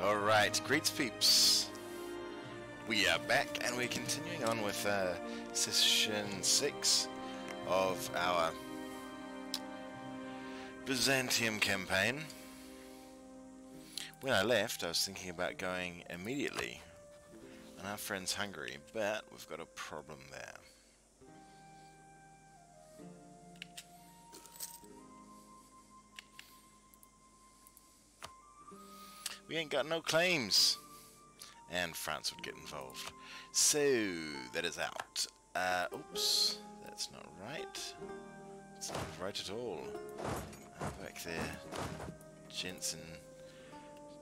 Alright, greets peeps. We are back and we're continuing on with uh, session 6 of our Byzantium campaign. When I left, I was thinking about going immediately on our friend's Hungary, but we've got a problem there. We ain't got no claims. And France would get involved. So, that is out. Uh, oops, that's not right. It's not right at all. Uh, back there, gents and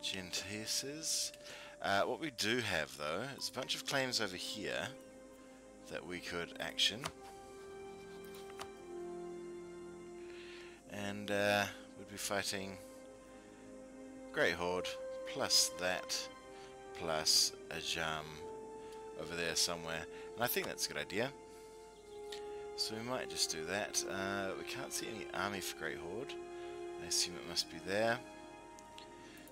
gentesses. Uh, what we do have, though, is a bunch of claims over here that we could action. And uh, we'd be fighting Great Horde plus that, plus a jam over there somewhere. And I think that's a good idea. So we might just do that. Uh, we can't see any army for Great Horde. I assume it must be there.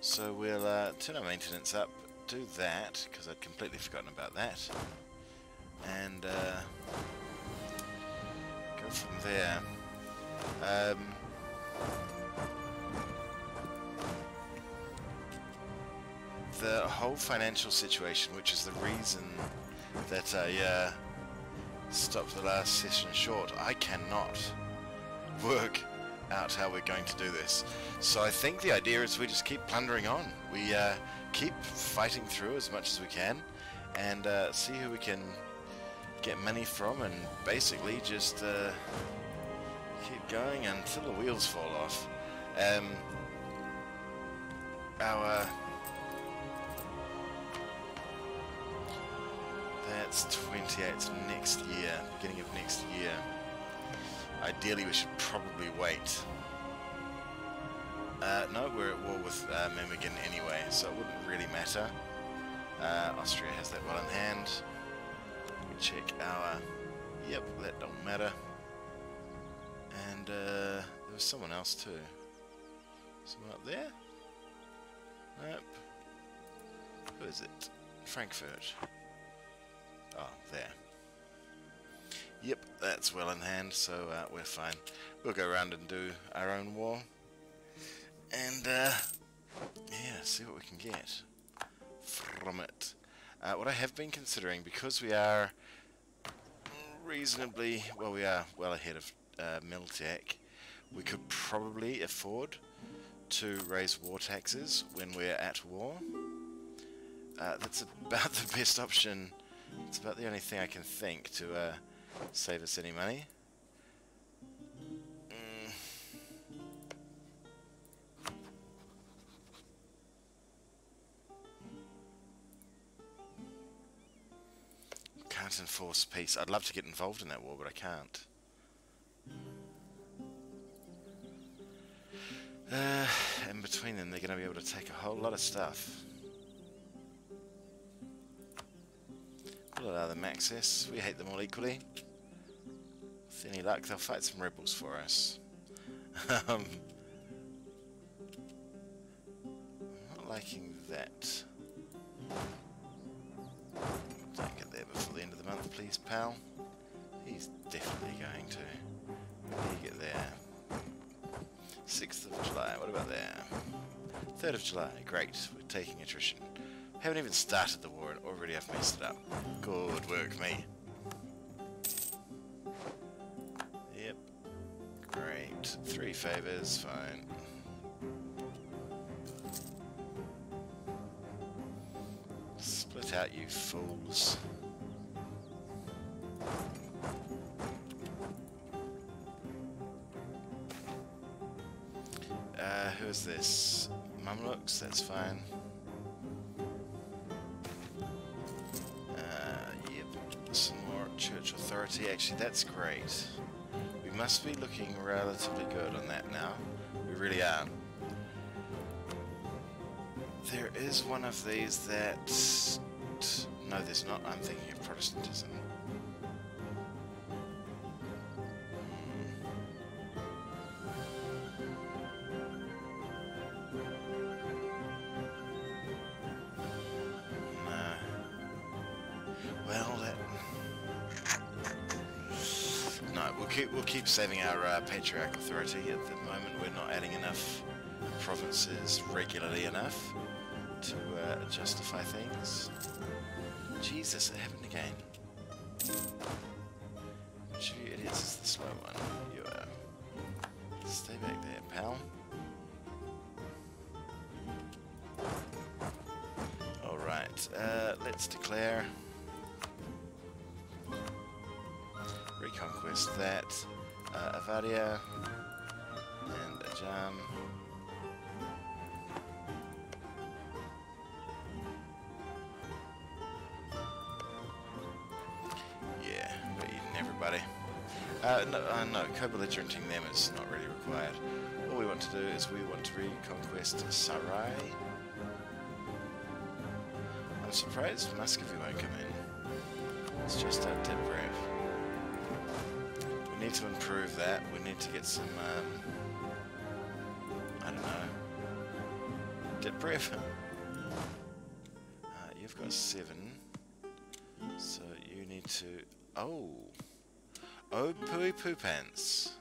So we'll uh, turn our maintenance up, do that, because I'd completely forgotten about that. And uh, go from there. Um, the whole financial situation, which is the reason that I uh, stopped the last session short, I cannot work out how we're going to do this. So I think the idea is we just keep plundering on. We uh, keep fighting through as much as we can and uh, see who we can get money from and basically just uh, keep going until the wheels fall off. Um, our That's 28 next year, beginning of next year. Ideally, we should probably wait. Uh, no, we're at war with uh, Memmingen anyway, so it wouldn't really matter. Uh, Austria has that well in hand. Check our... Yep, that don't matter. And uh, there was someone else too. Someone up there? Nope. Who is it? Frankfurt. Oh, there. Yep, that's well in hand, so uh, we're fine. We'll go around and do our own war. And, uh, yeah, see what we can get from it. Uh, what I have been considering, because we are reasonably, well, we are well ahead of uh, Miltech, we could probably afford to raise war taxes when we're at war. Uh, that's about the best option it's about the only thing I can think to uh, save us any money. Mm. Can't enforce peace. I'd love to get involved in that war, but I can't. Uh, in between them, they're going to be able to take a whole lot of stuff. We'll allow them access. We hate them all equally. With any luck, they'll fight some rebels for us. um, I'm not liking that. Don't get there before the end of the month, please, pal. He's definitely going to. You get there? 6th of July, what about there? 3rd of July, great, we're taking attrition. Haven't even started the war and already I've messed it up. Good work, me. Yep. Great. Three favors, fine. Split out, you fools. Uh, who is this? Mamluks, that's fine. Church Authority. Actually, that's great. We must be looking relatively good on that now. We really are. There is one of these that... No, there's not. I'm thinking of Protestantism. Uh, authority. At the moment, we're not adding enough provinces regularly enough to uh, justify things. Jesus, it happened again. Which of you idiots is the slow one? You are. Stay back there, pal. Alright, uh, let's declare. Reconquest that. Uh, Avadia and a jam. Yeah, we're eating everybody. Uh, no, uh, no, co-belligerenting them is not really required. All we want to do is we want to reconquest Sarai. I'm surprised Muscovy won't come in. It's just our dead brave. We need to improve that. We need to get some, um, I don't know, brave. uh, you've got seven, so you need to. Oh, oh, pooey poo pants.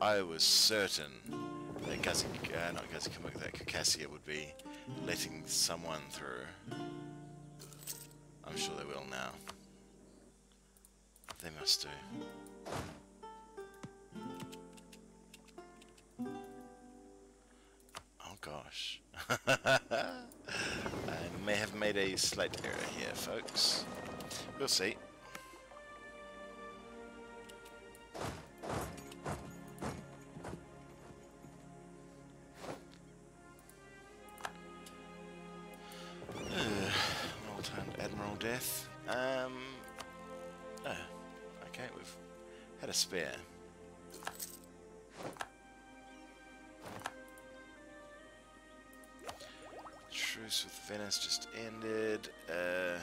I was certain that Gazi, uh, not Gazikumukh, that Kakassia would be letting someone through. I'm sure they will now. They must do. Gosh. I may have made a slight error here, folks. We'll see. Admiral Death. Um. Oh, okay, we've had a spare. With Venice just ended. Uh,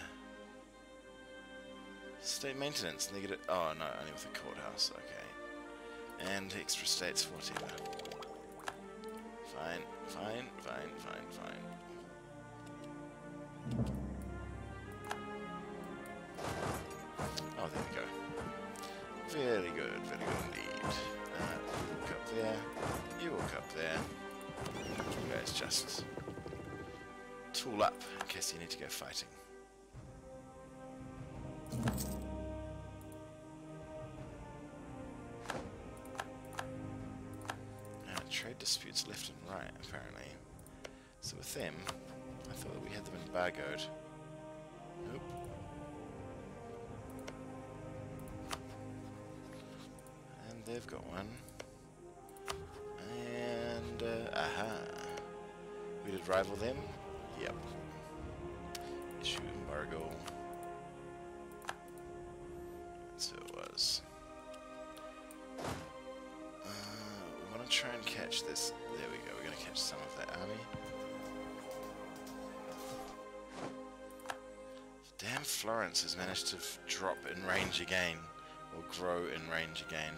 state maintenance negative. Oh no, only with the courthouse. Okay, and extra states whatever. Fine, fine, fine, fine, fine. Oh, there we go. Very good, very good indeed. Uh, walk up there. You walk up there. You guys just tool up in case you need to go fighting. Uh, trade disputes left and right, apparently. So with them, I thought that we had them embargoed. Nope. And they've got one. And, uh, aha. We did rival them? Yep. Issue embargo. So it was. Uh, we want to try and catch this. There we go. We're going to catch some of that army. Damn Florence has managed to drop in range again. Or grow in range again.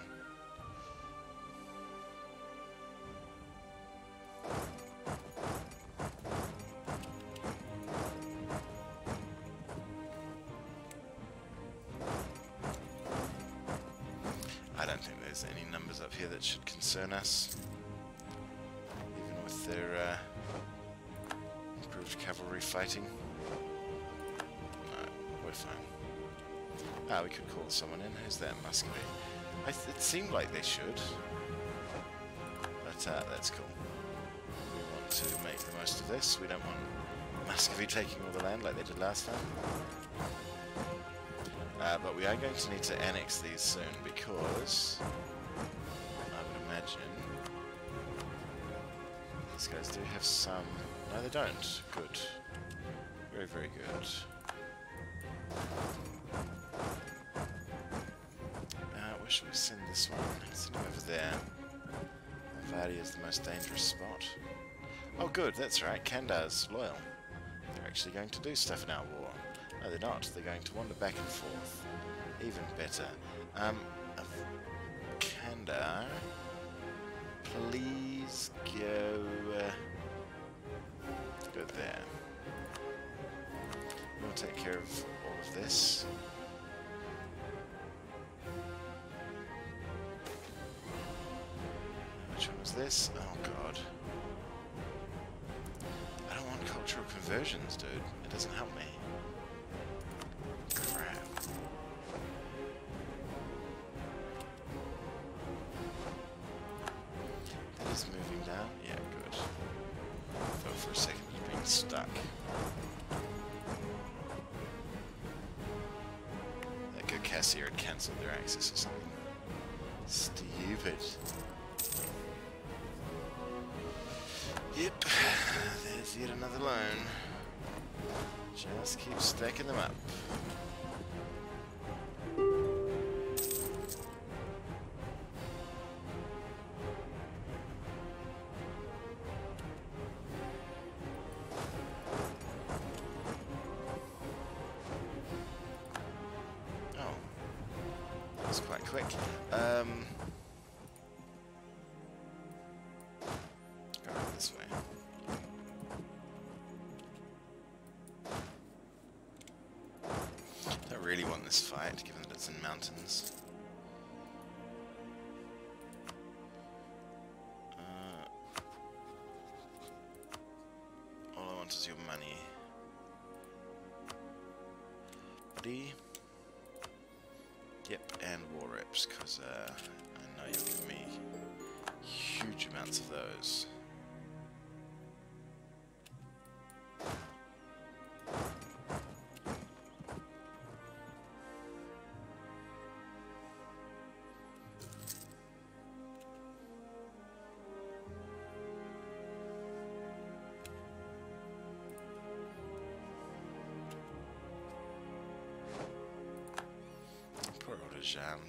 Ah, we could call someone in. Who's there? Th it seemed like they should. But uh, that's cool. We want to make the most of this. We don't want Muscovy taking all the land like they did last time. Uh, but we are going to need to annex these soon because I would imagine these guys do have some. No, they don't. Good. Very, very good. This one? Send him over there. Vardy is the most dangerous spot. Oh, good. That's right. Kandar's loyal. They're actually going to do stuff in our war. No, they're not. They're going to wander back and forth. Even better. Um, Kandar, please go, uh, go there. We'll take care of all of this. This. Oh god. I don't want cultural conversions, dude. It doesn't help me. Crap. That is moving down? Yeah, good. Thought for a second it was being stuck. That Gokassia had cancelled their access or something. Stupid. Yep, there's yet another loan. Just keep stacking them up.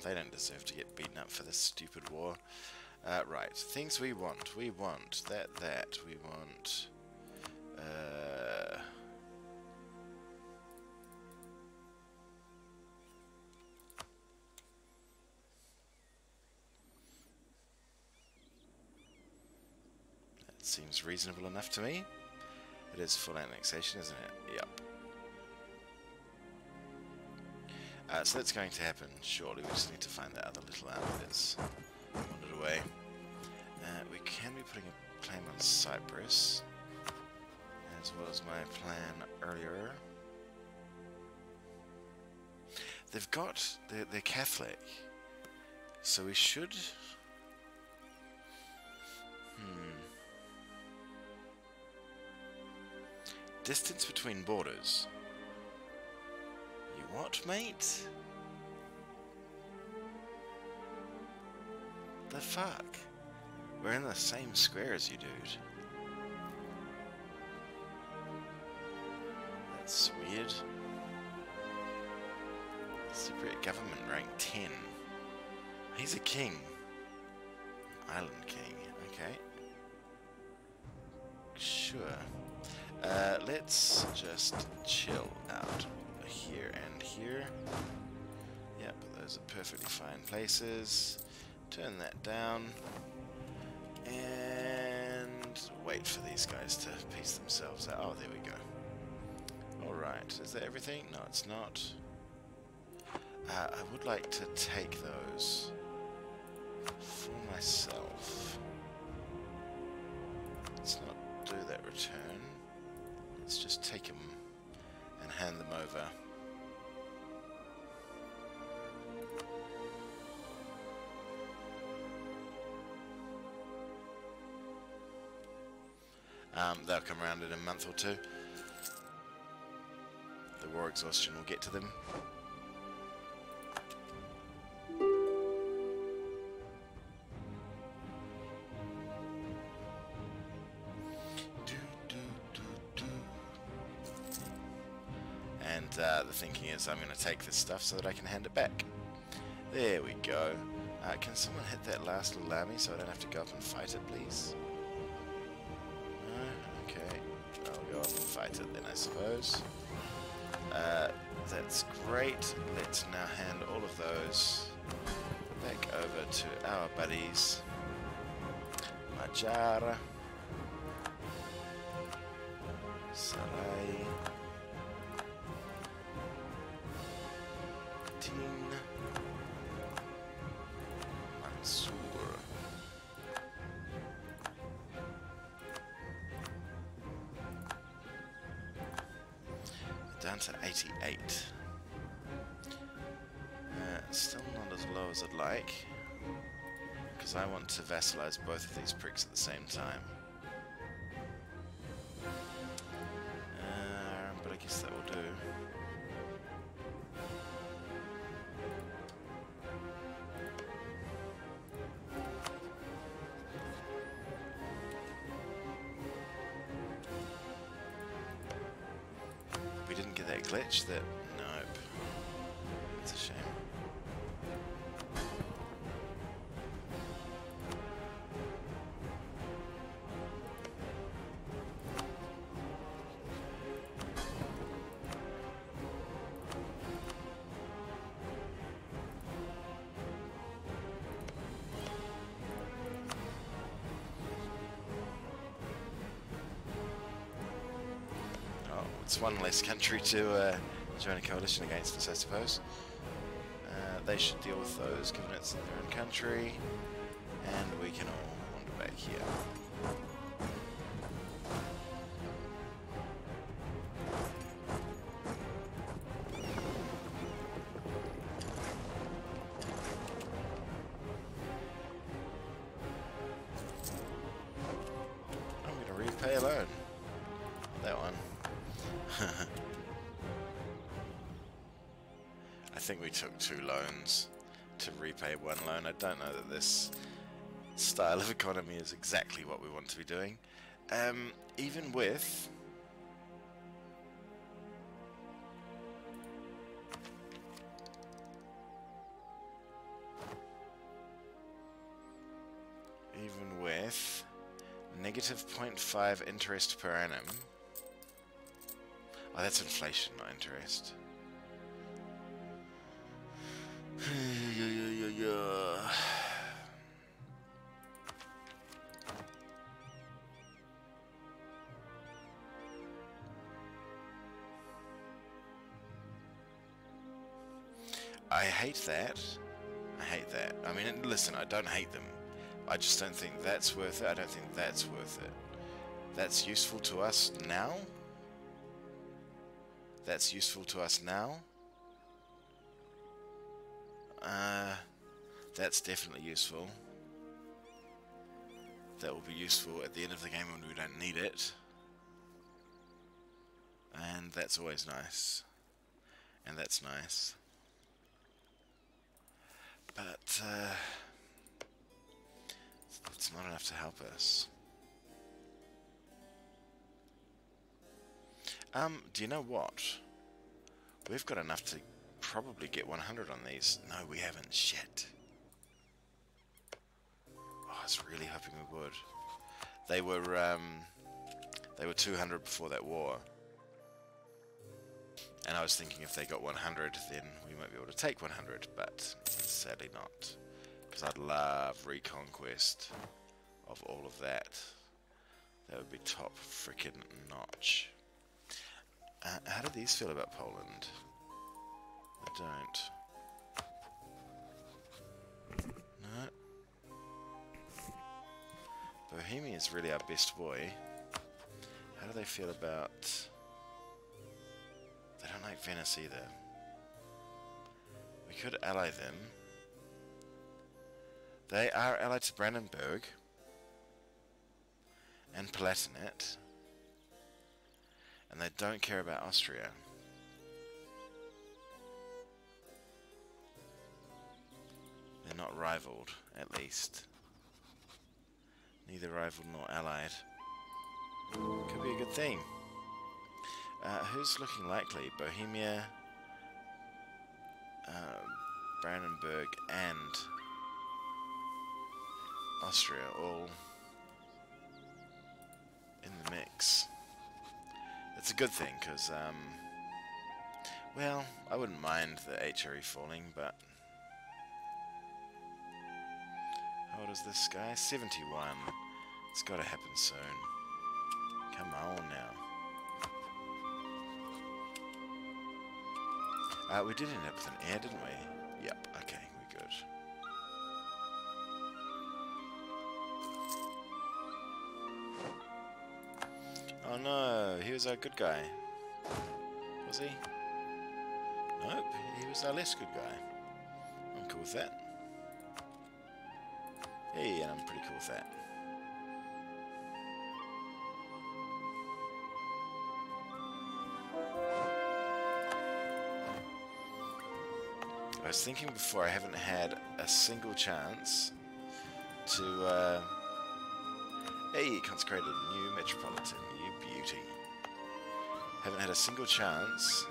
They don't deserve to get beaten up for this stupid war. Uh, right, things we want. We want that, that. We want... Uh, that seems reasonable enough to me. It is full annexation, isn't it? Yep. So that's going to happen, surely. We just need to find that other little army that's wandered away. Uh, we can be putting a claim on Cyprus, as well as my plan earlier. They've got... They're, they're Catholic, so we should... Hmm... Distance between borders. What, mate? The fuck? We're in the same square as you, dude. That's weird. Cypriot government rank 10. He's a king. Island king, okay. Sure. Uh, let's just chill out here and here. Yep, those are perfectly fine places. Turn that down. And wait for these guys to piece themselves out. Oh, there we go. Alright, is that everything? No, it's not. Uh, I would like to take those for myself. Let's not do that return. Let's just take them and hand them over. Um, they'll come around in a month or two. The war exhaustion will get to them. Is I'm going to take this stuff so that I can hand it back. There we go. Uh, can someone hit that last little army so I don't have to go up and fight it, please? No? Okay. I'll go up and fight it then, I suppose. Uh, that's great. Let's now hand all of those back over to our buddies. Majara. Sarai. Vassalize both of these pricks at the same time. One less country to uh, join a coalition against us, I suppose. Uh, they should deal with those, given it's in their own country. And we can all wander back here. Repay one loan. I don't know that this style of economy is exactly what we want to be doing. Um, even with... Even with negative 0.5 interest per annum. Oh, that's inflation, not interest. Hate that. I hate that. I mean, listen, I don't hate them. I just don't think that's worth it. I don't think that's worth it. That's useful to us now? That's useful to us now? Uh, that's definitely useful. That will be useful at the end of the game when we don't need it. And that's always nice. And that's nice. But, uh, it's not enough to help us. Um, do you know what? We've got enough to probably get 100 on these. No, we haven't. Shit. Oh, I was really hoping we would. They were, um, they were 200 before that war. And I was thinking if they got 100, then we might be able to take 100, but sadly not. Because I'd love reconquest of all of that. That would be top freaking notch. Uh, how do these feel about Poland? I don't. No. Bohemia is really our best boy. How do they feel about... They don't like Venice either. We could ally them. They are allied to Brandenburg and Palatinate. And they don't care about Austria. They're not rivaled, at least. Neither rivaled nor allied. Could be a good thing. Uh, who's looking likely? Bohemia, uh, Brandenburg, and Austria all in the mix. It's a good thing, because, um, well, I wouldn't mind the HRE falling, but... How old is this guy? 71. It's gotta happen soon. Come on now. Uh, we did end up with an air, didn't we? Yep, okay, we're good. Oh no, he was our good guy. Was he? Nope, he was our less good guy. I'm cool with that. Hey, and I'm pretty cool with that. Was thinking before I haven't had a single chance to uh, hey consecrated new metropolitan you beauty. Haven't had a single chance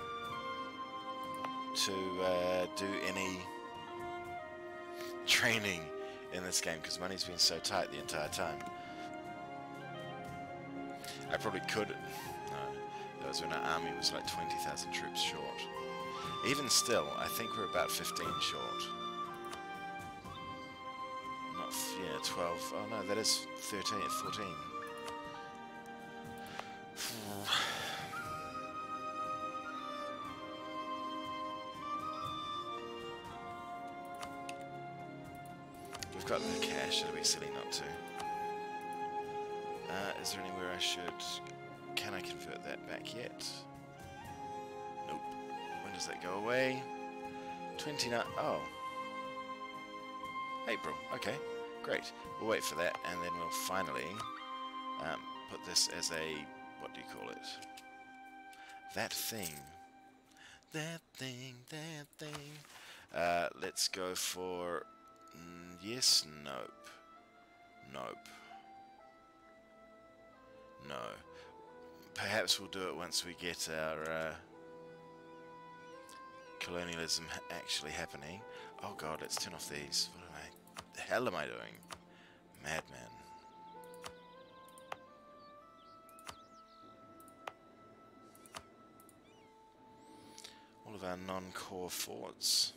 to uh, do any training in this game because money's been so tight the entire time. I probably could no that was when our army was like 20,000 troops short even still I think we're about 15 short not yeah 12 oh no that is 13 14 We've got the cash, it'll be silly not to. Uh, is there anywhere I should... Can I convert that back yet? Does that go away? 29... Oh. April. Okay. Great. We'll wait for that, and then we'll finally um, put this as a... What do you call it? That thing. That thing, that thing. Uh, let's go for... Mm, yes, nope. Nope. No. Perhaps we'll do it once we get our uh, colonialism actually happening. Oh god, let's turn off these. What am I... The hell am I doing? Madman. All of our non-core forts.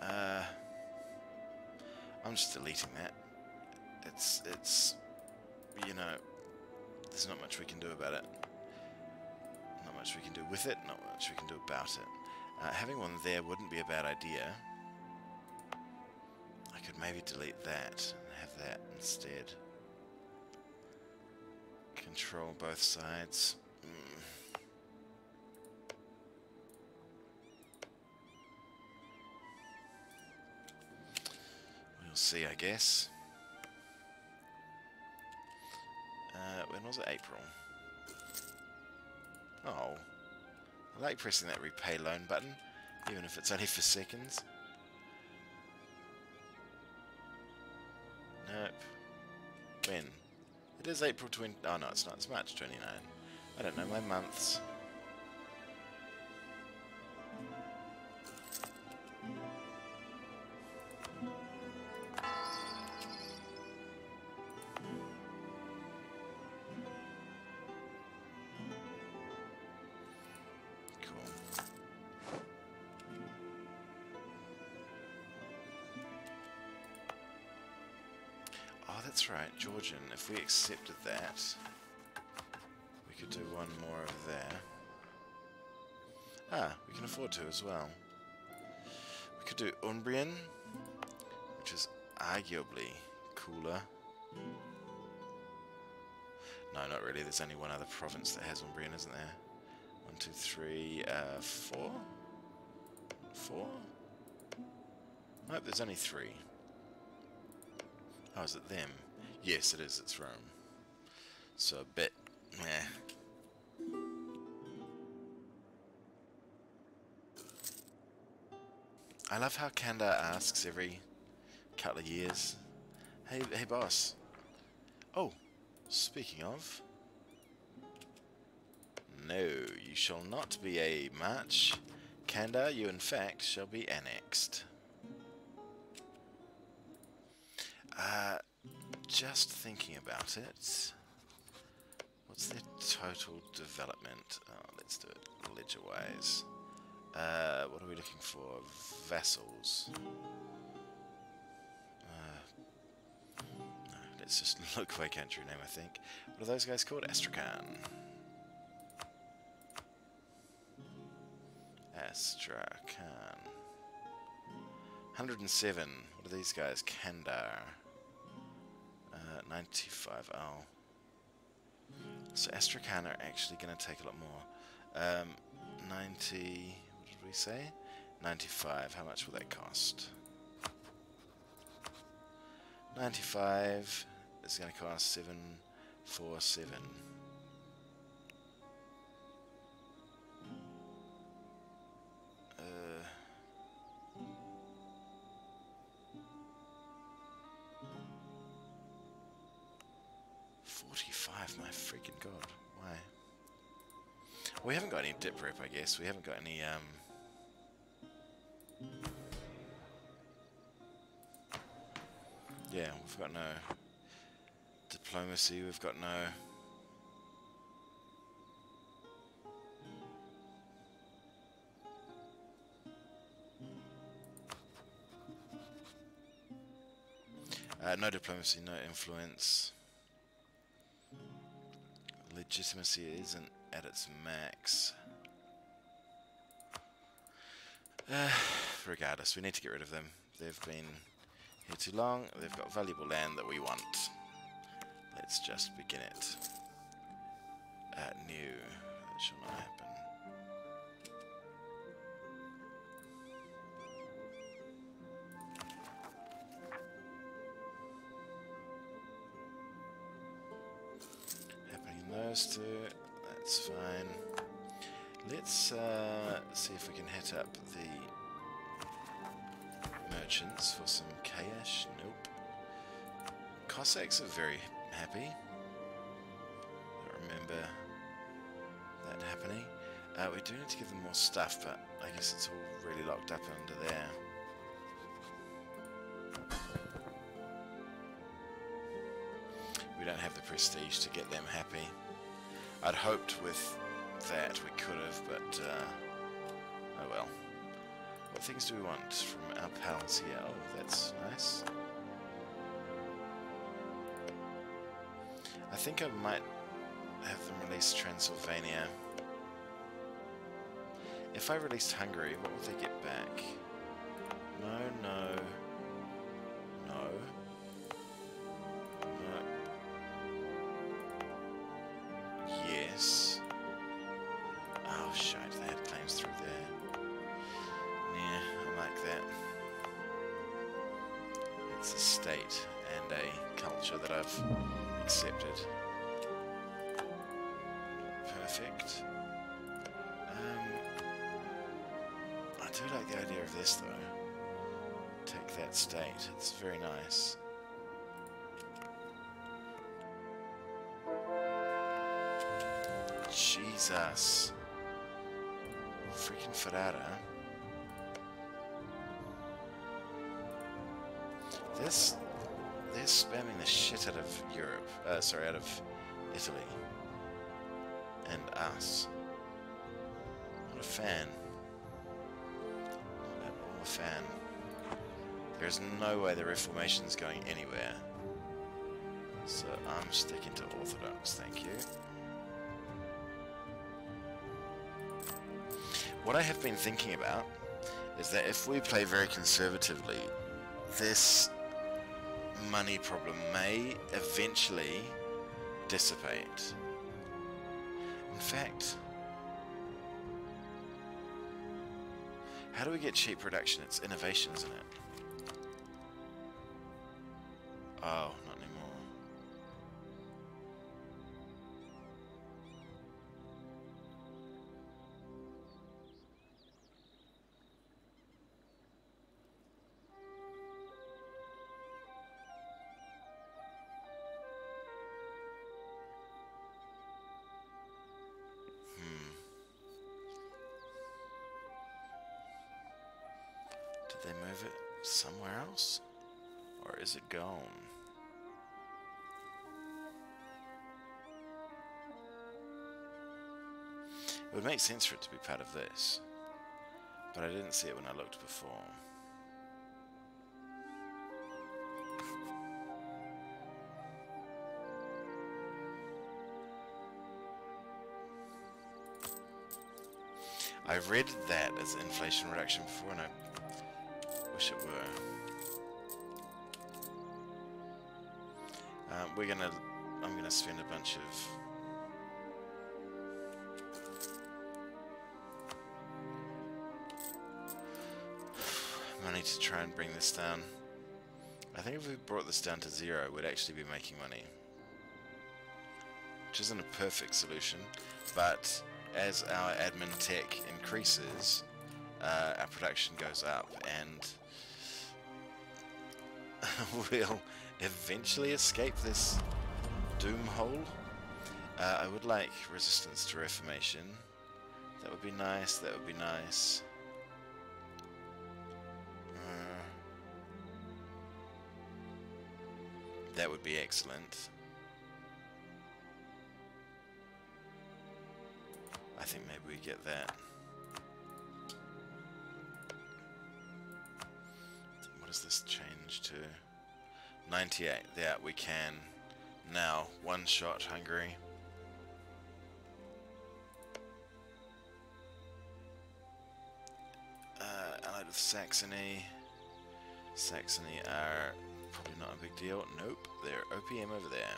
Uh... I'm just deleting that. It's, it's, you know, there's not much we can do about it. Much we can do with it, not much we can do about it. Uh, having one there wouldn't be a bad idea. I could maybe delete that and have that instead. Control both sides. Mm. We'll see, I guess. Uh, when was it? April. Oh. I like pressing that repay loan button, even if it's only for seconds. Nope. When? It is April 20... Oh, no, it's not. It's March 29. I don't know my months. Oh, that's right, Georgian. If we accepted that, we could do one more over there. Ah, we can afford to as well. We could do Umbrian, which is arguably cooler. No, not really. There's only one other province that has Umbrian, isn't there? One, two, three, uh, four? Four? Nope, there's only three. Oh, is it them? Yes, it is. It's Rome. So a bit, meh. I love how Kanda asks every couple of years, "Hey, hey, boss. Oh, speaking of, no, you shall not be a match. Kanda, you in fact shall be annexed." Uh, just thinking about it. What's their total development? Oh, let's do it ledger-wise. Uh, what are we looking for? Vessels. Uh, no, let's just look by country name, I think. What are those guys called? Astrakhan. Astrakhan. 107. What are these guys? Kandar. Uh, 95. Oh. So Astrakhan are actually going to take a lot more. Um, 90, what did we say? 95, how much will that cost? 95 is going to cost 747. Any dip I guess. We haven't got any um, Yeah, we've got no diplomacy, we've got no... Uh, no diplomacy, no influence. Legitimacy isn't at its max. Uh, regardless, we need to get rid of them. They've been here too long. They've got valuable land that we want. Let's just begin it. At new. That shall not happen. Happening in those two. That's fine. Let's uh, see if we can hit up the merchants for some cash. Nope. Cossacks are very happy. I remember that happening. Uh, we do need to give them more stuff, but I guess it's all really locked up under there. We don't have the prestige to get them happy. I'd hoped with that we could have, but uh, oh well. What things do we want from our pals here? Oh, that's nice. I think I might have them release Transylvania. If I released Hungary, what would they get back? Us. Not a fan. Not at all a fan. There's no way the Reformation's going anywhere. So I'm sticking to Orthodox, thank you. What I have been thinking about is that if we play very conservatively, this money problem may eventually dissipate. In fact, how do we get cheap production? It's innovation, isn't it? Oh, It would make sense for it to be part of this. But I didn't see it when I looked before. I read that as inflation reduction before and I wish it were. Um, we're gonna, I'm gonna spend a bunch of To try and bring this down. I think if we brought this down to zero, we'd actually be making money. Which isn't a perfect solution, but as our admin tech increases, uh, our production goes up and we'll eventually escape this doom hole. Uh, I would like resistance to reformation. That would be nice, that would be nice. That would be excellent. I think maybe we get that. What does this change to? 98. Yeah, we can now one shot Hungary. Uh, allied with Saxony. Saxony are probably not a big deal. Nope, they're OPM over there.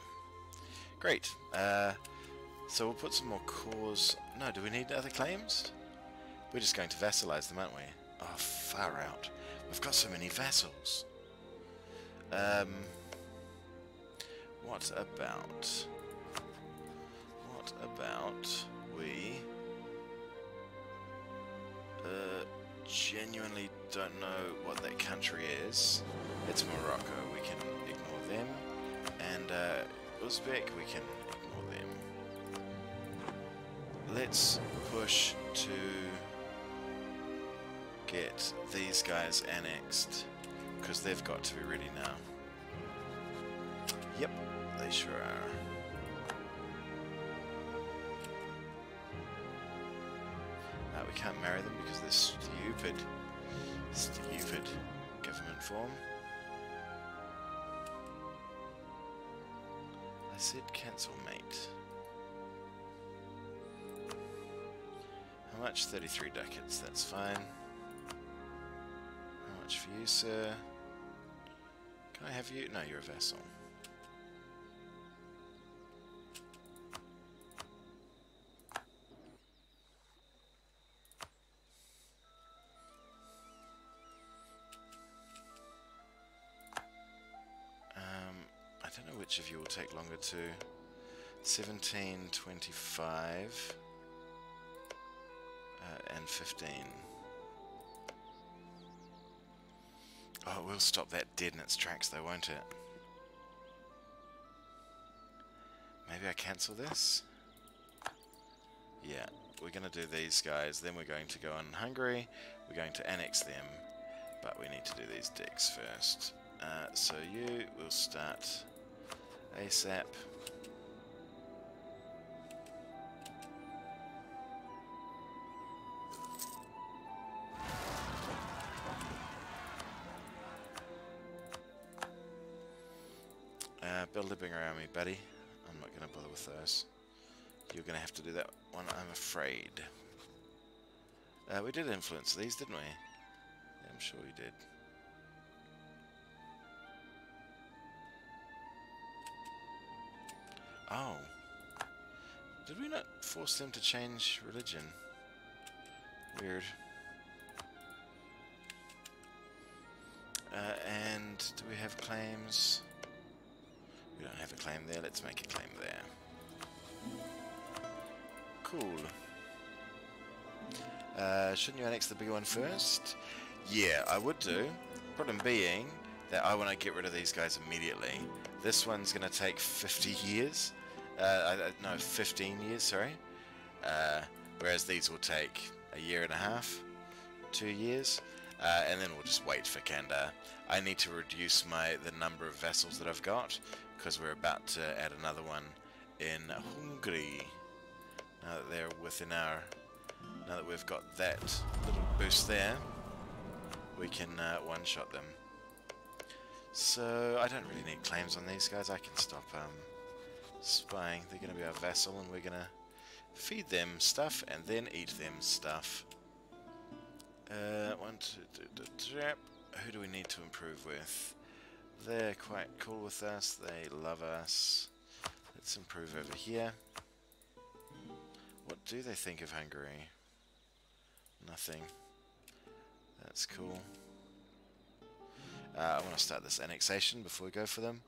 Great. Uh, so we'll put some more cores. No, do we need other claims? We're just going to vassalize them, aren't we? Oh, far out. We've got so many vassals. Um, what about... What about we... Uh, genuinely don't know what that country is. It's Morocco, we can ignore them. And uh, Uzbek, we can ignore them. Let's push to get these guys annexed, because they've got to be ready now. Yep, they sure are. Uh, we can't marry them because they're stupid. Stupid government form. I said cancel mate. How much? 33 ducats, that's fine. How much for you, sir? Can I have you? No, you're a vessel. Which of you will take longer to. 1725 uh, and 15. Oh, it will stop that dead in its tracks though, won't it? Maybe I cancel this? Yeah, we're going to do these guys, then we're going to go on Hungary, we're going to annex them, but we need to do these dicks first. Uh, so you will start ASAP. Uh, build a bigger army, buddy. I'm not going to bother with those. You're going to have to do that one, I'm afraid. Uh, we did influence these, didn't we? Yeah, I'm sure we did. Oh. Did we not force them to change religion? Weird. Uh, and do we have claims? We don't have a claim there, let's make a claim there. Cool. Uh, shouldn't you annex the big one first? Yeah, I would do. Problem being that I want to get rid of these guys immediately. This one's going to take 50 years. Uh, no, 15 years, sorry. Uh, whereas these will take a year and a half, two years. Uh, and then we'll just wait for Candar. I need to reduce my the number of vessels that I've got because we're about to add another one in Hungary. Now that they're within our, now that we've got that little boost there, we can uh, one-shot them. So I don't really need claims on these guys. I can stop um, spying. They're going to be our vassal, and we're going to feed them stuff and then eat them stuff. Uh, one, two, two, two, trap. Who do we need to improve with? They're quite cool with us. They love us. Let's improve over here. What do they think of Hungary? Nothing. That's cool. Uh, I want to start this annexation before we go for them.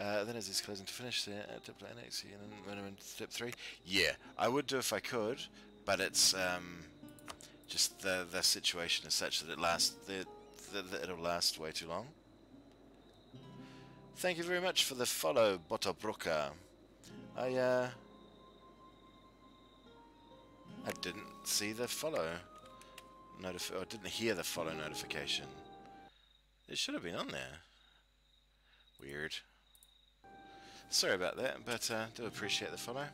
Uh, then as it's closing to finish, uh, diplo annex minimum step three. Yeah, I would do if I could, but it's um, just the the situation is such that it lasts that, that it'll last way too long. Thank you very much for the follow, Botobroka. I uh, I didn't see the follow notif. I didn't hear the follow notification. It should have been on there. Weird. Sorry about that, but uh, do appreciate the follow.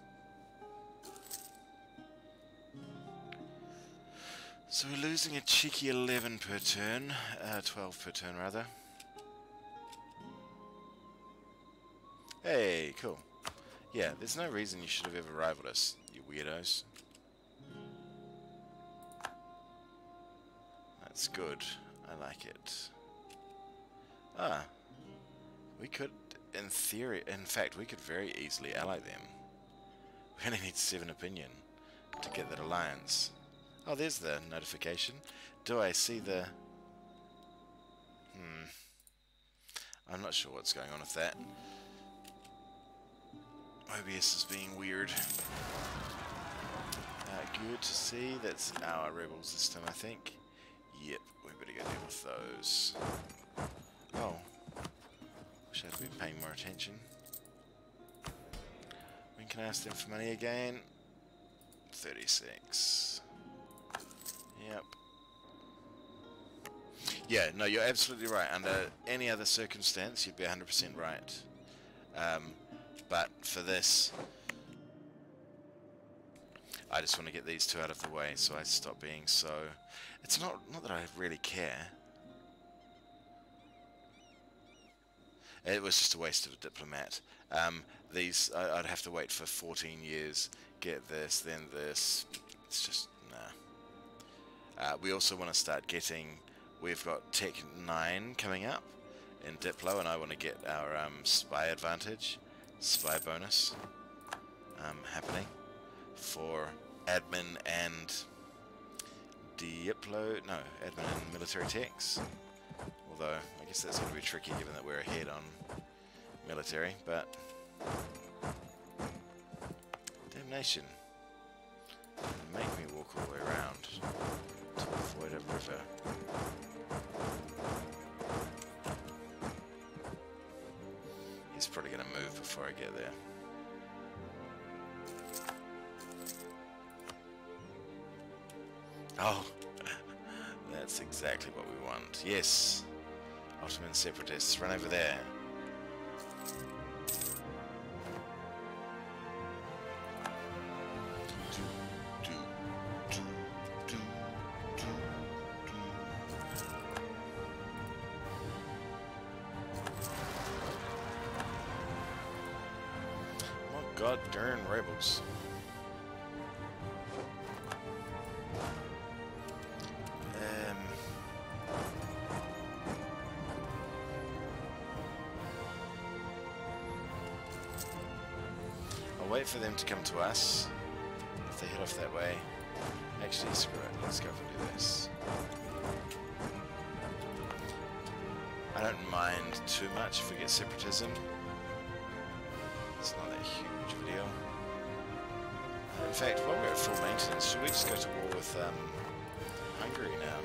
So we're losing a cheeky 11 per turn, uh, 12 per turn rather. Hey, cool. Yeah, there's no reason you should have ever rivaled us, you weirdos. That's good. I like it. Ah. We could, in theory, in fact, we could very easily ally them. We only need seven opinion to get that alliance. Oh, there's the notification. Do I see the... Hmm. I'm not sure what's going on with that. OBS is being weird. Uh, good to see. That's our rebels this time, I think. Yep, we better go deal with those. Oh. Wish I'd been paying more attention. When can I ask them for money again? 36. Yep. Yeah, no, you're absolutely right. Under any other circumstance, you'd be 100% right. Um, but for this, I just want to get these two out of the way so I stop being so... It's not, not that I really care. It was just a waste of a diplomat. Um, these, I, would have to wait for 14 years, get this, then this. It's just, nah. Uh, we also want to start getting, we've got Tech 9 coming up in Diplo, and I want to get our um, spy advantage, spy bonus um, happening for admin and Diplo, no, admin and military techs. Although, guess that's going to be tricky given that we're ahead on military, but... Damnation. Make me walk all the way around to avoid a river. He's probably going to move before I get there. Oh, that's exactly what we want. Yes. Ottoman separatists, run over there. To come to us. If they head off that way. Actually, screw it. Let's go and do this. I don't mind too much if we get separatism. It's not a huge deal. In fact, while we're at full maintenance, should we just go to war with um, Hungary now?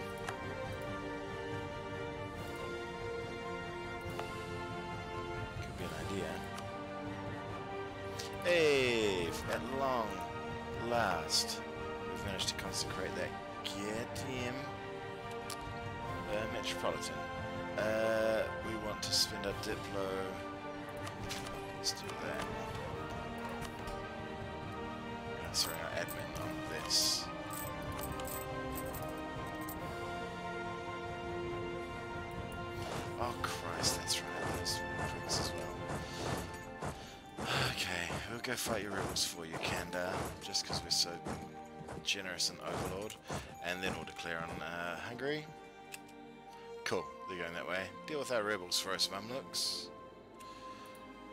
Could be an idea. At long last, we've managed to consecrate that. Get him. Uh, Metropolitan. Uh, we want to spend our Diplo. Let's do that. Sorry, our admin on this. Fight your rebels for you, Candar, just because we're so generous and overlord. And then we'll declare on uh, Hungary. Cool, they're going that way. Deal with our rebels for us, Mamluks.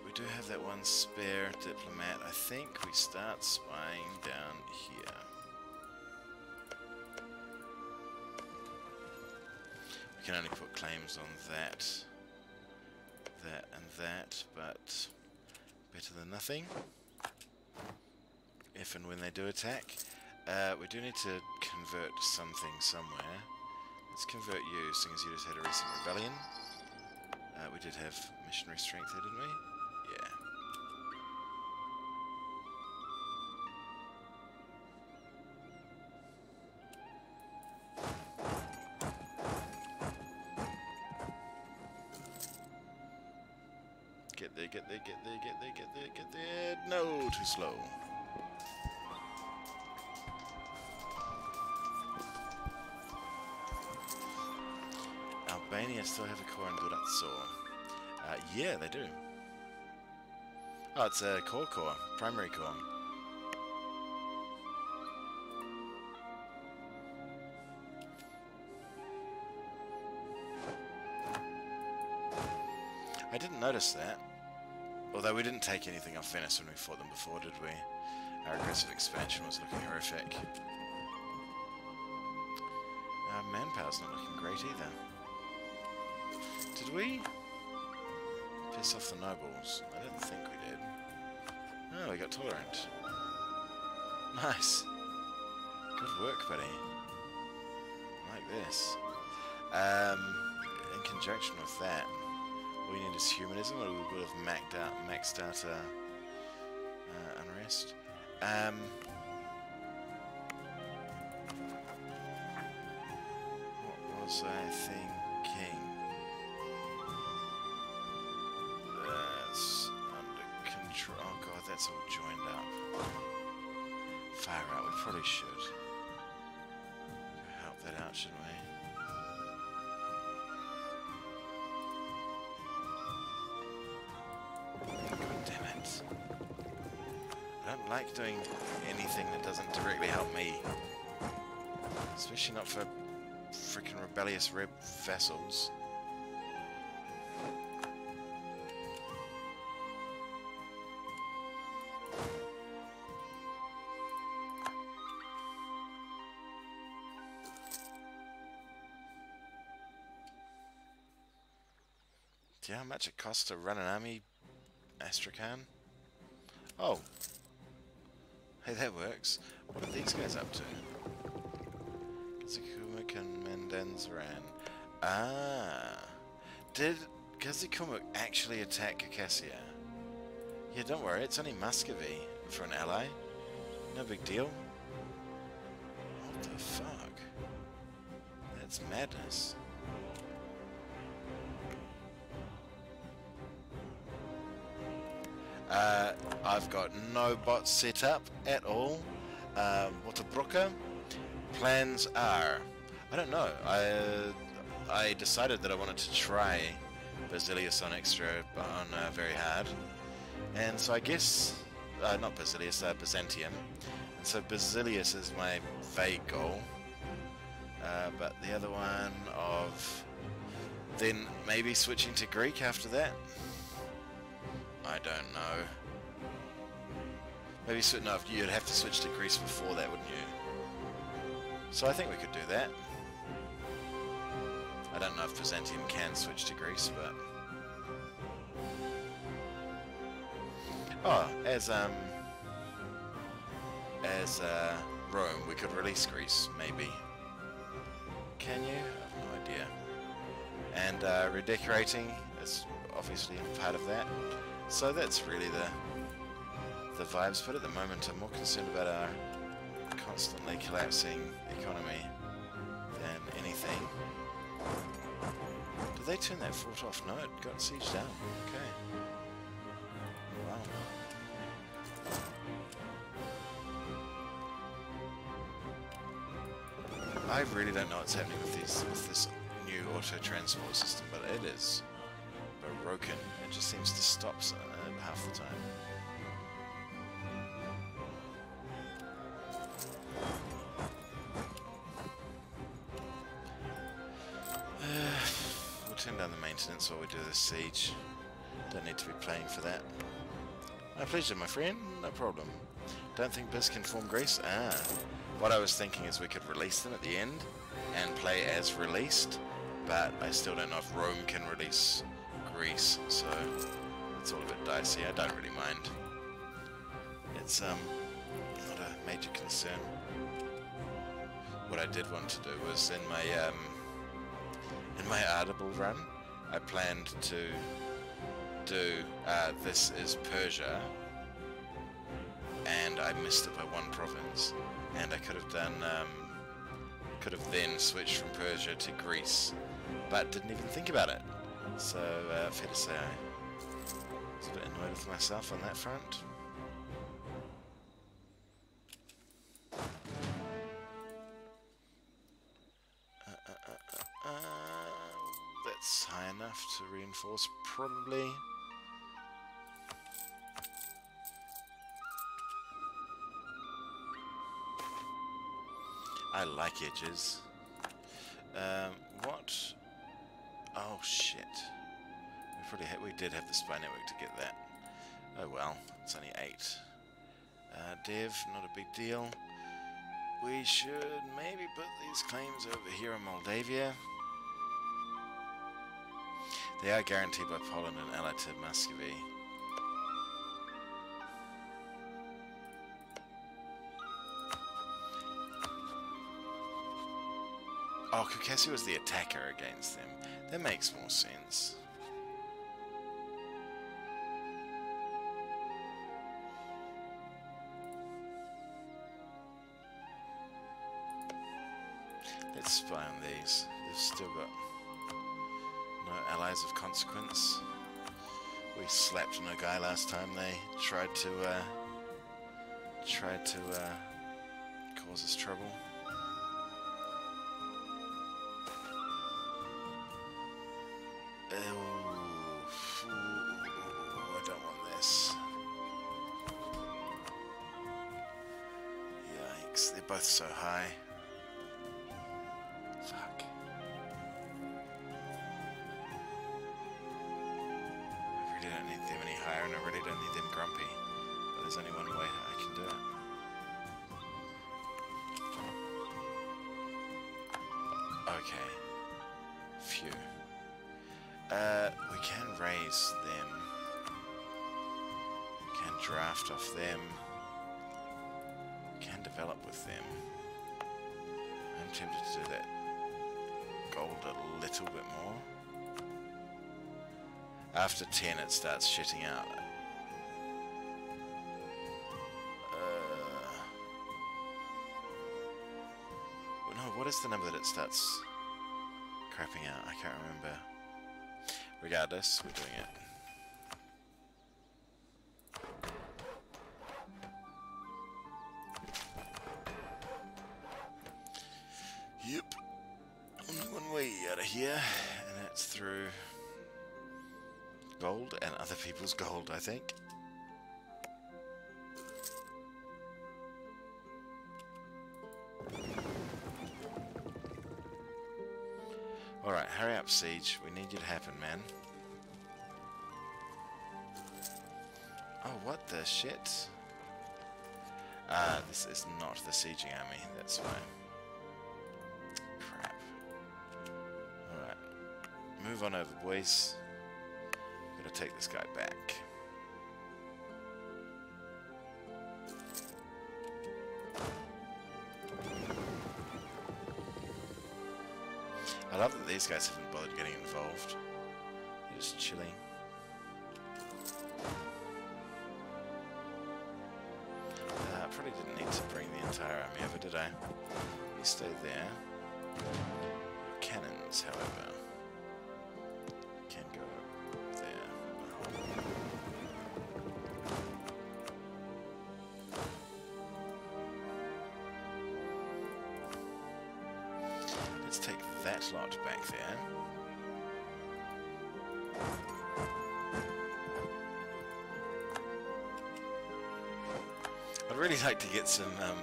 We do have that one spare diplomat. I think we start spying down here. We can only put claims on that. That and that, but better than nothing. If and when they do attack. Uh, we do need to convert something somewhere. Let's convert you, seeing as you just had a recent rebellion. Uh, we did have missionary strength here, didn't we? Still have a core in Durazzo. Uh, yeah, they do. Oh, it's a core core, primary core. I didn't notice that. Although we didn't take anything off Venice when we fought them before, did we? Our aggressive expansion was looking horrific. Uh, manpower's not looking great either. Did we piss off the nobles? I don't think we did. Oh, we got tolerant. Nice. Good work, buddy. Like this. Um, in conjunction with that, we need is humanism, or we would have maxed out, maxed out uh, uh, unrest. Um, that's all joined up. Fire out, we probably should. Help that out, shouldn't we? God damn it. I don't like doing anything that doesn't directly help me. Especially not for freaking rebellious reb vassals. Much it costs to run an army, Astrakhan? Oh. Hey, that works. What are these guys up to? Gazikumukh and Mendanzran. Ah. Did Gazikumukh actually attack Kakassia? Yeah, don't worry, it's only Muscovy for an ally. No big deal. What the fuck? That's madness. Uh, I've got no bots set up at all. Uh, Waterbroker. Plans are... I don't know. I, I decided that I wanted to try Basileus on extra on uh, very hard. And so I guess... Uh, not Basileus, uh, Byzantium. And so Basileus is my vague goal. Uh, but the other one of... Then maybe switching to Greek after that. I don't know. Maybe no, you'd have to switch to Greece before that, wouldn't you? So I think we could do that. I don't know if Byzantium can switch to Greece, but... Oh, as, um... As, uh, Rome, we could release Greece, maybe. Can you? I have no idea. And, uh, redecorating is obviously part of that. So that's really the the vibes, but at the moment I'm more concerned about our constantly collapsing economy than anything. Did they turn that fort off? No, it got sieged down. Okay. Wow. I really don't know what's happening with this with this new auto transport system, but it is broken. It just seems to stop uh, half the time. Uh, we'll turn down the maintenance while we do the siege. Don't need to be playing for that. My pleasure, my friend. No problem. Don't think Biz can form Greece? Ah. What I was thinking is we could release them at the end and play as released, but I still don't know if Rome can release Greece, so it's all a bit dicey. I don't really mind. It's um not a major concern. What I did want to do was in my um in my Audible run, I planned to do uh, this is Persia, and I missed it by one province, and I could have done um, could have then switched from Persia to Greece, but didn't even think about it. So uh, fair to say I was a bit annoyed with myself on that front. Uh, uh, uh, that's high enough to reinforce, probably. I like edges. Um, what? Oh shit. We probably had, we did have the spy network to get that. Oh well, it's only eight. Uh, dev, not a big deal. We should maybe put these claims over here in Moldavia. They are guaranteed by Poland and allied to Muscovy. Oh, Kukesi was the attacker against them. That makes more sense. Let's spy on these. They've still got no allies of consequence. We slapped on a guy last time. They tried to uh, tried to uh, cause us trouble. Off them. Can develop with them. I'm tempted to do that gold a little bit more. After 10 it starts shitting out. Uh, no, what is the number that it starts crapping out? I can't remember. Regardless, we're doing it. People's gold, I think. Alright, hurry up, Siege. We need you to happen, man. Oh, what the shit? Ah, this is not the sieging army, that's why. Crap. Alright. Move on over, boys. Gotta take this guy back. I love that these guys haven't bothered getting involved. They're just chilling. Uh, probably didn't need to bring the entire army over, did I? You stay there. Cannons, however, that lot back there. I'd really like to get some um,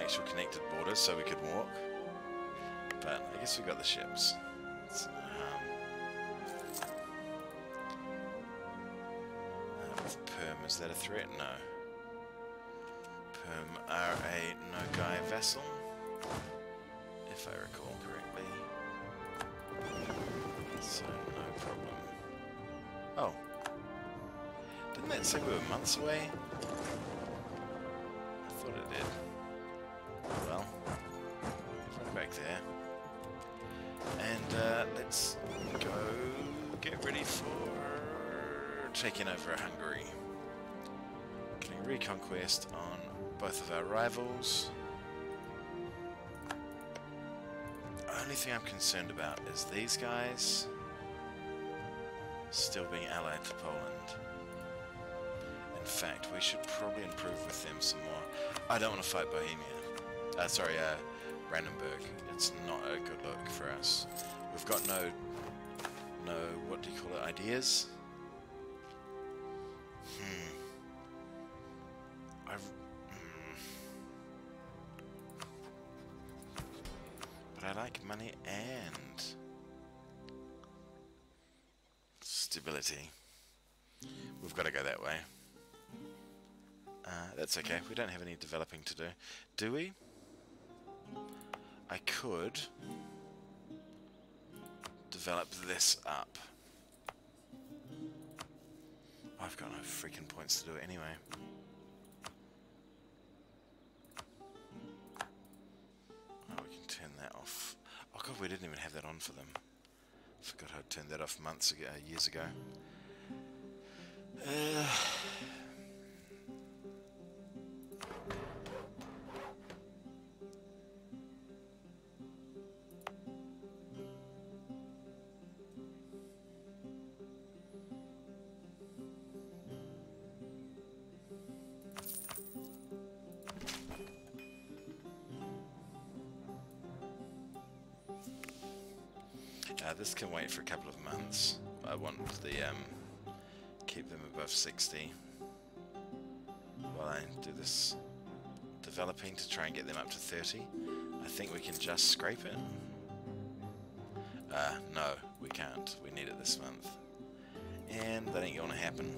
actual connected borders so we could walk. But I guess we've got the ships. Um, uh, Perm, is that a threat? No. Perm are a no-guy vessel, if I recall correctly. No problem. Oh. Didn't that say we were months away? I thought it did. Well, back there. And uh, let's go get ready for taking over Hungary. Getting reconquest on both of our rivals. Only thing I'm concerned about is these guys still being allied to Poland. In fact, we should probably improve with them some more. I don't want to fight Bohemia. Uh, sorry, uh, Brandenburg. It's not a good look for us. We've got no, no, what do you call it, ideas? We've got to go that way. Uh, that's okay. We don't have any developing to do. Do we? I could develop this up. I've got no freaking points to do it anyway. Oh, we can turn that off. Oh god, we didn't even have that on for them. Forgot I turned that off months ago, years ago. Uh, above 60 while I do this developing to try and get them up to 30. I think we can just scrape it. Uh, no, we can't. We need it this month. And that ain't gonna happen.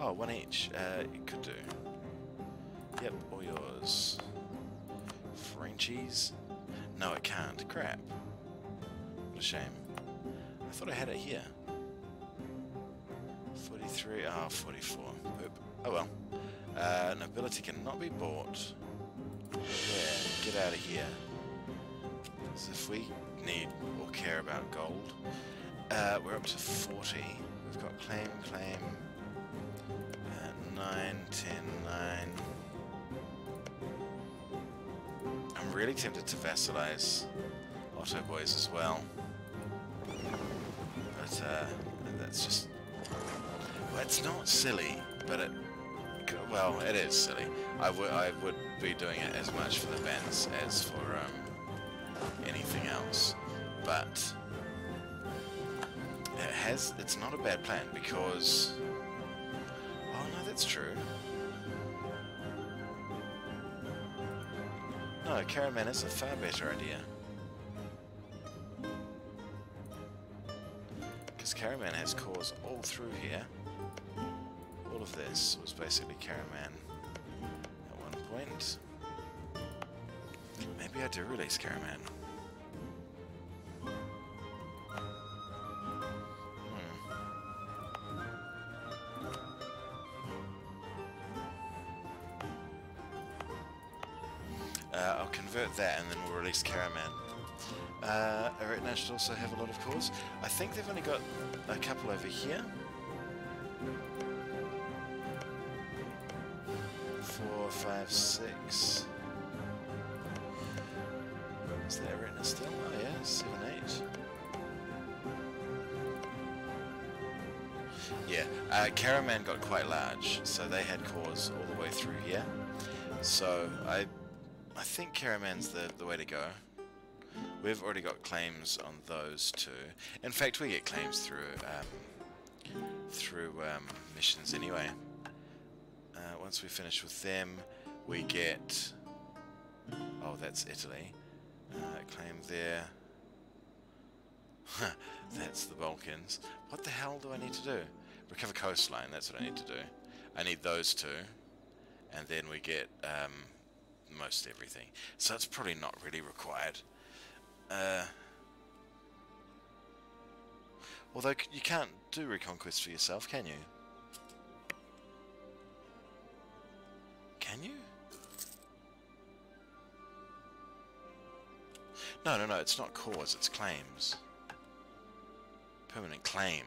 Oh, one each. Uh, it could do. Yep, all yours. Frenchies? No, it can't. Crap. What a shame. I thought I had it here. 43, ah, oh, 44. Oop. Oh well. Uh, nobility cannot be bought. Yeah, get out of here. As if we need or care about gold. Uh, we're up to 40. We've got claim, claim. Uh, 9, 10, 9. I'm really tempted to vassalize Otto Boys as well. But uh, that's just... It's not silly, but it... Well, it is silly. I would I would be doing it as much for the bands as for um, anything else. But it has... It's not a bad plan because... Oh no, that's true. No, Caraman is a far better idea. Because Caraman has cores all through here. Of this was basically Caraman at one point. Maybe I do release Caraman. Uh, I'll convert that and then we'll release Caraman. Uh, should also have a lot of cores. I think they've only got a couple over here. Six. Is that Eretna still? Oh yeah, seven, eight. Yeah, uh, Caraman got quite large, so they had cores all the way through here. So I I think Caraman's the, the way to go. We've already got claims on those two. In fact, we get claims through um, through um, missions anyway. Uh, once we finish with them, we get... Oh, that's Italy. Uh, claim there. that's the Balkans. What the hell do I need to do? Recover coastline, that's what I need to do. I need those two. And then we get um, most everything. So it's probably not really required. Uh, although you can't do Reconquest for yourself, can you? Can you? No, no, no, it's not cause, it's claims. Permanent claim.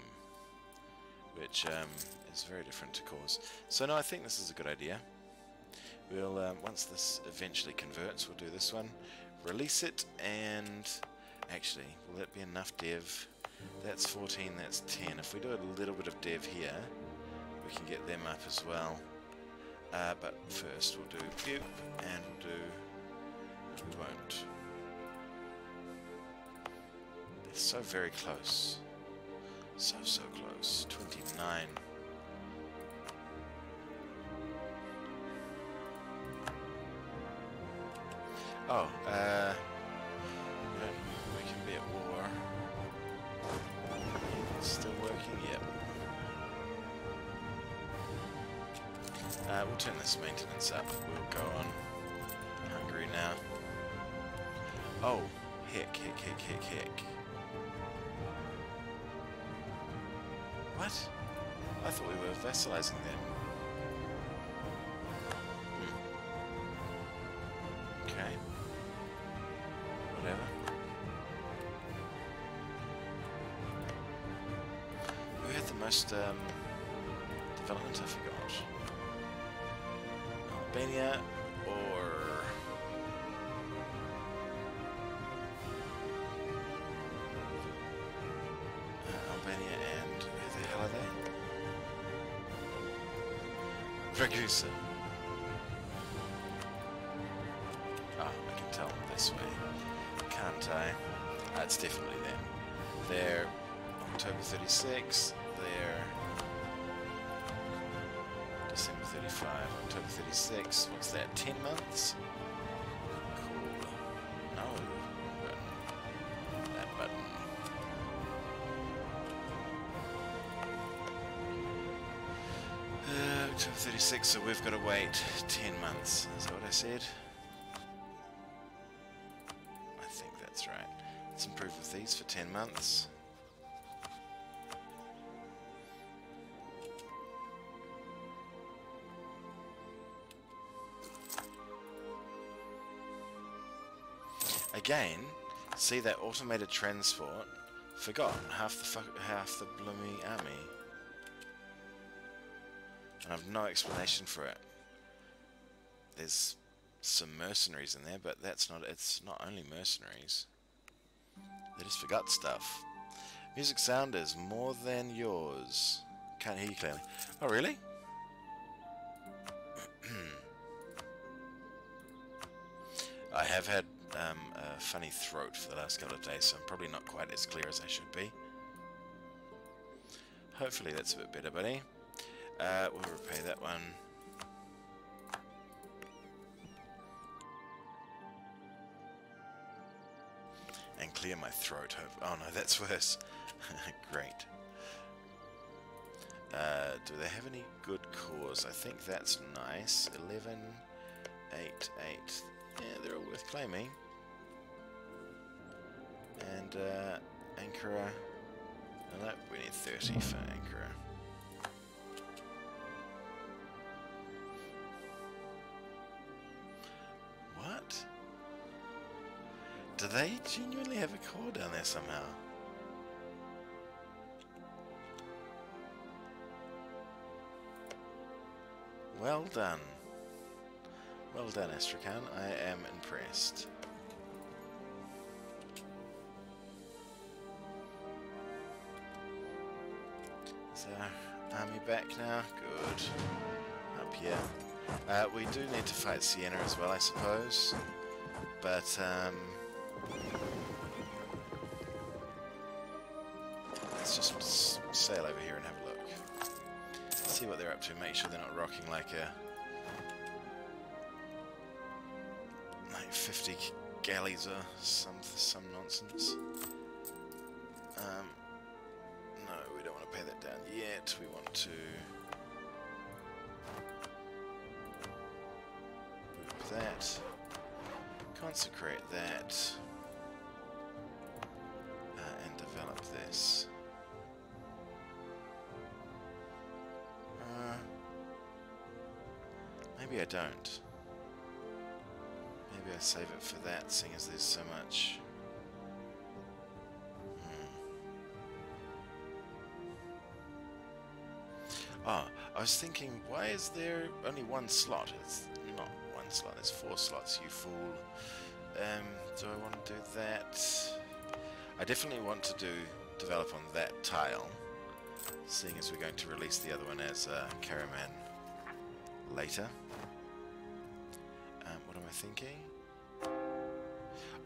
Which um, is very different to cause. So no, I think this is a good idea. We'll, um, once this eventually converts, we'll do this one. Release it, and actually, will that be enough dev? That's 14, that's 10. If we do a little bit of dev here, we can get them up as well. Uh, but first we'll do Bupe, and we'll do... we won't. So very close. So, so close. 29. Oh, uh... We can be at war. Still working? Yep. Uh, we'll turn this maintenance up. We'll go on Hungary now. Oh, heck, heck, heck, heck, heck. What? I thought we were vassalizing them. Hmm. Okay. Whatever. Who had the most um, development? I forgot. Albania Ragusa. Oh, I can tell them this way, can't I? Ah, it's definitely them. They're October 36. They're December 35, October 36. What's that? 10 months? 26, so we've got to wait 10 months. Is that what I said? I think that's right. Let's improve with these for 10 months. Again, see that automated transport? Forgot half the half the blooming army. And I've no explanation for it. There's some mercenaries in there, but that's not. It's not only mercenaries. They just forgot stuff. Music sound is more than yours. Can't hear you clearly. Oh, really? I have had um, a funny throat for the last couple of days, so I'm probably not quite as clear as I should be. Hopefully that's a bit better, buddy. Uh, we'll repay that one. And clear my throat. Oh no, that's worse. Great. Uh, do they have any good cause? I think that's nice. 11, 8, 8. Yeah, they're all worth claiming. And uh, Ankara. No, we need 30 for Ankara. Do they genuinely have a core down there somehow? Well done. Well done, Astrakhan. I am impressed. Is our army back now? Good. Up here. Uh, we do need to fight Siena as well, I suppose. But, um... sail over here and have a look. See what they're up to, make sure they're not rocking like a... Like 50 galleys or some, some nonsense. Um, no, we don't want to pay that down yet. We want to... That. Consecrate that. don't. Maybe I save it for that, seeing as there's so much... Hmm. Oh, I was thinking, why is there only one slot? It's not one slot, it's four slots, you fool. Um, do I want to do that? I definitely want to do develop on that tile, seeing as we're going to release the other one as uh, Karaman later thinking? Oh,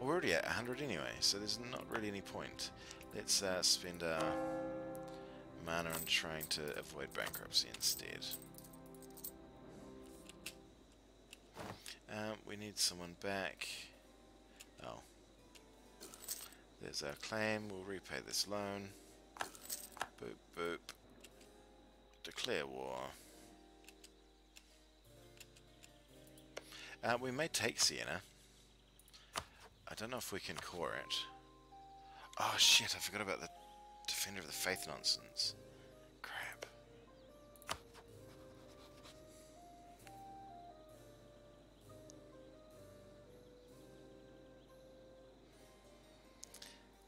we're already at 100 anyway, so there's not really any point. Let's uh, spend our mana on trying to avoid bankruptcy instead. Um, we need someone back. Oh. There's our claim. We'll repay this loan. Boop, boop. Declare war. Uh, we may take Siena. I don't know if we can core it. Oh shit, I forgot about the Defender of the Faith nonsense. Crap.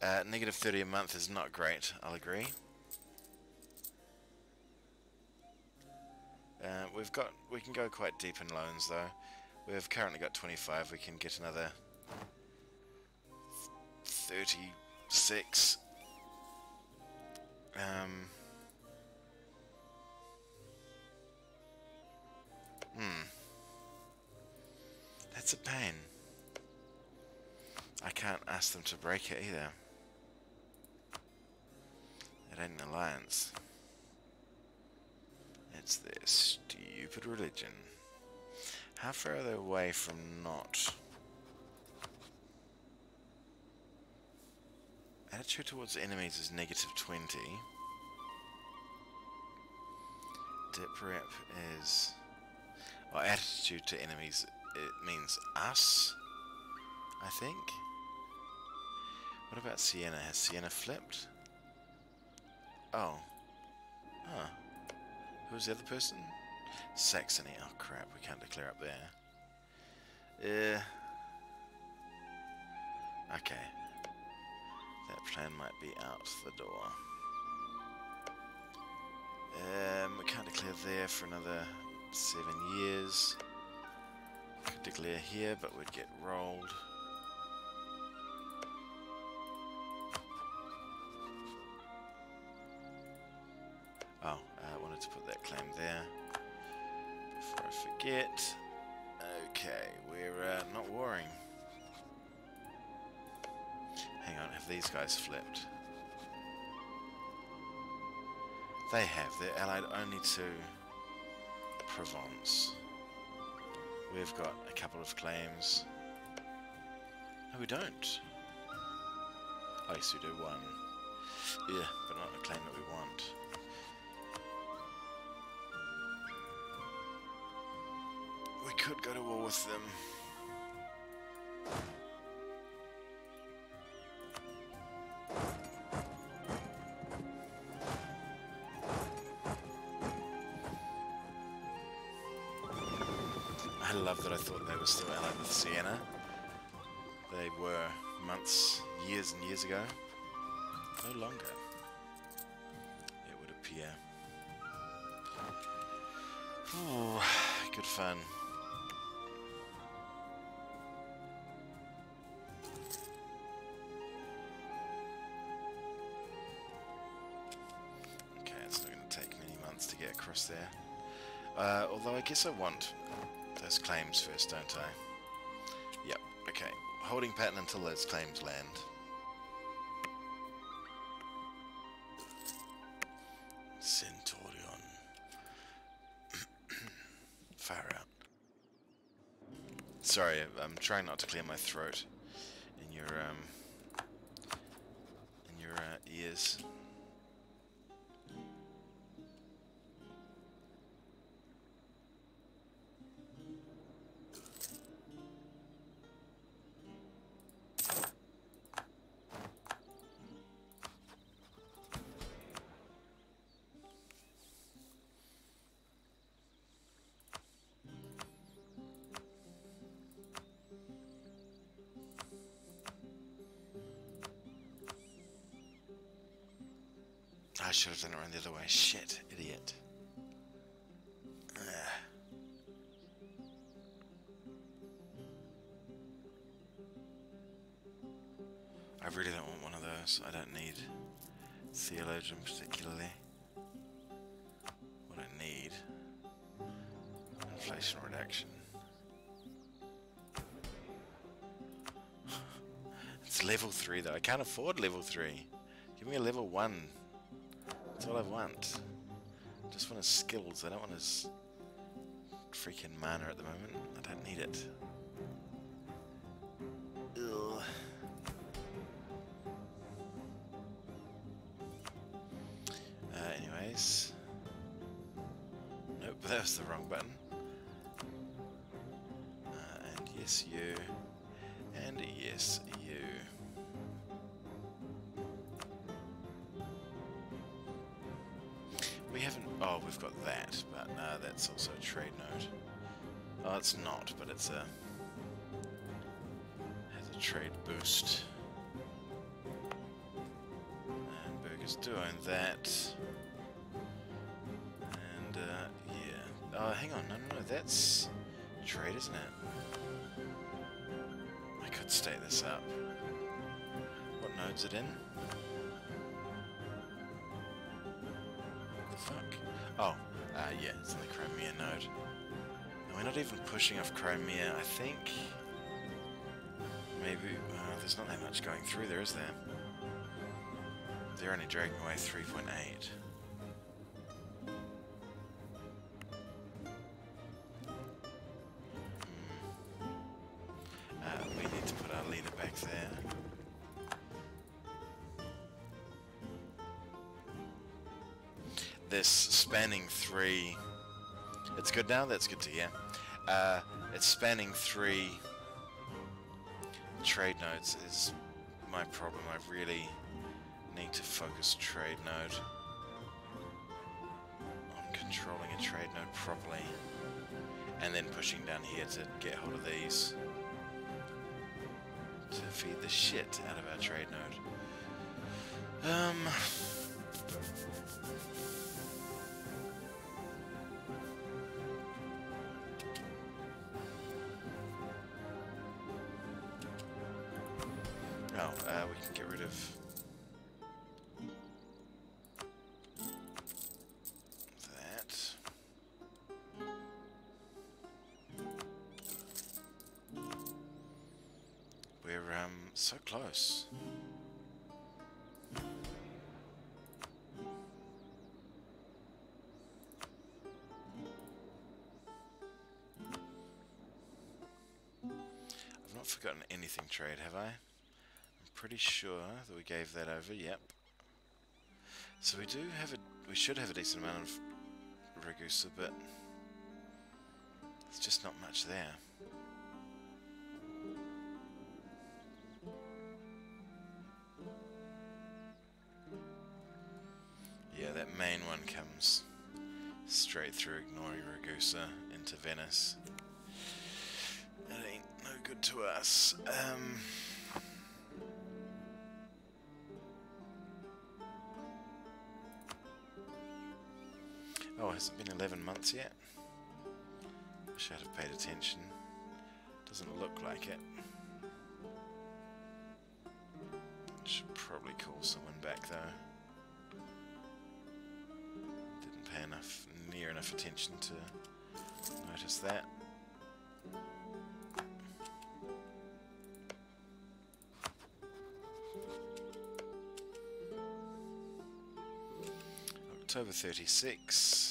Uh, negative 30 a month is not great, I'll agree. Uh, we've got, we can go quite deep in loans though. We've currently got 25, we can get another 36. Um, hmm. That's a pain. I can't ask them to break it either. It ain't an alliance. It's their stupid religion. How far are they away from not? Attitude towards enemies is negative 20. Dip rep is... Well, attitude to enemies, it means us, I think. What about Siena? Has Siena flipped? Oh. Huh. Who's the other person? Saxony. Oh crap, we can't declare up there. Yeah. Okay. That plan might be out the door. Um, we can't declare there for another seven years. Could declare here, but we'd get rolled. Oh, I wanted to put that claim there. I forget. Okay, we're uh, not warring. Hang on, have these guys flipped? They have. They're allied only to Provence. We've got a couple of claims. No, we don't. Oh, yes, we do one. Yeah, but not a claim that we want. Could go to war with them. I love that I thought they were still allied with Siena. They were months, years and years ago. No longer, it would appear. Ooh, good fun. Guess I want those claims first, don't I? Yep, okay. Holding pattern until those claims land. Centurion. Far out. Sorry, I'm trying not to clear my throat in your um in your uh, ears. the other way. Shit, idiot. Ugh. I really don't want one of those. I don't need theologian particularly. What I need, inflation reduction. it's level 3 though. I can't afford level 3. Give me a level 1. That's all I want. Just want his skills. I don't want his freaking mana at the moment. I don't need it. That's also a trade node. Oh, it's not, but it's a... has a trade boost. And Burger's doing that. And, uh, yeah. Oh, hang on, no, no, no, that's trade, isn't it? I could state this up. What node's it in? The fuck? Oh, yeah, it's in the Crimea node. And we're not even pushing off Crimea, I think. Maybe, uh, there's not that much going through there, is there? They're only dragging away 3.8. It's good now? That's good to hear. Uh, it's spanning three trade nodes is my problem. I really need to focus trade node on controlling a trade node properly and then pushing down here to get hold of these to feed the shit out of our trade node. Um. Anything trade, have I? I'm pretty sure that we gave that over, yep. So we do have a, we should have a decent amount of Ragusa, but there's just not much there. Yeah, that main one comes straight through ignoring Ragusa into Venice. To us. Um... Oh, has it been 11 months yet? Wish I'd have paid attention. Doesn't look like it. Should probably call someone back though. Didn't pay enough, near enough attention to notice that. October 36.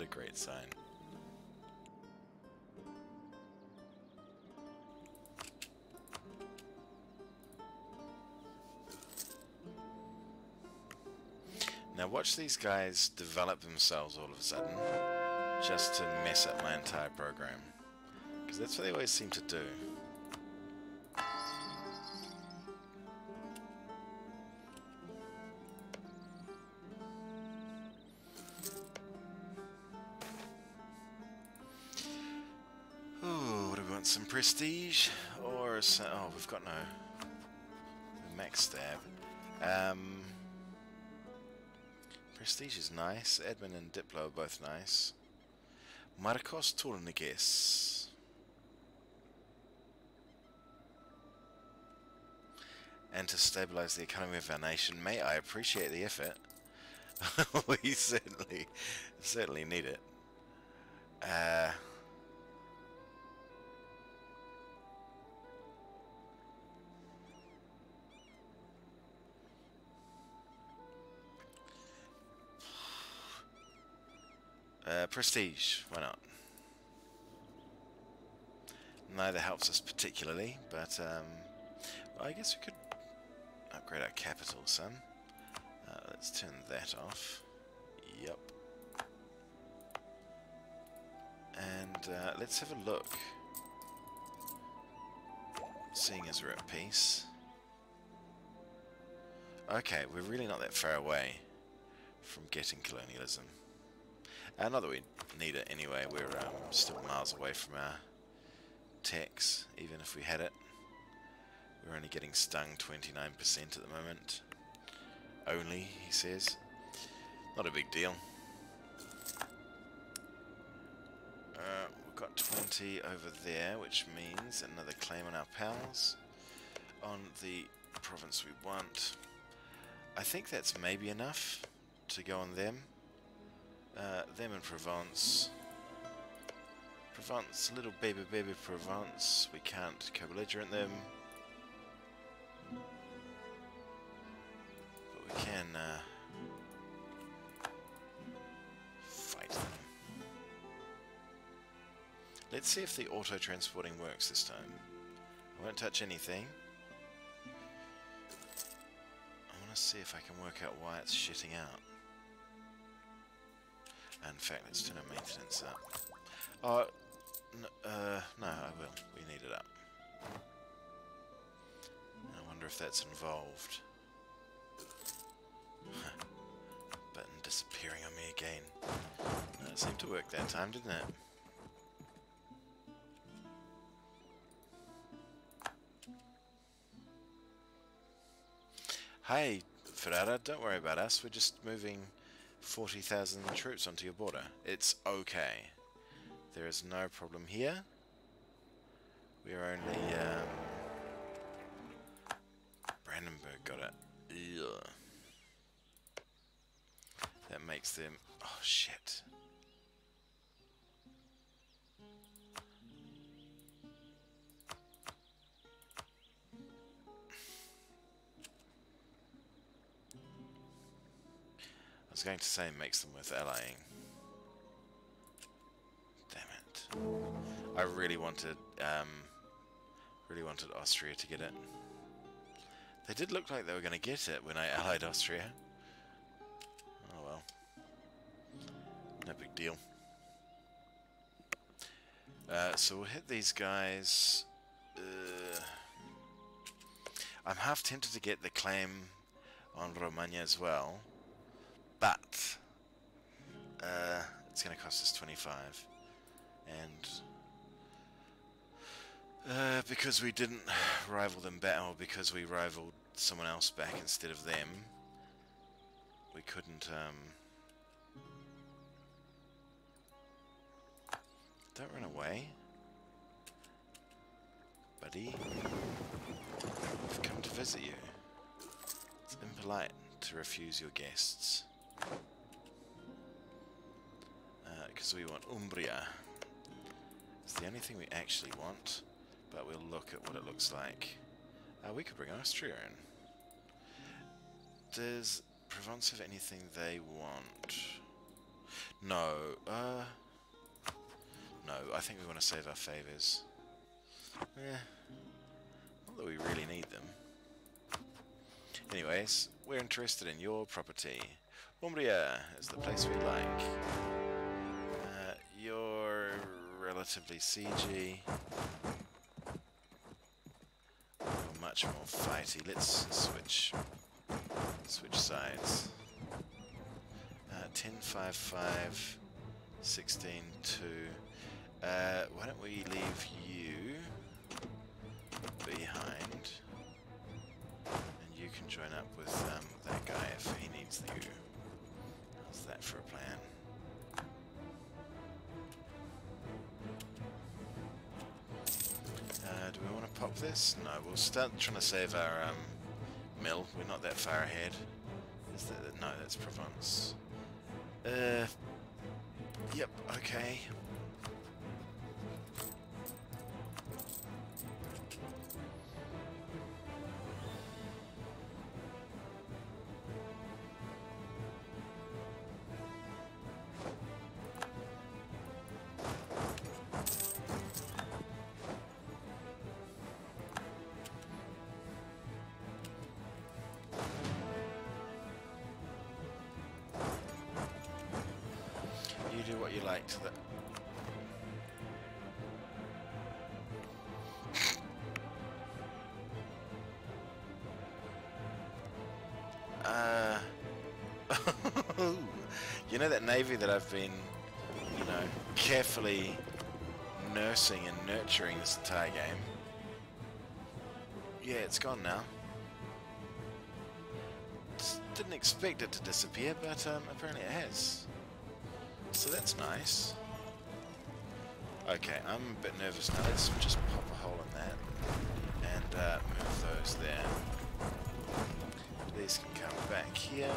Not a great sign. Now watch these guys develop themselves all of a sudden, just to mess up my entire program. Because that's what they always seem to do. Prestige? Or some, oh, we've got no max stab. Um, prestige is nice. Admin and Diplo are both nice. Marcos Tourniquez. And to stabilize the economy of our nation, may I appreciate the effort. we certainly, certainly need it. Uh, Uh, prestige, why not? Neither helps us particularly, but um, well, I guess we could upgrade our capital some. Uh, let's turn that off. Yep. And uh, let's have a look. Seeing as we're at peace. Okay, we're really not that far away from getting colonialism. Uh, not that we need it anyway, we're um, still miles away from our tax, even if we had it. We're only getting stung 29% at the moment. Only, he says. Not a big deal. Uh, we've got 20 over there, which means another claim on our pals. On the province we want. I think that's maybe enough to go on them. Uh, them in Provence. Provence, little baby baby Provence. We can't co-belligerent them. But we can uh, fight them. Let's see if the auto-transporting works this time. I won't touch anything. I want to see if I can work out why it's shitting out. In fact, let's turn our maintenance up. Oh, uh, no, I will. We need it up. I wonder if that's involved. Button disappearing on me again. That seemed to work that time, didn't it? Hey, Ferrara, don't worry about us. We're just moving 40,000 troops onto your border. It's okay. There is no problem here. We are only, um, Brandenburg got it. Ugh. That makes them, oh shit. Was going to say makes them worth allying. Damn it. I really wanted, um, really wanted Austria to get it. They did look like they were going to get it when I allied Austria. Oh well. No big deal. Uh, so we'll hit these guys. Uh, I'm half tempted to get the claim on Romagna as well but uh, it's going to cost us 25 and uh, because we didn't rival them back or because we rivaled someone else back instead of them we couldn't um, don't run away. Buddy I've come to visit you. It's impolite to refuse your guests because uh, we want Umbria. It's the only thing we actually want, but we'll look at what it looks like. Uh, we could bring Austria in. Does Provence have anything they want? No. Uh, no, I think we want to save our favours. Yeah. Not that we really need them. Anyways, we're interested in your property. Umbria is the place we like. Uh, your relatively siegey. Much more fighty. Let's switch switch sides. Uh, 10, 5, 5, 16, 2. Uh, why don't we leave you behind? And you can join up with um, that guy if he needs you. That for a plan? Uh, do we want to pop this? No, we'll start trying to save our um, mill. We're not that far ahead. Is that, no, that's Provence. Uh, yep, okay. To the... Uh... you know that navy that I've been, you know, carefully nursing and nurturing this entire game? Yeah, it's gone now. Just didn't expect it to disappear, but um, apparently it has. So that's nice. Okay, I'm a bit nervous now. Let's just pop a hole in that and uh, move those there. These can come back here.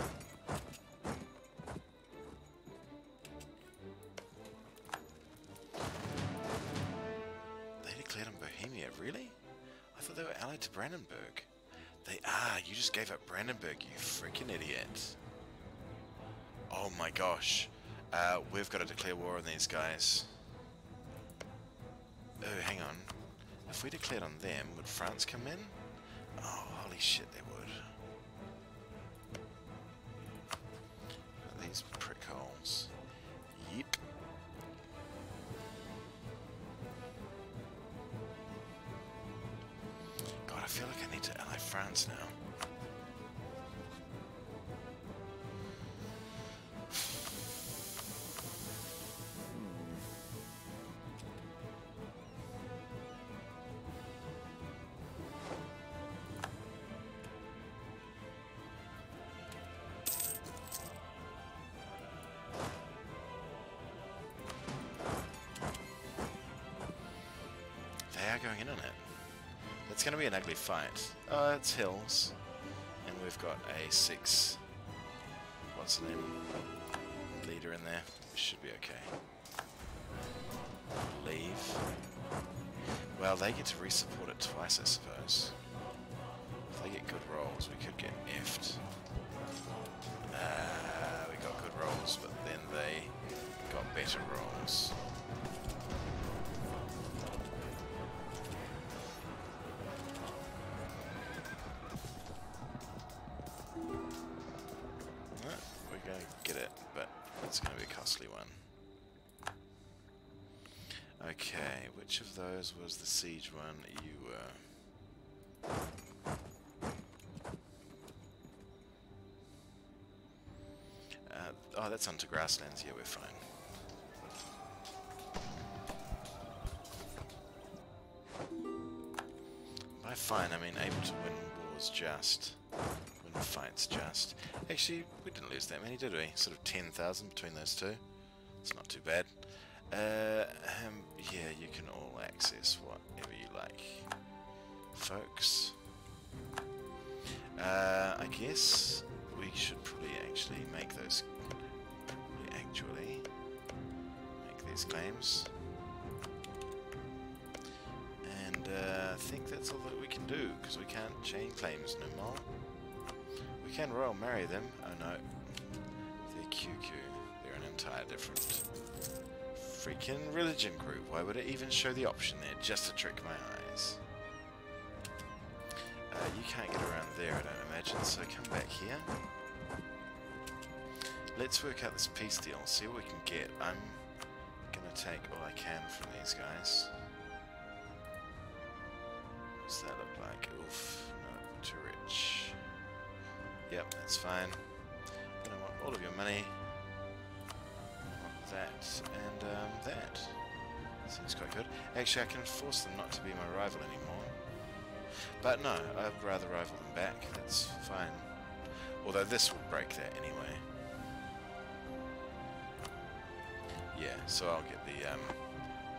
They declared on Bohemia, really? I thought they were allied to Brandenburg. They are, you just gave up Brandenburg, you freaking idiot. Oh my gosh. Uh, we've got to declare war on these guys. Oh, hang on. If we declared on them, would France come in? Oh, holy shit, they would. These prick holes. Yep. God, I feel like I need to ally France now. They are going in on it. It's going to be an ugly fight. Uh, it's hills. And we've got a six... What's the name? Leader in there. We should be okay. Leave. Well, they get to resupport it twice, I suppose. If they get good rolls, we could get effed. Uh, we got good rolls, but then they got better rolls. Which of those was the siege one you were? Uh, oh, that's onto grasslands. Yeah, we're fine. By fine, I mean able to win wars just. Win fights just. Actually, we didn't lose that many, did we? Sort of 10,000 between those two. It's not too bad. Uh, um, yeah, you can all access whatever you like. Folks. Uh, I guess we should probably actually make those... Actually make these claims. And uh, I think that's all that we can do, because we can't chain claims no more. We can royal marry them. Oh no. They're QQ. They're an entire different freaking religion group. Why would it even show the option there? Just to trick my eyes. Uh, you can't get around there, I don't imagine, so come back here. Let's work out this peace deal, see what we can get. I'm gonna take all I can from these guys. What's that look like? Oof, no, too rich. Yep, that's fine. Gonna want all of your money. That and um, that. Seems quite good. Actually, I can force them not to be my rival anymore. But no, I'd rather rival them back. That's fine. Although this will break that anyway. Yeah, so I'll get the um,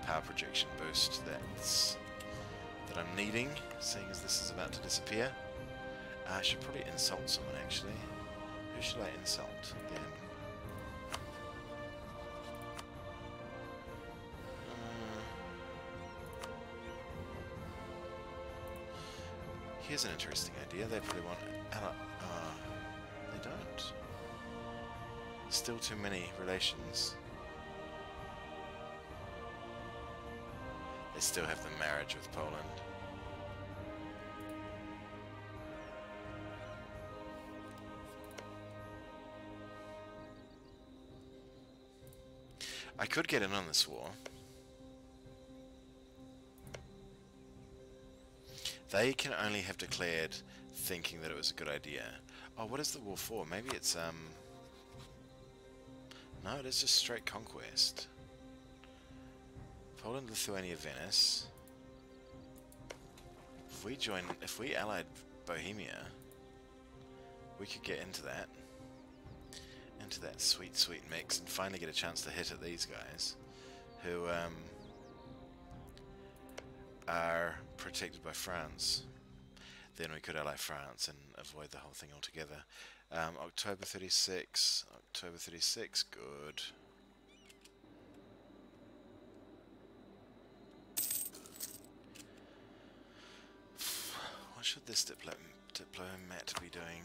power projection boost that's that I'm needing, seeing as this is about to disappear. Uh, I should probably insult someone actually. Who should I insult? Here's an interesting idea. They probably want ally. Uh, they don't. Still too many relations. They still have the marriage with Poland. I could get in on this war. They can only have declared thinking that it was a good idea. Oh, what is the war for? Maybe it's, um... No, it is just straight conquest. Poland, Lithuania, Venice. If we join, if we allied Bohemia, we could get into that. Into that sweet, sweet mix and finally get a chance to hit at these guys who um, are protected by France. Then we could ally France and avoid the whole thing altogether. Um, October 36, October 36, good. What should this diplo diplomat be doing?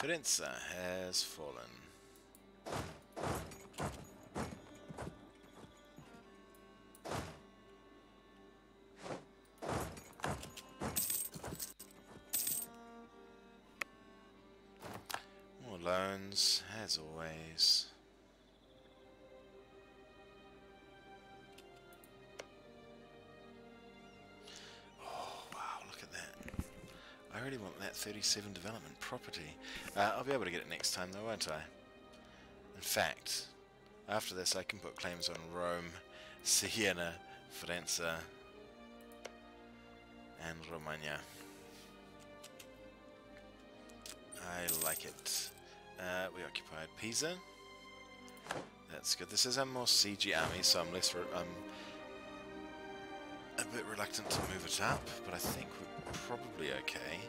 Firenze has fallen. That 37 development property. Uh, I'll be able to get it next time though, won't I? In fact, after this I can put claims on Rome, Siena, Firenze, and Romagna. I like it. Uh, we occupied Pisa. That's good. This is a more siege army, so I'm less. I'm a bit reluctant to move it up, but I think we're probably okay.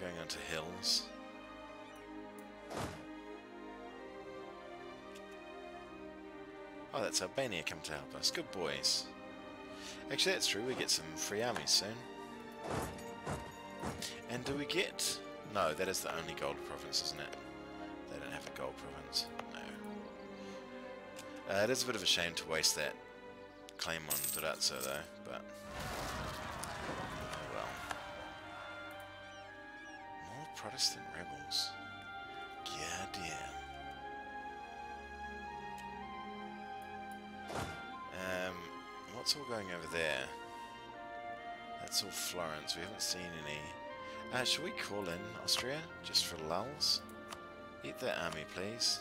We're going onto hills. Oh, that's Albania come to help us. Good boys. Actually, that's true. We get some free armies soon. And do we get... No, that is the only gold province, isn't it? They don't have a gold province. No. Uh, it is a bit of a shame to waste that claim on Durazzo, though, but... Protestant rebels. God damn. Um, what's all going over there? That's all Florence. We haven't seen any. Uh, should we call in Austria just for lulls? Eat that army, please.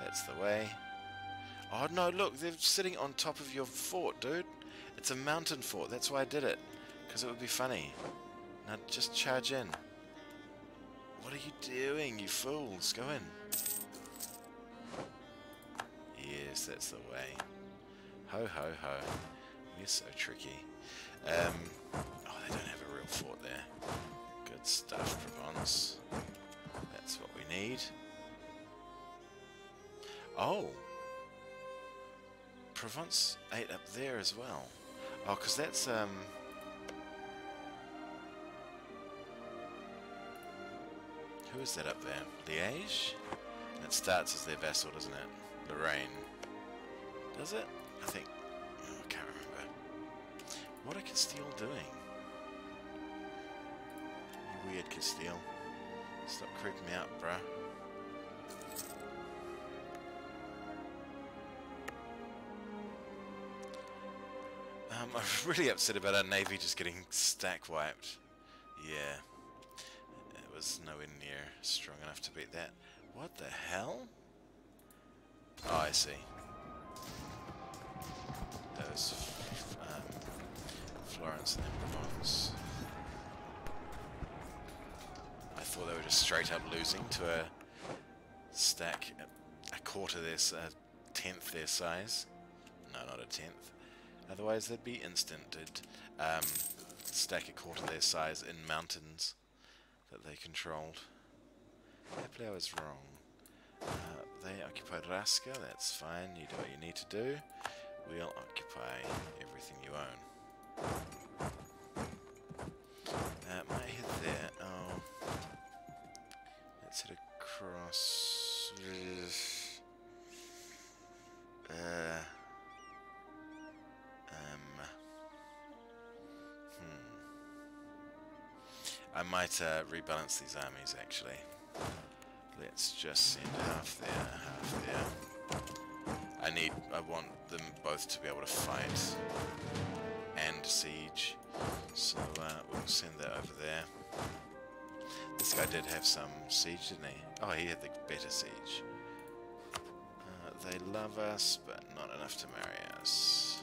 That's the way. Oh no, look, they're sitting on top of your fort, dude. It's a mountain fort. That's why I did it. Because it would be funny. Now just charge in. What are you doing, you fools? Go in. Yes, that's the way. Ho, ho, ho. We're so tricky. Um, oh, they don't have a real fort there. Good stuff, Provence. That's what we need. Oh! Provence 8 up there as well. Oh, because that's, um... Who is that up there? Liège? It starts as their vassal, doesn't it? Lorraine. Does it? I think... Oh, I can't remember. What are Castile doing? You weird Castile. Stop creeping me out, bruh. Um, I'm really upset about our navy just getting stack wiped. Yeah. Was nowhere near strong enough to beat that. What the hell? Oh, I see. Those um, Florence and Provence. I thought they were just straight up losing to a stack a quarter their a tenth their size. No, not a tenth. Otherwise, they'd be instanted. Um, stack a quarter their size in mountains that they controlled. Happily, I was wrong. Uh, they occupied Raska, that's fine, you do what you need to do. We'll occupy everything you own. Uh, might head there. Oh. Let's head across. Uh, might uh, rebalance these armies actually. Let's just send half there, half there. I need, I want them both to be able to fight and siege. So uh, we'll send that over there. This guy did have some siege, didn't he? Oh, he had the better siege. Uh, they love us, but not enough to marry us.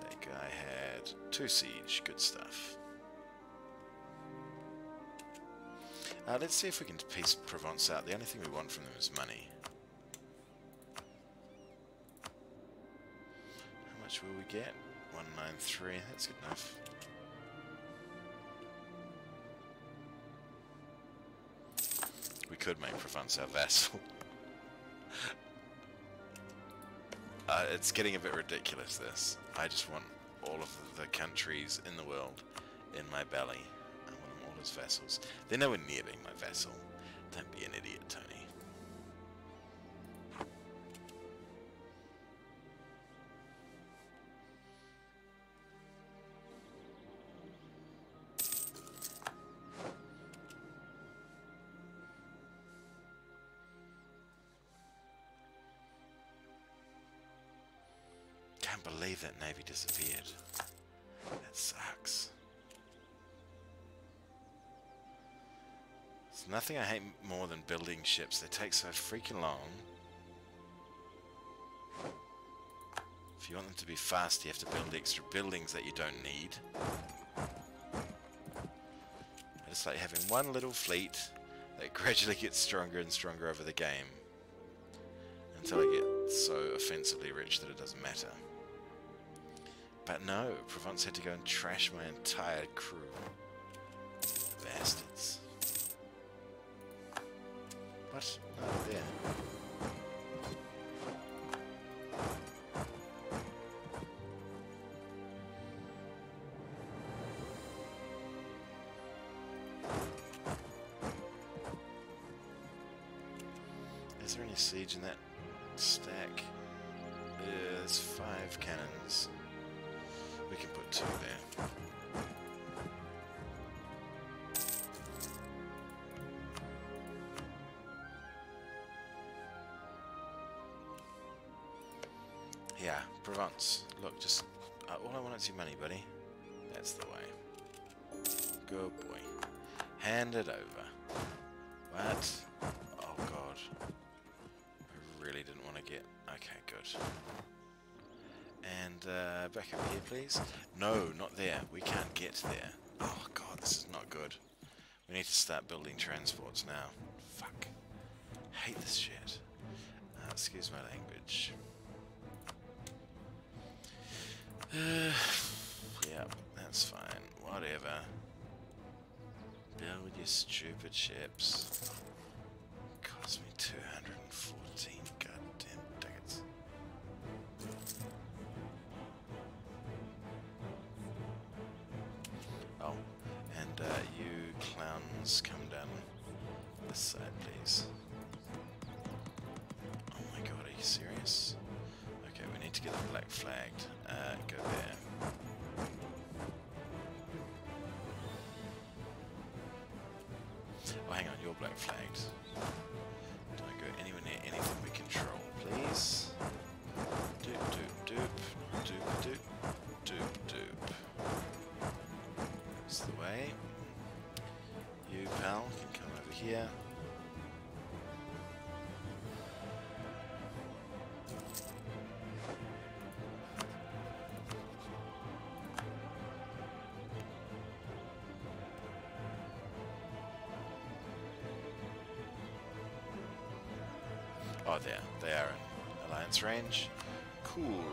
That guy had two siege, good stuff. Uh, let's see if we can piece Provence out. The only thing we want from them is money. How much will we get? 193, that's good enough. We could make Provence our vassal. uh, it's getting a bit ridiculous, this. I just want all of the countries in the world in my belly as vessels. They're nowhere near being my vessel. Don't be an idiot, Tony. Can't believe that navy disappeared. That uh, nothing I hate more than building ships. They take so freaking long. If you want them to be fast, you have to build extra buildings that you don't need. I just like having one little fleet that gradually gets stronger and stronger over the game. Until I get so offensively rich that it doesn't matter. But no, Provence had to go and trash my entire crew. Bastards. What? Oh, Look, just... Uh, all I want is your money, buddy. That's the way. Good boy. Hand it over. What? Oh, God. I really didn't want to get... Okay, good. And uh, back over here, please. No, not there. We can't get there. Oh, God, this is not good. We need to start building transports now. Fuck. I hate this shit. Uh, excuse my language. yeah, that's fine. Whatever. Build your stupid ships. There. They are in Alliance range. Cool.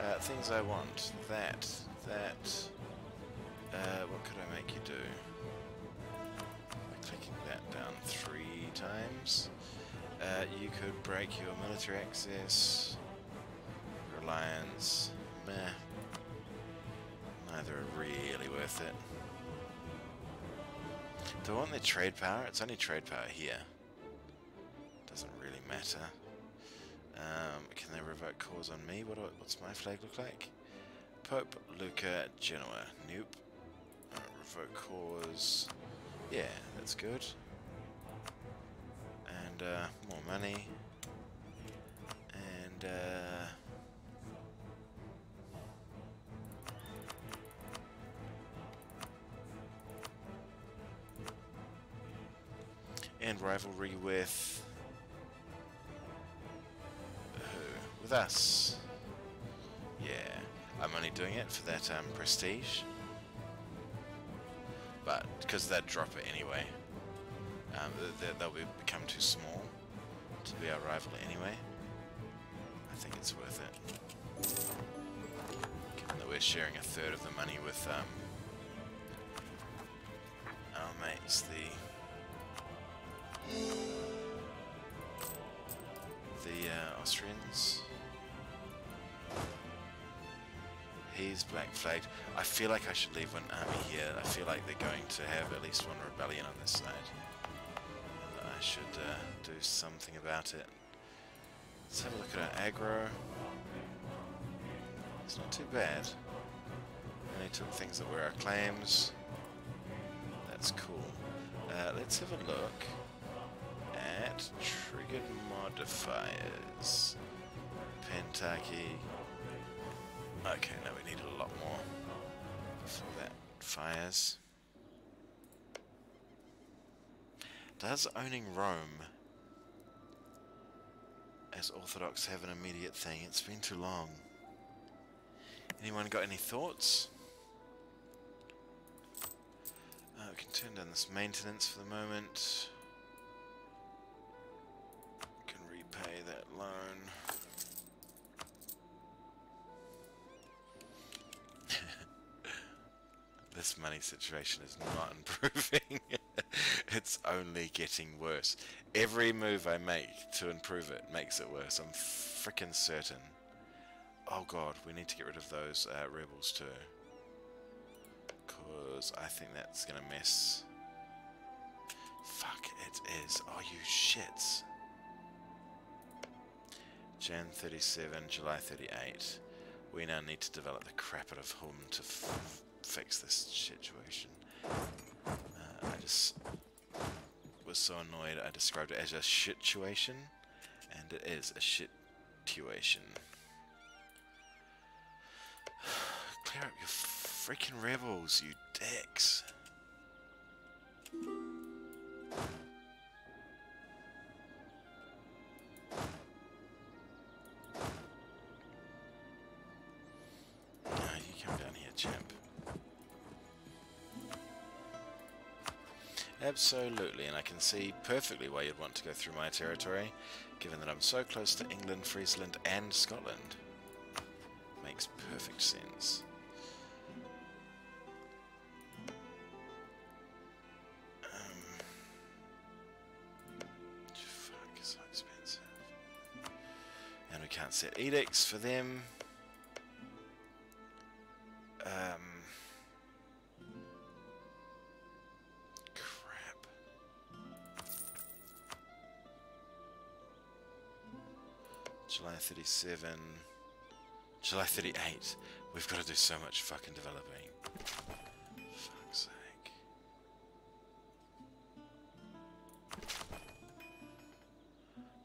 Uh, things I want. That. That. Uh, what could I make you do? By clicking that down three times. Uh, you could break your military access. Reliance. Meh. Neither are really worth it. Do I want their trade power? It's only trade power here. Me? What do I, what's my flag look like? Pope, Luca, Genoa. Nope. Uh, revoke cause. Yeah, that's good. And uh, more money. And uh, and rivalry with? With us. Only doing it for that um, prestige. But because they'd drop it anyway, um, they, they'll be, become too small to be our rival anyway. I think it's worth it. Given that we're sharing a third of the money with um, our mates, the the uh, Austrians. He's black flagged. I feel like I should leave one army here. I feel like they're going to have at least one rebellion on this side. I should uh, do something about it. Let's have a look at our aggro. It's not too bad. Only took things that were our claims. That's cool. Uh, let's have a look at triggered modifiers. Pentarchy. Okay, now we need a lot more before that fires. Does owning Rome as Orthodox have an immediate thing? It's been too long. Anyone got any thoughts? Uh, we can turn down this maintenance for the moment. Can repay that loan. This money situation is not improving. it's only getting worse. Every move I make to improve it makes it worse. I'm freaking certain. Oh god, we need to get rid of those uh, rebels too. Because I think that's going to mess... Fuck, it is. Oh, you shits. Jan 37, July 38. We now need to develop the crap out of Hum to fix this situation. Uh, I just was so annoyed I described it as a situation, and it is a shit situation. Clear up your freaking rebels, you dicks. Absolutely, and I can see perfectly why you'd want to go through my territory, given that I'm so close to England, Friesland, and Scotland. Makes perfect sense. Um. And we can't set edicts for them. 7... July 38. We've got to do so much fucking developing. Fuck's sake.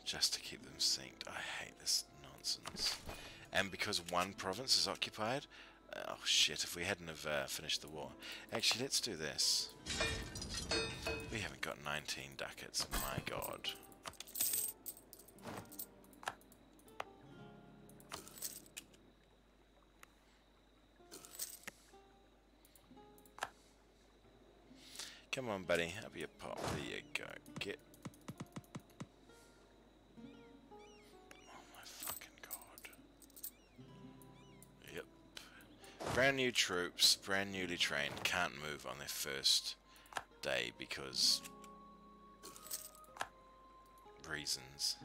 Just to keep them synced. I hate this nonsense. And because one province is occupied... Oh shit, if we hadn't have uh, finished the war. Actually, let's do this. We haven't got 19 ducats, my god. Come on, buddy. Up your pop. There you go. Get. Oh my fucking god. Yep. Brand new troops, brand newly trained, can't move on their first day because reasons.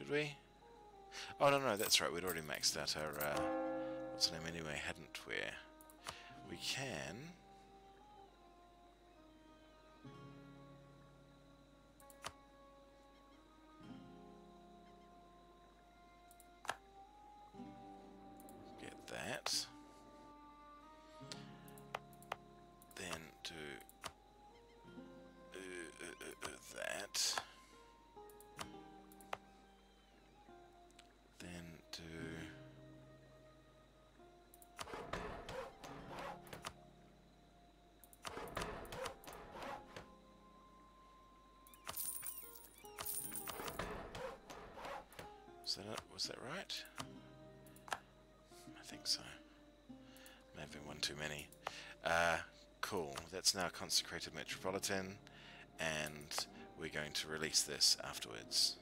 Should we? Oh, no, no, that's right. We'd already maxed out our, uh, what's the name anyway, hadn't we? We can... Was that, right? I think so. May have been one too many. Uh, cool. That's now consecrated metropolitan, and we're going to release this afterwards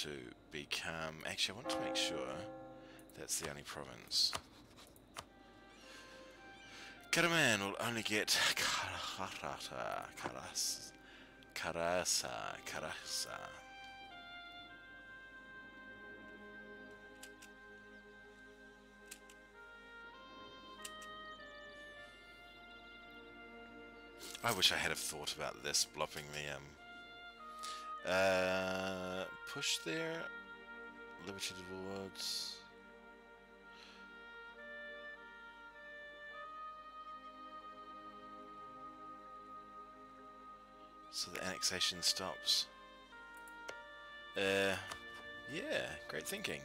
to become. Actually, I want to make sure that's the only province. Karaman will only get Karata, Karas, Karasa, Karasa. I wish I had have thought about this, blopping the, um... Uh, push there. Liberty towards... So the annexation stops. Uh, yeah, great thinking.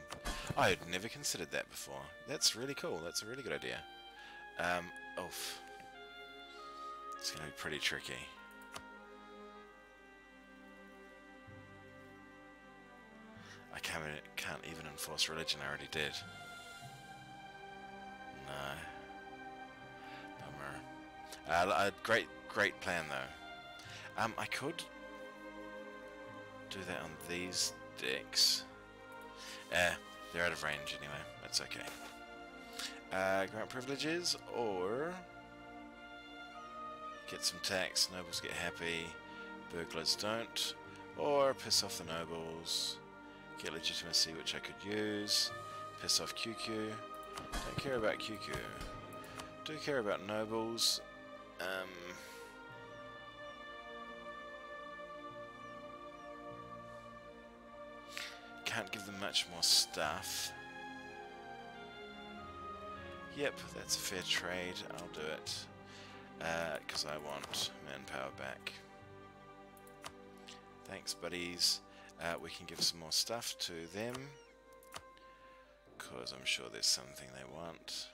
I had never considered that before. That's really cool. That's a really good idea. Um, oof. It's going to be pretty tricky. I can't, can't even enforce religion, I already did. No. Bummer. Uh, great, great plan though. Um, I could do that on these dicks. Eh, they're out of range anyway. That's okay. Uh, grant privileges, or Get some tax, nobles get happy, burghers don't. Or piss off the nobles, get legitimacy which I could use, piss off QQ. Don't care about QQ. Do care about nobles. Um, can't give them much more stuff. Yep, that's a fair trade. I'll do it because uh, I want manpower back. Thanks, buddies. Uh, we can give some more stuff to them, because I'm sure there's something they want.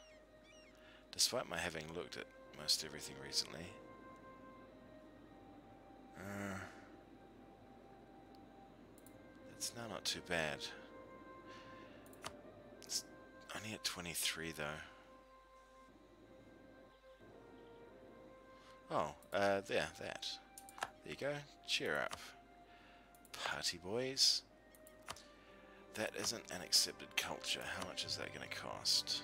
Despite my having looked at most everything recently. Uh, it's now not too bad. It's only at 23 though. Oh, uh, there, that. There you go. Cheer up. Party boys. That isn't an accepted culture. How much is that going to cost?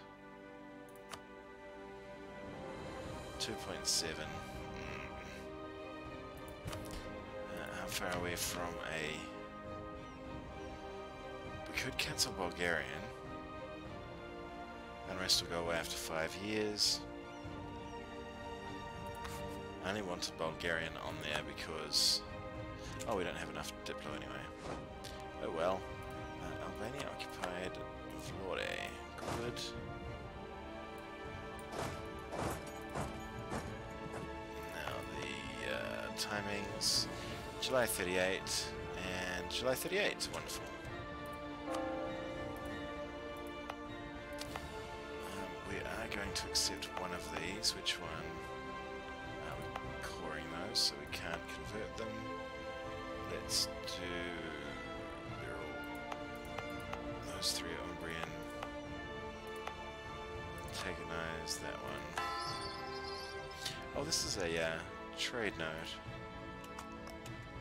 2.7. Mm. Uh, how far away from a... We could cancel Bulgarian. Unrest will go away after five years. I only wanted Bulgarian on there because... Oh, we don't have enough Diplo anyway. Oh well. Uh, Albania occupied Vlore. Good. Now the uh, timings. July 38 and July 38. Wonderful. Um, we are going to accept one of these. Which one? Trade node.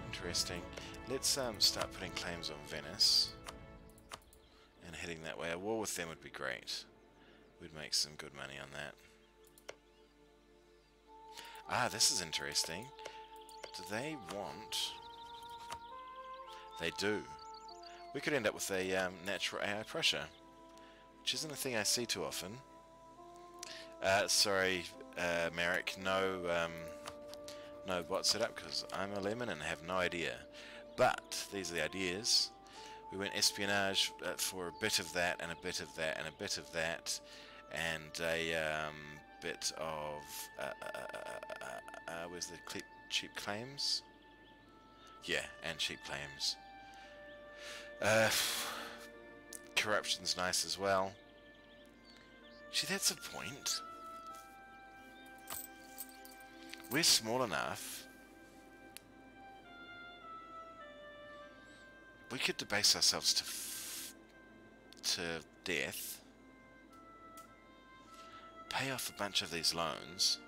Interesting. Let's um, start putting claims on Venice and heading that way. A war with them would be great. We'd make some good money on that. Ah, this is interesting. Do they want... They do. We could end up with a um, natural AI pressure. which isn't a thing I see too often. Uh, sorry, uh, Merrick, no, um, no bot setup because I'm a lemon and have no idea. But these are the ideas. We went espionage uh, for a bit of that and a bit of that and a bit of that and a um, bit of uh, uh, uh, where's the cheap claims? Yeah, and cheap claims. Uh, corruption's nice as well. See, that's a point. We're small enough. We could debase ourselves to to death. Pay off a bunch of these loans.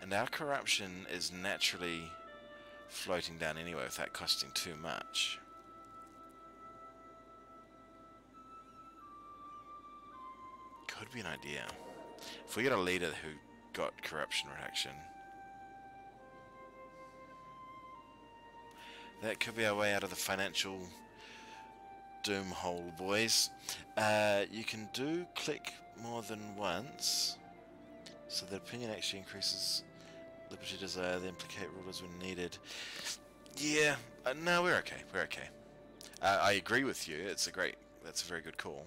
And our corruption is naturally floating down anyway without costing too much. Could be an idea. If we get a leader who got corruption reduction, that could be our way out of the financial doom hole, boys. Uh, you can do click more than once, so the opinion actually increases liberty desire, the implicate rulers when needed. Yeah, uh, no, we're okay, we're okay. Uh, I agree with you, it's a great, that's a very good call.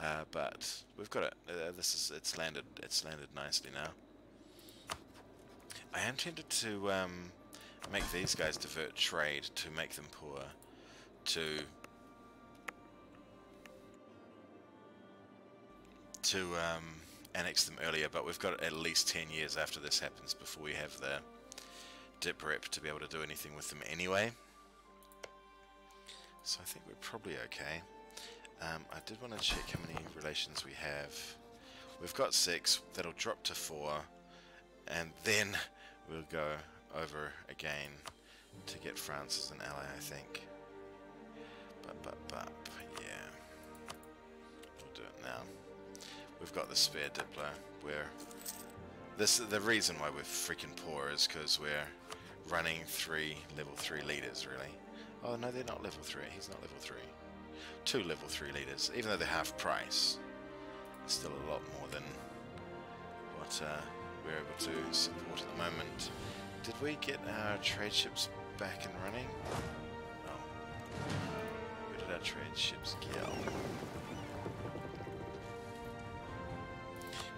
Uh, but we've got it. Uh, this is it's landed. It's landed nicely now. I tempted to um, make these guys divert trade to make them poor. To to um, annex them earlier, but we've got at least 10 years after this happens before we have the dip rep to be able to do anything with them anyway. So I think we're probably okay. Um, I did want to check how many relations we have. We've got six, that'll drop to four, and then we'll go over again to get France as an ally, I think. But, but, but, yeah. We'll do it now. We've got the spare Diplo. We're... This, the reason why we're freaking poor is because we're running three level 3 leaders, really. Oh, no, they're not level 3. He's not level 3 two level 3 leaders, even though they're half price. It's still a lot more than what uh, we're able to support at the moment. Did we get our trade ships back and running? Oh. Where did our trade ships go?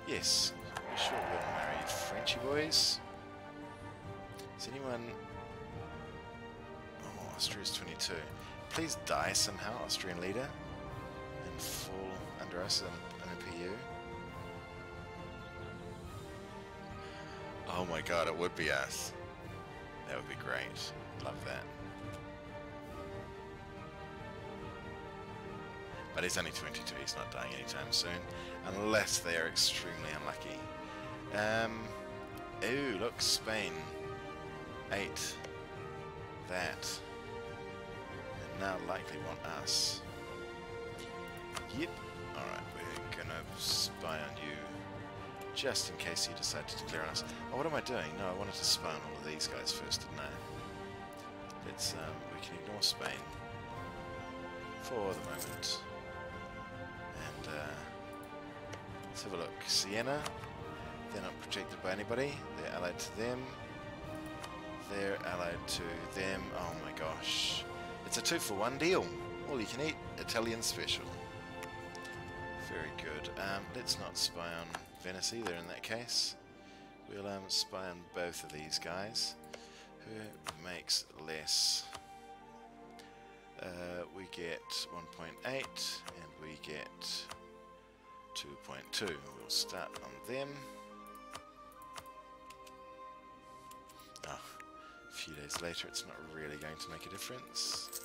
Yes, sure we'll marry Frenchy boys. Is anyone... Oh, Austria's 22 please die somehow, Austrian leader, and fall under us in, Oh my god, it would be us. That would be great. Love that. But he's only 22, he's not dying anytime soon. Unless they are extremely unlucky. Um, ooh, look, Spain. Eight. That now likely want us. Yep. Alright, we're gonna spy on you just in case you decide to declare on us. Oh, what am I doing? No, I wanted to spawn all of these guys first, didn't I? Let's, um, we can ignore Spain for the moment. And, uh, let's have a look. Siena, they're not protected by anybody. They're allied to them. They're allied to them. Oh my gosh. It's a two for one deal. All you can eat, Italian special. Very good. Um, let's not spy on Venice either in that case. We'll um, spy on both of these guys. Who makes less? Uh, we get 1.8 and we get 2.2. We'll start on them. Oh, a few days later it's not really going to make a difference.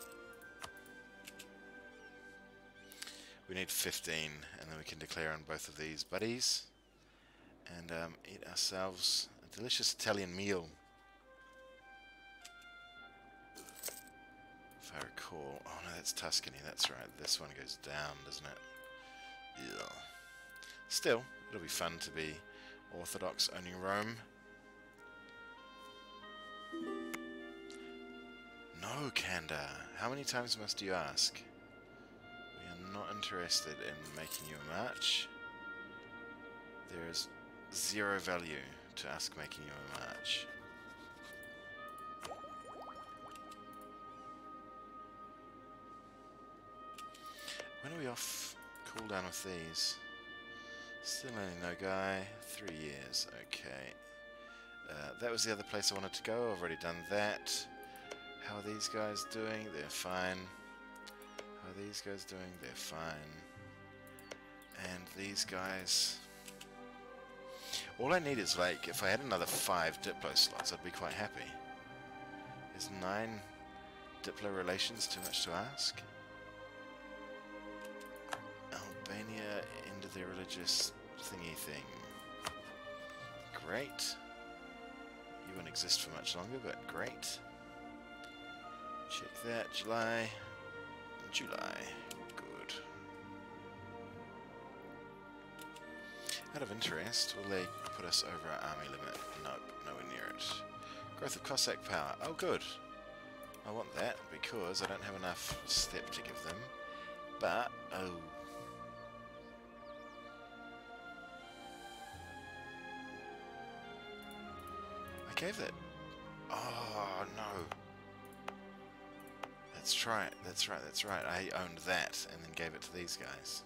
We need 15, and then we can declare on both of these buddies. And um, eat ourselves a delicious Italian meal. If I recall... Oh no, that's Tuscany, that's right. This one goes down, doesn't it? Yeah. Still, it'll be fun to be Orthodox owning Rome. No, Candar. How many times must you ask? We are not interested in making you a match. There is zero value to ask making you a match. When are we off cooldown with these? Still only no guy. Three years. Okay. Uh, that was the other place I wanted to go. I've already done that. How are these guys doing? They're fine. How are these guys doing? They're fine. And these guys... All I need is like, if I had another five Diplo slots, I'd be quite happy. Is nine Diplo relations too much to ask? Albania into their religious thingy thing. Great. You won't exist for much longer, but great. Check that, July. July. Out of interest, will they put us over our army limit? Nope, nowhere near it. Growth of Cossack power. Oh, good. I want that because I don't have enough steppe to give them. But, oh. I gave that. Oh, no. That's right, that's right, that's right. I owned that and then gave it to these guys.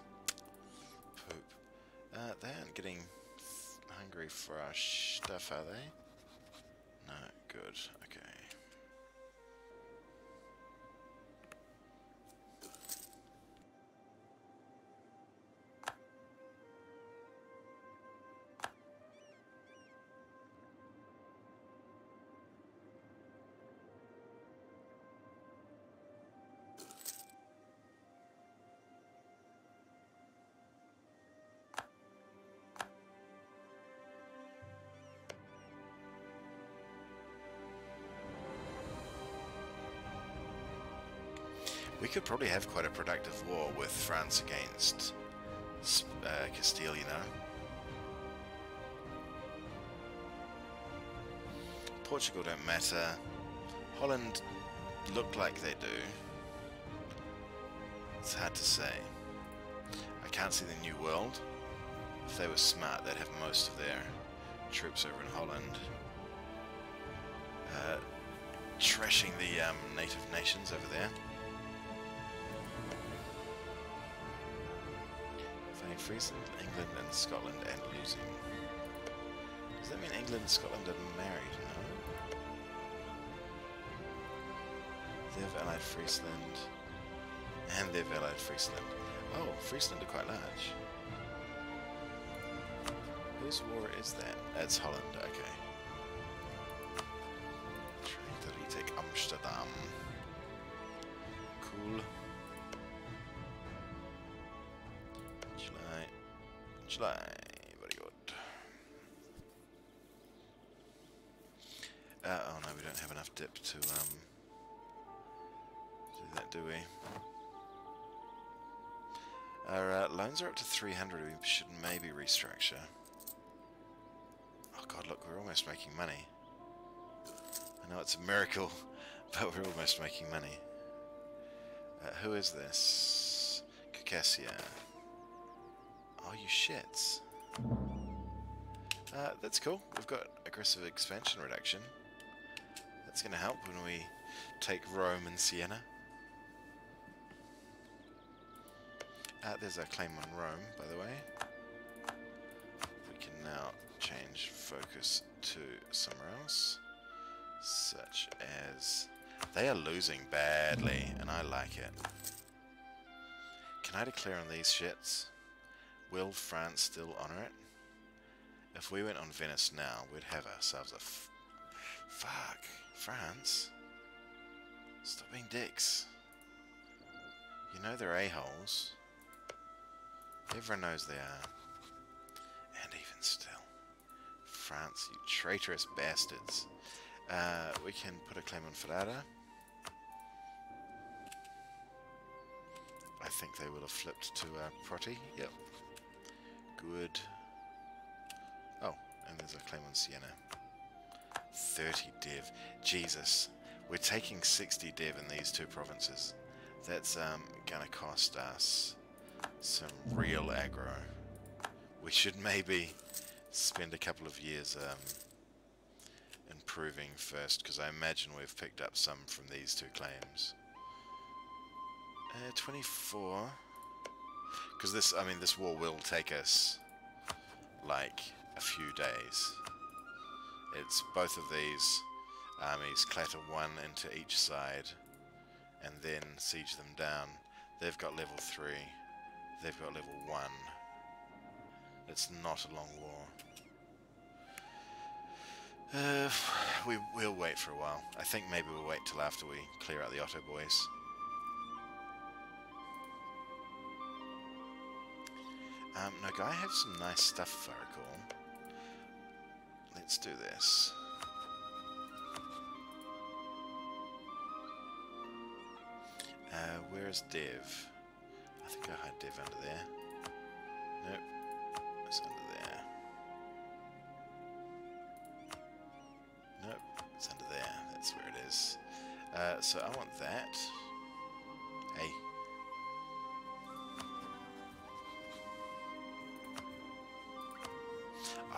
Uh, they aren't getting hungry for our stuff, are they? No, good. Okay. Could probably have quite a productive war with France against uh, Castile, you know. Portugal don't matter. Holland look like they do. It's hard to say. I can't see the New World. If they were smart, they'd have most of their troops over in Holland. Uh, trashing the um, native nations over there. Friesland, England and Scotland and losing. Does that mean England and Scotland are married? No. They've allied Friesland. And they've allied Friesland. Oh, Friesland are quite large. Whose war is that? That's Holland, okay. Are up to 300. We should maybe restructure. Oh god, look, we're almost making money. I know it's a miracle, but we're almost making money. Uh, who is this? Caucasia. Oh, you shits. Uh, that's cool. We've got aggressive expansion reduction. That's going to help when we take Rome and Siena. Uh, there's our claim on Rome, by the way. We can now change focus to somewhere else, such as... They are losing badly, and I like it. Can I declare on these shits? Will France still honour it? If we went on Venice now, we'd have ourselves a fuck. France? Stop being dicks. You know they're a-holes. Everyone knows they are. And even still. France, you traitorous bastards. Uh, we can put a claim on Ferrara. I think they will have flipped to uh, Proti. Yep. Good. Oh, and there's a claim on Siena. 30 dev. Jesus. We're taking 60 dev in these two provinces. That's um, gonna cost us some real aggro. We should maybe spend a couple of years um, improving first, because I imagine we've picked up some from these two claims. Uh, 24. Because this, I mean, this war will take us, like, a few days. It's both of these armies clatter one into each side, and then siege them down. They've got level 3. They've got level 1. It's not a long war. Uh, we, we'll wait for a while. I think maybe we'll wait till after we clear out the Otto boys. Um, Nogai, have some nice stuff if I recall. Let's do this. Uh, where's Dev? I think I had Dev under there. Nope. It's under there. Nope. It's under there. That's where it is. Uh, so I want that. Hey.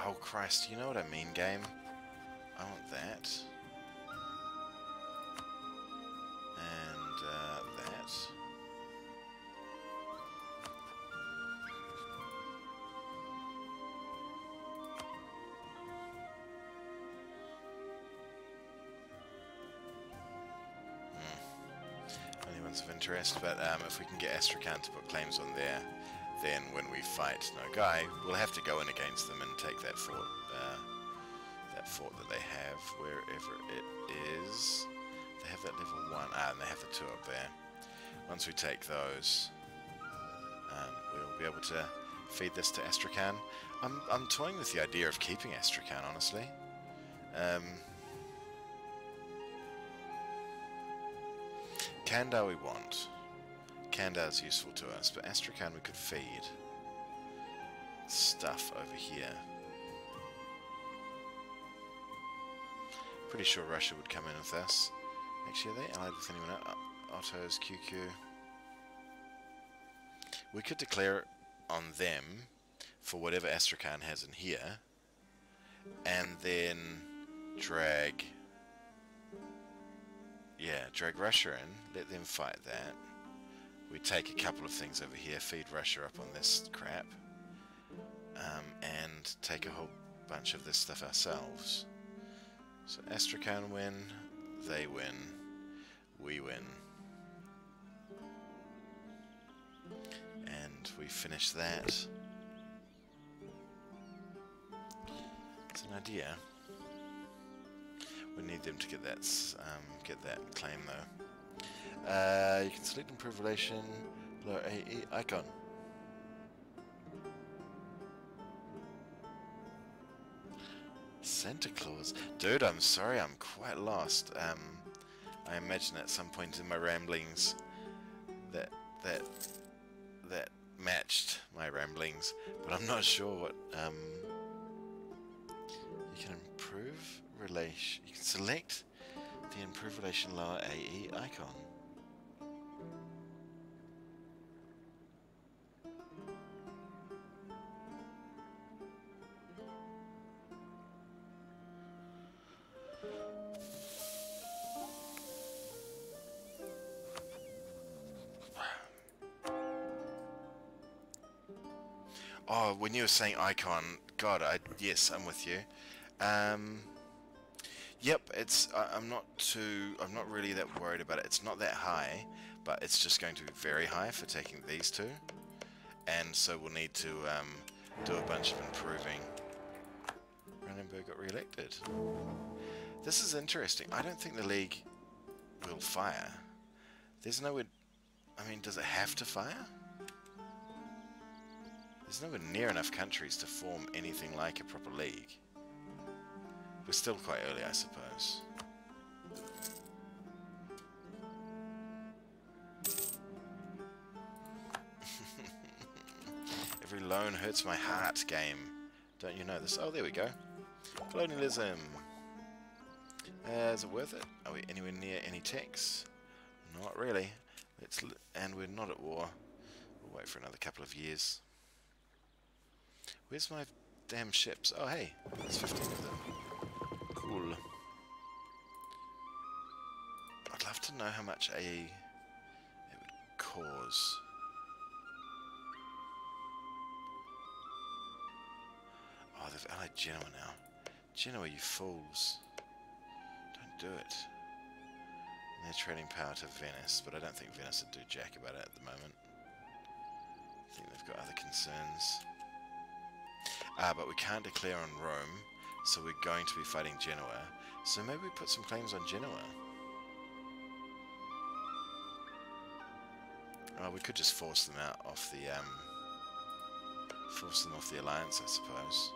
Oh Christ, you know what I mean, game? I want that. But um, if we can get Astrakhan to put claims on there, then when we fight Nogai, we'll have to go in against them and take that fort, uh, that fort that they have, wherever it is. They have that level 1, ah, and they have the 2 up there. Once we take those, um, we'll be able to feed this to Astrakhan. I'm, I'm toying with the idea of keeping Astrakhan, honestly. Um, Candar we want. Candar is useful to us, but Astrakhan we could feed stuff over here. Pretty sure Russia would come in with us. Actually, are they allied with anyone else? Otto's, QQ. We could declare on them for whatever Astrakhan has in here, and then drag, yeah, drag Russia in, let them fight that. We take a couple of things over here, feed Russia up on this crap, um, and take a whole bunch of this stuff ourselves. So Astrakhan win, they win, we win. And we finish that. It's an idea. We need them to get that um, get that claim though. Uh, you can select improve relation below AE icon. Santa Claus. Dude, I'm sorry, I'm quite lost. Um, I imagine at some point in my ramblings that that that matched my ramblings, but I'm not sure what um, You can improve relation. You can select the improve relation lower AE icon. Oh, when you were saying icon, God, I yes, I'm with you. Um, yep, it's I, I'm not too, I'm not really that worried about it. It's not that high, but it's just going to be very high for taking these two, and so we'll need to um, do a bunch of improving. Brandenburg got re-elected. This is interesting. I don't think the league will fire. There's no. I mean, does it have to fire? There's nowhere near enough countries to form anything like a proper league. We're still quite early, I suppose. Every loan hurts my heart game. Don't you know this? Oh, there we go. Colonialism. Uh, is it worth it? Are we anywhere near any tax? Not really. Let's and we're not at war. We'll wait for another couple of years. Where's my damn ships? Oh, hey, there's 15 of them. Cool. I'd love to know how much a it would cause. Oh, they've allied Genoa now. Genoa, you fools. Don't do it. And they're trading power to Venice, but I don't think Venice would do jack about it at the moment. I think they've got other concerns. Uh, but we can't declare on Rome, so we're going to be fighting Genoa. So maybe we put some claims on Genoa. Well, we could just force them out off the, um, force them off the alliance, I suppose.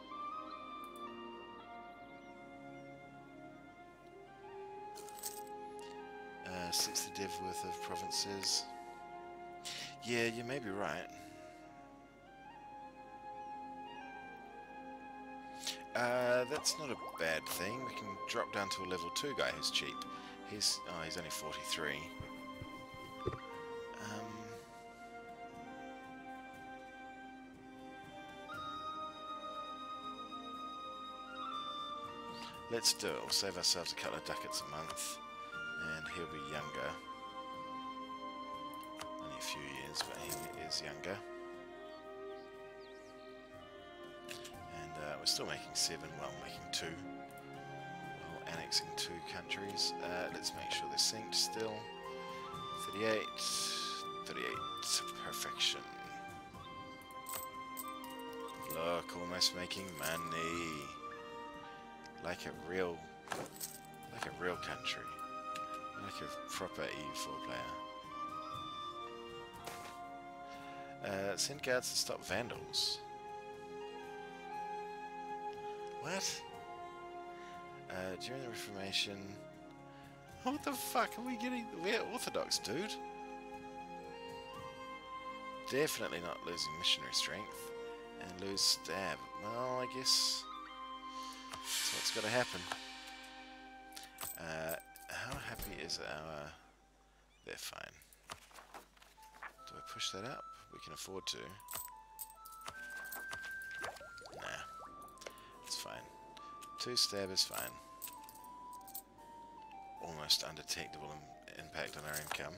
Uh, 60 dev worth of provinces. Yeah, you may be right. Uh, that's not a bad thing. We can drop down to a level 2 guy who's cheap. He's, oh, he's only 43. Um, let's do it. We'll save ourselves a couple of ducats a month. And he'll be younger. Only a few years, but he is younger. We're still making seven, well, making two. Well, annexing two countries. Uh, let's make sure they're synced still. 38, 38, perfection. Look, almost making money. Like a real, like a real country. Like a proper EU4 player. Uh, send guards to stop vandals. What? Uh, during the Reformation... What the fuck are we getting? We're Orthodox, dude. Definitely not losing missionary strength. And lose stab. Well, I guess... That's what's got to happen. Uh, how happy is our... They're fine. Do I push that up? We can afford to. Two stab is fine. Almost undetectable impact on our income.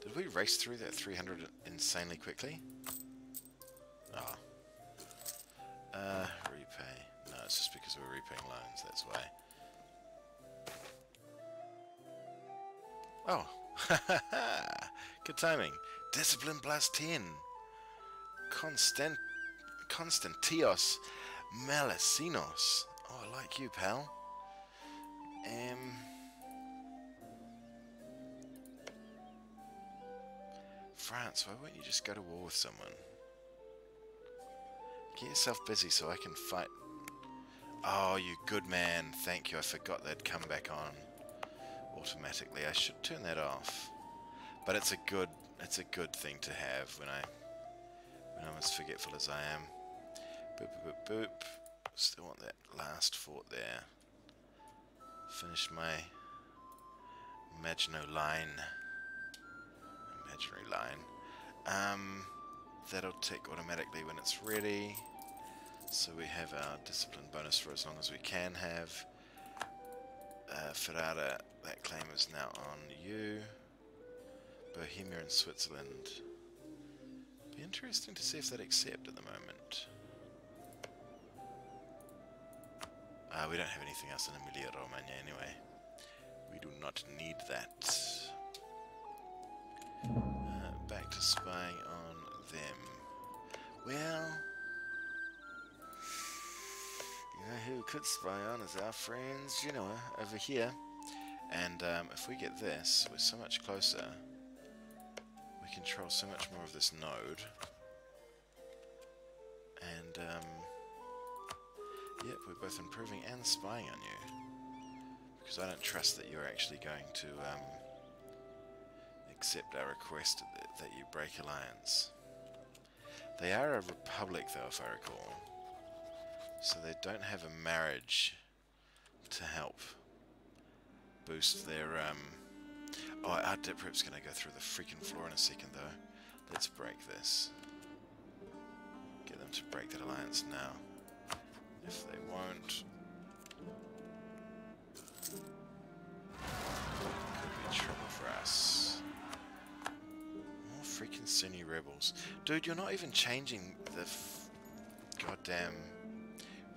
Did we race through that 300 insanely quickly? Ah. Oh. Uh, repay. No, it's just because we're repaying loans, that's why. Oh, good timing. Discipline 10. Constant, Constantios Melasinos. Oh, I like you, pal. Um, France, why won't you just go to war with someone? Get yourself busy so I can fight. Oh, you good man. Thank you. I forgot they'd come back on automatically. I should turn that off. But it's a good it's a good thing to have when I when I'm as forgetful as I am. Boop boop boop boop. Still want that last fort there. Finish my Maginot line. Imaginary line. Um, that'll tick automatically when it's ready. So we have our discipline bonus for as long as we can have. Uh, Ferrara, that claim is now on you. Bohemia and Switzerland. Be interesting to see if they'd accept at the moment. Uh, we don't have anything else in Emilia Romagna anyway. We do not need that. Uh, back to spying on them. Well, you know who could spy on is our friends, you know, over here. And um, if we get this, we're so much closer. We control so much more of this node. And, um, yep, we're both improving and spying on you. Because I don't trust that you're actually going to um, accept our request that, that you break alliance. They are a republic, though, if I recall. So they don't have a marriage to help boost their... Um... Oh, our dip rep's to go through the freaking floor in a second, though. Let's break this. Get them to break that alliance now. If they won't... Could be trouble for us. More freaking Sunni rebels. Dude, you're not even changing the goddamn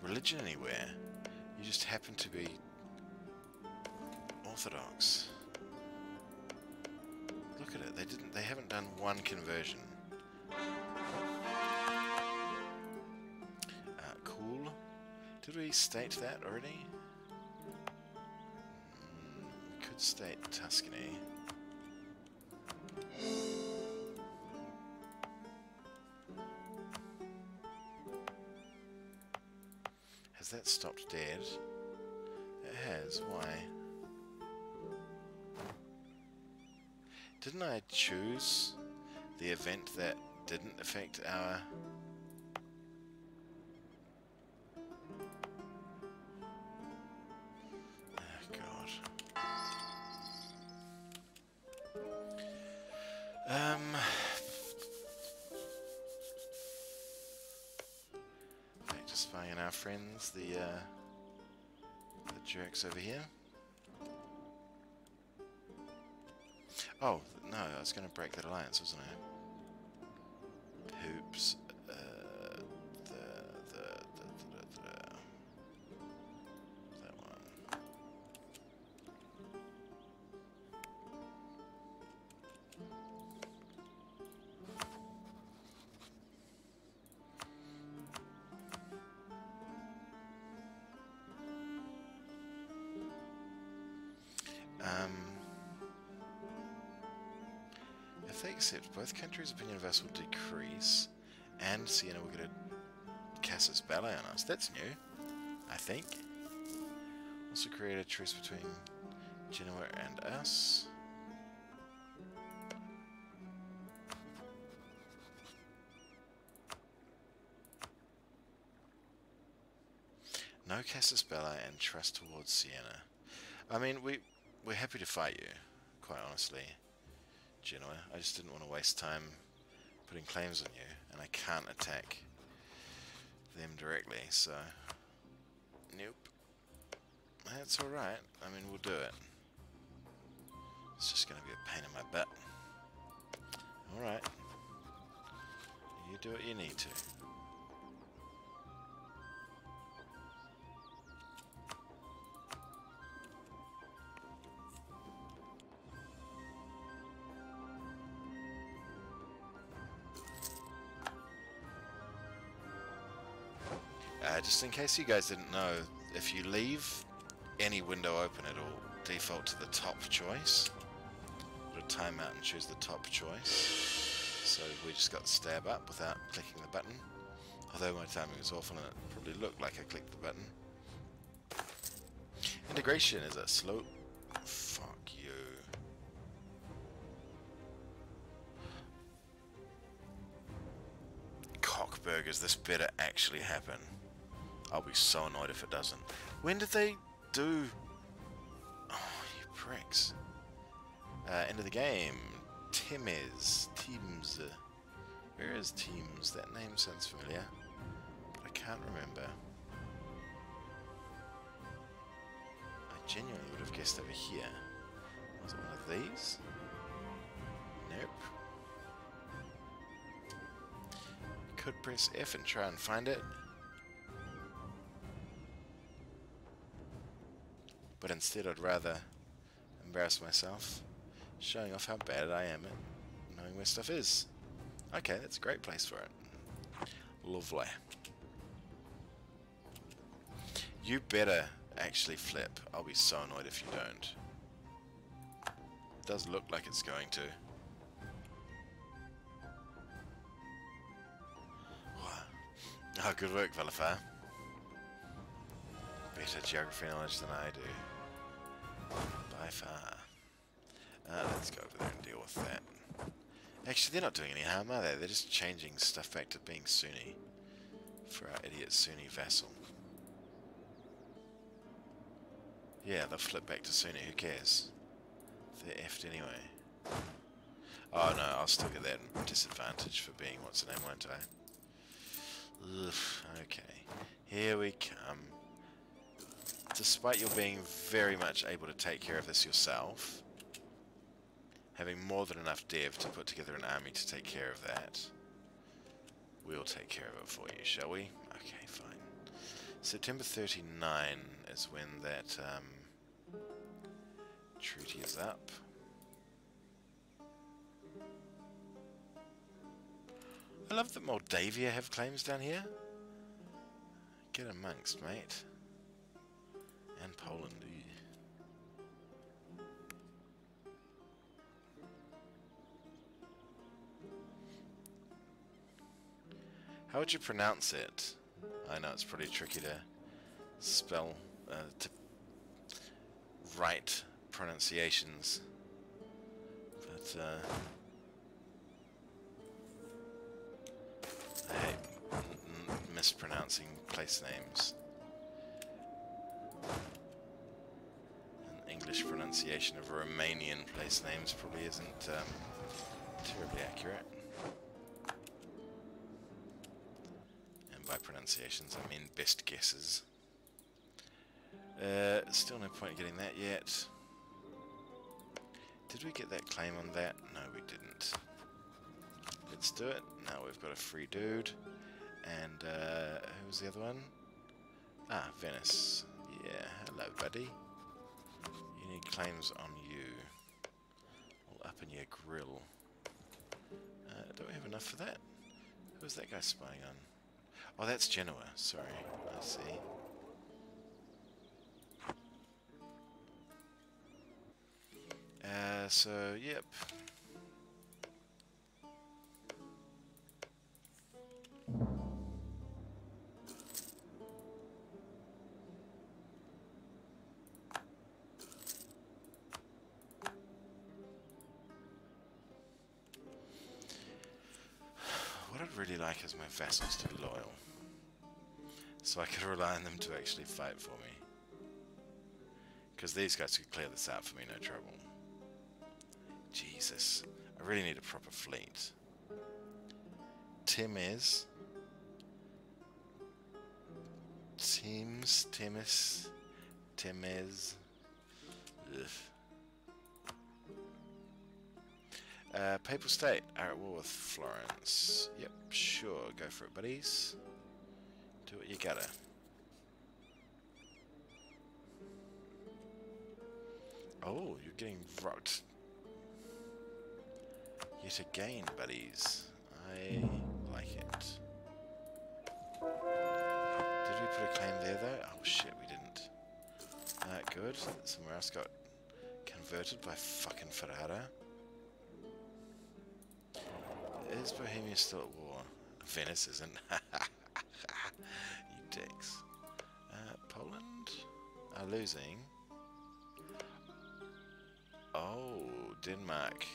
religion anywhere. You just happen to be Orthodox. Look at it. They didn't. They haven't done one conversion. Uh, cool. Did we state that already? Mm, could state Tuscany. Has that stopped dead? It has. Why? Didn't I choose the event that didn't affect our... Oh god. Um... To spying our friends, the, uh, the jerks over here. Oh, no, I was going to break that alliance, wasn't I? Hoops. Accept, both countries' opinion of us will decrease, and Siena will get a Casus Belli on us. That's new, I think. Also create a truce between Genoa and us. No Casus Belli and trust towards Siena. I mean, we, we're happy to fight you, quite honestly. Genoa. I just didn't want to waste time putting claims on you, and I can't attack them directly, so... Nope. That's alright. I mean, we'll do it. It's just going to be a pain in my butt. Alright. You do what you need to. just in case you guys didn't know, if you leave any window open, it'll default to the top choice. It'll timeout and choose the top choice. So we just got stab up without clicking the button. Although my timing was awful and it probably looked like I clicked the button. Integration is a slow... Fuck you. Cockburgers, this better actually happen. I'll be so annoyed if it doesn't. When did they do... Oh, you pricks. Uh, end of the game. Temes. Teams. Where is Teams? That name sounds familiar. I can't remember. I genuinely would have guessed over here. Was it one of these? Nope. Could press F and try and find it. But instead I'd rather embarrass myself, showing off how bad I am at knowing where stuff is. Okay, that's a great place for it. Lovely. You better actually flip. I'll be so annoyed if you don't. It does look like it's going to. Oh, good work, Villafar. Better geography knowledge than I do. By far. Uh, let's go over there and deal with that. Actually, they're not doing any harm, are they? They're just changing stuff back to being Sunni. For our idiot Sunni vassal. Yeah, they'll flip back to Sunni, who cares? They're effed anyway. Oh no, I'll still get that disadvantage for being what's the name, won't I? Ugh, okay. Here we come. Despite your being very much able to take care of this yourself, having more than enough dev to put together an army to take care of that, we'll take care of it for you, shall we? Okay, fine. September 39 is when that um, treaty is up. I love that Moldavia have claims down here. Get amongst, mate. And Poland. How would you pronounce it? I know it's pretty tricky to spell, uh, to write pronunciations. But, uh... I hate mispronouncing place names. An English pronunciation of Romanian place names probably isn't um, terribly accurate. And by pronunciations I mean best guesses. Uh, still no point in getting that yet. Did we get that claim on that? No, we didn't. Let's do it. Now we've got a free dude. And, uh, who was the other one? Ah, Venice. Yeah, hello, buddy. You need claims on you. All up in your grill. Uh, don't we have enough for that? Who is that guy spying on? Oh, that's Genoa. Sorry. I see. Uh, so, yep. What I'd like is my vassals to be loyal. So I could rely on them to actually fight for me. Because these guys could clear this out for me, no trouble. Jesus. I really need a proper fleet. Temes. Teams. Temis. Temes. Ugh. Uh, Papal State are at war with Florence. Yep, sure. Go for it, buddies. Do what you gotta. Oh, you're getting rocked. Yet again, buddies. I like it. Did we put a claim there, though? Oh, shit, we didn't. Uh, good. Somewhere else got converted by fucking Ferrara. Is Bohemia still at war? Venice isn't. you dicks. Uh, Poland are losing. Oh, Denmark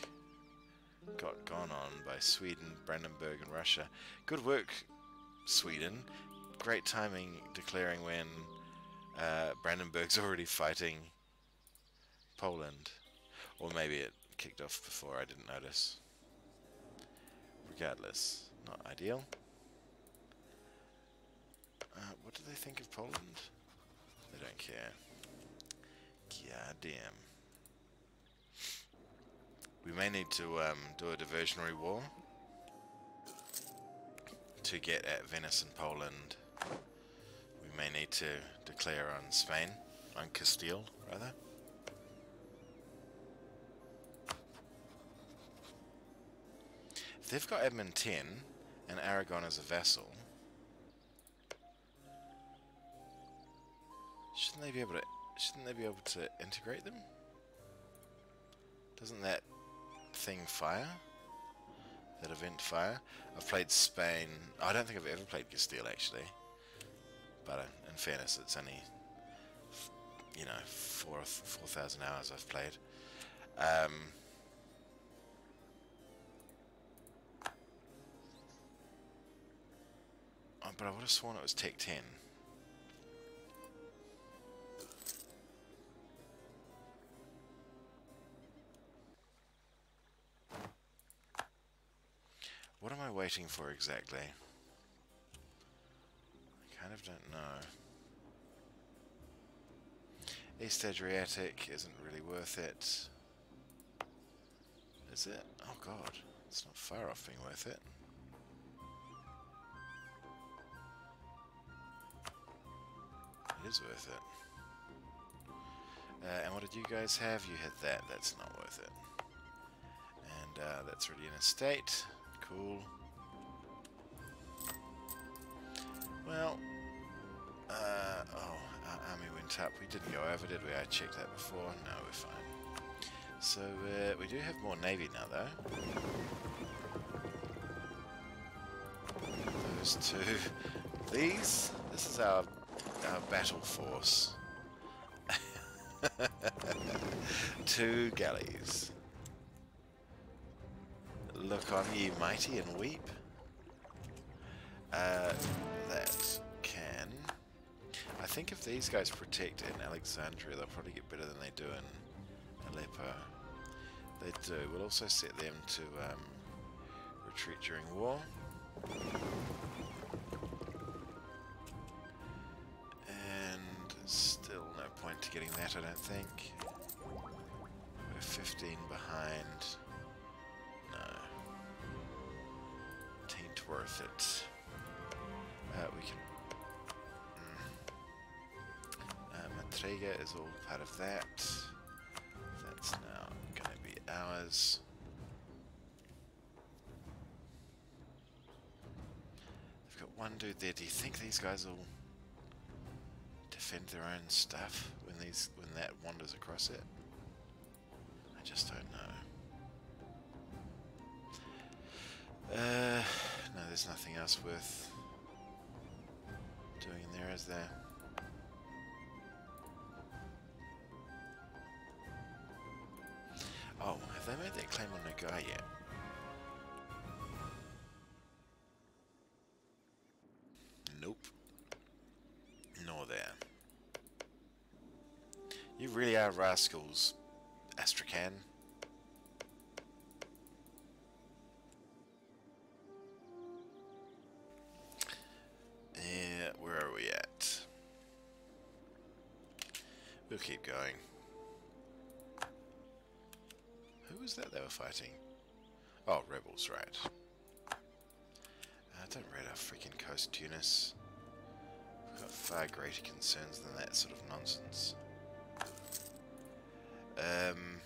got gone on by Sweden, Brandenburg and Russia. Good work, Sweden. Great timing declaring when uh, Brandenburg's already fighting Poland. Or maybe it kicked off before I didn't notice. Regardless, not ideal. Uh, what do they think of Poland? They don't care. God damn. We may need to um, do a diversionary war to get at Venice and Poland. We may need to declare on Spain, on Castile, rather. If they've got Admin 10 and Aragon as a vassal, shouldn't they be able to shouldn't they be able to integrate them? Doesn't that thing fire? That event fire? I've played Spain. I don't think I've ever played Castile actually. But in fairness, it's only you know four four thousand hours I've played. Um, but I would have sworn it was Tech 10. What am I waiting for exactly? I kind of don't know. East Adriatic isn't really worth it. Is it? Oh god, it's not far off being worth it. Is worth it. Uh, and what did you guys have? You had that, that's not worth it. And uh, that's already in a state. Cool. Well, uh, oh, our army went up. We didn't go over, did we? I checked that before. No, we're fine. So, uh, we do have more navy now, though. Those two. These, this is our, our battle force. two galleys. Look on ye mighty and weep. Uh, that can... I think if these guys protect in Alexandria, they'll probably get better than they do in Aleppo. They do. We'll also set them to um, retreat during war. Point to getting that, I don't think. We're 15 behind. worth it. Uh, we can... Mm. Uh, Matrega is all part of that. That's now going to be ours. They've got one dude there. Do you think these guys will defend their own stuff when these when that wanders across it? I just don't know. Uh, no, there's nothing else worth doing in there, is there? Oh, have they made that claim on the guy yet? Nope. Nor there. You really are rascals, Astrakhan. Yeah, where are we at? We'll keep going. Who was that they were fighting? Oh, rebels, right. Uh, don't read our freaking coast, Tunis. We've got far greater concerns than that sort of nonsense. Um...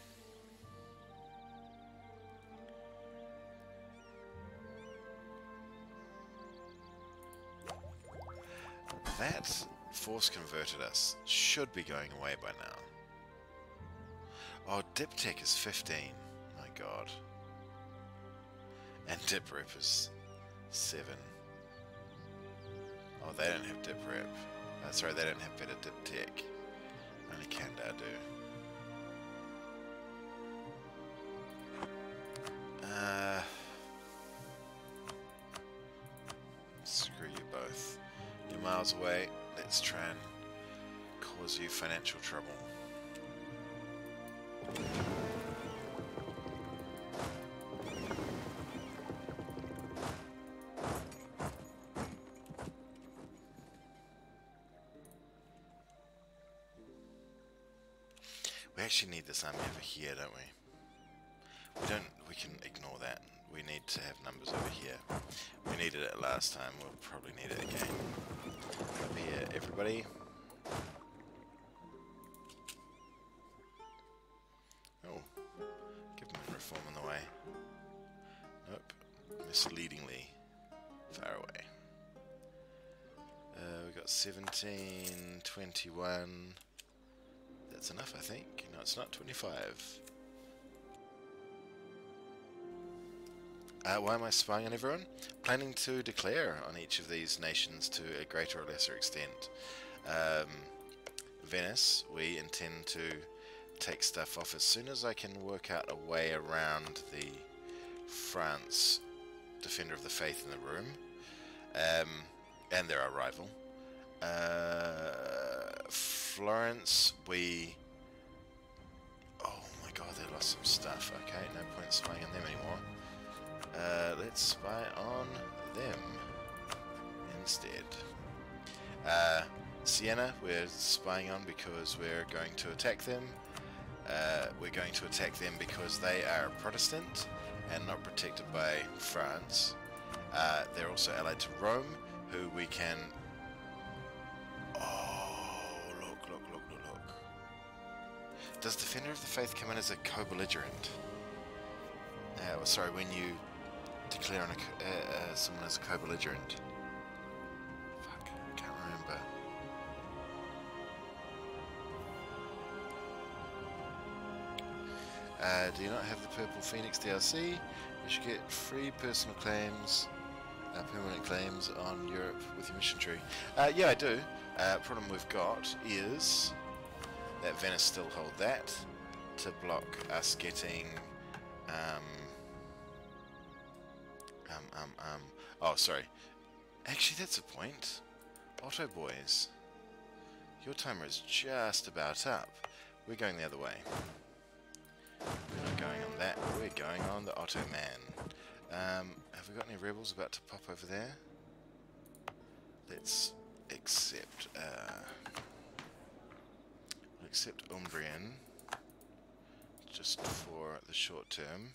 That Force converted us. Should be going away by now. Oh, Diptech is 15. My god. And Dip Rep is 7. Oh, they don't have Dip Rep. That's right, they don't have better Dip Tech. Only Candar do. Uh, screw you both. You're miles away. Let's try and cause you financial trouble. We actually need this army over here, don't we? Last time, we'll probably need it again. Over here, everybody. Oh, government reform on the way. Nope, misleadingly far away. Uh, we got 17, 21. That's enough, I think. No, it's not 25. Uh, why am I spying on everyone? Planning to declare on each of these nations to a greater or lesser extent. Um, Venice, we intend to take stuff off as soon as I can work out a way around the France Defender of the Faith in the room. Um, and their arrival. Uh, Florence, we... Oh my god, they lost some stuff. Okay, them instead. Uh, Siena, we're spying on because we're going to attack them. Uh, we're going to attack them because they are Protestant and not protected by France. Uh, they're also allied to Rome, who we can... Oh, look, look, look, look, look. Does Defender of the Faith come in as a co-belligerent? Uh, well, sorry, when you declare on a, uh, uh, someone as a co-belligerent. Fuck, I can't remember. Uh, do you not have the Purple Phoenix DLC? You should get free personal claims, uh, permanent claims on Europe with your mission tree. Uh, yeah, I do. Uh, problem we've got is that Venice still hold that to block us getting um, um, um, um, oh, sorry. Actually, that's a point. Otto boys. Your timer is just about up. We're going the other way. We're not going on that. We're going on the Otto man. Um, have we got any rebels about to pop over there? Let's accept, uh, accept Umbrian just for the short term.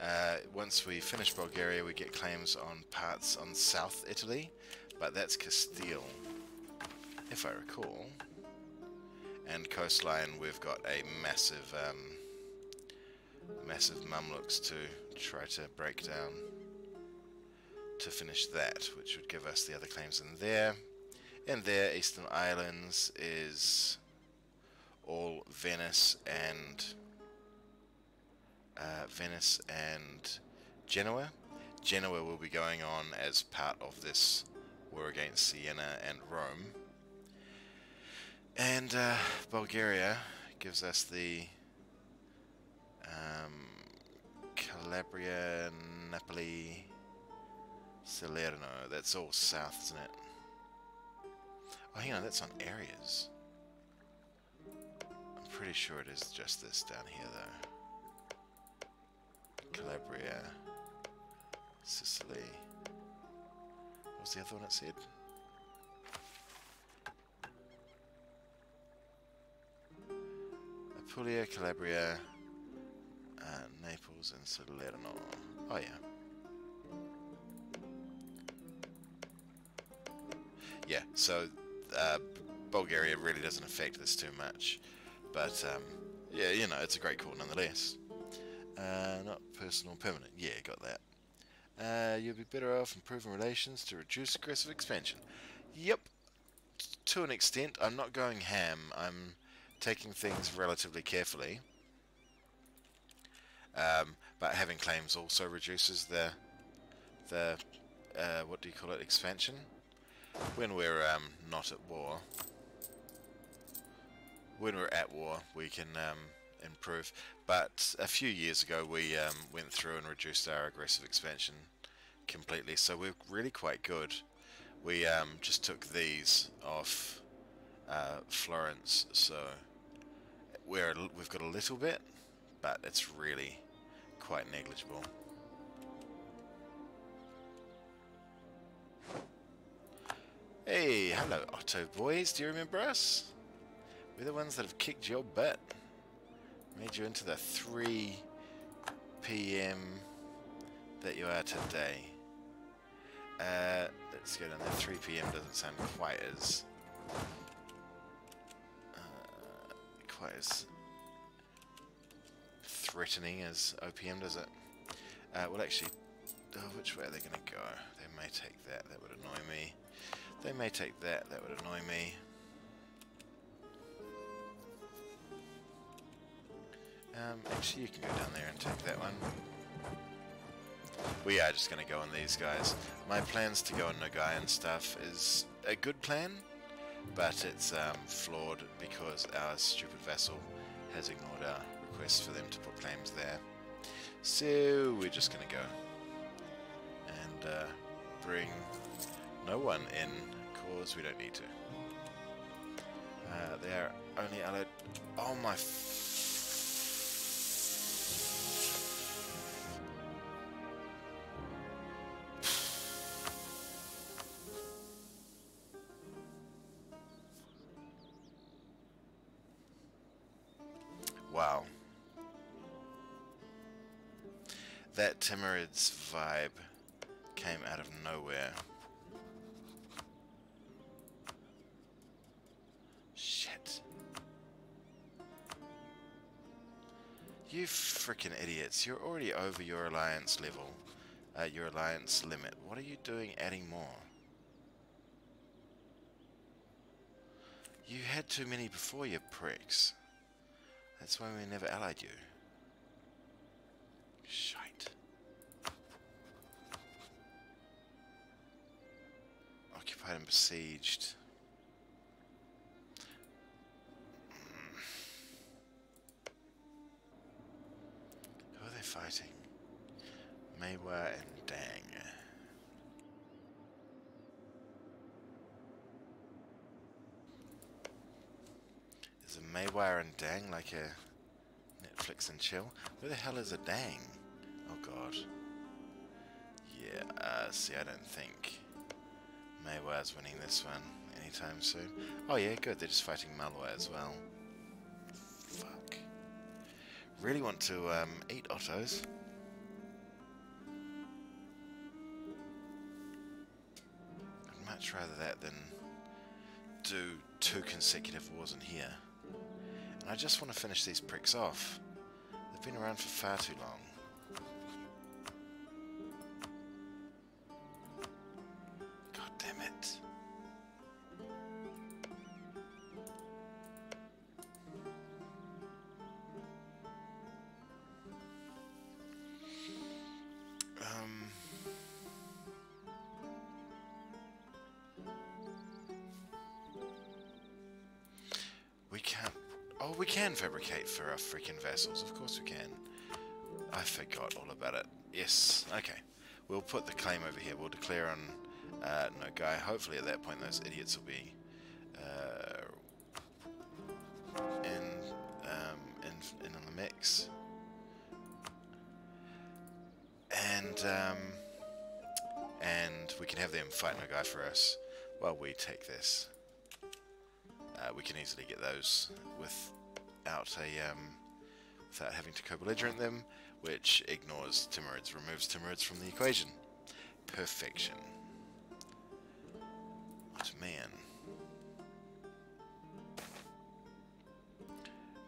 Uh, once we finish Bulgaria, we get claims on parts on South Italy, but that's Castile, if I recall. And coastline, we've got a massive, um, massive Mamluks to try to break down to finish that, which would give us the other claims in there. And there, Eastern Islands is all Venice and uh, Venice and Genoa. Genoa will be going on as part of this war against Siena and Rome. And uh, Bulgaria gives us the um, Calabria, Napoli, Salerno. That's all south, isn't it? Oh, hang on, that's on areas. I'm pretty sure it is just this down here, though. Calabria, Sicily. What was the other one it said? Apulia, Calabria, uh, Naples, and Salerno. Oh yeah. Yeah, so uh, Bulgaria really doesn't affect this too much, but um, yeah, you know, it's a great call nonetheless. Uh, not personal, permanent. Yeah, got that. Uh, you'll be better off improving relations to reduce aggressive expansion. Yep, to an extent. I'm not going ham. I'm taking things relatively carefully. Um, but having claims also reduces the the uh, what do you call it expansion when we're um, not at war. When we're at war, we can um, improve. But a few years ago, we um, went through and reduced our aggressive expansion completely, so we're really quite good. We um, just took these off uh, Florence, so we're we've got a little bit, but it's really quite negligible. Hey, hello Otto boys, do you remember us? We're the ones that have kicked your butt. Made you into the 3 p.m. that you are today. Uh, let's go down there. 3 p.m. doesn't sound quite as... Uh, quite as threatening as OPM, does it? Uh, well, actually, oh, which way are they going to go? They may take that. That would annoy me. They may take that. That would annoy me. Um, actually, you can go down there and take that one. We are just going to go on these guys. My plans to go on Nogai and stuff is a good plan, but it's um, flawed because our stupid vassal has ignored our request for them to put claims there. So we're just going to go and uh, bring no one in cause we don't need to. Uh, they are only allied... Oh my That Timurids vibe came out of nowhere. Shit. You freaking idiots. You're already over your alliance level. Uh, your alliance limit. What are you doing adding more? You had too many before, you pricks. That's why we never allied you. Shite. Occupied and besieged. Hmm. Who are they fighting? Maywa and Dang. Is a Maywire and Dang like a Netflix and chill? Where the hell is a Dang? Oh god. Yeah, uh, see, I don't think Maywire's winning this one anytime soon. Oh yeah, good, they're just fighting Malwa as well. Fuck. Really want to um, eat Ottos. I'd much rather that than do two consecutive wars in here. And I just want to finish these pricks off. They've been around for far too long. For our freaking vassals. Of course we can. I forgot all about it. Yes, okay. We'll put the claim over here. We'll declare on uh, guy. Hopefully at that point those idiots will be uh, in, um, in, in the mix. And, um, and we can have them fight guy for us while we take this. Uh, we can easily get those without a um, without having to co-belligerent them, which ignores Timurids, removes Timurids from the equation. Perfection. What a man.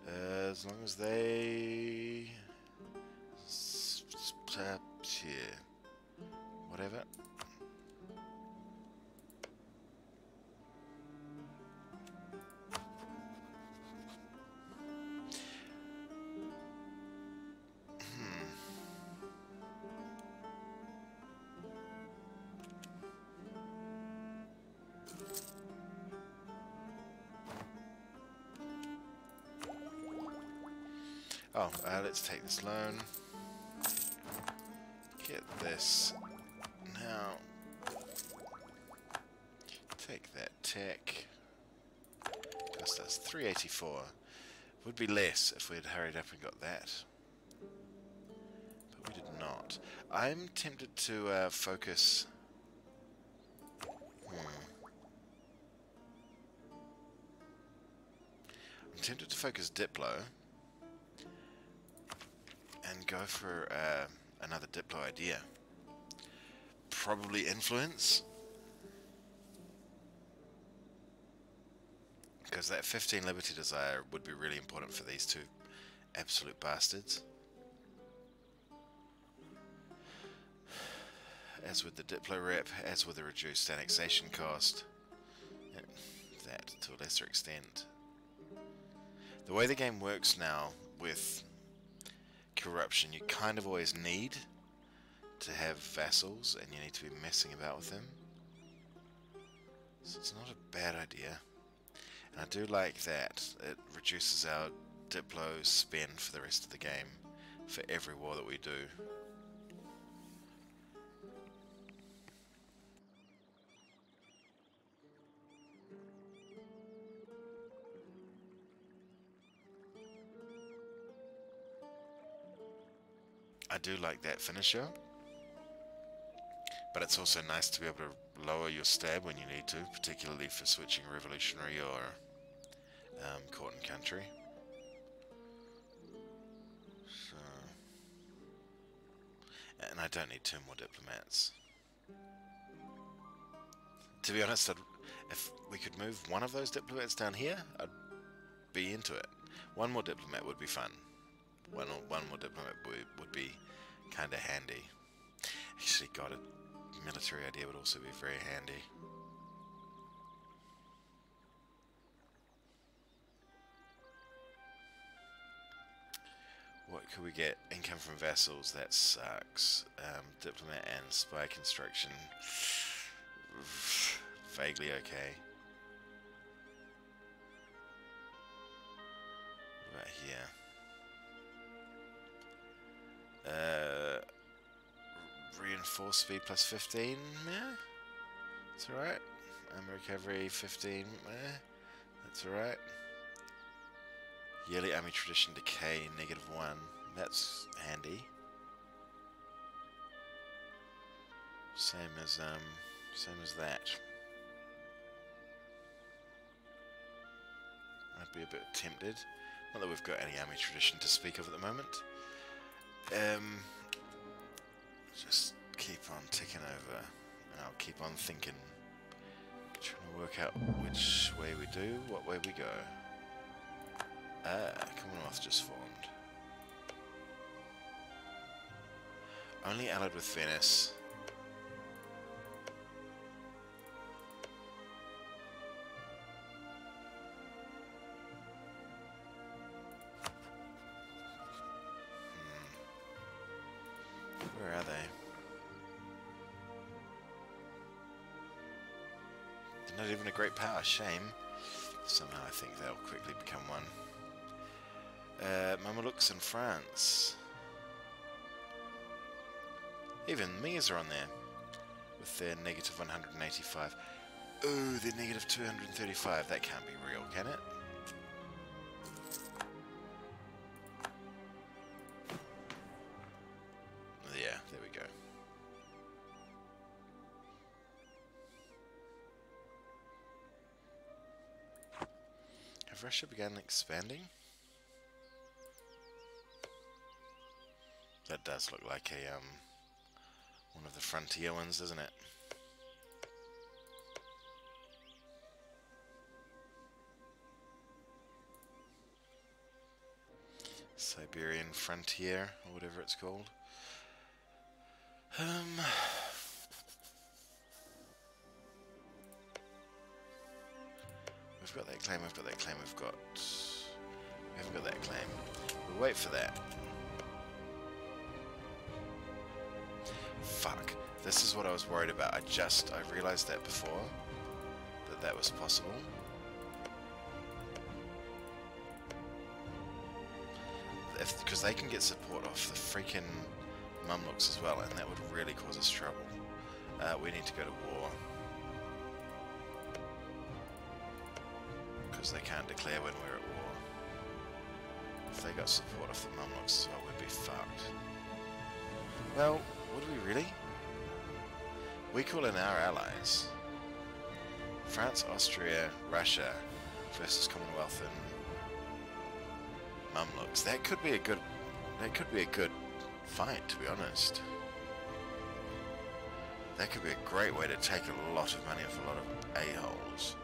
Uh, as long as they... Whatever. Oh, uh, let's take this loan. Get this Now, take that tech. Cost us 384. Would be less if we had hurried up and got that. But we did not. I'm tempted to uh, focus... Hmm. I'm tempted to focus Diplo go for uh, another Diplo idea. Probably influence. Because that 15 Liberty Desire would be really important for these two absolute bastards. As with the Diplo rep, as with the reduced annexation cost. That to a lesser extent. The way the game works now with corruption, you kind of always need to have vassals and you need to be messing about with them. So it's not a bad idea. And I do like that. It reduces our Diplo spend for the rest of the game for every war that we do. I do like that finisher. But it's also nice to be able to lower your stab when you need to, particularly for switching revolutionary or um, court and country. So, and I don't need two more diplomats. To be honest, I'd, if we could move one of those diplomats down here, I'd be into it. One more diplomat would be fun. One, one more diplomat would, would be kind of handy. Actually, got a military idea would also be very handy. What could we get? Income from vassals, that sucks. Um, diplomat and spy construction. Vaguely okay. About here? Uh, reinforce speed plus 15, yeah, that's alright. Ammo recovery 15, eh, that's alright. Yearly army tradition decay negative 1, that's handy. Same as, um, same as that. I'd be a bit tempted. Not that we've got any army tradition to speak of at the moment. Um, just keep on ticking over, and I'll keep on thinking. Trying to work out which way we do, what way we go. Ah, Commonwealth just formed. Only allied with Venice. Even a great power, shame. Somehow I think they'll quickly become one. Uh, Mamelukes in France. Even Mias are on there. With their negative 185. Oh, they're negative 235. That can't be real, can it? Russia began expanding? That does look like a um one of the frontier ones, doesn't it? Siberian frontier, or whatever it's called. Um got that claim, we've got that claim, we've got... We haven't got that claim. We'll wait for that. Fuck. This is what I was worried about. I just... I realized that before. That that was possible. Because they can get support off the freaking Mamluks as well, and that would really cause us trouble. Uh, we need to go to war. Because they can't declare when we're at war. If they got support off the Mamluks, well, we'd be fucked. Well, would we really? We call in our allies. France, Austria, Russia versus Commonwealth and Mamluks. That could be a good that could be a good fight to be honest. That could be a great way to take a lot of money off a lot of a-holes.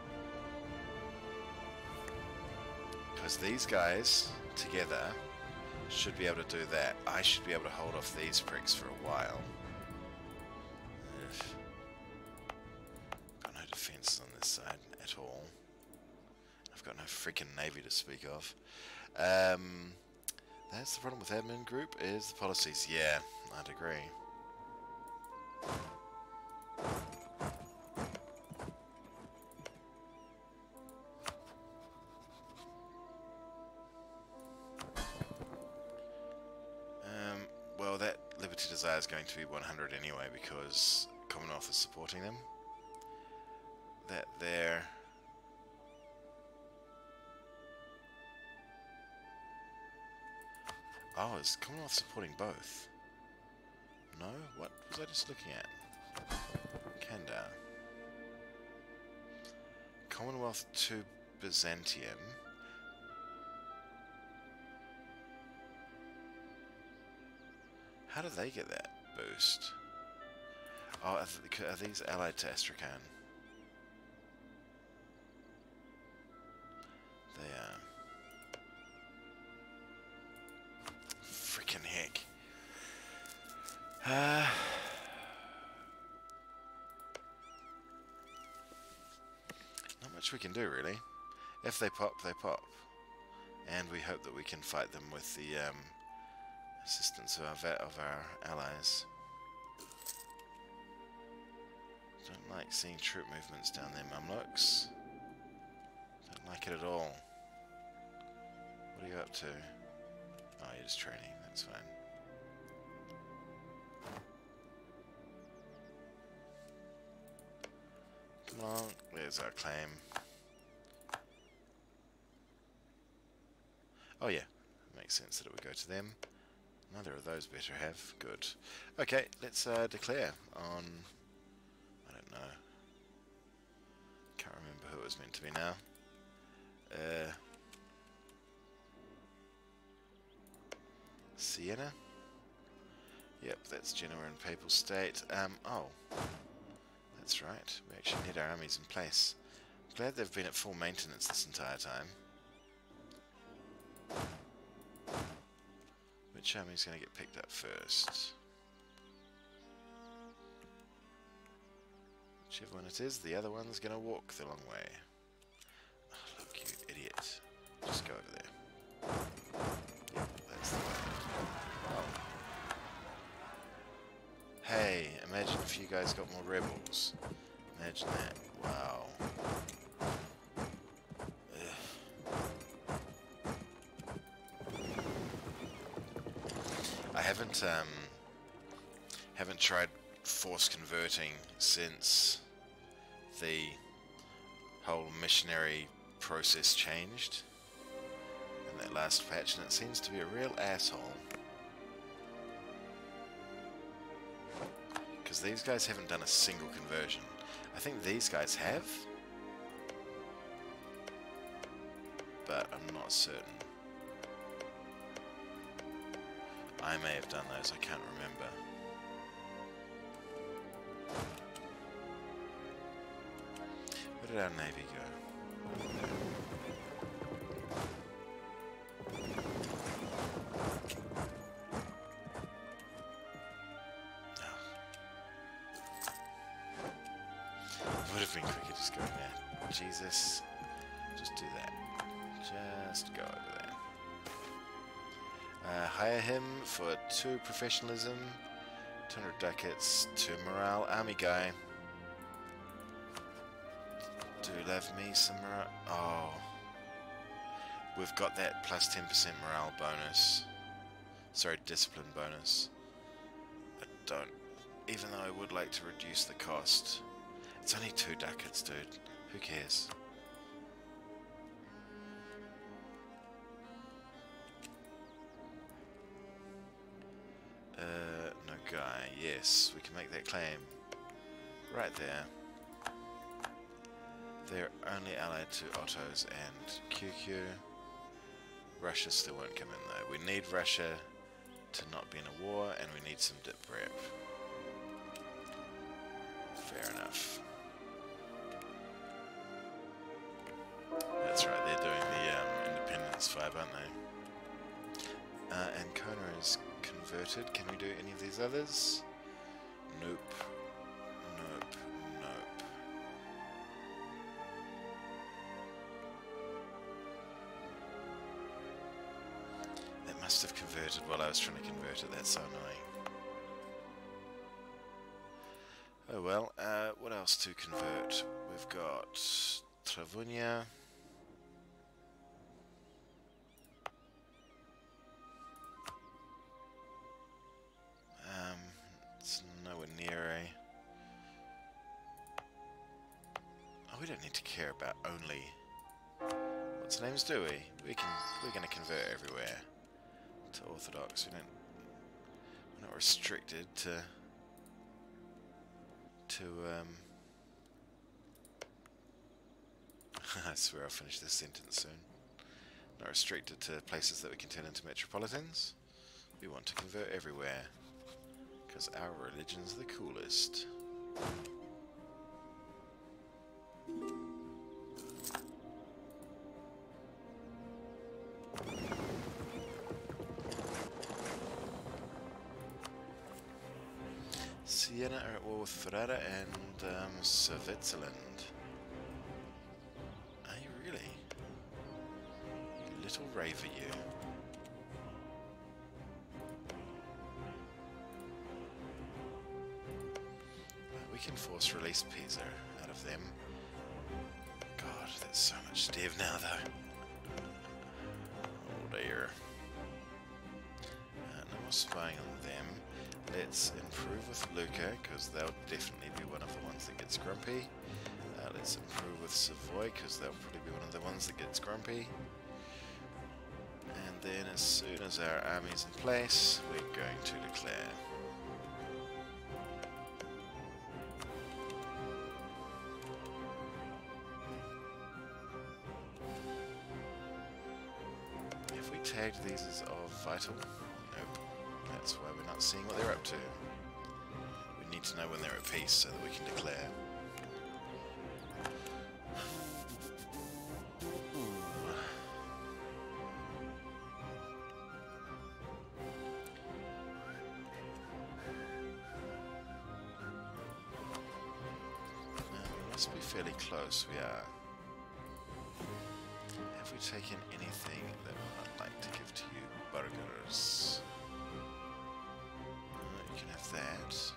Because these guys together should be able to do that. I should be able to hold off these pricks for a while. Got no defense on this side at all. I've got no freaking navy to speak of. Um, that's the problem with admin group is the policies. Yeah, I'd agree. Going to be 100 anyway because Commonwealth is supporting them. That there. Oh, is Commonwealth supporting both? No? What was I just looking at? Candar. Commonwealth to Byzantium. How do they get that boost? Oh, are, th are these allied to Astrakhan? They are. Freaking heck. Uh, not much we can do, really. If they pop, they pop. And we hope that we can fight them with the um, assistance of our, vet of our allies. Don't like seeing troop movements down there, Mamluks. Don't like it at all. What are you up to? Oh, you're just training, that's fine. Come on, there's our claim. Oh yeah, makes sense that it would go to them. Neither of those better have. Good. Okay, let's uh, declare on... I don't know. Can't remember who it was meant to be now. Uh, Siena? Yep, that's Genoa and Papal State. Um, oh. That's right. We actually need our armies in place. Glad they've been at full maintenance this entire time. Which going to get picked up first? Whichever one it is, the other one's going to walk the long way. Oh, look, you idiot. Just go over there. Yep, that's the way. Hey, imagine if you guys got more rebels. Imagine that. Wow. Um haven't tried force converting since the whole missionary process changed in that last patch and it seems to be a real asshole. Because these guys haven't done a single conversion. I think these guys have. But I'm not certain. I may have done those, I can't remember. Where did our navy go? Professionalism, 200 ducats, to morale, army guy. Do love me some morale? Oh. We've got that plus 10% morale bonus. Sorry, discipline bonus. I don't even though I would like to reduce the cost. It's only two ducats, dude. Who cares? Yes, we can make that claim. Right there. They're only allied to Otto's and QQ. Russia still won't come in though. We need Russia to not be in a war, and we need some dip rep. Fair enough. That's right, they're doing the um, Independence vibe, aren't they? Uh, and Kona is converted. Can we do any of these others? Nope. Nope. Nope. That must have converted while I was trying to convert it. That's so annoying. Oh well, uh, what else to convert? We've got Travunia. About only... What's the names, do we? We can, we're going to convert everywhere to Orthodox. We don't... We're not restricted to... To, um... I swear I'll finish this sentence soon. Not restricted to places that we can turn into metropolitans. We want to convert everywhere. Because our religion's the coolest. Siena are at war with Ferrara and um, Switzerland. Are you really? Little raver, you. We can force release Pisa out of them. God, that's so much Steve now, though. Oh dear. Uh, no more spying on. Let's improve with Lucca, because they'll definitely be one of the ones that gets grumpy. Uh, let's improve with Savoy, because they'll probably be one of the ones that gets grumpy. And then as soon as our army's in place, we're going to declare. Have we tagged these as of vital? Nope. That's why we're not seeing what they're up to. We need to know when they're at peace so that we can declare. Hmm. We must be fairly close, we are. Have we taken anything that I'd like to give to you? Burghers. You can have that.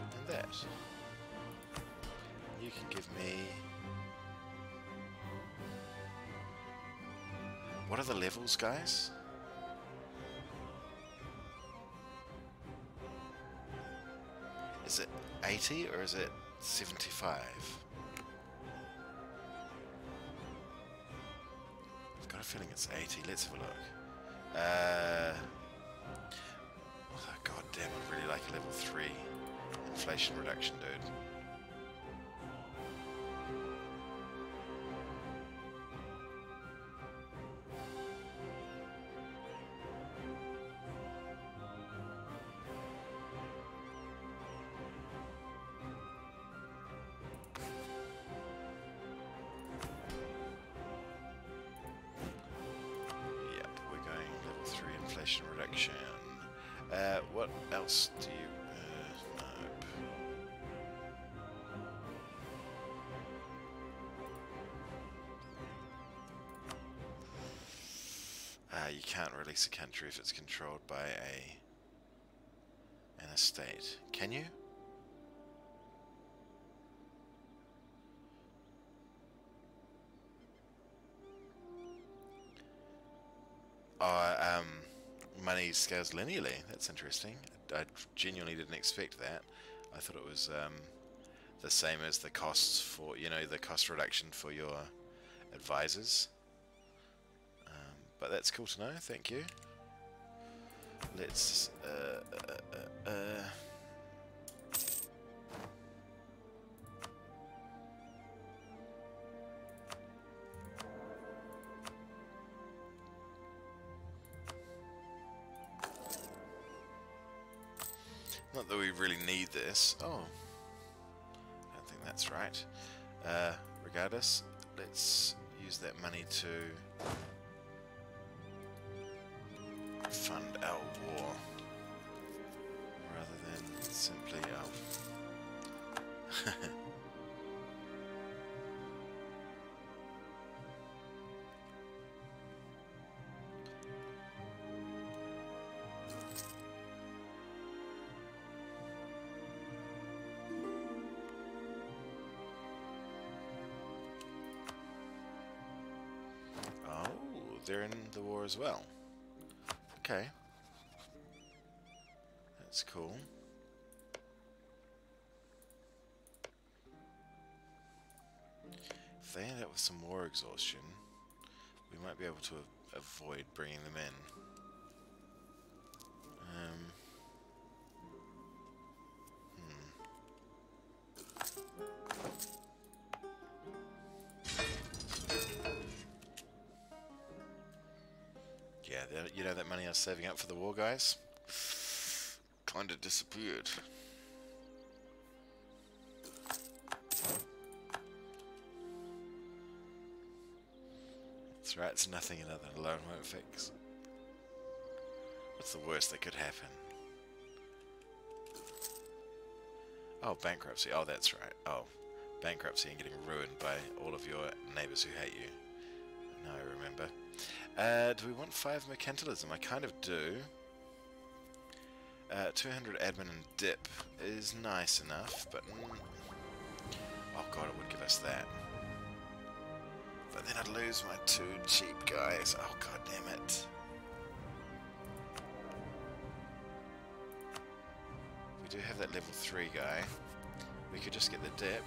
And that. You can give me... What are the levels, guys? Is it 80 or is it 75? I've got a feeling it's 80. Let's have a look. Uh, Oh, God damn, I'd really like a level 3 inflation reduction, dude. A country if it's controlled by a an estate. Can you? Oh, um, money scales linearly. That's interesting. I genuinely didn't expect that. I thought it was um, the same as the costs for, you know, the cost reduction for your advisors. But that's cool to know, thank you. Let's... Uh, uh, uh, uh Not that we really need this. Oh. I don't think that's right. Uh, regardless, let's use that money to war rather than simply um, oh they're in the war as well. Okay. Cool. If they end up with some more exhaustion, we might be able to avoid bringing them in. Um, you know that money I was saving up for the war, guys? Kinda disappeared. That's right, it's nothing another alone won't fix. What's the worst that could happen? Oh, bankruptcy. Oh, that's right. Oh, bankruptcy and getting ruined by all of your neighbours who hate you. Now I remember. Uh, do we want 5 mercantilism? I kind of do. Uh, 200 admin and dip is nice enough, but... Mm, oh god, it would give us that. But then I'd lose my two cheap guys. Oh god damn it. We do have that level 3 guy. We could just get the dip.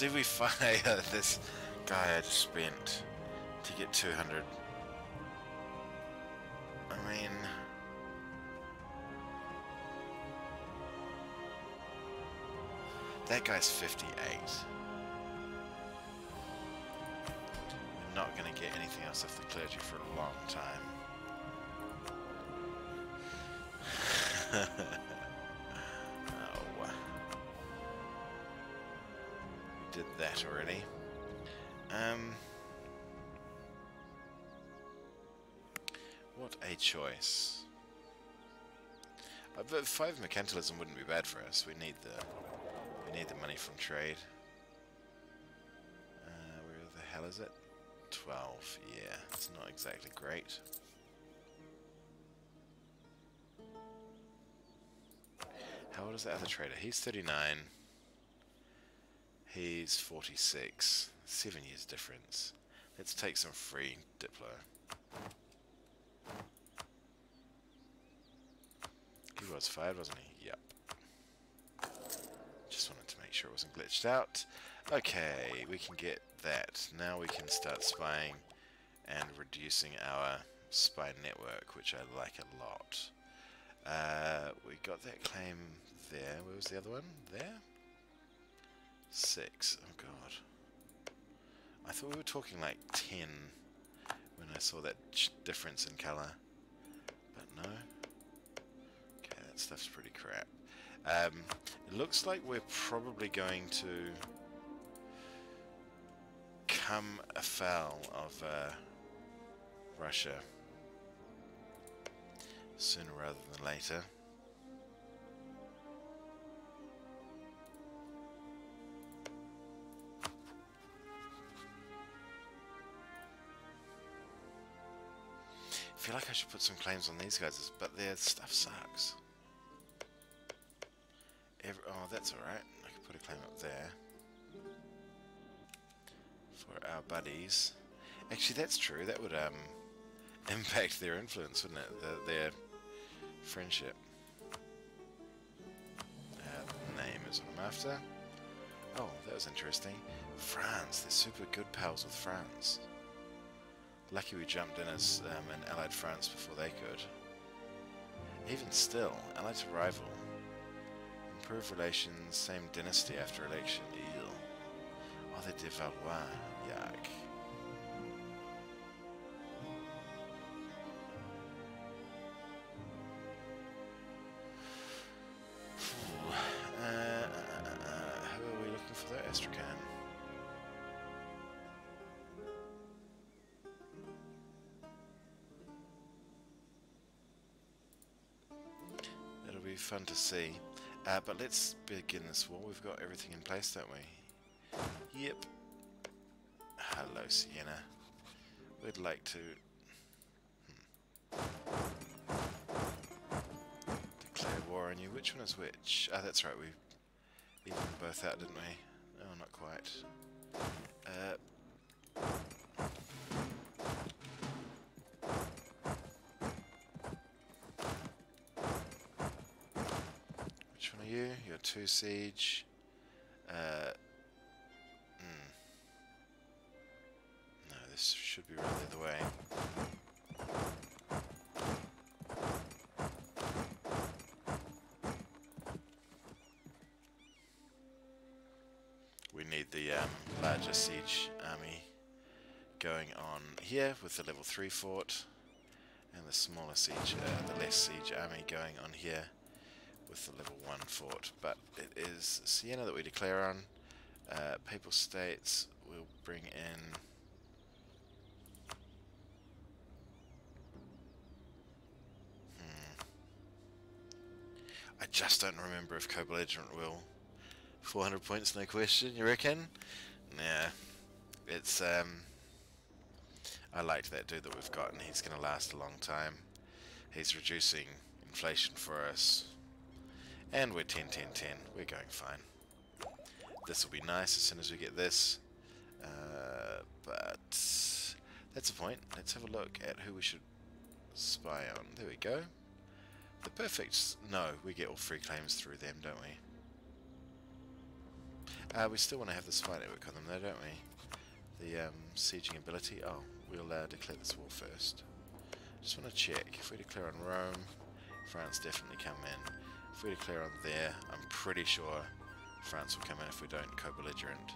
Did we find this guy I just spent to get 200? I mean... That guy's 58. We're not going to get anything else off the clergy for a long time. that already. Um, what a choice. Uh, but five mercantilism wouldn't be bad for us. We need the we need the money from trade. Uh, where the hell is it? Twelve. Yeah, it's not exactly great. How old is the other trader? He's 39. He's 46. Seven years difference. Let's take some free Diplo. He was fired, wasn't he? Yep. Just wanted to make sure it wasn't glitched out. Okay, we can get that. Now we can start spying and reducing our spy network, which I like a lot. Uh, we got that claim there. Where was the other one? There? Six. Oh god. I thought we were talking like ten when I saw that difference in colour. But no. Okay, that stuff's pretty crap. Um, it looks like we're probably going to come afoul of uh, Russia sooner rather than later. Feel like I should put some claims on these guys, but their stuff sucks. Every, oh, that's alright. I can put a claim up there. For our buddies. Actually, that's true. That would um impact their influence, wouldn't it? The, their friendship. Uh, name is what I'm after. Oh, that was interesting. France. They're super good pals with France. Lucky we jumped in as um, an allied France before they could. Even still, allied to rival. Improve relations, same dynasty after election. Ew. Oh, they're de Valois. See. Uh, but let's begin this war. We've got everything in place, don't we? Yep. Hello, Siena. We'd like to... Hmm. Declare war on you. Which one is which? Ah, that's right, we evened them both out, didn't we? Oh, not quite. Uh, two siege. Uh, hmm. No, this should be right the way. We need the um, larger siege army going on here with the level 3 fort and the smaller siege, uh, the less siege army going on here with the level 1 fort. But it is Siena that we declare on. Uh, Papal States will bring in... Hmm. I just don't remember if co-belligerent will 400 points, no question, you reckon? Nah. It's, um... I liked that dude that we've got, and he's going to last a long time. He's reducing inflation for us. And we're 10, 10, 10. We're going fine. This will be nice as soon as we get this. Uh, but that's the point. Let's have a look at who we should spy on. There we go. The perfect... No, we get all free claims through them, don't we? Uh, we still want to have the spy network on them though, don't we? The um, sieging ability. Oh, we'll uh, declare this war first. Just want to check. If we declare on Rome, France definitely come in. If we declare on there, I'm pretty sure France will come in if we don't co-belligerent.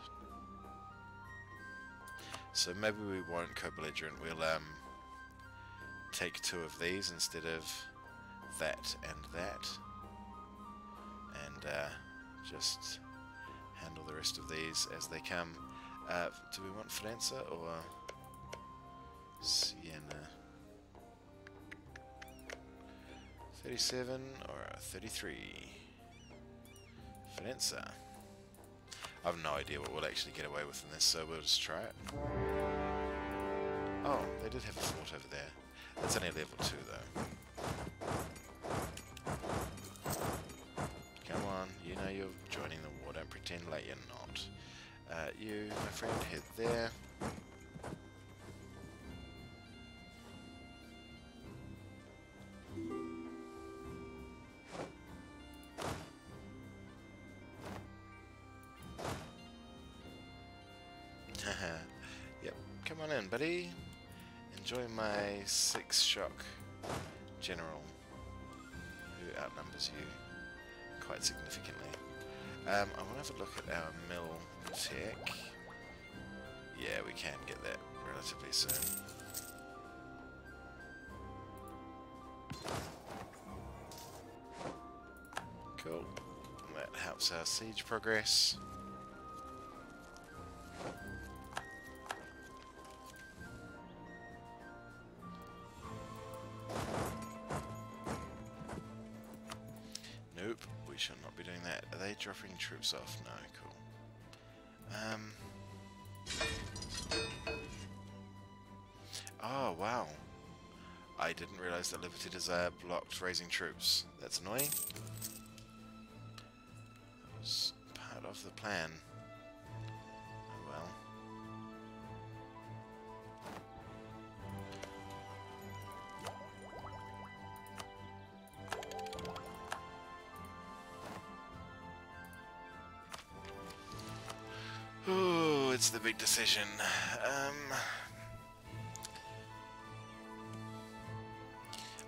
So maybe we won't co-belligerent. We'll um, take two of these instead of that and that. And uh, just handle the rest of these as they come. Uh, do we want Firenze or Siena? 37 or 33? Firenze. I have no idea what we'll actually get away with in this, so we'll just try it. Oh, they did have a fort over there. That's only level 2 though. Come on, you know you're joining the war, don't pretend like you're not. Uh, you, my friend, head there. On in, buddy. Enjoy my six shock general, who outnumbers you quite significantly. Um, I want to have a look at our mill tech. Yeah, we can get that relatively soon. Cool. That helps our siege progress. Didn't realize that Liberty Desire blocked raising troops. That's annoying. That was part of the plan. Oh well. Ooh, it's the big decision. Um,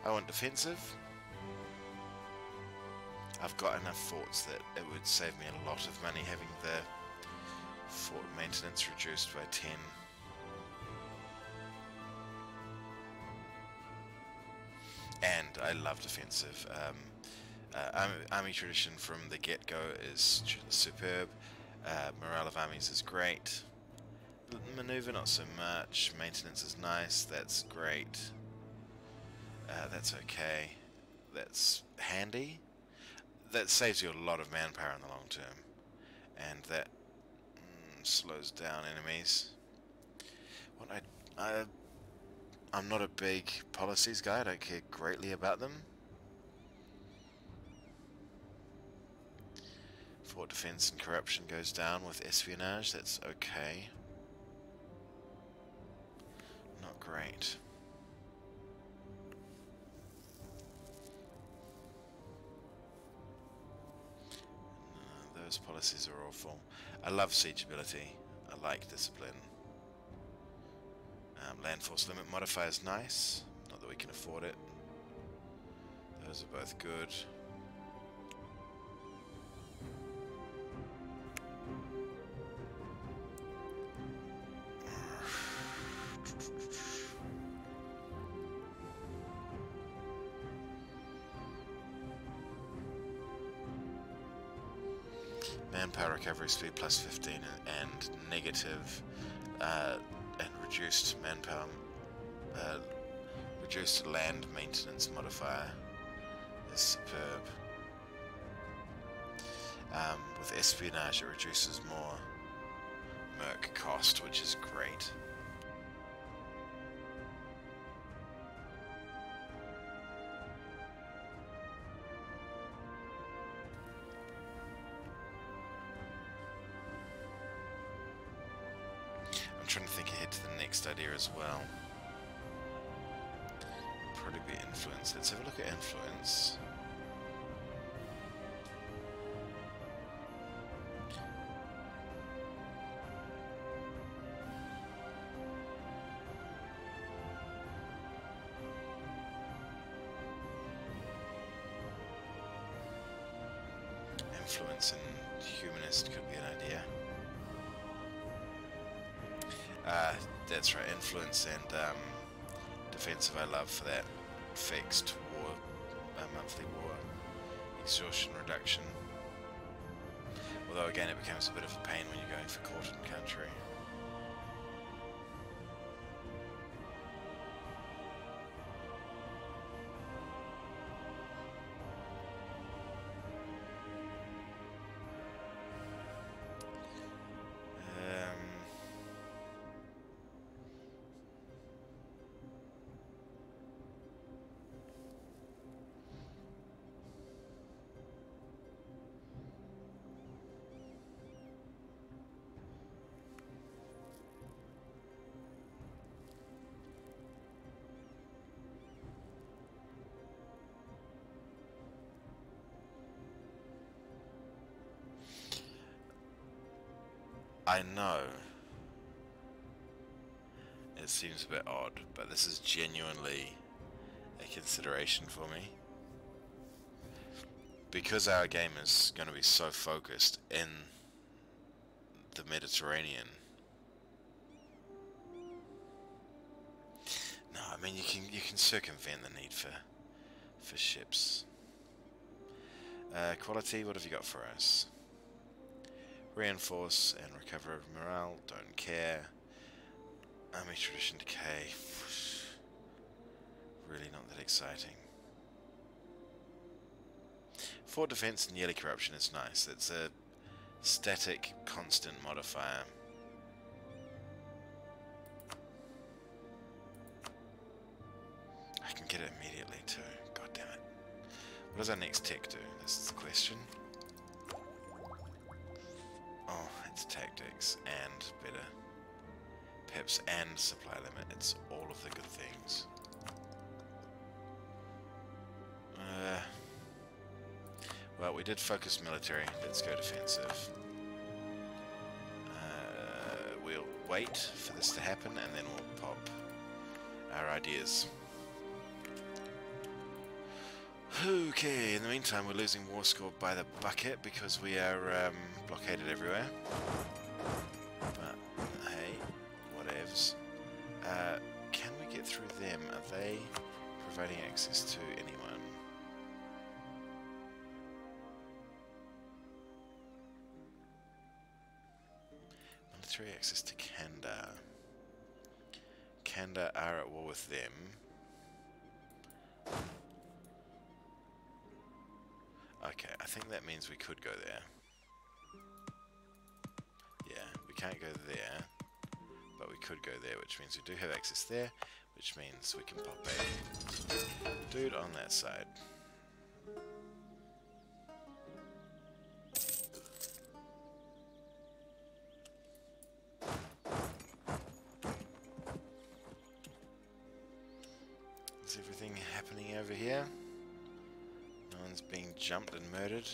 I want defensive. I've got enough forts that it would save me a lot of money having the fort maintenance reduced by 10. And I love defensive. Um, uh, army, army, tradition from the get-go is superb. Uh, morale of armies is great. Maneuver not so much. Maintenance is nice. That's great. Uh, that's okay. That's handy that saves you a lot of manpower in the long term, and that mm, slows down enemies. What I, I, I'm not a big policies guy. I don't care greatly about them. Fort defense and corruption goes down with espionage. That's okay. Not great. Policies are awful. I love siegeability. I like discipline. Um, land force limit modifier is nice. Not that we can afford it. Those are both good. Manpower recovery speed plus 15 and negative uh, and reduced manpower, uh, reduced land maintenance modifier is superb. Um, with espionage it reduces more merc cost, which is great. The idea as well. Probably be influence. Let's have a look at. Influence exhaustion reduction. Although again it becomes a bit of a pain when you're going for court and country. I know. It seems a bit odd, but this is genuinely a consideration for me. Because our game is going to be so focused in the Mediterranean. No, I mean you can you can circumvent the need for for ships. Uh, quality, what have you got for us? Reinforce and recover morale, don't care. Army tradition decay, really not that exciting. Fort defense and yearly corruption is nice. It's a static constant modifier. I can get it immediately too. God damn it. What does our next tech do? This is the question. Oh, it's tactics and better pips and supply limit. It's all of the good things. Uh, well, we did focus military. Let's go defensive. Uh, we'll wait for this to happen and then we'll pop our ideas. Okay, in the meantime we're losing war score by the bucket because we are um, blockaded everywhere. But, hey, whatevs. Uh, can we get through them? Are they providing access to anyone? Military access to Candar. Candar are at war with them. Okay, I think that means we could go there. Yeah, we can't go there, but we could go there, which means we do have access there, which means we can pop a dude on that side. Murdered.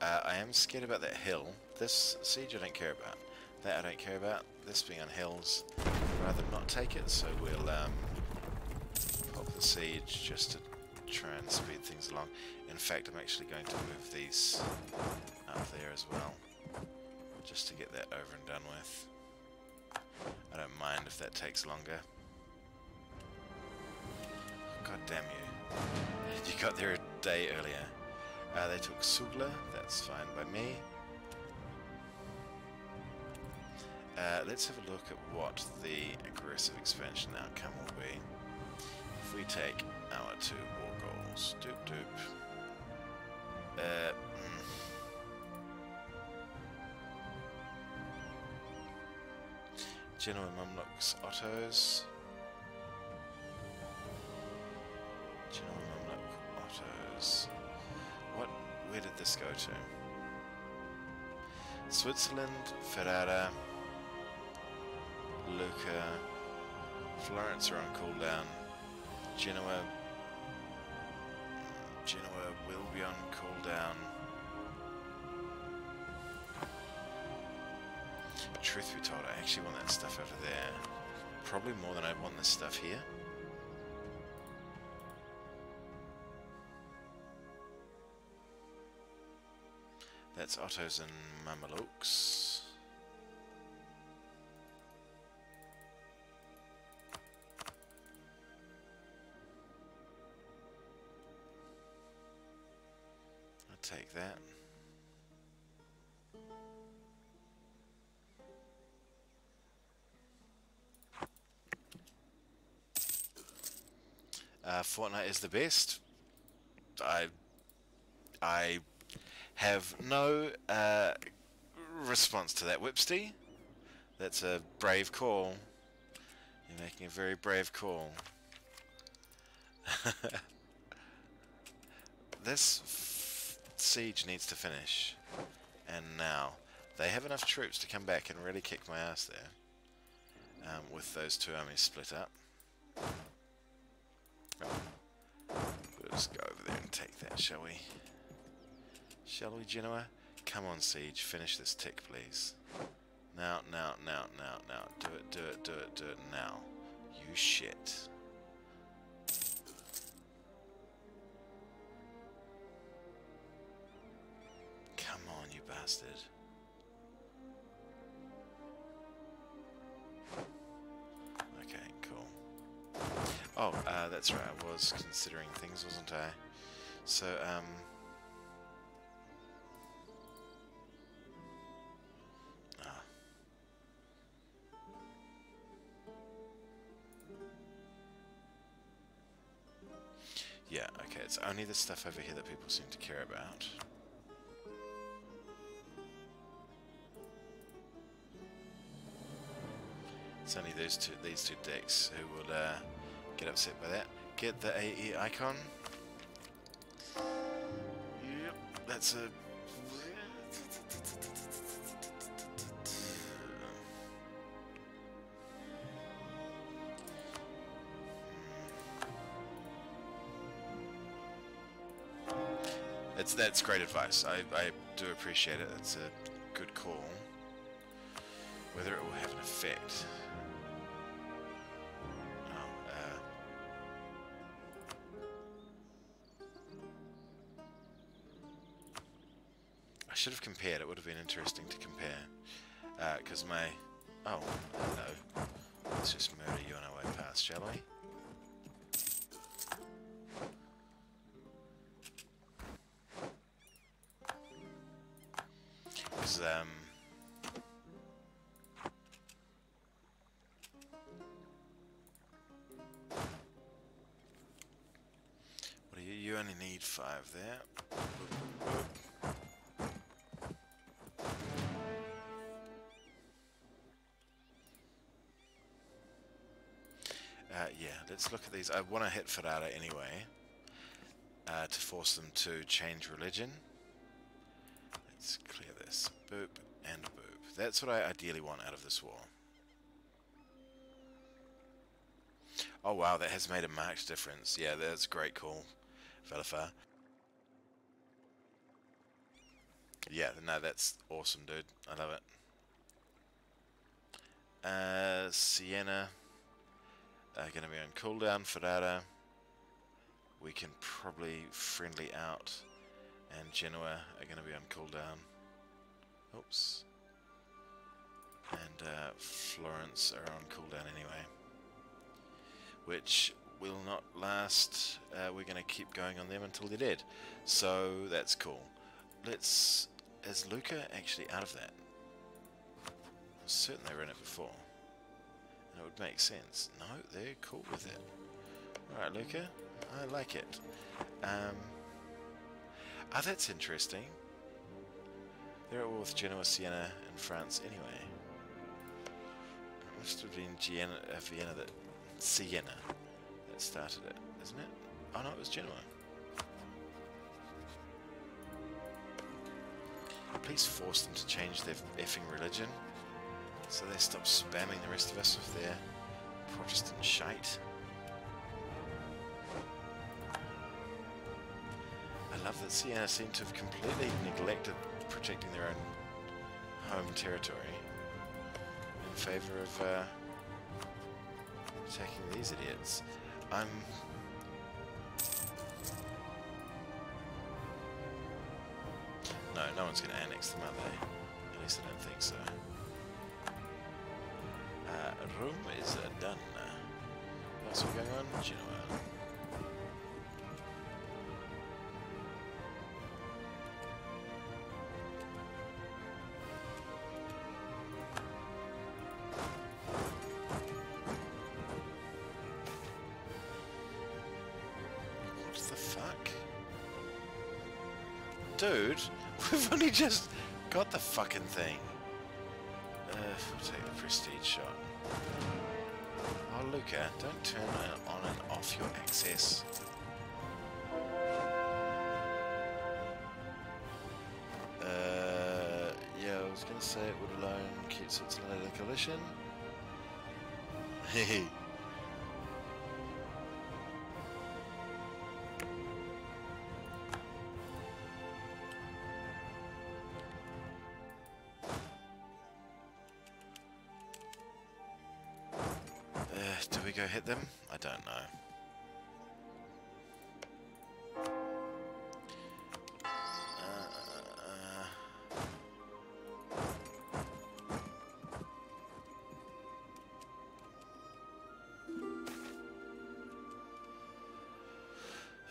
Uh, I am scared about that hill. This siege I don't care about. That I don't care about. This being on hills, I'd rather not take it, so we'll um, pop the siege just to try and speed things along. In fact, I'm actually going to move these up there as well, just to get that over and done with. I don't mind if that takes longer. God damn you. You got there a day earlier. Uh, they took Sugla, that's fine by me. Uh, let's have a look at what the aggressive expansion outcome will be. If we take our two war goals, doop doop. Uh, mm. Genoa Mamluks Ottos. Go to? Switzerland, Ferrara, Lucca, Florence are on cooldown. Genoa, Genoa will be on cooldown. Truth be told, I actually want that stuff over there. Probably more than I want this stuff here. That's Ottos and Mamelukes. I'll take that. Uh, Fortnite is the best. I I have no uh, response to that, Whipsty. That's a brave call. You're making a very brave call. this siege needs to finish. And now. They have enough troops to come back and really kick my ass there. Um, with those two armies split up. We'll just go over there and take that, shall we? Shall we, Genoa? Come on, Siege, finish this tick, please. Now, now, now, now, now. Do it, do it, do it, do it now. You shit. Come on, you bastard. Okay, cool. Oh, uh, that's right, I was considering things, wasn't I? So, um... only the stuff over here that people seem to care about. It's only those two, these two decks who will uh, get upset by that. Get the AE icon. Yep, that's a... that's great advice. I, I do appreciate it. It's a good call. Whether it will have an effect. Oh, uh, I should have compared. It would have been interesting to compare. Because uh, my... Oh, no. Let's just murder you on our way past, shall we? There. Uh, yeah, let's look at these. I want to hit Ferrara anyway uh, to force them to change religion. Let's clear this. Boop and boop. That's what I ideally want out of this war. Oh wow, that has made a marked difference. Yeah, that's a great call, Valifar. Yeah, no, that's awesome, dude. I love it. Uh, Siena are going to be on cooldown. Ferrara, we can probably friendly out. And Genoa are going to be on cooldown. Oops. And uh, Florence are on cooldown anyway. Which will not last. Uh, we're going to keep going on them until they're dead. So that's cool. Let's... Is Lucca actually out of that? I'm certain they were in it before. That would make sense. No, they're cool with it. Alright, Lucca. I like it. Um, oh, that's interesting. They're at war with Genoa, Siena, and France anyway. It must have been Giena, uh, Vienna that... Siena that started it, isn't it? Oh no, it was Genoa. Please force them to change their effing religion. So they stop spamming the rest of us with their Protestant shite. I love that Siena seem to have completely neglected protecting their own home territory in favour of uh, attacking these idiots. I'm... No, one's going to annex them, are they? At least I don't think so. Rome is uh, done. What's going on? Genoa. What the fuck? Dude, we've only just got the fucking thing. Uh, we'll take the prestige shot. Oh, Lucca, don't turn on and off your access. Uh, yeah, I was to say it would alone keep Switzerland out of the coalition. Hehe. Them? I don't know.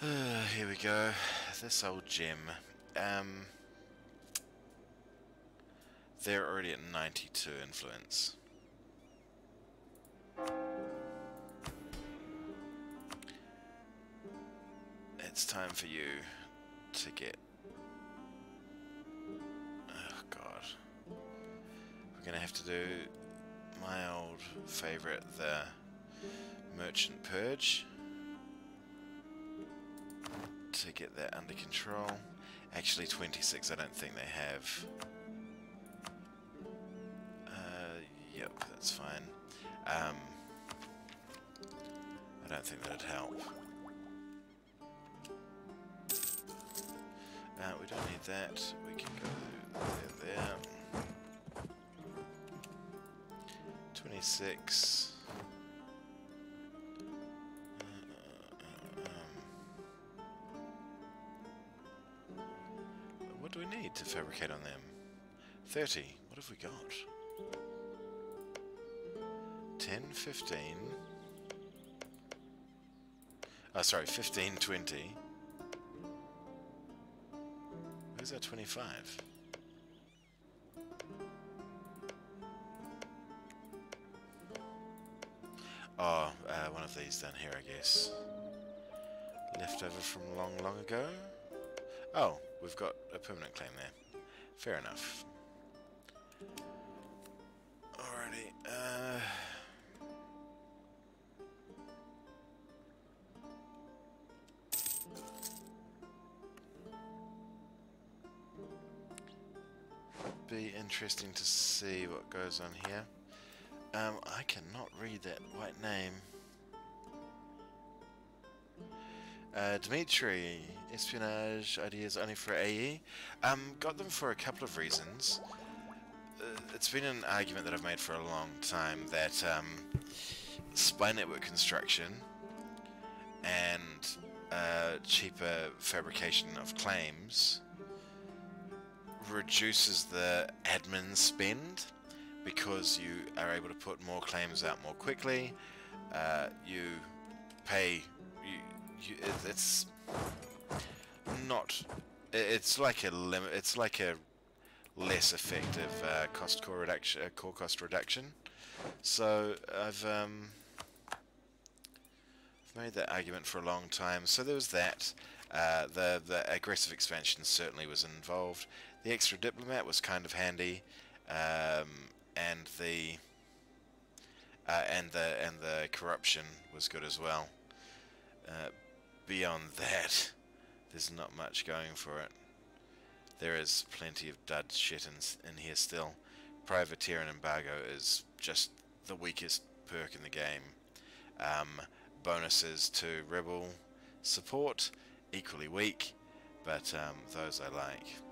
Uh, here we go. This old gem. Um, they're already at 92 influence. For you to get... Oh god. We're gonna have to do my old favourite, the Merchant Purge. To get that under control. Actually 26 I don't think they have. Uh, yep, that's fine. Um, I don't think that'd help. Uh, we don't need that. We can go there, there. 26. Uh, um, what do we need to fabricate on them? 30. What have we got? 10, 15. Oh, sorry, 15, 20. Where's our 25? Oh, uh, one of these down here, I guess. Left over from long, long ago? Oh, we've got a permanent claim there. Fair enough. Interesting to see what goes on here. Um, I cannot read that white name. Uh, Dimitri, espionage ideas only for AE. Um, got them for a couple of reasons. Uh, it's been an argument that I've made for a long time that um, spy network construction and uh, cheaper fabrication of claims reduces the admin spend because you are able to put more claims out more quickly. Uh, you pay. You, you, it's not. It's like a limit. It's like a less effective uh, cost core reduction, uh, core cost reduction. So I've um, made that argument for a long time. So there was that. Uh, the the aggressive expansion certainly was involved. The extra diplomat was kind of handy. Um, and the uh, and the and the corruption was good as well. Uh, beyond that, there's not much going for it. There is plenty of dud shit in, in here still. Privateer and embargo is just the weakest perk in the game. Um, bonuses to rebel support, equally weak, but um, those I like.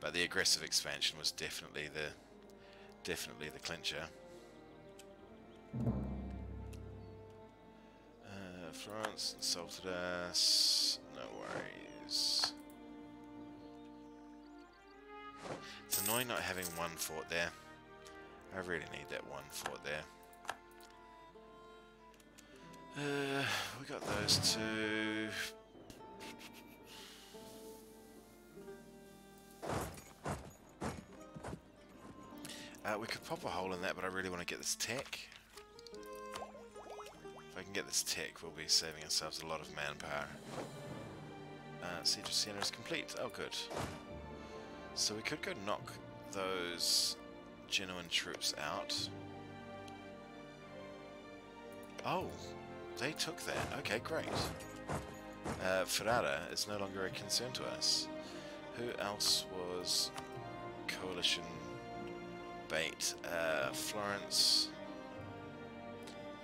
But the aggressive expansion was definitely the definitely the clincher. Uh, Florence insulted us. No worries. It's annoying not having one fort there. I really need that one fort there. Uh, we got those two. Uh, we could pop a hole in that, but I really want to get this tech. If I can get this tech, we'll be saving ourselves a lot of manpower. Uh, Siege of Siena is complete. Oh, good. So we could go knock those Genoan troops out. Oh, they took that. Okay, great. Uh, Ferrara is no longer a concern to us. Who else was coalition bait? Uh, Florence,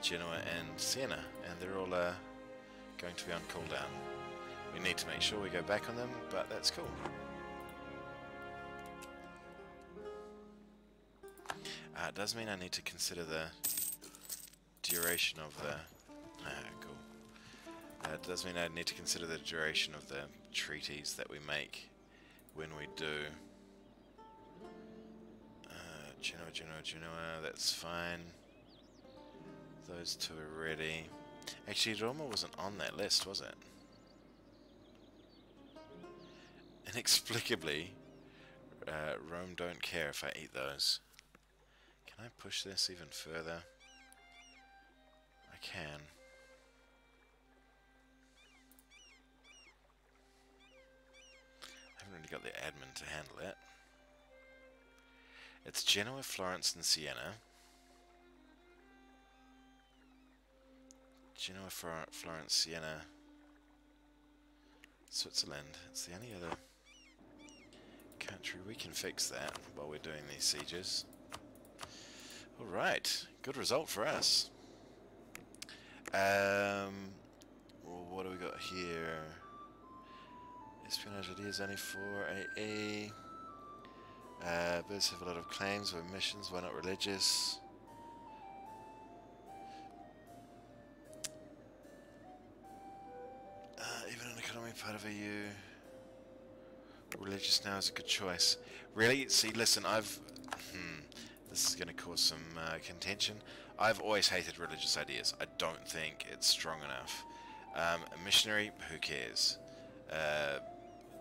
Genoa, and Siena, and they're all uh, going to be on cooldown. We need to make sure we go back on them, but that's cool. Uh, it does mean I need to consider the duration of the... Ah, cool. Uh, it does mean I need to consider the duration of the treaties that we make when we do. Uh, Genoa, Genoa, Genoa, that's fine. Those two are ready. Actually, Roma wasn't on that list, was it? Inexplicably, uh, Rome don't care if I eat those. Can I push this even further? I can. Really got the admin to handle it. It's Genoa, Florence, and Siena. Genoa, Florence, Siena, Switzerland. It's the only other country we can fix that while we're doing these sieges. Alright, good result for us. Um, well, what do we got here? Espionage ideas only for AA. Uh, birds have a lot of claims or missions. Why not religious? Uh, even an economy part of EU. Religious now is a good choice. Really? See, listen, I've... Hmm, this is going to cause some uh, contention. I've always hated religious ideas. I don't think it's strong enough. Um, missionary, who cares? Uh,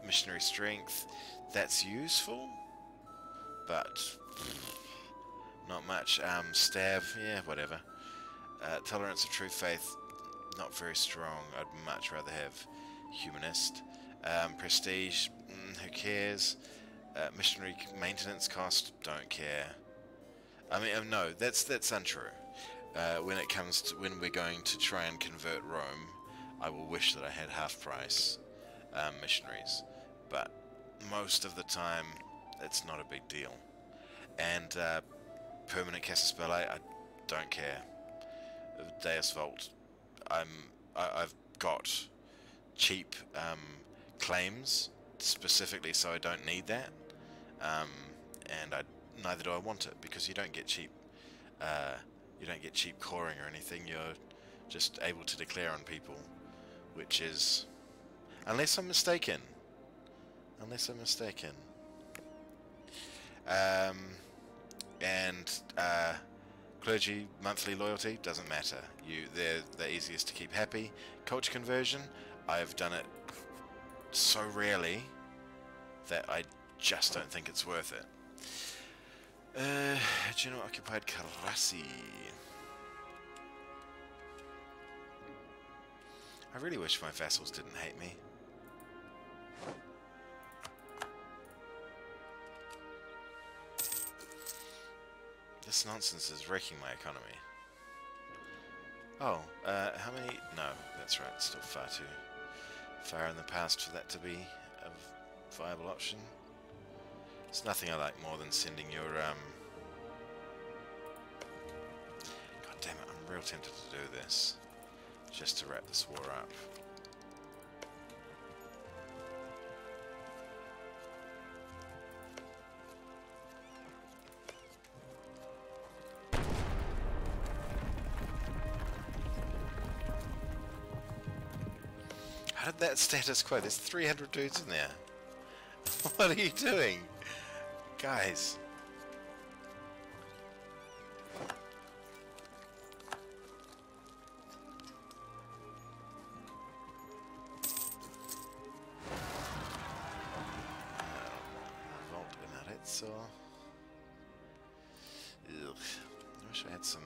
missionary strength, that's useful, but not much. Um, stab, yeah, whatever. Uh, tolerance of true faith, not very strong. I'd much rather have humanist. Um, prestige, mm, who cares? Uh, missionary maintenance cost, don't care. I mean, um, no, that's that's untrue. Uh, when it comes to when we're going to try and convert Rome, I will wish that I had half price um, missionaries, but most of the time, it's not a big deal. And uh, permanent casus belli, I don't care. Deus Vult, I'm I, I've got cheap um, claims specifically, so I don't need that. Um, and I neither do I want it because you don't get cheap. Uh, you don't get cheap coring or anything. You're just able to declare on people, which is, unless I'm mistaken, unless I'm mistaken. Um, and uh, clergy monthly loyalty doesn't matter. You, they're the easiest to keep happy. Culture conversion, I've done it so rarely that I just don't think it's worth it. Uh, General occupied Karasi. I really wish my vassals didn't hate me. This nonsense is wrecking my economy. Oh, uh, how many? No, that's right, still far too far in the past for that to be a viable option. There's nothing I like more than sending your, um... God damn it, I'm real tempted to do this. Just to wrap this war up. That status quo? There's 300 dudes in there. what are you doing? Guys. Uh, Ugh. I wish I had some...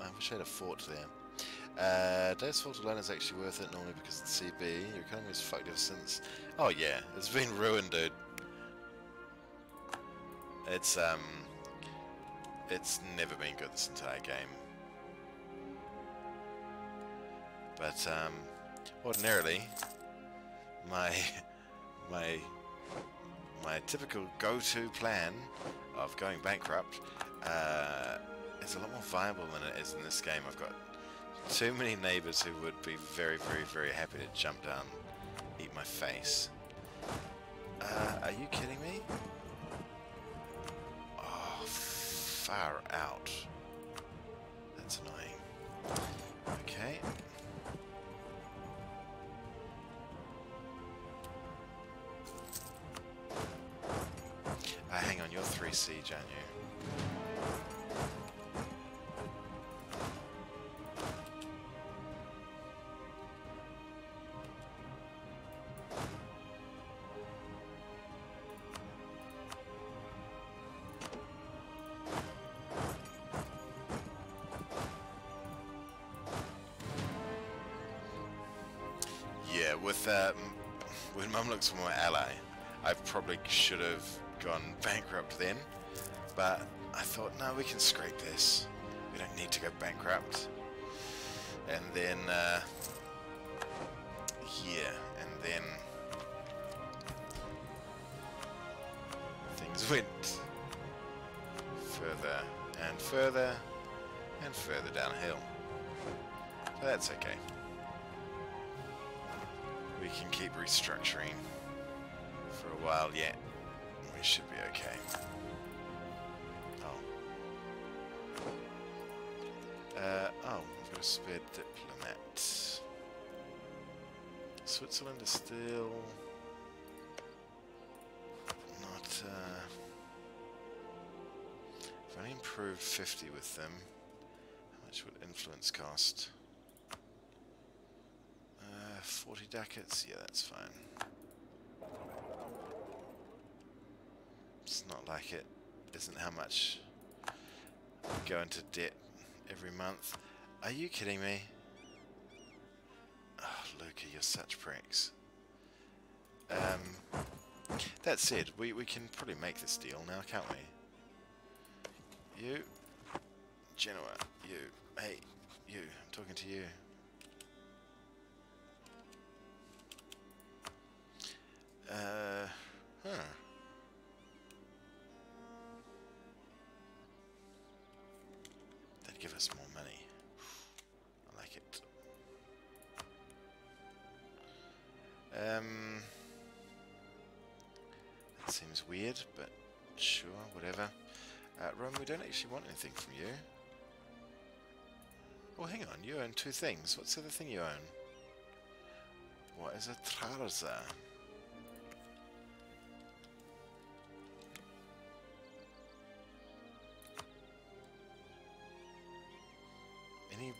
I wish I had a fort there. Uh, Deus Vult alone is actually worth it normally because of the CB. Your economy is fucked ever since. Oh yeah, it's been ruined, dude. It's um, it's never been good this entire game. But um, ordinarily, my my my typical go-to plan of going bankrupt uh, is a lot more viable than it is in this game. I've got too many neighbors who would be very, very, very happy to jump down, eat my face. Uh, are you kidding me? Oh, far out. That's annoying. Okay. Uh, hang on, you're 3C, aren't you? With um, when Mamluks were my ally, I probably should have gone bankrupt then, but I thought, no, we can scrape this. We don't need to go bankrupt. And then, uh, yeah, and then things went further and further and further downhill. But that's okay. Can keep restructuring. For a while yet. We should be okay. Oh. Uh, oh, we've got a spare diplomat. Switzerland is still not. Uh, I've only improved 50 with them. How much would influence cost? Uh, 40 ducats? Yeah, that's fine. It's not like it isn't how much I go into debt every month. Are you kidding me? Oh, Lucca, you're such pricks. Um, that said, we, we can probably make this deal now, can't we? You, Genoa, you, hey, you, I'm talking to you. Uh, huh. They'd give us more money. I like it. Um, that seems weird, but sure, whatever. Uh, Rome, we don't actually want anything from you. Oh, hang on, you own two things. What's the other thing you own? What is a Trarza?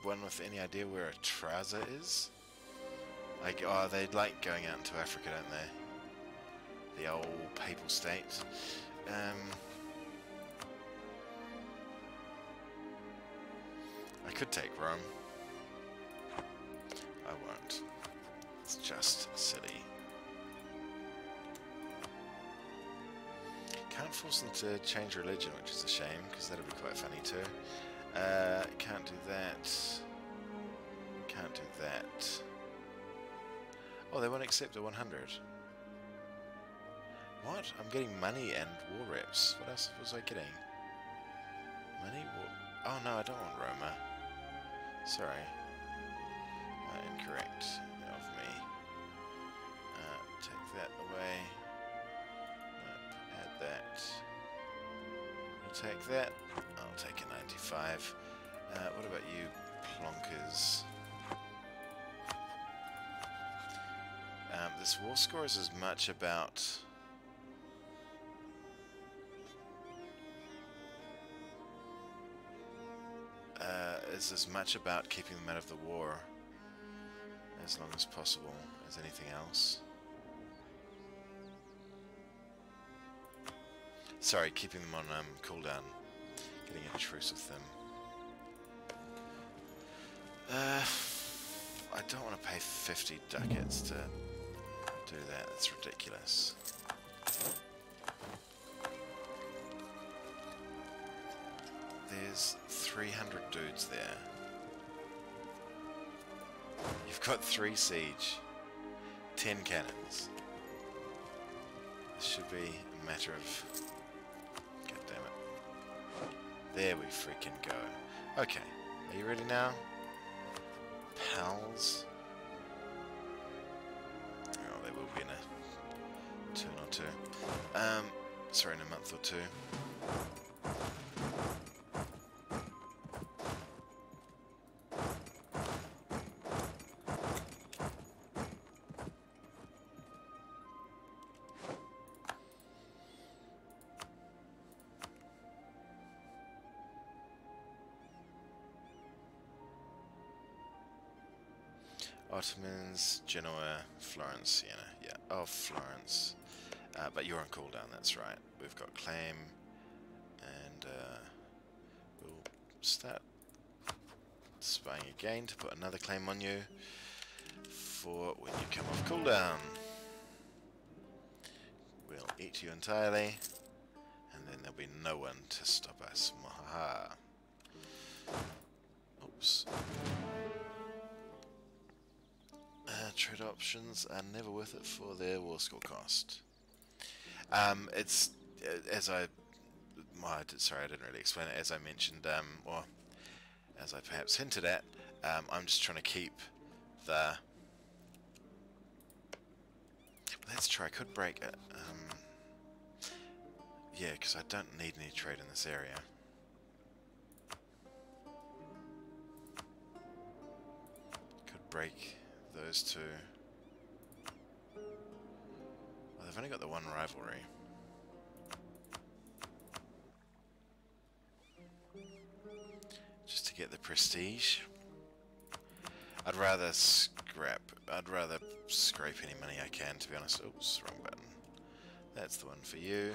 Anyone with any idea where a Trarza is? Like, oh, they like going out into Africa, don't they? The old papal state. Um, I could take Rome. I won't. It's just silly. Can't force them to change religion, which is a shame, because that'd be quite funny too. Uh, can't do that. Can't do that. Oh, they won't accept a 100. What? I'm getting money and war reps. What else was I getting? Money? War oh no, I don't want Roma. Sorry. Uh, incorrect of me. Uh, take that away. add that. I'll take that. I'll take a 95. Uh, what about you, plonkers? Um, this war score is as much about... Uh, is as much about keeping them out of the war as long as possible as anything else. Sorry, keeping them on um, cooldown. Getting truce with them. Uh, I don't want to pay 50 ducats to do that. That's ridiculous. There's 300 dudes there. You've got 3 siege. 10 cannons. This should be a matter of... There we freaking go. Okay. Are you ready now? Pals? Oh, they will be in a turn or two. Um, sorry, in a month or two. of Florence. Uh, but you're on cooldown, that's right. We've got claim, and uh, we'll start spying again to put another claim on you for when you come off cooldown. We'll eat you entirely, and then there'll be no one to stop us. Maha. Oops trade options are never worth it for their war score cost. Um, it's uh, as I, did, sorry, I didn't really explain it. As I mentioned, um, or as I perhaps hinted at, um, I'm just trying to keep the. Let's try. I could break it. Um, yeah, because I don't need any trade in this area. Could break those two. They've only got the one rivalry. Just to get the prestige. I'd rather scrap. I'd rather scrape any money I can, to be honest. Oops, wrong button. That's the one for you.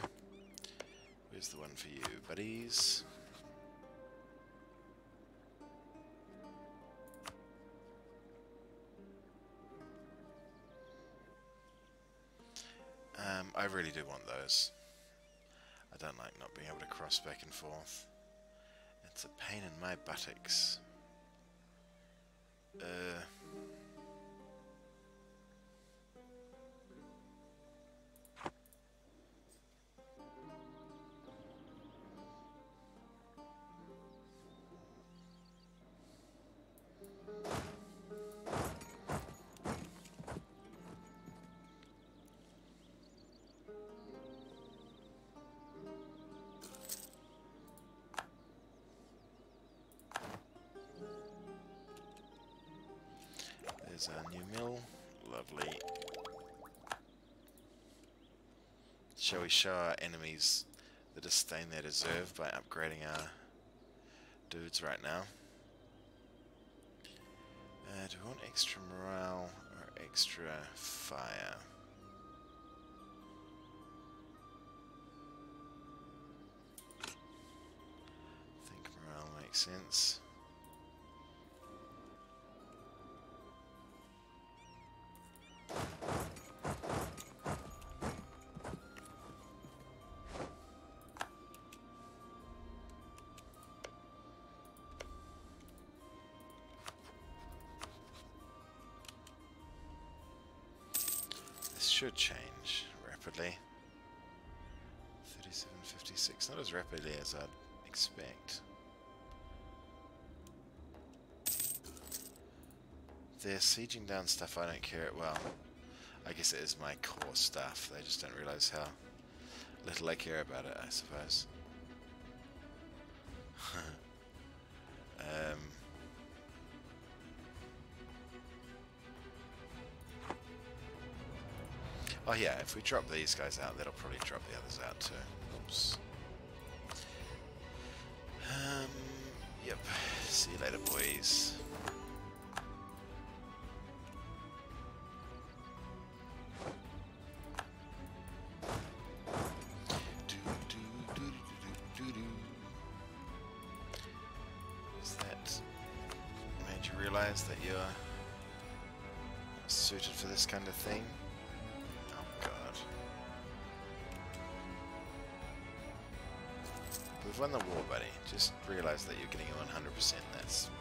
Where's the one for you, buddies? Um, I really do want those. I don't like not being able to cross back and forth. It's a pain in my buttocks. Uh... Our new mill. Lovely. Shall we show our enemies the disdain they deserve by upgrading our dudes right now? Uh, do we want extra morale or extra fire? I think morale makes sense. Should change rapidly. 3756, not as rapidly as I'd expect. They're sieging down stuff I don't care well. I guess it is my core stuff. They just don't realise how little I care about it, I suppose. Oh yeah, if we drop these guys out, that'll probably drop the others out too. Oops. Um, yep. See you later, boys. Is that made you realize that you're suited for this kind of thing? We've won the war, buddy. Just realize that you're getting 100%. That's.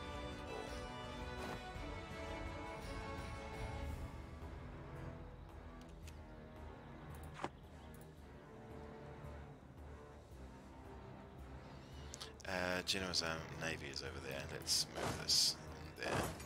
Uh, Genoa's um, navy is over there. Let's move this in there.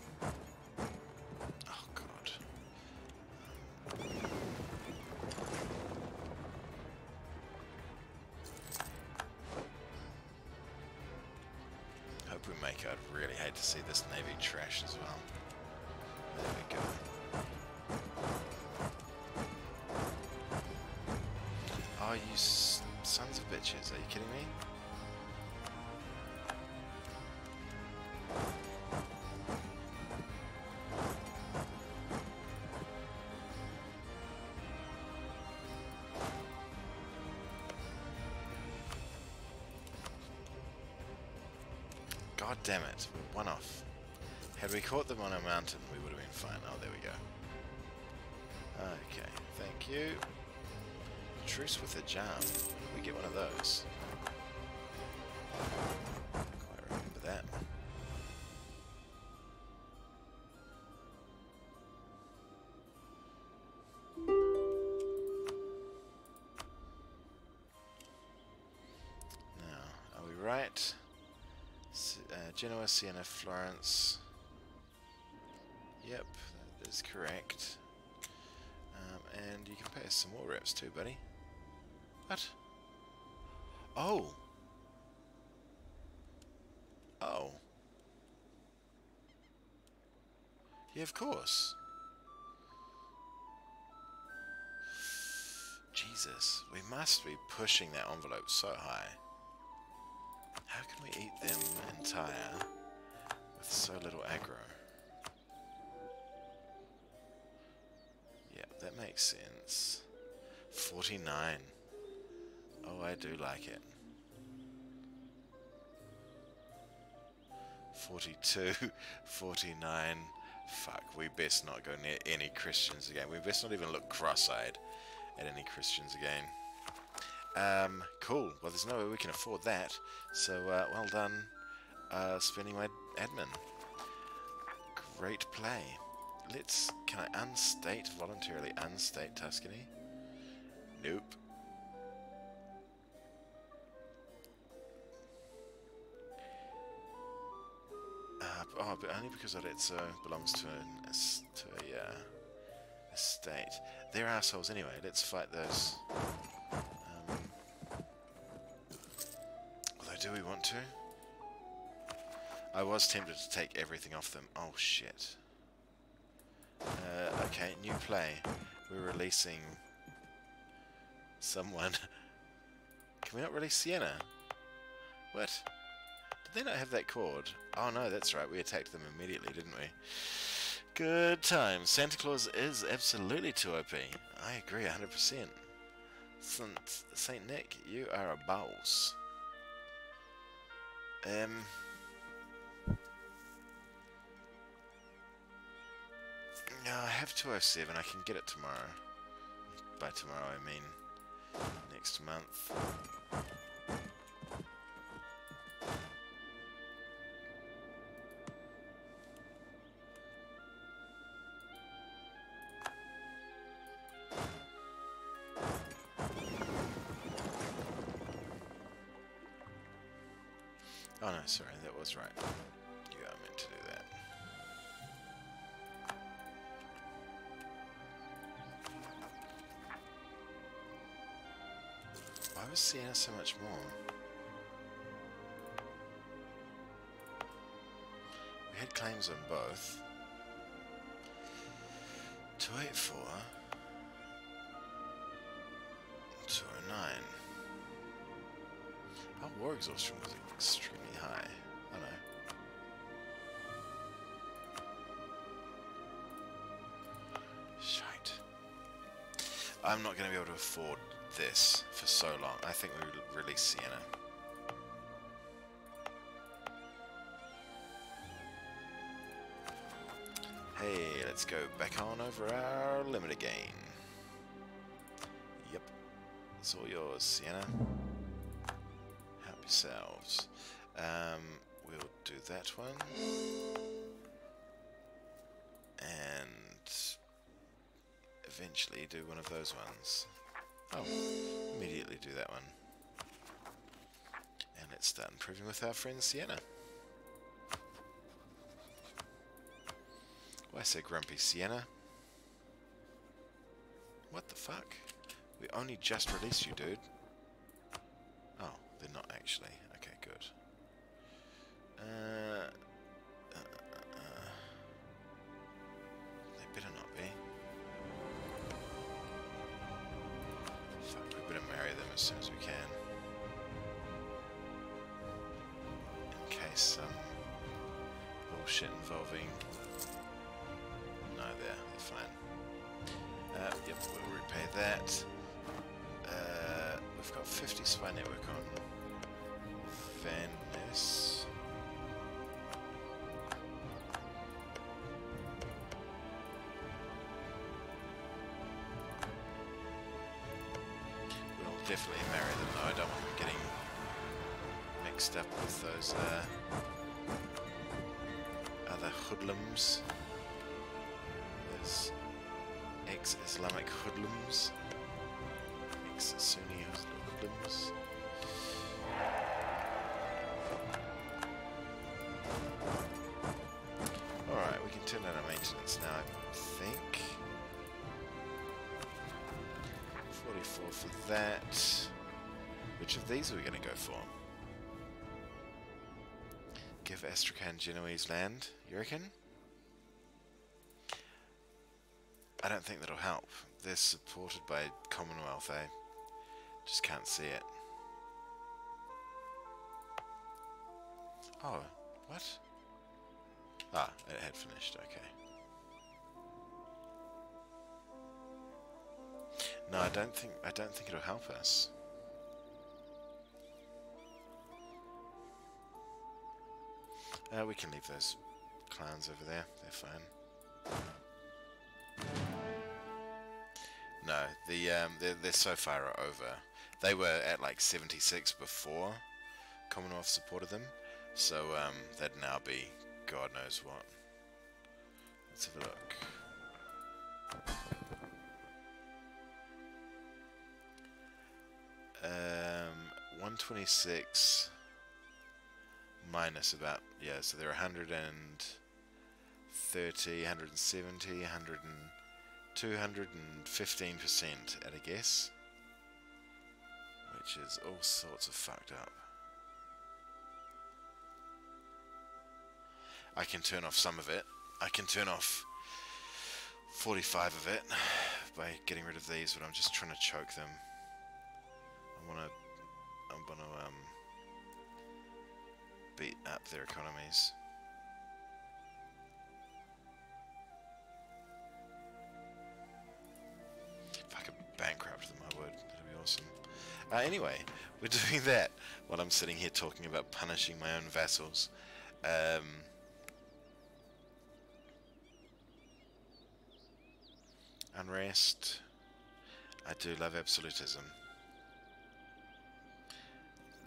God damn it, we're one off. Had we caught them on a mountain, we would have been fine. Oh, there we go. Okay, thank you. Truce with the jam. We get one of those. Genoa, Siena, Florence. Yep, that is correct. Um, and you can pay us some more reps too, buddy. What? Oh. Oh. Yeah, of course. Jesus, we must be pushing that envelope so high. Them entire with so little aggro? Yeah, that makes sense. 49. Oh, I do like it. 42, 49. Fuck, we best not go near any Christians again. We best not even look cross-eyed at any Christians again. Um, cool. Well, there's no way we can afford that. So, uh, well done uh, spending my admin. Great play. Let's... Can I unstate, voluntarily unstate Tuscany? Nope. Uh, oh, but only because Arezzo belongs to, an, to a uh, estate. They're assholes anyway. Let's fight those. Want to? I was tempted to take everything off them. Oh, shit. Uh, okay, new play. We're releasing someone. Can we not release Siena? What? Did they not have that cord? Oh no, that's right. We attacked them immediately, didn't we? Good time. Santa Claus is absolutely too OP. I agree 100%. St. Saint Nick, you are a boss. Um... No, I have 207. I can get it tomorrow. By tomorrow, I mean next month. Was Siena so much more? We had claims on both. 284. 209. Our war exhaustion was extremely high. I know. Shite. I'm not going to be able to afford this for so long. I think we release Siena. Hey, let's go back on over our limit again. Yep. It's all yours, Siena. Help yourselves. Um, we'll do that one. And eventually do one of those ones. Oh, immediately do that one. And let's start improving with our friend Siena. Why say grumpy Siena? What the fuck? We only just released you, dude. Oh, they're not actually. Okay, good. Uh, definitely marry them though, I don't want them getting mixed up with those uh, other hoodlums. Those ex-Islamic hoodlums. Ex-Sunni hoodlums. Alright, we can turn on our maintenance now, 44 for that. Which of these are we going to go for? Give Astrakhan Genoese land, you reckon? I don't think that'll help. They're supported by Commonwealth, eh? Just can't see it. Oh, what? Ah, it had finished, okay. No, I don't think I don't think it'll help us. Uh, we can leave those clowns over there. They're fine. No, the um, they're, they're so far over. They were at like 76 before Commonwealth supported them, so um, they'd now be God knows what. Let's have a look. Um, 126 minus about, yeah, so they're 130, 170, 100 and 215% at a guess. Which is all sorts of fucked up. I can turn off some of it. I can turn off 45 of it by getting rid of these, but I'm just trying to choke them. To, I'm to um, beat up their economies. If I could bankrupt them, I would. That'd be awesome. Uh, anyway, we're doing that while I'm sitting here talking about punishing my own vassals. Um, unrest. I do love absolutism.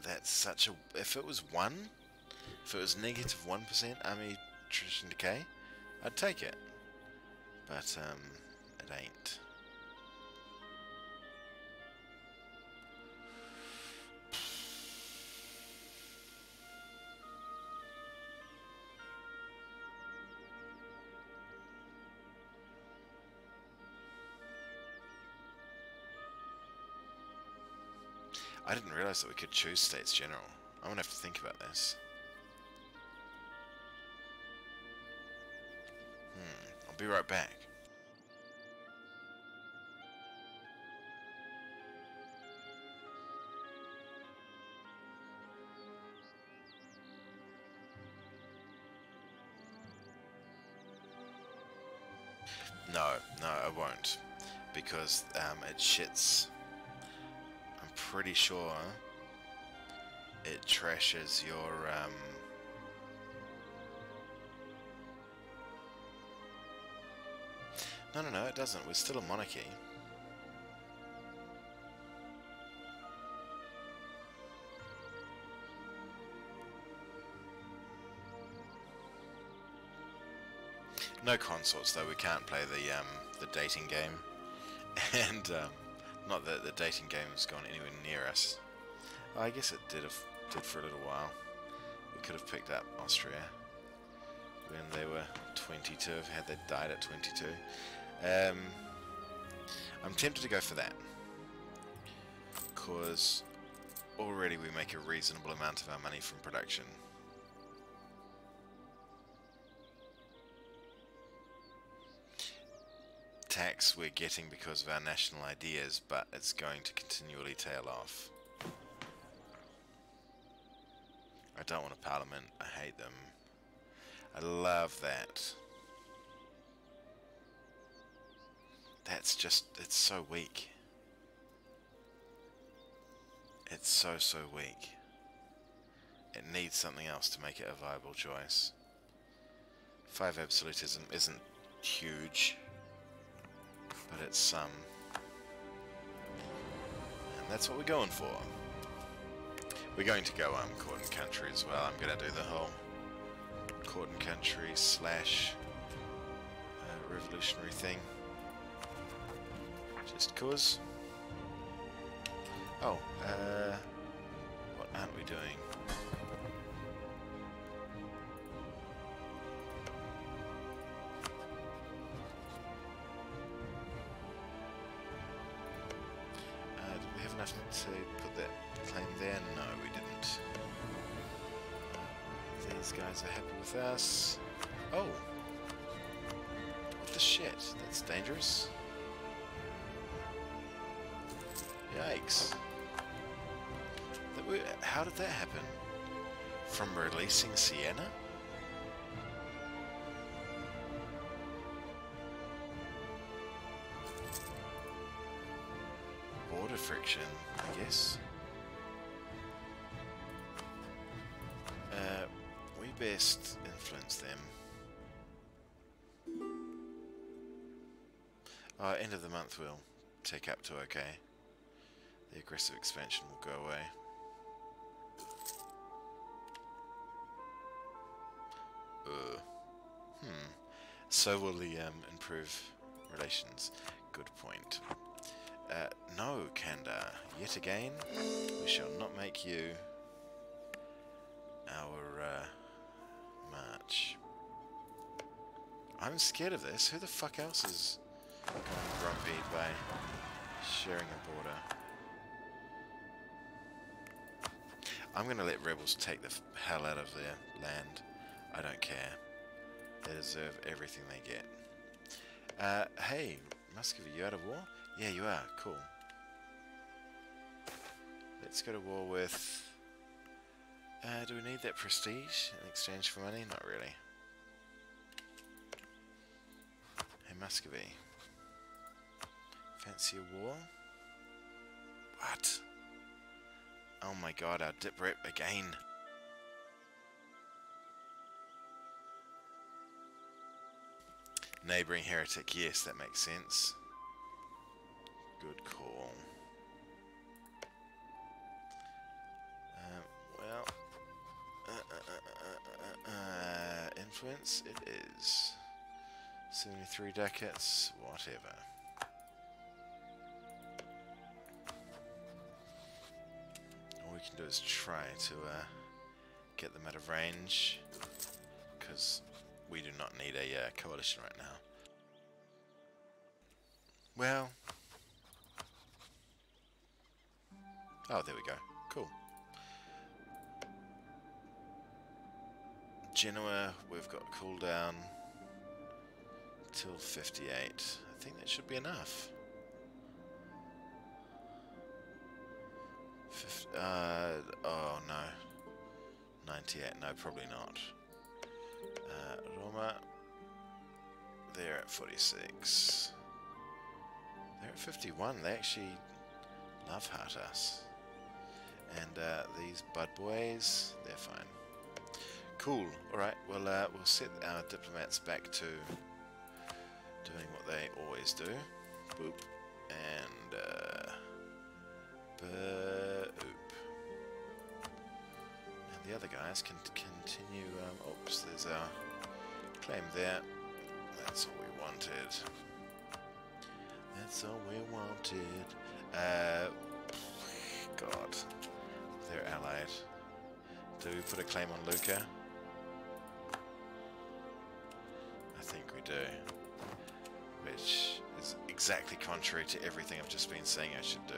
That's such a... If it was 1, if it was negative 1 army attrition decay, I'd take it. But, um, it ain't. I didn't realise that we could choose States General. I'm gonna have to think about this. Hmm, I'll be right back. No, no, I won't. Because um, it shits pretty sure it trashes your um, No, no, no, it doesn't. We're still a monarchy. No consorts though. We can't play the um, the dating game, and um, not that the dating game has gone anywhere near us. I guess it did, have, did for a little while. We could have picked up Austria when they were 22, had they died at 22. Um, I'm tempted to go for that. Because already we make a reasonable amount of our money from production. Tax we're getting because of our national ideas, but it's going to continually tail off. I don't want a parliament. I hate them. I love that. That's just, it's so weak. It's so, so weak. It needs something else to make it a viable choice. Five absolutism isn't huge but it's some. Um, and that's what we're going for. We're going to go um, court and country as well. I'm going to do the whole court and country slash uh, revolutionary thing. Just cause. Oh, uh, what aren't we doing? To put that claim there? No, we didn't. These guys are happy with us. Oh! What the shit? That's dangerous. Yikes. How did that happen? From releasing Siena? Best influence them. Uh, end of the month we'll take up to okay. The aggressive expansion will go away. Uh, hmm. So will the um, improve relations. Good point. Uh, no, Candar. Yet again, we shall not make you our uh, I'm scared of this. Who the fuck else is going grumpy by sharing a border? I'm going to let rebels take the hell out of their land. I don't care. They deserve everything they get. Uh, hey, Muscovy, you out of war? Yeah, you are. Cool. Let's go to war with... Uh, do we need that prestige in exchange for money? Not really. Hey, Muscovy. Fancy a war? What? Oh my god, our dip rep again. Neighbouring heretic, yes, that makes sense. Good call. Uh uh uh, uh, uh, influence, it is. 73 ducats, whatever. All we can do is try to get them out of range, because we do not need a coalition right now. Well... Oh, there we go. Genoa, we've got cooldown till 58. I think that should be enough. Fif uh, oh no. 98, no, probably not. Uh, Roma, they're at 46. They're at 51. They actually love heart us. And uh, these bud boys, they're fine. Cool. Alright, well, uh, we'll set our diplomats back to doing what they always do. Boop. And, uh, the other guys can continue. Um, oops, there's our claim there. That's all we wanted. That's all we wanted. Uh, God, they're allied. Do we put a claim on Lucca? Do. Which is exactly contrary to everything I've just been saying I should do.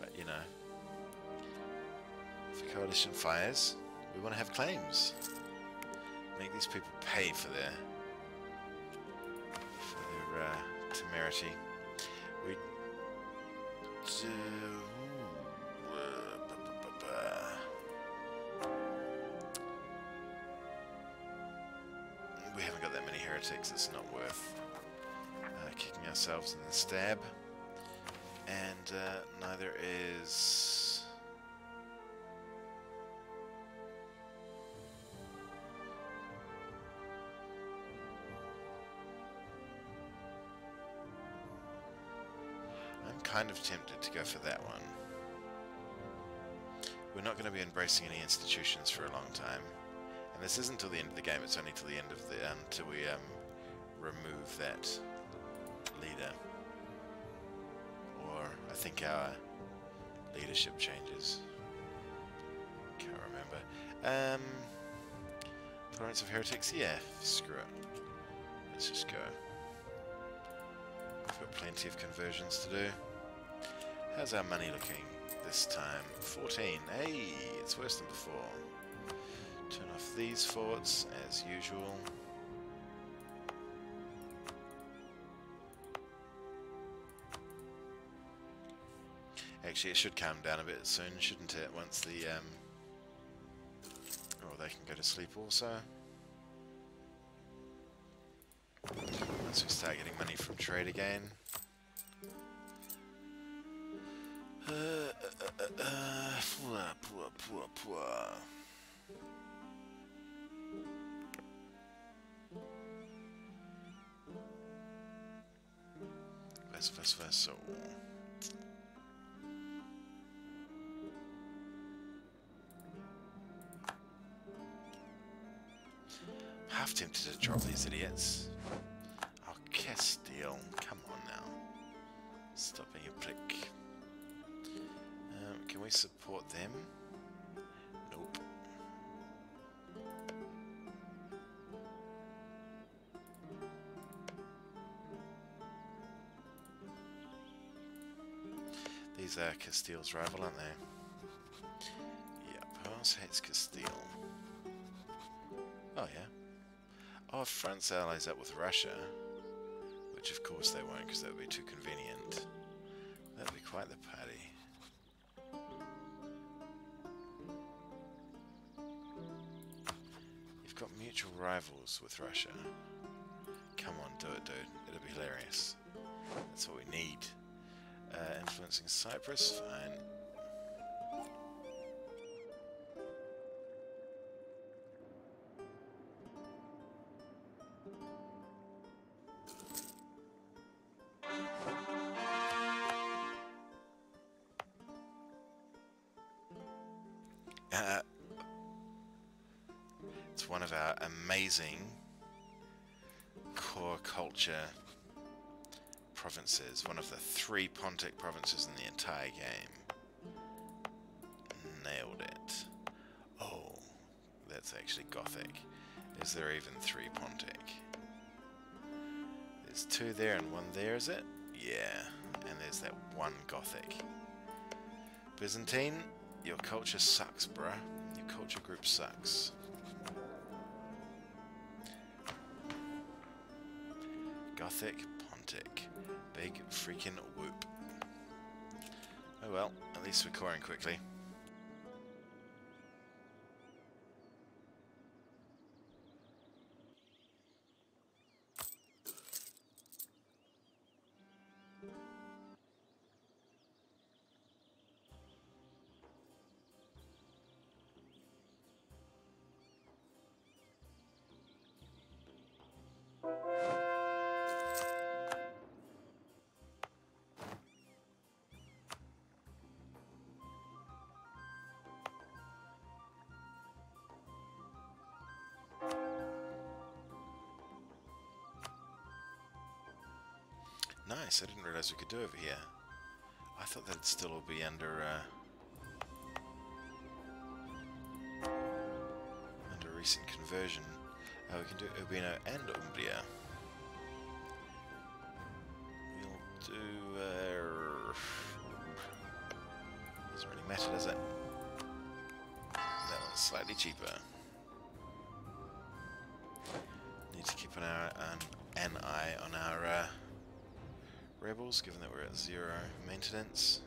But, you know, for coalition fires, we want to have claims. Make these people pay for their for their uh, temerity. We do. It's not worth uh, kicking ourselves in the stab. And uh, neither is I'm kind of tempted to go for that one. We're not going to be embracing any institutions for a long time. And this isn't till the end of the game, it's only till the end of the... until we um, remove that leader. Or I think our leadership changes. Can't remember. Um, tolerance of heretics? Yeah, screw it. Let's just go. We've got plenty of conversions to do. How's our money looking this time? 14. Hey, it's worse than before. Turn off these forts as usual. Actually, it should calm down a bit soon, shouldn't it? Once the um, oh, they can go to sleep also. Once we start getting money from trade again. Uh, uh, uh, Vice, vice, half tempted to drop these idiots. Oh, Castile, come on now. Stop being a prick. Um, can we support them? Nope. These are Castile's rival, aren't they? Yeah, Paris hates Castile. Oh yeah. Oh, France allies up with Russia, which of course they won't because that would be too convenient. That would be quite the party. You've got mutual rivals with Russia. Come on, do it, dude. It'll be hilarious. That's what we need. Uh, influencing Cyprus, fine. Culture provinces, one of the three Pontic provinces in the entire game. Nailed it. Oh, that's actually Gothic. Is there even three Pontic? There's two there and one there, is it? Yeah, and there's that one Gothic. Byzantine, your culture sucks, bruh. Your culture group sucks. Gothic Pontic. Big freaking whoop. Oh well, at least we're coring quickly. I didn't realize we could do over here. I thought that'd still all be under, uh, under recent conversion. Uh, we can do Urbino and Umbria. We'll do, uh, doesn't really matter, does it? That one's slightly cheaper. Rebels, given that we're at zero maintenance.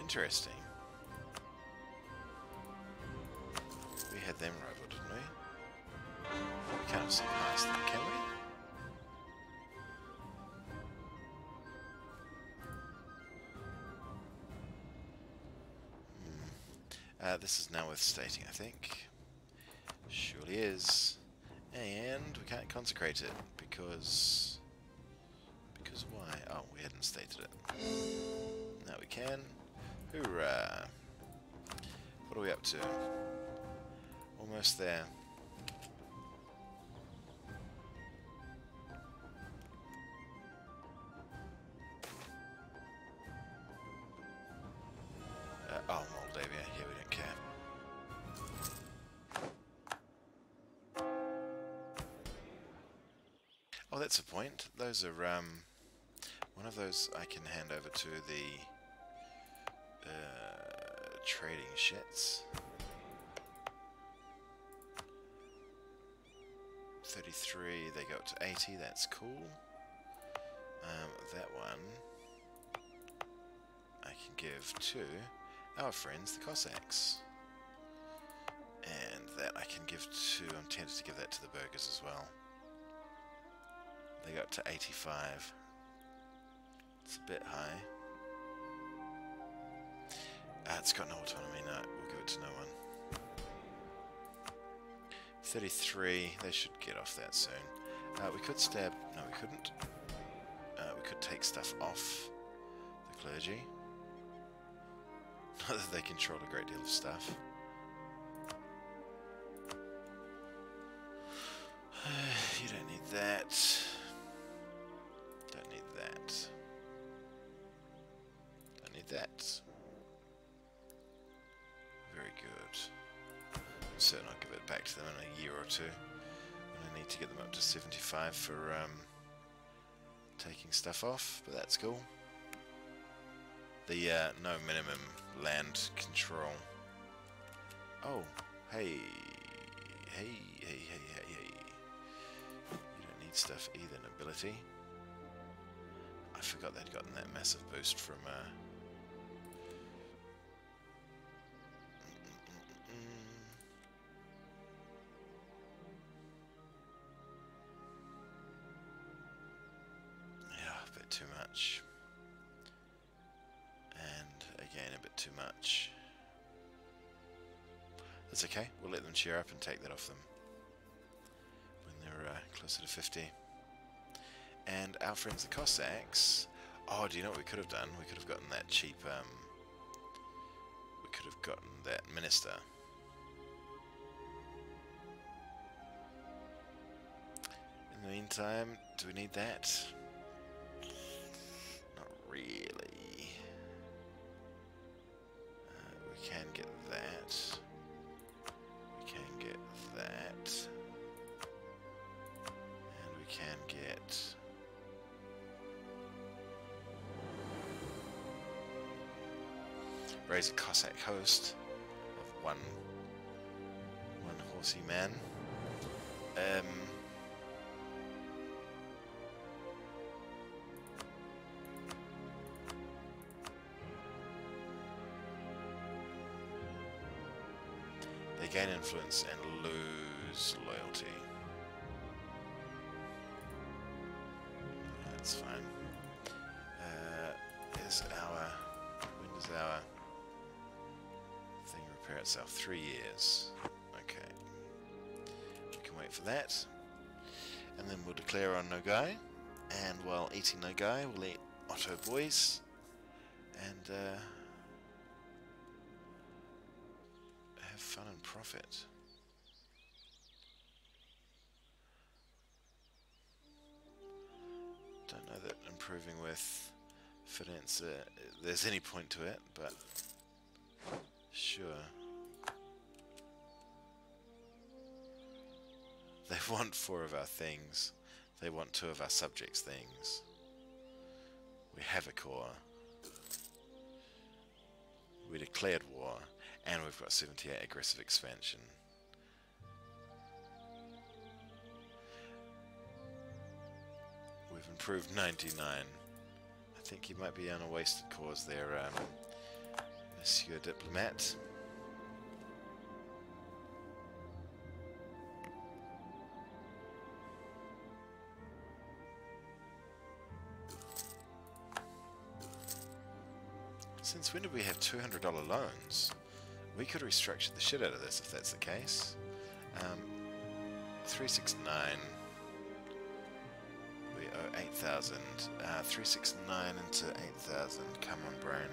Interesting. Worth stating, I think. Surely is. And we can't consecrate it because... Because why? Oh, we hadn't stated it. Now we can. Hoorah! What are we up to? almost there. That's a point. Those are, um... One of those I can hand over to the... Uh, trading shits. 33, they go up to 80, that's cool. Um, that one I can give to our friends, the Cossacks. And that I can give to, I'm tempted to give that to the burghers as well. They got to 85. It's a bit high. Uh, it's got no autonomy, no, we'll give it to no one. 33, they should get off that soon. Uh, we could stab, no we couldn't. Uh, we could take stuff off the clergy. Not that they control a great deal of stuff. you don't need that. Get them up to 75 for um, taking stuff off, but that's cool. The uh, no minimum land control. Oh, hey, hey, hey, hey, hey, hey. You don't need stuff either, nobility. I forgot they'd gotten that massive boost from uh, cheer up and take that off them when they're uh, closer to 50. And our friends the Cossacks. Oh, do you know what we could have done? We could have gotten that cheap. Um, we could have gotten that minister. In the meantime, do we need that? Not really. Raise a Cossack host of one one horsey man. Um, they gain influence and lose loyalty. That's fine. Itself? Three years. Okay. We can wait for that. And then we'll declare on Nogai. And while eating Nogai, we'll eat Otto Boys. And uh, have fun and profit. Don't know that improving with finance, uh, there's any point to it, but sure. They want four of our things. They want two of our subjects' things. We have a core. We declared war, and we've got 78 aggressive expansion. We've improved 99. I think you might be on a wasted cause there, um, Monsieur Diplomat. Since when did we have $200 loans? We could restructure the shit out of this if that's the case. Um, 369. We owe 8,000. Uh, 369 into 8,000. Come on, brain.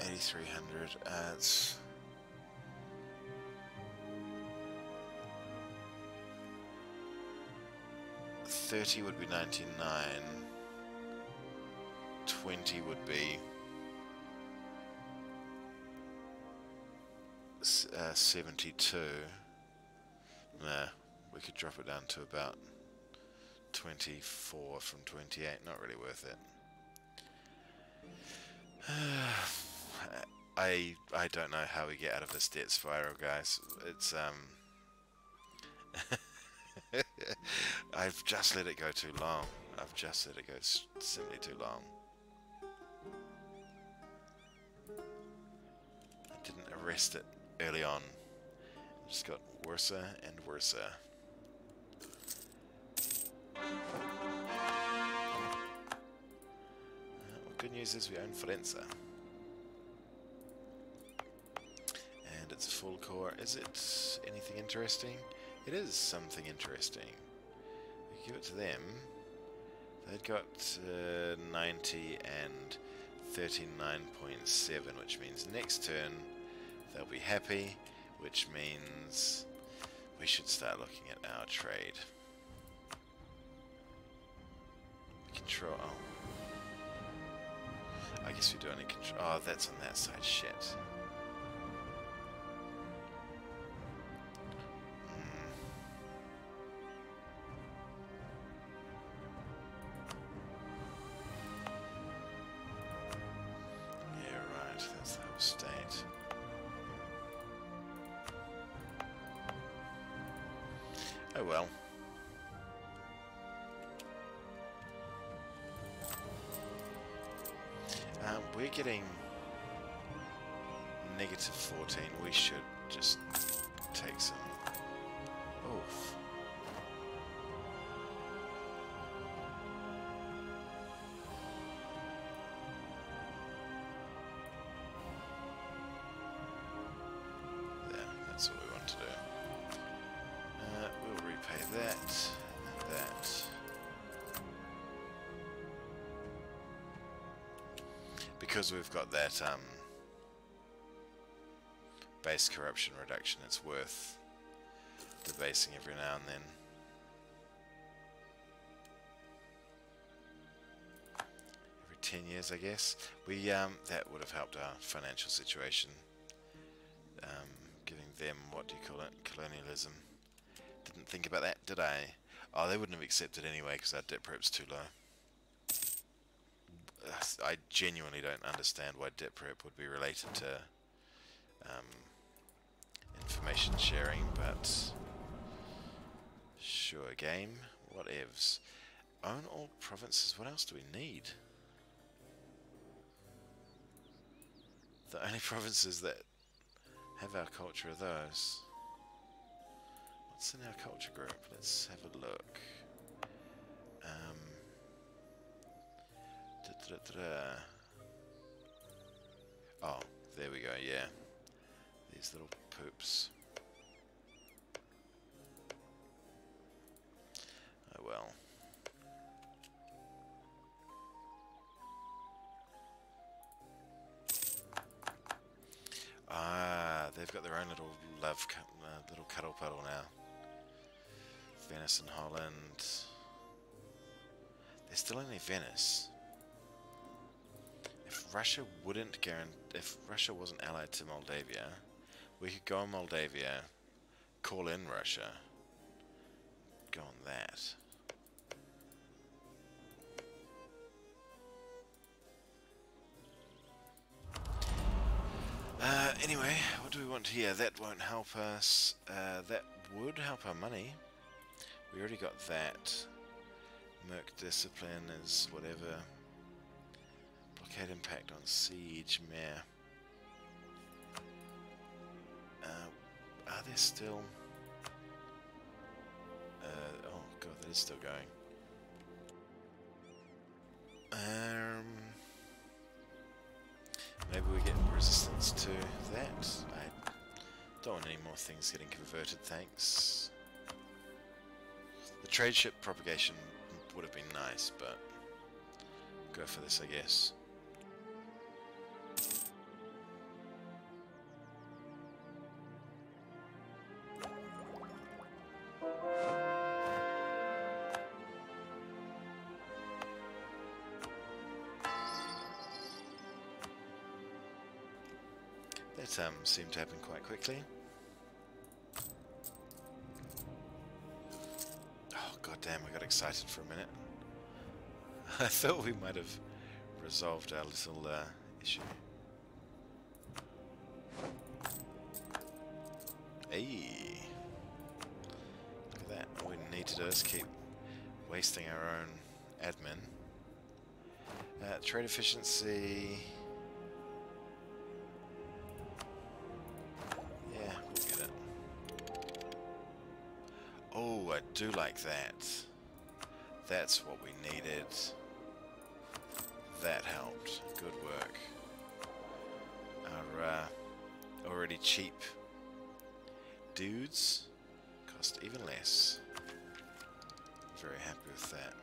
8,300. Uh, it's... Thirty would be ninety-nine. 20 would be uh, 72. Nah, we could drop it down to about 24 from 28. Not really worth it. I I don't know how we get out of this debt spiral, guys. It's um. I've just let it go too long. I've just let it go simply too long. Didn't it early on. Just got worse and worse. Uh, well, good news is we own Firenze. And it's a full core. Is it anything interesting? It is something interesting. We give it to them. They've got uh, 90 and 39.7, which means next turn they'll be happy, which means we should start looking at our trade. Control. Oh. I guess we do only control. Oh, that's on that side. Shit. Because we've got that um, base corruption reduction, it's worth debasing every now and then. Every 10 years, I guess. We um, That would have helped our financial situation. Um, giving them, what do you call it, colonialism. Didn't think about that, did I? Oh, they wouldn't have accepted anyway because our dip rep's too low. I genuinely don't understand why dip rep would be related to um, information sharing, but sure, game, whatevs. Own all provinces, what else do we need? The only provinces that have our culture are those. What's in our culture group? Let's have a look. Um, oh, there we go, yeah. These little poops. Oh well. Ah, they've got their own little love, uh, little cuddle puddle now. Venice and Holland. They're still only Venice. If Russia wouldn't guarantee, if Russia wasn't allied to Moldavia, we could go on Moldavia, call in Russia, go on that. Uh, anyway, what do we want here? That won't help us. Uh, that would help our money. We already got that. Merc discipline is whatever. Impact on siege, meh. Uh, are they still... Uh, oh god, that is still going. Um, maybe we get resistance to that. I don't want any more things getting converted, thanks. The trade ship propagation would have been nice, but go for this, I guess. Um, seemed to happen quite quickly. Oh god damn, I got excited for a minute. I thought we might have resolved our little uh, issue. Hey! Look at that. All we need to do is keep wasting our own admin. Uh, trade efficiency... do like that. That's what we needed. That helped. Good work. Our uh, already cheap dudes cost even less. Very happy with that.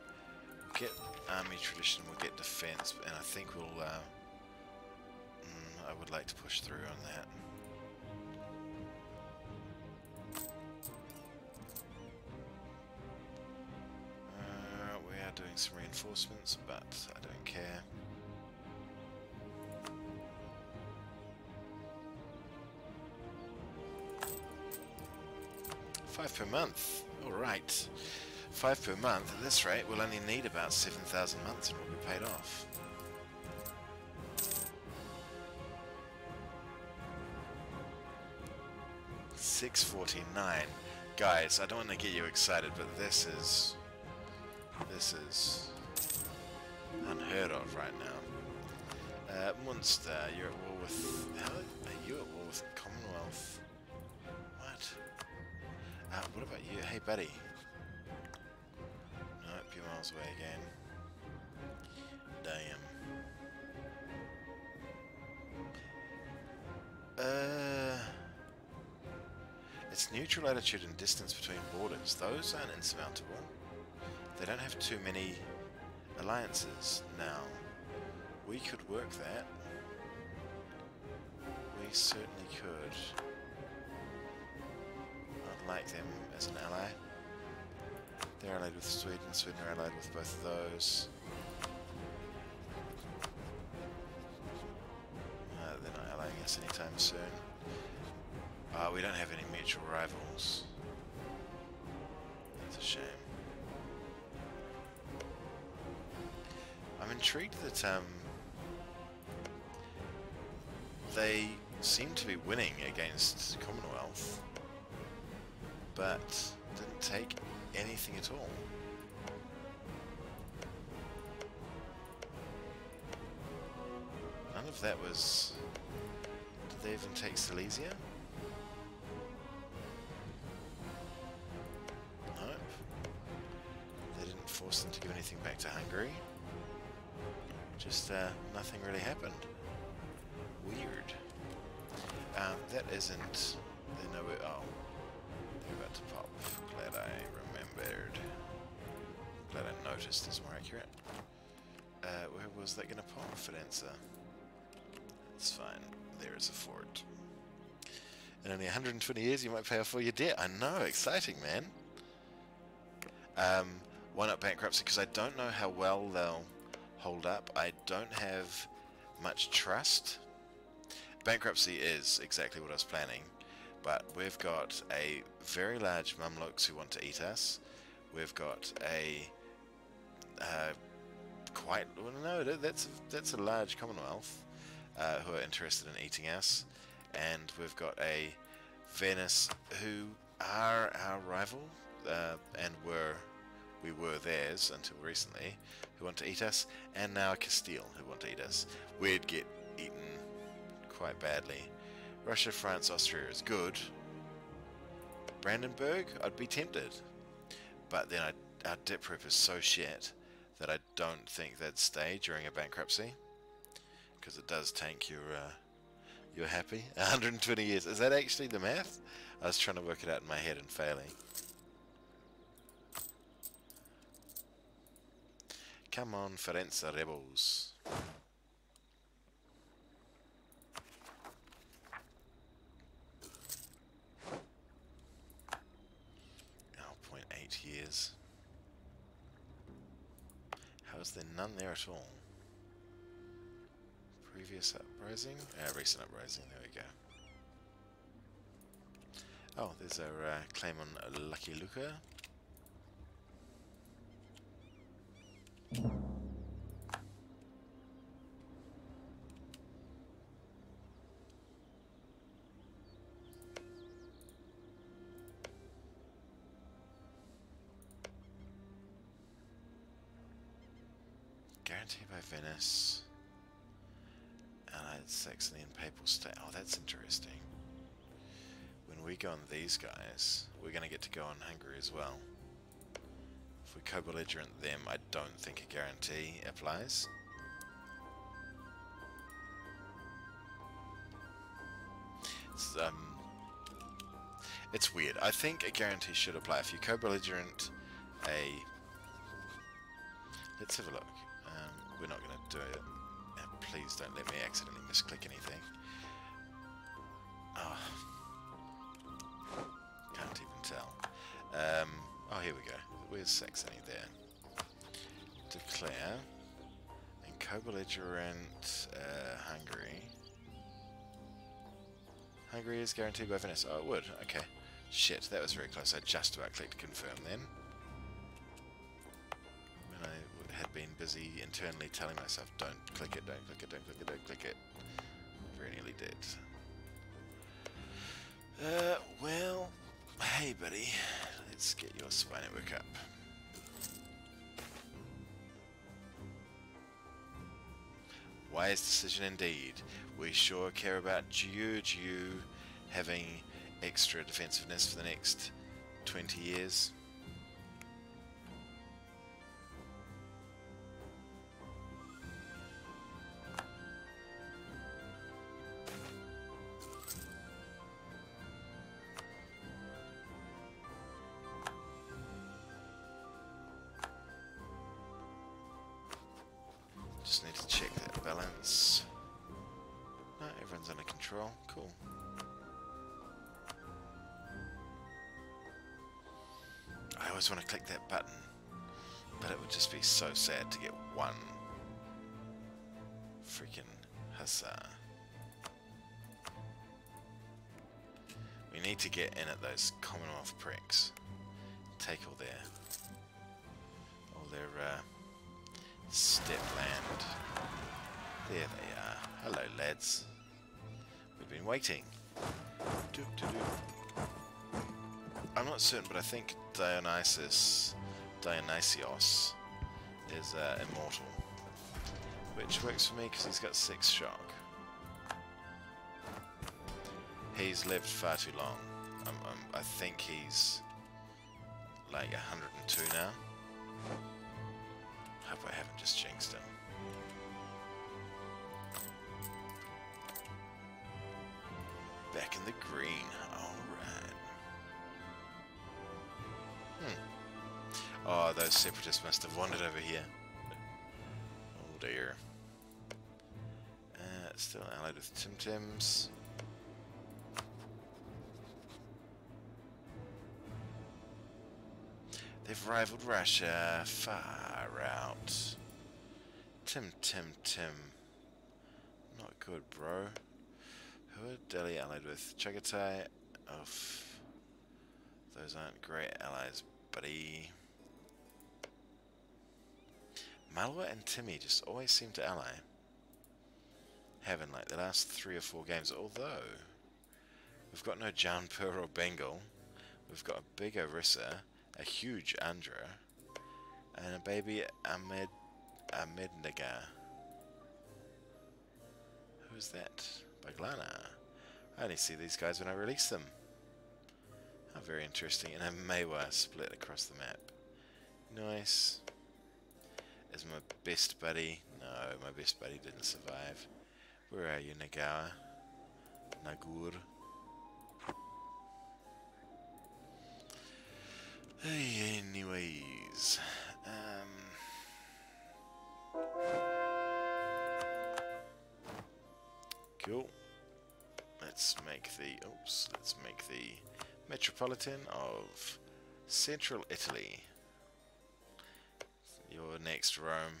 We'll get army tradition, we'll get defense, and I think we'll. Uh, mm, I would like to push through on that. Reinforcements, but I don't care. Five per month. Alright. Five per month. At this rate, we'll only need about 7,000 months and we'll be paid off. Six forty nine, guys. I don't want to get you excited, but this is this is unheard of right now. Uh, Munster, you're at war with. Are you at war with Commonwealth? What? Uh, what about you? Hey, buddy. Nope, you're miles away again. Damn. Uh, it's neutral attitude and distance between borders. Those aren't insurmountable. They don't have too many alliances now. We could work that. We certainly could. I'd like them as an ally. They're allied with Sweden, Sweden are allied with both of those. Uh, they're not allying us anytime soon. Uh, we don't have any mutual rivals. That's a shame. Intrigued that um, they seem to be winning against Commonwealth, but didn't take anything at all. None of that was... Did they even take Silesia? Nothing really happened. Weird. Um, that isn't... They know it... Oh. They're about to pop. Glad I remembered. Glad I noticed is more accurate. Uh, where was that going to pop? Fidenza. It's fine. There is a fort. In only 120 years you might pay off all your debt. I know, exciting man. Um, why not bankruptcy? Because I don't know how well they'll hold up. I don't have much trust. Bankruptcy is exactly what I was planning, but we've got a very large Mamluks who want to eat us. We've got a uh, quite well, no, that's that's a large Commonwealth uh, who are interested in eating us, and we've got a Venice who are our rival uh, and were we were theirs until recently, who want to eat us, and now Castile, who want to eat us. We'd get eaten quite badly. Russia, France, Austria is good. Brandenburg, I'd be tempted. But then I, our dip rep is so shit that I don't think they'd stay during a bankruptcy. Because it does tank your, uh, your happy. 120 years. Is that actually the math? I was trying to work it out in my head and failing. Come on, Firenze rebels. Oh, 0.8 years. How is there none there at all? Previous uprising? Uh, recent uprising, there we go. Oh, there's our uh, claim on Lucky Lucca. Guaranteed by Venice. Allied Saxony and Papal State. Oh, that's interesting. When we go on these guys, we're going to get to go on Hungary as well. If we co-belligerent them, I don't think a guarantee applies. It's, um, it's weird. I think a guarantee should apply. If you co-belligerent a... Let's have a look. We're not going to do it. Uh, please don't let me accidentally misclick anything. Oh. Can't even tell. Um, oh, here we go. Where's Saxony there? Declare. And co-belligerent uh, Hungary. Hungary is guaranteed by Venice. Oh, it would. Okay. Shit, that was very close. I just about clicked confirm then. Been busy internally telling myself, don't click it, don't click it, don't click it, don't click it. I Very nearly did. Uh, well, hey buddy, let's get your spy network up. Wise decision indeed. We sure care about you having extra defensiveness for the next 20 years. Freaking hussar. We need to get in at those Commonwealth pricks. Take all their all their uh, steppe land. There they are. Hello lads. We've been waiting. I'm not certain, but I think Dionysus, Dionysios, is uh, immortal. Which works for me because he's got 6 shock. He's lived far too long. Um, um, I think he's like 102 now. Hope I haven't just jinxed him. Back in the green. Alright. Hmm. Oh, those separatists must have wandered over here. With Tim Tims. They've rivaled Russia. Far out. Tim, Tim, Tim. Not good, bro. Who are Delhi allied with? Chagatai. Of. Those aren't great allies, buddy. Malwa and Timmy just always seem to ally. Haven't like the last three or four games, although we've got no Jaunpur or Bengal. We've got a big Orissa a huge Andhra, and a baby Ahmed Ahmednagar. Who's that? Baglana. I only see these guys when I release them. How very interesting. And a Malwa split across the map. Nice. Is my best buddy? No, my best buddy didn't survive. Where are you, Nagawa? Nagur? Anyways, um, cool. Let's make the oops. Let's make the metropolitan of Central Italy. Your next Rome.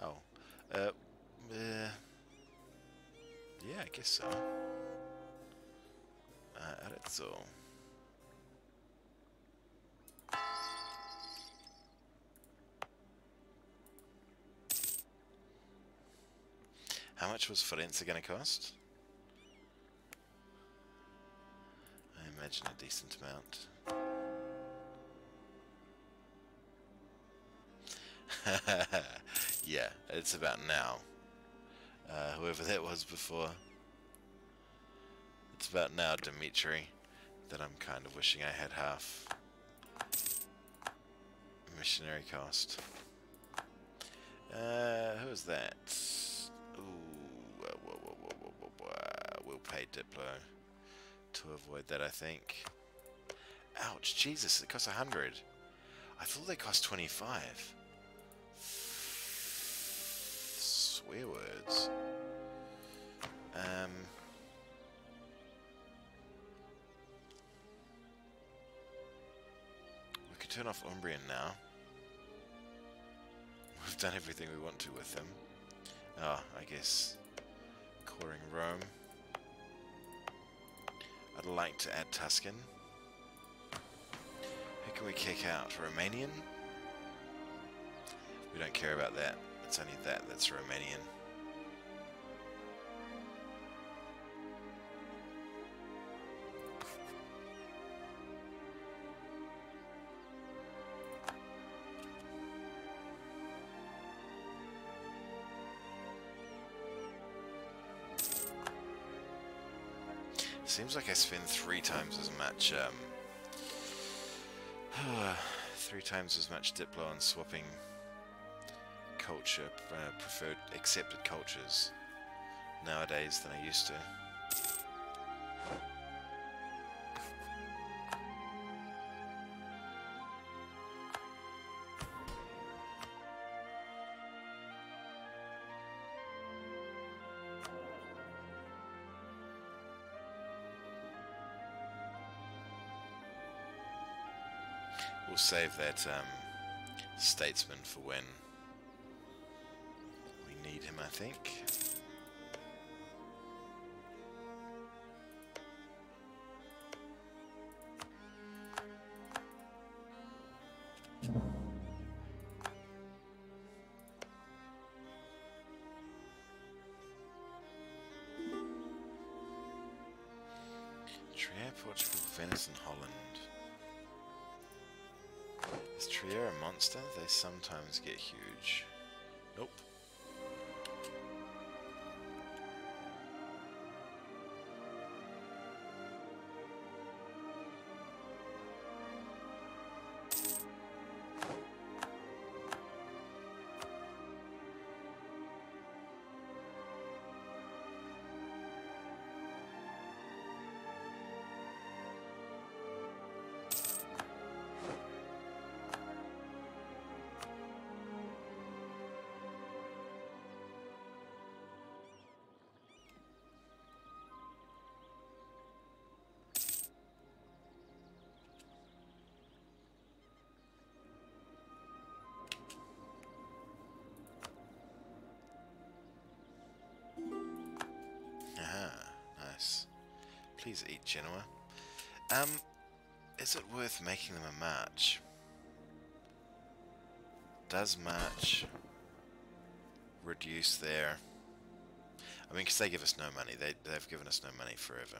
Oh, uh, uh, yeah, I guess so. So. How much was Firenze going to cost? I imagine a decent amount. yeah, it's about now. Uh, whoever that was before. It's about now, Dimitri, that I'm kind of wishing I had half missionary cost. Uh, who's that? Ooh, whoa, whoa, whoa, we'll pay Diplo to avoid that, I think. Ouch, Jesus, it costs a hundred. I thought they cost 25. Swear words. Um... We could turn off Umbrian now. We've done everything we want to with them. Ah, oh, I guess coring Rome. I'd like to add Tuscan. Who can we kick out? Romanian? We don't care about that. It's only that that's Romanian. Seems like I spend three times as much, um, three times as much Diplo on swapping culture, uh, preferred accepted cultures nowadays than I used to. We'll save that um, statesman for when I think. Trier, Portugal, Venice and Holland. Is Trier a monster? They sometimes get huge. Please eat Genoa. Um, is it worth making them a march? Does march reduce their... I mean, because they give us no money. They, they've given us no money forever.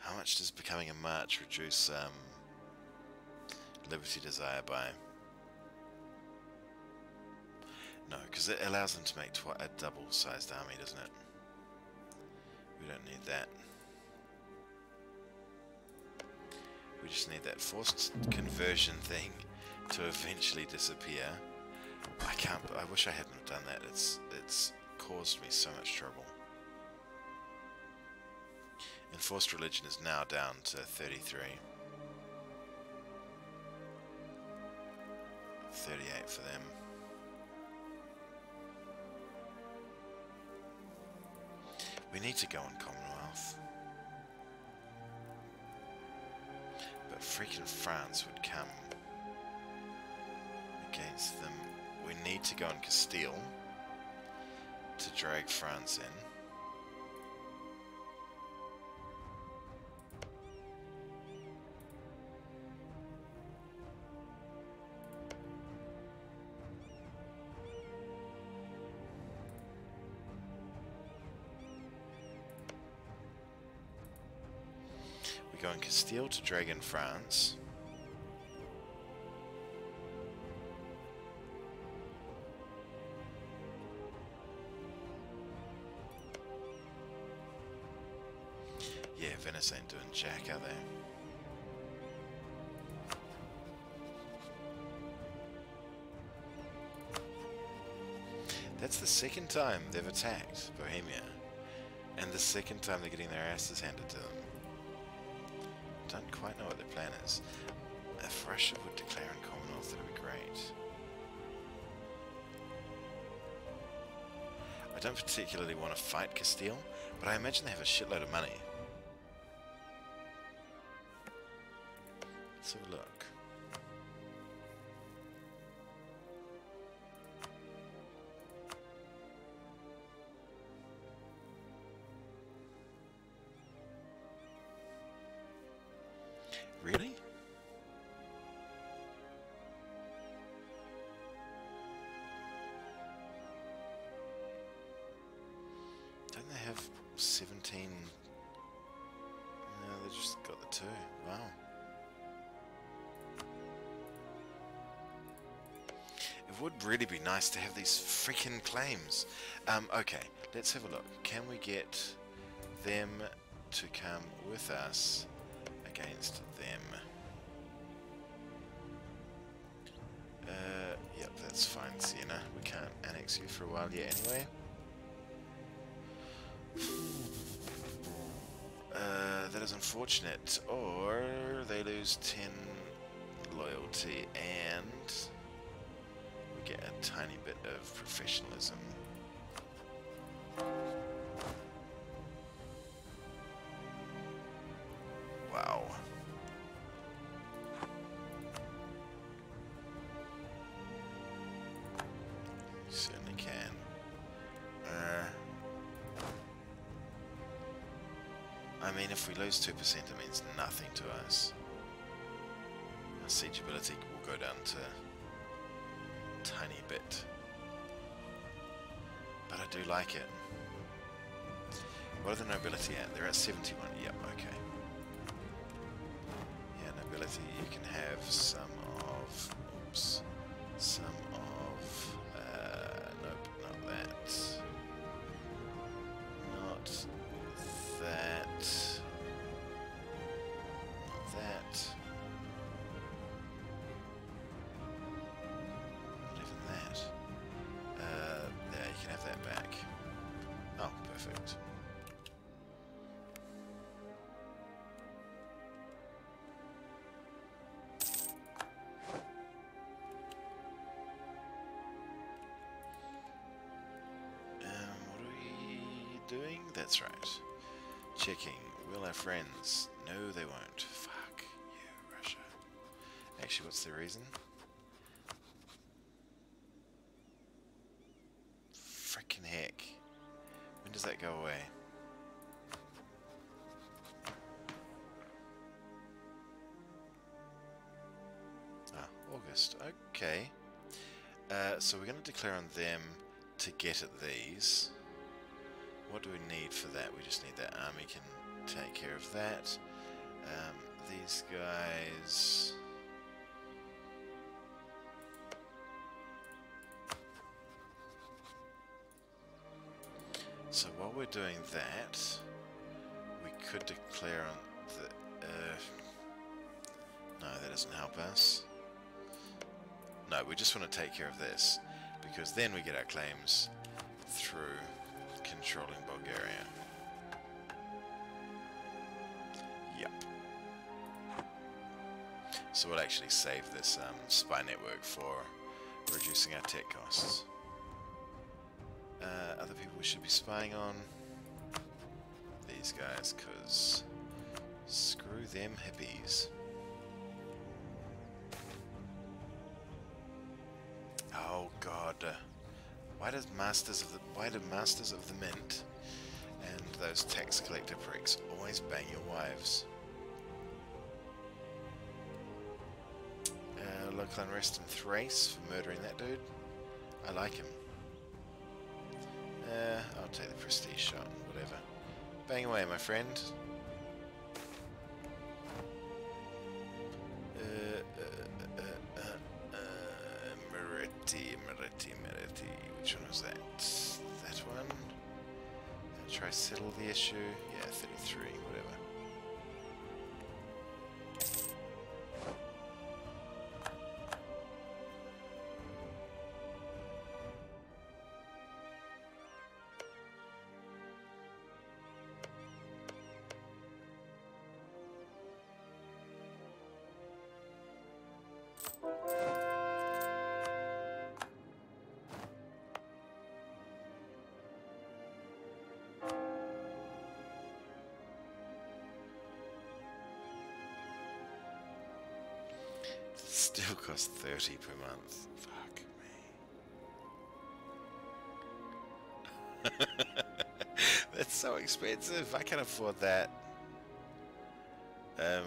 How much does becoming a march reduce um, Liberty Desire by? No, because it allows them to make a double-sized army, doesn't it? We don't need that. We just need that forced conversion thing to eventually disappear. I can't. I wish I hadn't done that. It's it's caused me so much trouble. Enforced religion is now down to 33. 38 for them. We need to go on Commonwealth. But freaking France would come against them. We need to go on Castile to drag France in. Castile to Dragon France. Yeah, Venice ain't doing jack, are they? That's the second time they've attacked Bohemia. And the second time they're getting their asses handed to them. If Russia would declare in Commonwealth, that would be great. I don't particularly want to fight Castile, but I imagine they have a shitload of money. Nice to have these freaking claims. Um, okay, let's have a look. Can we get them to come with us against them? Uh, yep, that's fine, Siena. We can't annex you for a while yet anyway. Uh, that is unfortunate. Or they lose 10 loyalty and get a tiny bit of professionalism. Wow. Certainly can. Uh, I mean, if we lose 2%, it means nothing to us. Our siege ability will go down to tiny bit. But I do like it. What are the nobility at? They're at 71. Yep, okay. Yeah, nobility, you can have some of... Oops. Some doing? That's right. Checking. Will our friends? No, they won't. Fuck you, Russia. Actually, what's the reason? Frickin' heck. When does that go away? Ah, August. Okay. Uh, so we're going to declare on them to get at these. What do we need for that? We just need that army can take care of that. Um, these guys... So while we're doing that, we could declare on the... Uh, no, that doesn't help us. No, we just want to take care of this, because then we get our claims through controlling Bulgaria. Yep. So we'll actually save this um, spy network for reducing our tech costs. Uh, other people we should be spying on? These guys, because screw them hippies. Why does Masters of the why do Masters of the Mint and those tax collector pricks always bang your wives? Uh, local unrest in Thrace for murdering that dude. I like him. Uh, I'll take the prestige shot, whatever. Bang away, my friend. Settle the issue? Yeah, 33, Still costs 30 per month. Fuck me. That's so expensive. I can't afford that. Um.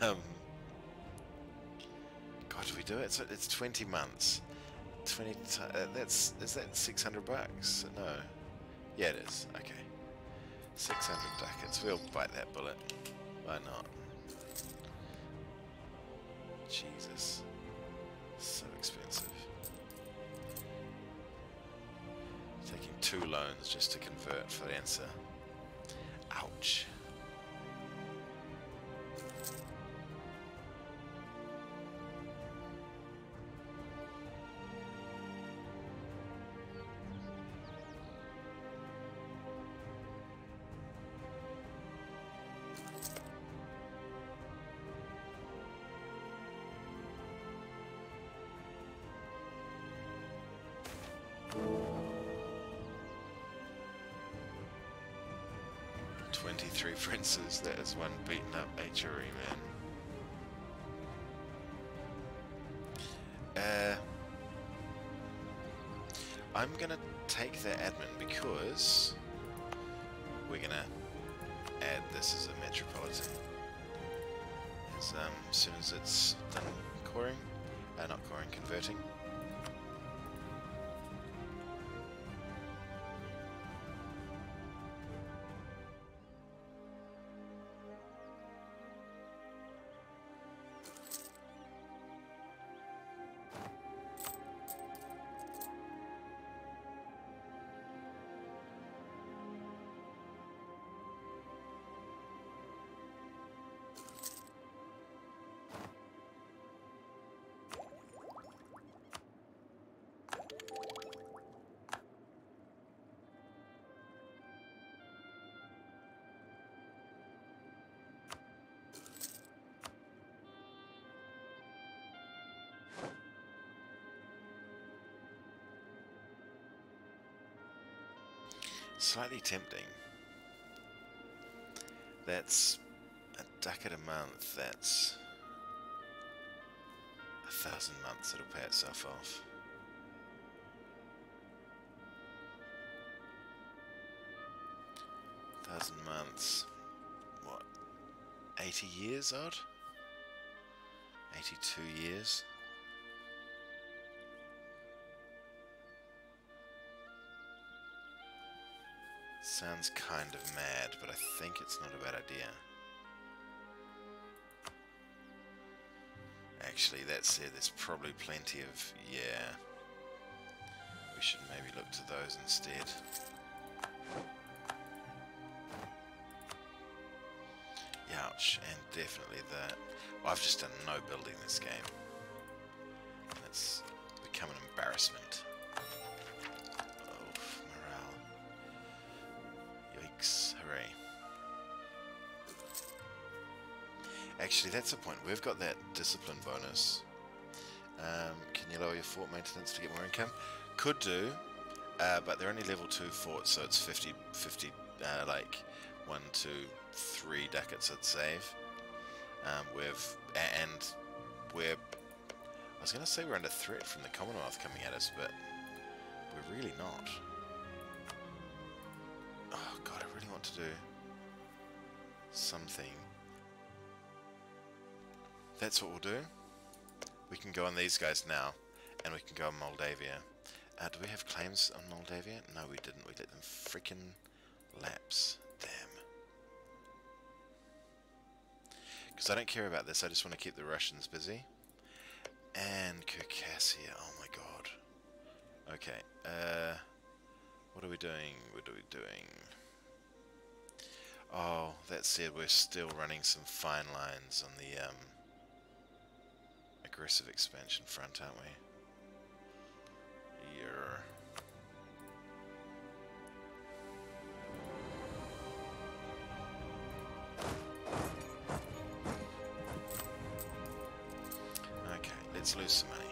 um. God, we do it? So it's 20 months. 20 uh, that's is that 600 bucks? No. Yeah, it is. Okay. 600 ducats. We'll bite that bullet. Why not? Jesus. So expensive. Taking two loans just to convert Firenze. Ouch. Princes. That is one beaten up HRE man. Uh, I'm gonna take the admin because we're gonna add this as a metropolitan. As um, soon as it's done coring, uh, not coring, converting. Slightly tempting. That's a ducat a month. That's a thousand months. It'll pay itself off. Thousand months. What? 80 years odd? 82 years? Sounds kind of mad, but I think it's not a bad idea. Actually, that said, there's probably plenty of... yeah. We should maybe look to those instead. Ouch, and definitely that. Well, I've just done no building this game. It's become an embarrassment. Actually, that's the point. We've got that discipline bonus. Um, can you lower your fort maintenance to get more income? Could do, uh, but they're only level 2 forts, so it's 50, 50 uh, like 1, 2, 3 ducats I'd save. Um, we've, and we're, I was going to say we're under threat from the Commonwealth coming at us, but we're really not. Oh god, I really want to do something that's what we'll do. We can go on these guys now, and we can go on Moldavia. Uh, do we have claims on Moldavia? No, we didn't. We let them freaking lapse. Damn. Because I don't care about this, I just want to keep the Russians busy. And Circassia, oh my god. Okay, uh, what are we doing? What are we doing? Oh, that said, we're still running some fine lines on the um, aggressive expansion front, aren't we? Yeah. Okay, let's lose some money.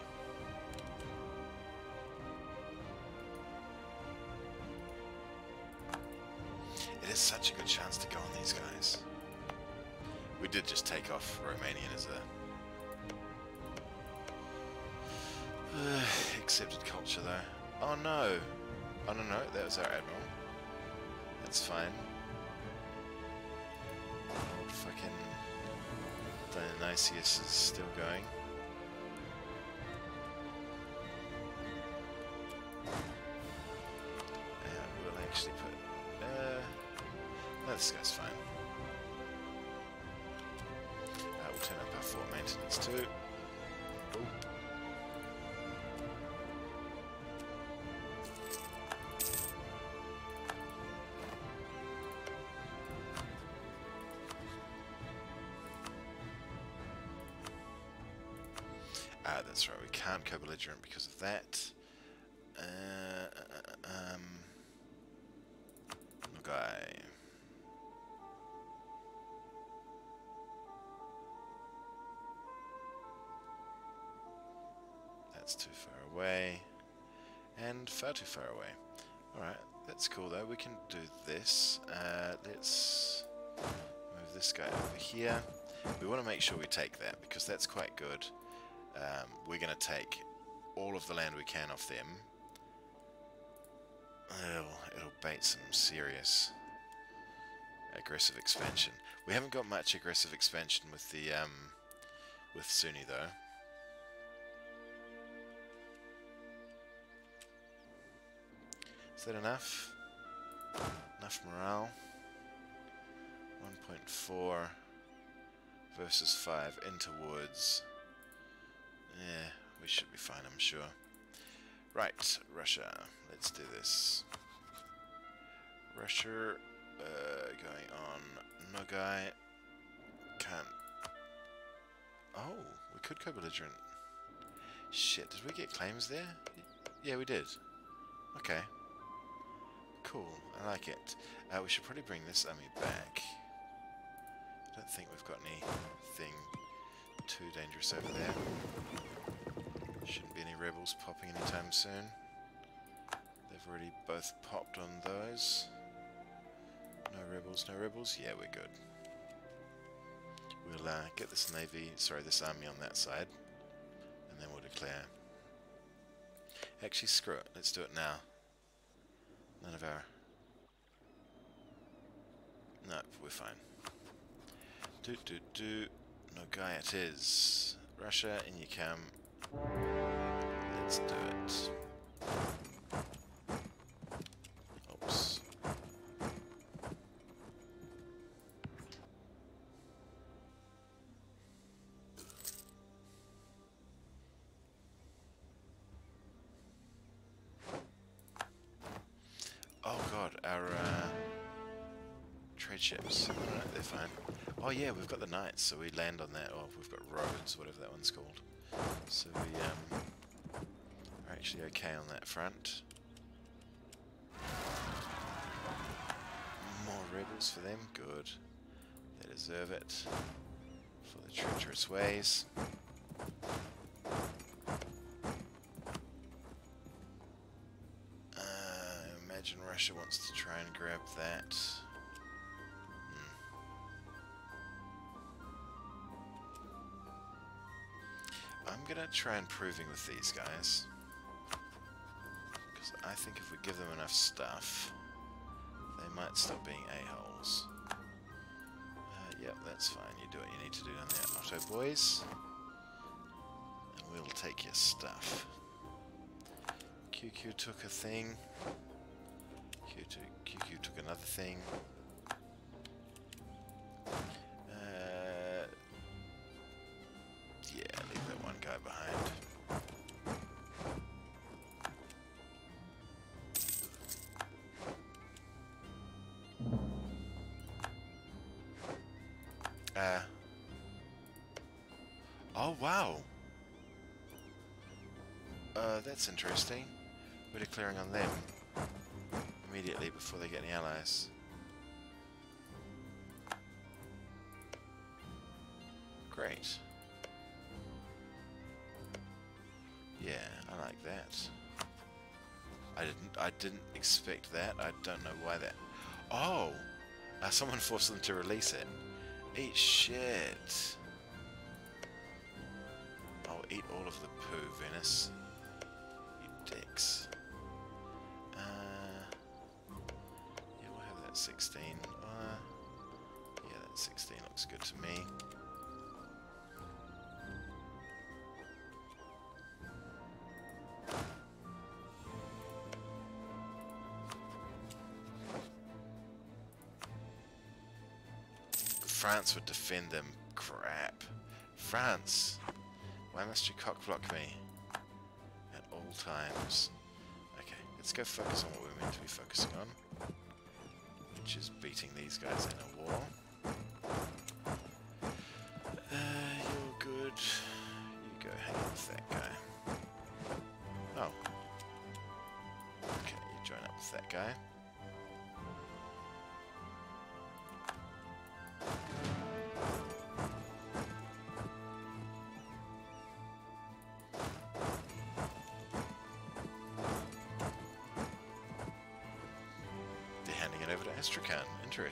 It is such a good chance to go on these guys. We did just take off Romanian as a Oh no! Oh no no, that was our admiral. That's fine. Fucking Dionysius is still going. That. Uh, uh, um, guy. That's too far away. And far too far away. Alright, that's cool though. We can do this. Uh, let's move this guy over here. We want to make sure we take that because that's quite good. Um, we're going to take all of the land we can off them. It'll, it'll bait some serious aggressive expansion. We haven't got much aggressive expansion with the um, with Sunni though. Is that enough? Enough morale? 1.4 versus 5 into woods. Yeah, we should be fine, I'm sure. Right, Russia. Let's do this. Russia uh, going on Nogai. Can't. Oh, we could co-belligerent. Shit, did we get claims there? Yeah, we did. Okay. Cool, I like it. Uh, we should probably bring this army back. I don't think we've got anything too dangerous over there. Shouldn't be any rebels popping anytime soon. They've already both popped on those. No rebels, no rebels? Yeah, we're good. We'll uh, get this navy, sorry, this army on that side, and then we'll declare. Actually, screw it. Let's do it now. None of our... No, we're fine. Do do do. No guy it is. Russia, in you come. Let's do it. Oops. Oh god, our uh, trade ships. Alright, they're fine. Oh yeah, we've got the knights, so we land on that. Oh, we've got Rhodes, whatever that one's called. So we um, are actually okay on that front. More rebels for them, good. They deserve it for the treacherous ways. Uh, I imagine Russia wants to try and grab that. Gonna try improving with these guys. Because I think if we give them enough stuff, they might stop being a-holes. Uh, yep, that's fine. You do what you need to do down there, Otto boys. And we'll take your stuff. QQ took a thing. QQ, QQ took another thing. Oh, wow. Uh, that's interesting. We're declaring on them immediately before they get any allies. Great. Yeah, I like that. I didn't I didn't expect that. I don't know why that. Oh! Uh, someone forced them to release it. Eat shit. All of the poo, Venice. You dicks. Uh, yeah, we'll have that 16. Uh, yeah, that 16 looks good to me. France would defend them. Crap. France! Why must you cockblock me? At all times. Okay, let's go focus on what we're meant to be focusing on. Which is beating these guys in a war.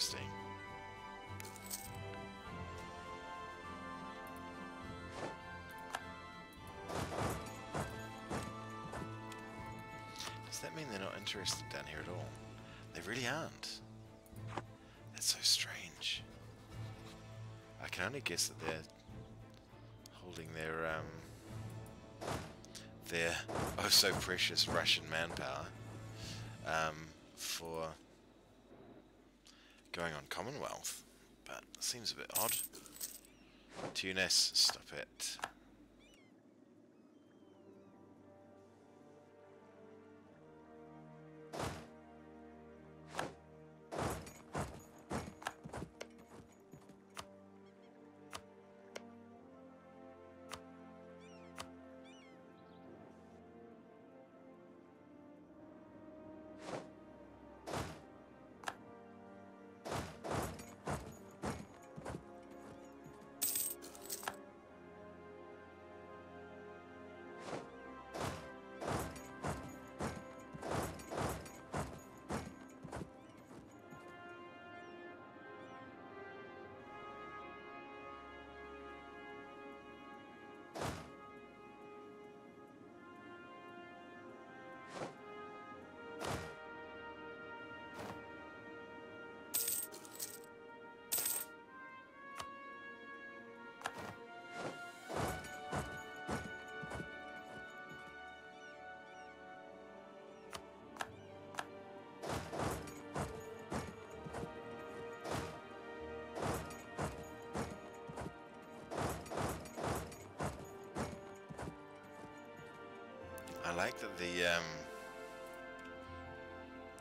Interesting. Does that mean they're not interested down here at all? They really aren't. That's so strange. I can only guess that they're holding their um their oh so precious Russian manpower um, for going on Commonwealth, but seems a bit odd. Tunis, stop it. I like that the um,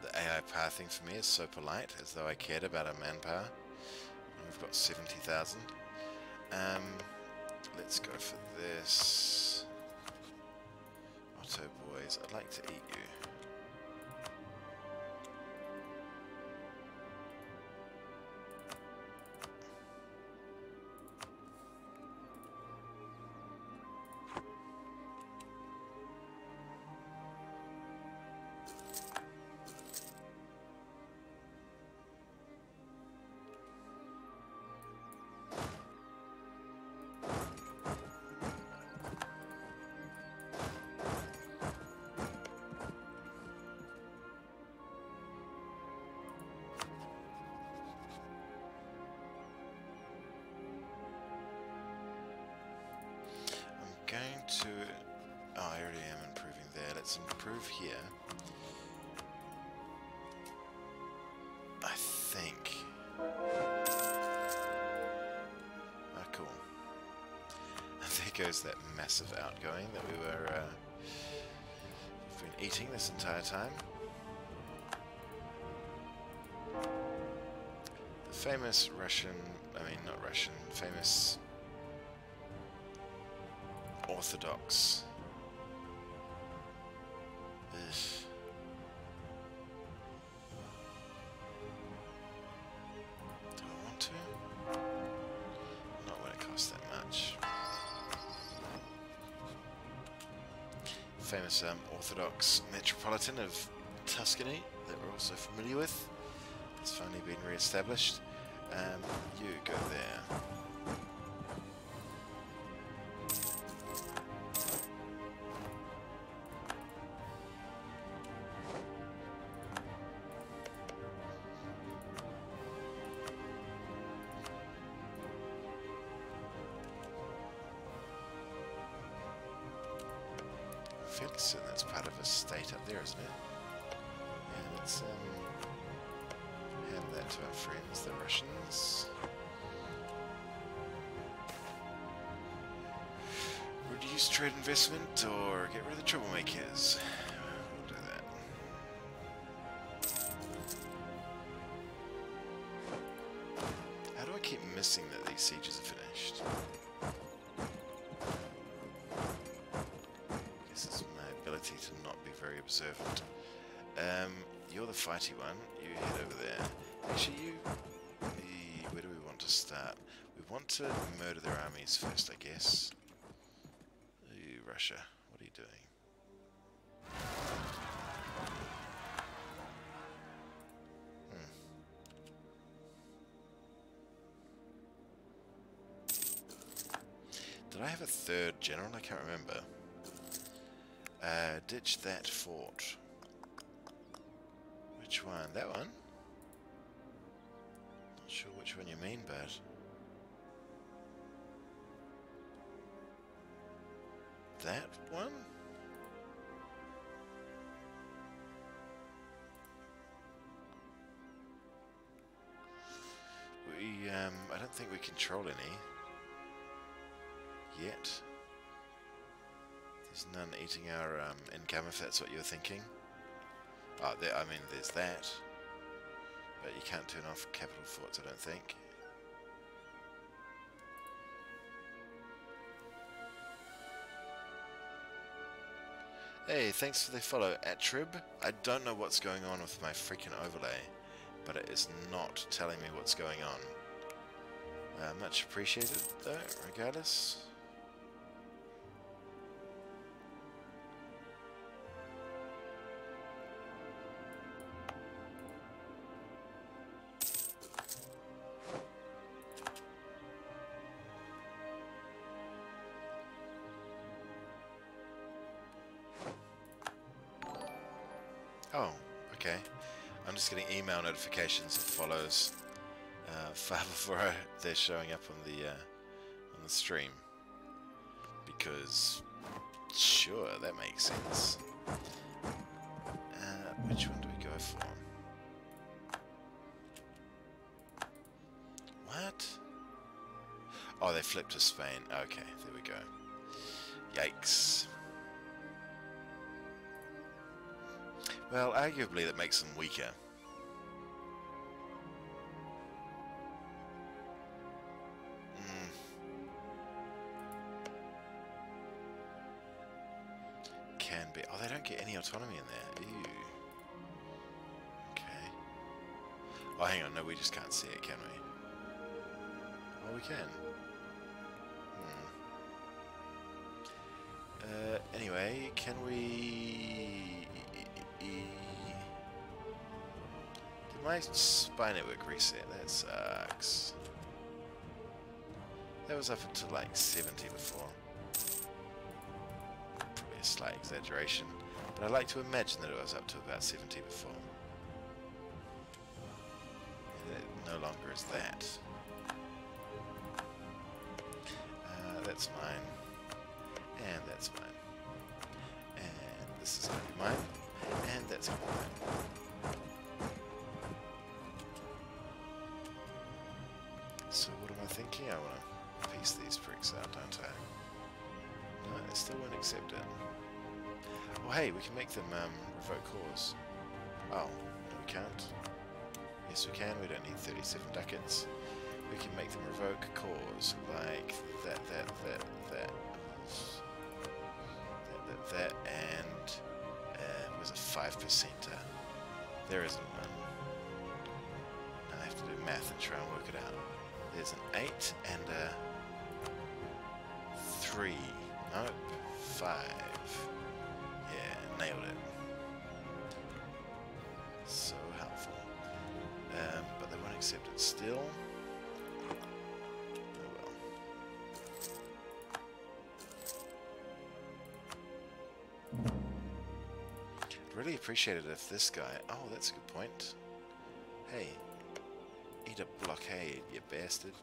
the AI pathing for me is so polite, as though I cared about our manpower. We've got 70,000. Um, let's go for this. Otto boys, I'd like to eat Let's improve here. I think. Ah, cool. there goes that massive outgoing that we were... Uh, been eating this entire time. The famous Russian I mean, not Russian, famous Orthodox. Orthodox Metropolitan of Tuscany that we're also familiar with. It's finally been re-established. Um, you go there. Observant. Um, you're the fighty one. You head over there. Actually, you... eh, Where do we want to start? We want to murder their armies first, I guess. Ooh, Russia. What are you doing? Hmm. Did I have a third general? I can't remember. Uh, ditch that fort. Which one? That one? Not sure which one you mean, but... That one? We, um, I don't think we control any. Yet. There's none eating our um, income, if that's what you're thinking. Oh, there, I mean, there's that. But you can't turn off capital forts, I don't think. Hey, thanks for the follow, Atrib. I don't know what's going on with my freaking overlay, but it is not telling me what's going on. Uh, much appreciated, though, regardless. Notifications of follows uh, before they're showing up on the uh, on the stream. Because, sure, that makes sense. Uh, which one do we go for? What? Oh, they flipped to Spain. Okay, there we go. Yikes. Well, arguably that makes them weaker. Autonomy in there. Ew. Okay. Oh, hang on. No, we just can't see it, can we? Oh, we can. Hmm. Uh, anyway, can we... Did my spy network reset? That sucks. That was up to like 70 before. Probably a slight exaggeration. But I like to imagine that it was up to about 70 before. And it no longer is that. Uh, that's mine. And that's mine. And this is mine. And that's mine. Hey, we can make them um, revoke cause. Oh, no we can't. Yes we can, we don't need 37 ducats. We can make them revoke cause, like that, that, that, that. That, that, that, and uh, was a 5 percenter. There isn't one. Now I have to do math and try and work it out. There's an 8 and a 3. Nope. 5. Nailed it. So helpful. Um, but they won't accept it still. Oh. Really appreciate it if this guy... Oh, that's a good point. Hey, eat a blockade, you bastard.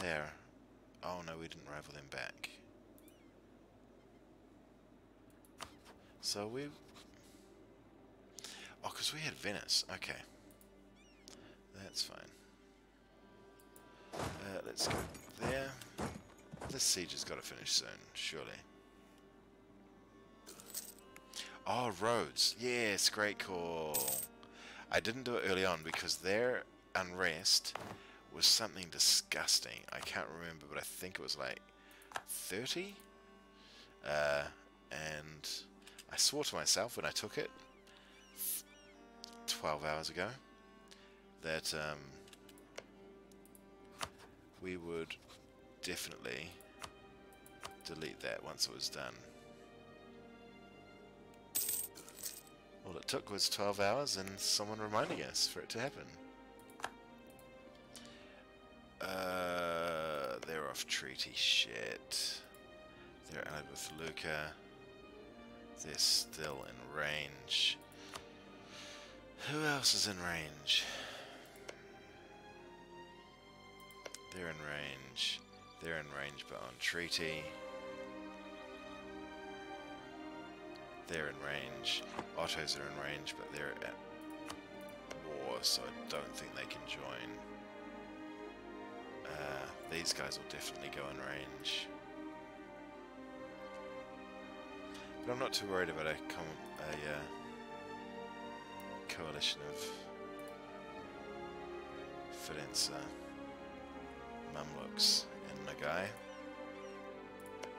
There. Oh no, we didn't rival them back. So we... Oh, because we had Venice. Okay. That's fine. Uh, let's go there. This siege has got to finish soon, surely. Oh, roads. Yes, great call. I didn't do it early on because their unrest was something disgusting. I can't remember, but I think it was like 30? Uh, and I swore to myself when I took it 12 hours ago that um, we would definitely delete that once it was done. All it took was 12 hours and someone reminding us for it to happen. Uh, they're off treaty shit. They're allied with Lucca. They're still in range. Who else is in range? They're in range. They're in range but on treaty. They're in range. Ottos are in range but they're at war so I don't think they can join. Uh, these guys will definitely go in range. But I'm not too worried about a, a uh, coalition of Firenze, Mamluks, and Nogai.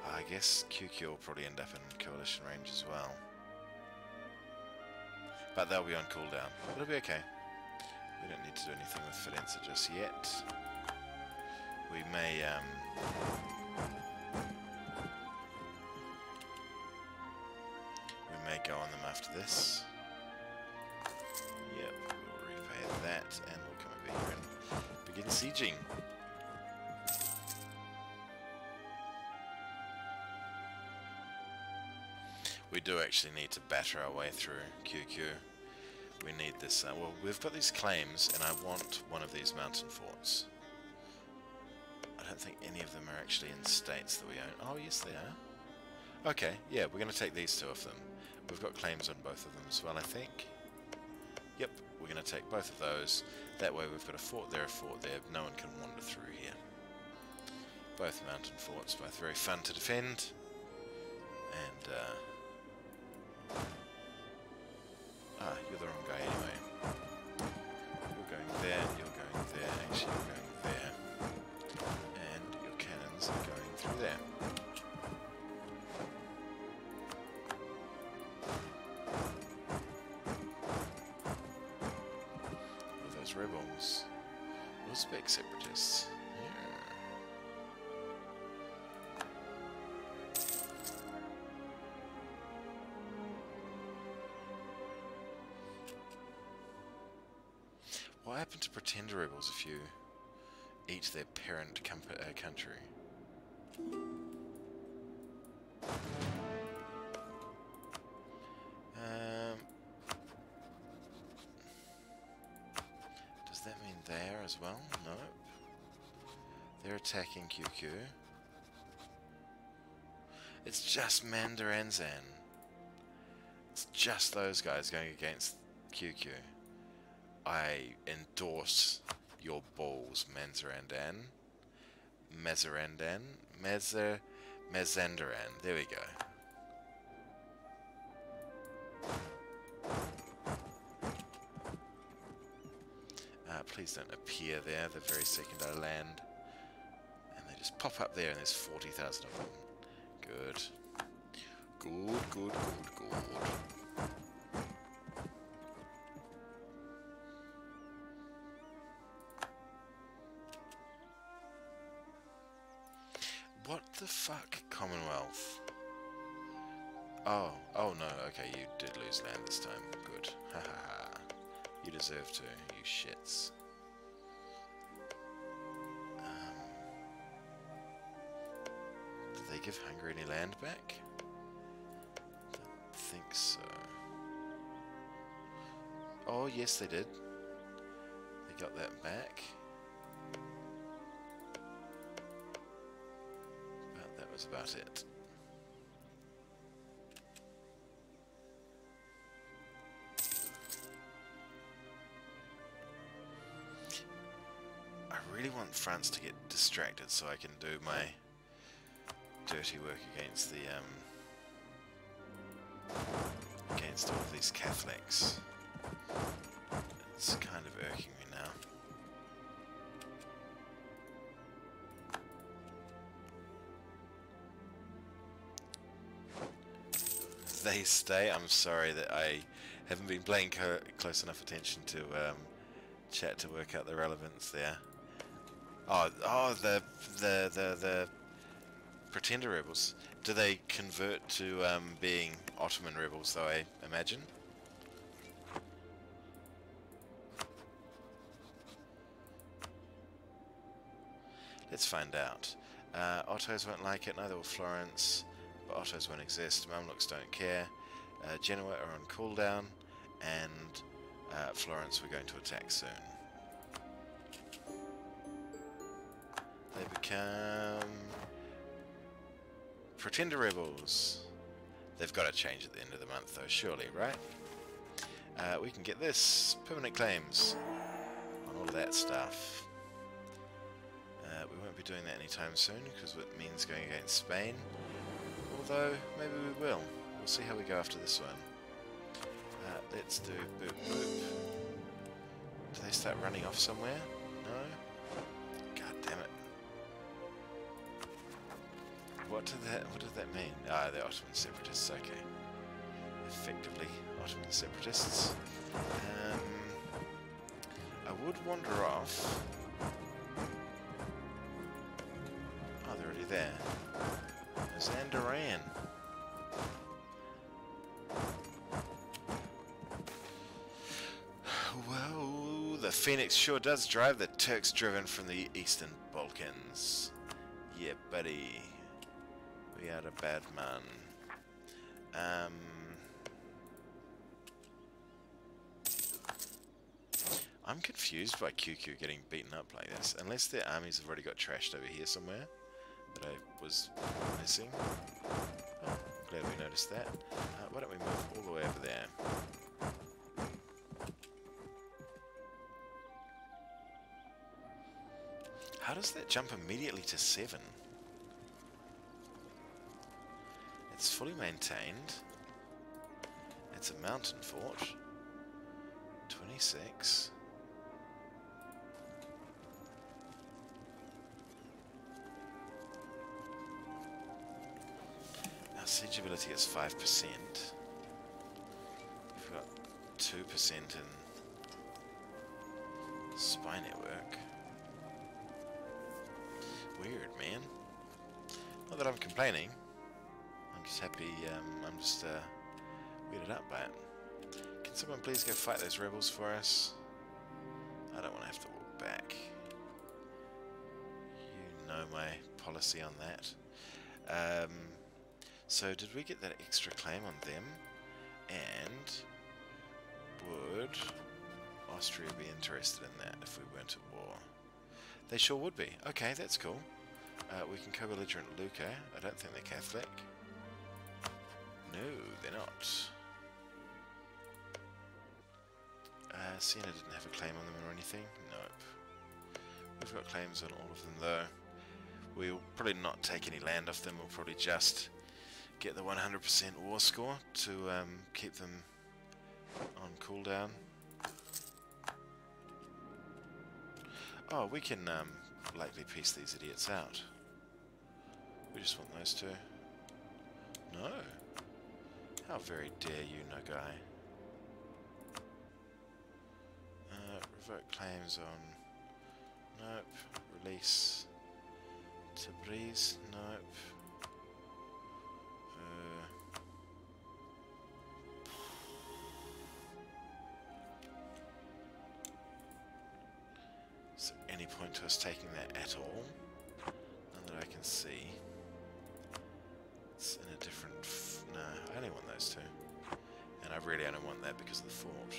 I guess QQ will probably end up in coalition range as well. But they'll be on cooldown. It'll be okay. We don't need to do anything with Firenze just yet. We may um, go on them after this. Yep, we'll repay that and we'll come over here and begin sieging. We do actually need to batter our way through QQ. We need this, uh, well we've got these claims and I want one of these mountain forts. I don't think any of them are actually in states that we own. Oh yes they are. Okay, yeah, we're going to take these two of them. We've got claims on both of them as well I think. Yep, we're going to take both of those. That way we've got a fort there, a fort there. No one can wander through here. Both mountain forts, both very fun to defend. And, uh... Ah, you're the wrong guy anyway. You're going there, you're going there, actually you're going there. And your cannons are going through there. Happened to pretender rebels if you eat their parent uh, country? Um, does that mean there as well? Nope. They're attacking QQ. It's just Mandaranzan. It's just those guys going against QQ. I endorse your balls, Menzerandan. Mezerandan? Mezer... Mezandaran. There we go. Uh, please don't appear there the very second I land. And they just pop up there and there's 40,000 of them. Good. Good, good, good, good. Lose land this time. Good. Ha ha ha. You deserve to, you shits. Um, did they give Hungary any land back? I think so. Oh, yes, they did. They got that back. But that was about it. Want France to get distracted so I can do my dirty work against the um, against all these Catholics. It's kind of irking me now. They stay. I'm sorry that I haven't been paying close enough attention to um, chat to work out the relevance there. Oh, oh, the the the the pretender rebels. Do they convert to um, being Ottoman rebels, though? I imagine. Let's find out. Uh, Ottos won't like it, neither will Florence, but Ottos won't exist. Mamluks don't care. Uh, Genoa are on cooldown, and uh, Florence we're going to attack soon. They become Pretender Rebels. They've got to change at the end of the month though, surely, right? Uh, we can get this. Permanent claims on all of that stuff. Uh, we won't be doing that anytime soon because it means going against Spain. Although, maybe we will. We'll see how we go after this one. Uh, let's do boop boop. Do they start running off somewhere? What did that what does that mean? Ah, the Ottoman separatists, okay. Effectively Ottoman separatists. Um, I would wander off. Oh, they're already there. Zandaran. Well, the Phoenix sure does drive the Turks driven from the Eastern Balkans. Yeah, buddy. We are a bad man. Um... I'm confused by QQ getting beaten up like this, unless their armies have already got trashed over here somewhere that I was missing. Oh, glad we noticed that. Uh, why don't we move all the way over there? How does that jump immediately to 7? Fully maintained. It's a mountain fort. 26. Our siege ability is 5%. We've got 2% in spy network. Weird, man. Not that I'm complaining. Just happy, um, I'm just uh, weirded up by it. Can someone please go fight those rebels for us? I don't want to have to walk back. You know my policy on that. Um, so did we get that extra claim on them? And would Austria be interested in that if we weren't at war? They sure would be. Okay, that's cool. Uh, we can co-belligerent Lucca. I don't think they're Catholic. No, they're not. Uh, didn't have a claim on them or anything. Nope. We've got claims on all of them though. We'll probably not take any land off them. We'll probably just get the 100% war score to um, keep them on cooldown. Oh, we can um, likely piece these idiots out. We just want those two. No. How very dare you, Nogai. Uh, revoke claims on... Nope. Release... Tabriz? Nope. Uh, is there any point to us taking that at all? None that I can see. In a different... no, I only want those two. And I really only want that because of the fort.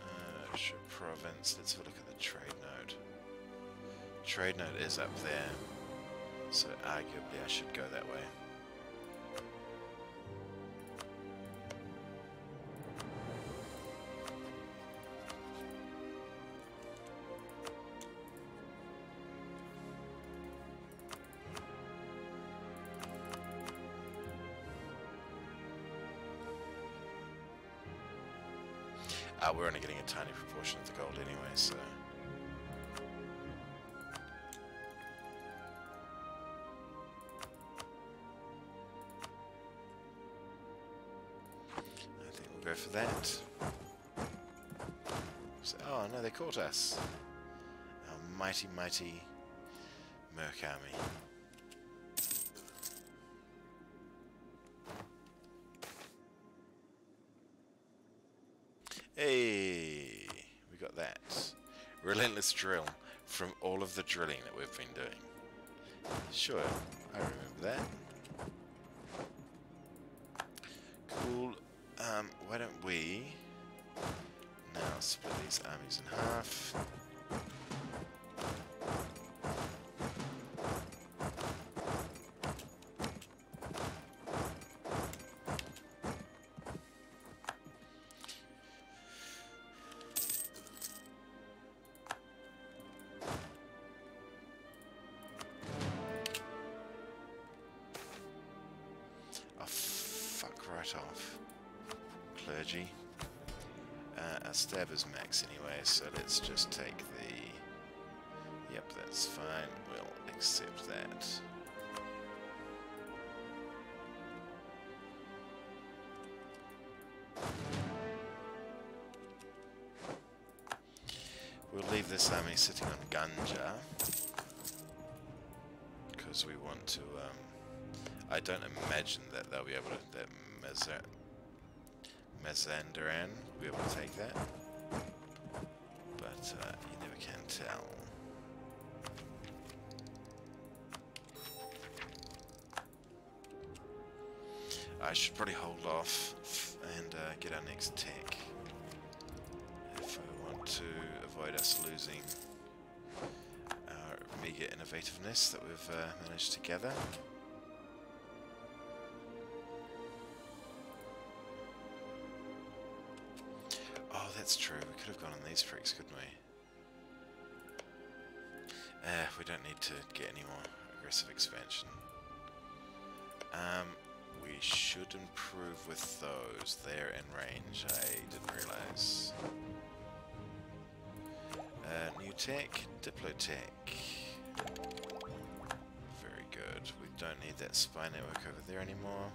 Uh, province. Let's have a look at the trade node. Trade node is up there. So arguably I should go that way. We're only getting a tiny proportion of the gold anyway, so... I think we'll go for that. So, oh no, they caught us. Our mighty, mighty Merc army. Relentless drill from all of the drilling that we've been doing. Sure, I remember that. Cool. Um, why don't we now split these armies in half. Clergy. Uh, our stab is max anyway, so let's just take the... Yep, that's fine. We'll accept that. We'll leave this army sitting on Ganja. Because we want to... Um, I don't imagine that they'll be able to... That Mazandaran will able to take that. But uh, you never can tell. I should probably hold off and uh, get our next tech. If I want to avoid us losing our meager innovativeness that we've uh, managed to gather. Could have gone on these pricks, couldn't we? Eh, we don't need to get any more aggressive expansion. Um, we should improve with those. They're in range, I didn't realise. Uh, new tech, Diplotech. Very good. We don't need that spy network over there anymore.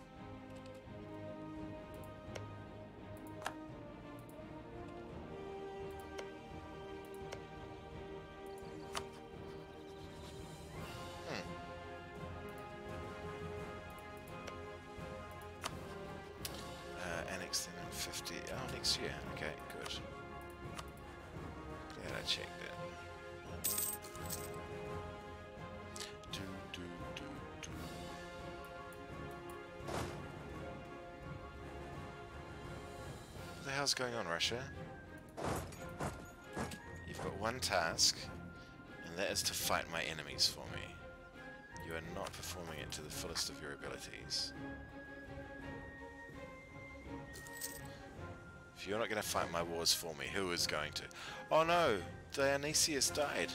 Hell's going on, Russia? You've got one task, and that is to fight my enemies for me. You are not performing it to the fullest of your abilities. If you're not going to fight my wars for me, who is going to? Oh no! Dionysius died.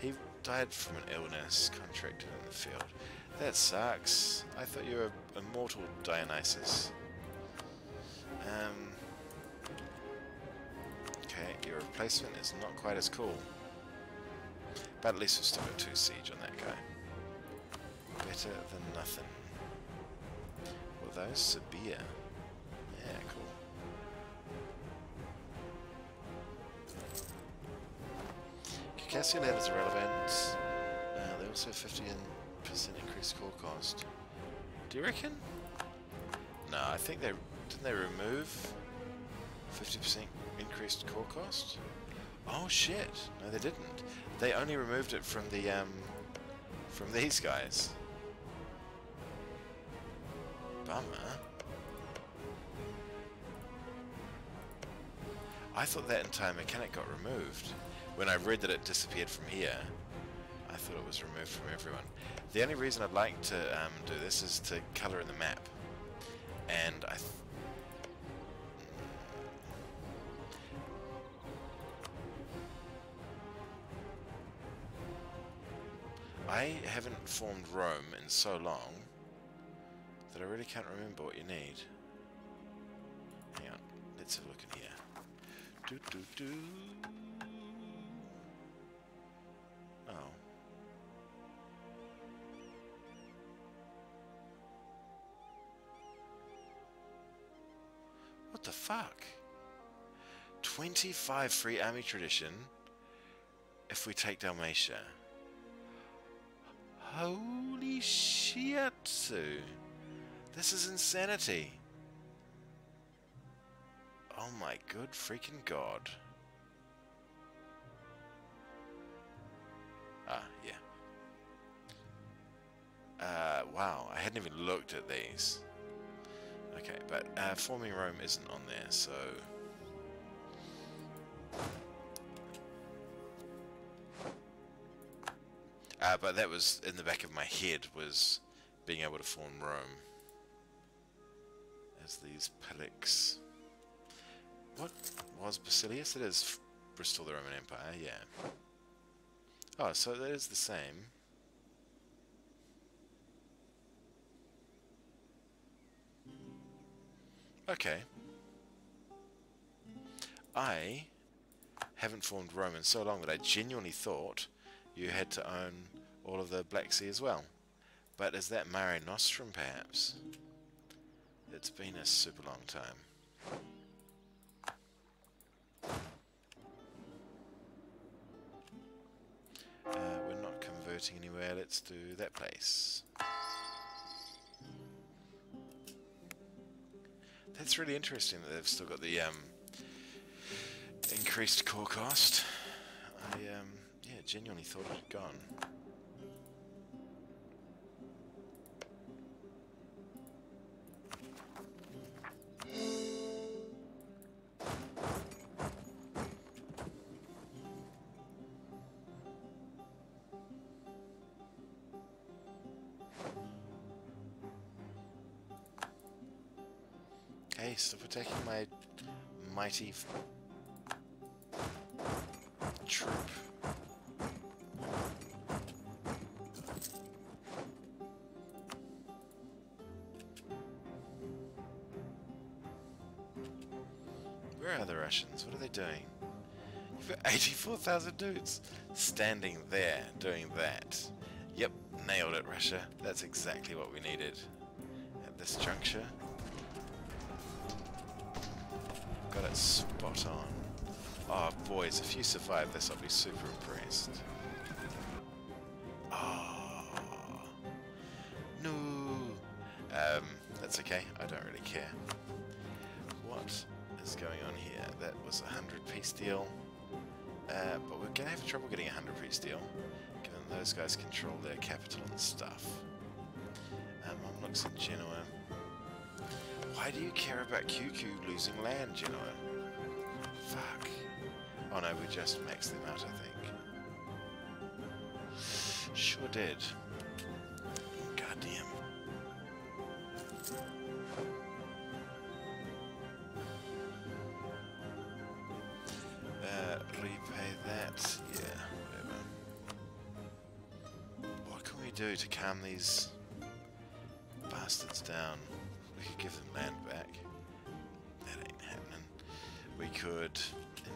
He died from an illness contracted in the field. That sucks. I thought you were immortal, Dionysus. Um. Replacement is not quite as cool. But at least we've still got two siege on that guy. Better than nothing. Were those Sabir? Yeah, cool. Lead is irrelevant. Uh, they also have 50% increased core cost. Do you reckon? No, I think they... Didn't they remove 50% increased core cost? Oh shit! No, they didn't. They only removed it from the, um... From these guys. Bummer. I thought that entire mechanic got removed. When I read that it disappeared from here, I thought it was removed from everyone. The only reason I'd like to um, do this is to colour in the map. Formed Rome in so long that I really can't remember what you need. Hang on, let's have a look in here. Do do do. Oh. What the fuck? 25 free army tradition if we take Dalmatia. Holy shiatsu. This is insanity. Oh my good freaking god. Ah, yeah. Uh, wow, I hadn't even looked at these. Okay, but uh, forming Rome isn't on there, so... Uh, but that was in the back of my head, was being able to form Rome. As these pillix. What was Basileus? It is Bristol the Roman Empire, yeah. Oh, so that is the same. Okay. I haven't formed Rome in so long that I genuinely thought you had to own all of the Black Sea as well. But is that Mare Nostrum, perhaps? It's been a super long time. Uh, we're not converting anywhere, let's do that place. That's really interesting that they've still got the um, increased core cost. I um, yeah, genuinely thought it had gone. Mighty troop. Where are the Russians? What are they doing? You've got 84,000 dudes standing there doing that. Yep, nailed it, Russia. That's exactly what we needed at this juncture. Got it spot on. Oh, boys, if you survive this, I'll be super impressed. Oh. No. Um, that's okay. I don't really care. What is going on here? That was a 100 piece deal. Uh, but we're going to have trouble getting a 100 piece deal, given those guys control their capital and stuff. Um, looks in Genoa. Why do you care about QQ losing land, Genoa? Fuck. Oh no, we just maxed them out, I think. Sure did.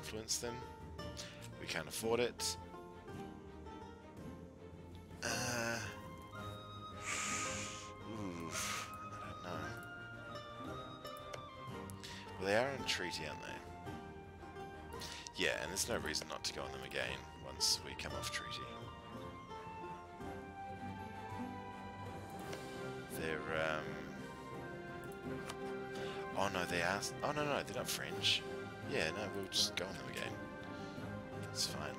Influence them. We can't afford it. Uh, I don't know. Well, they are in treaty, aren't they? Yeah, and there's no reason not to go on them again once we come off treaty. They're, um... Oh no, they are... Oh no, no, they're not French. Yeah, no, we'll just go on them again. That's fine.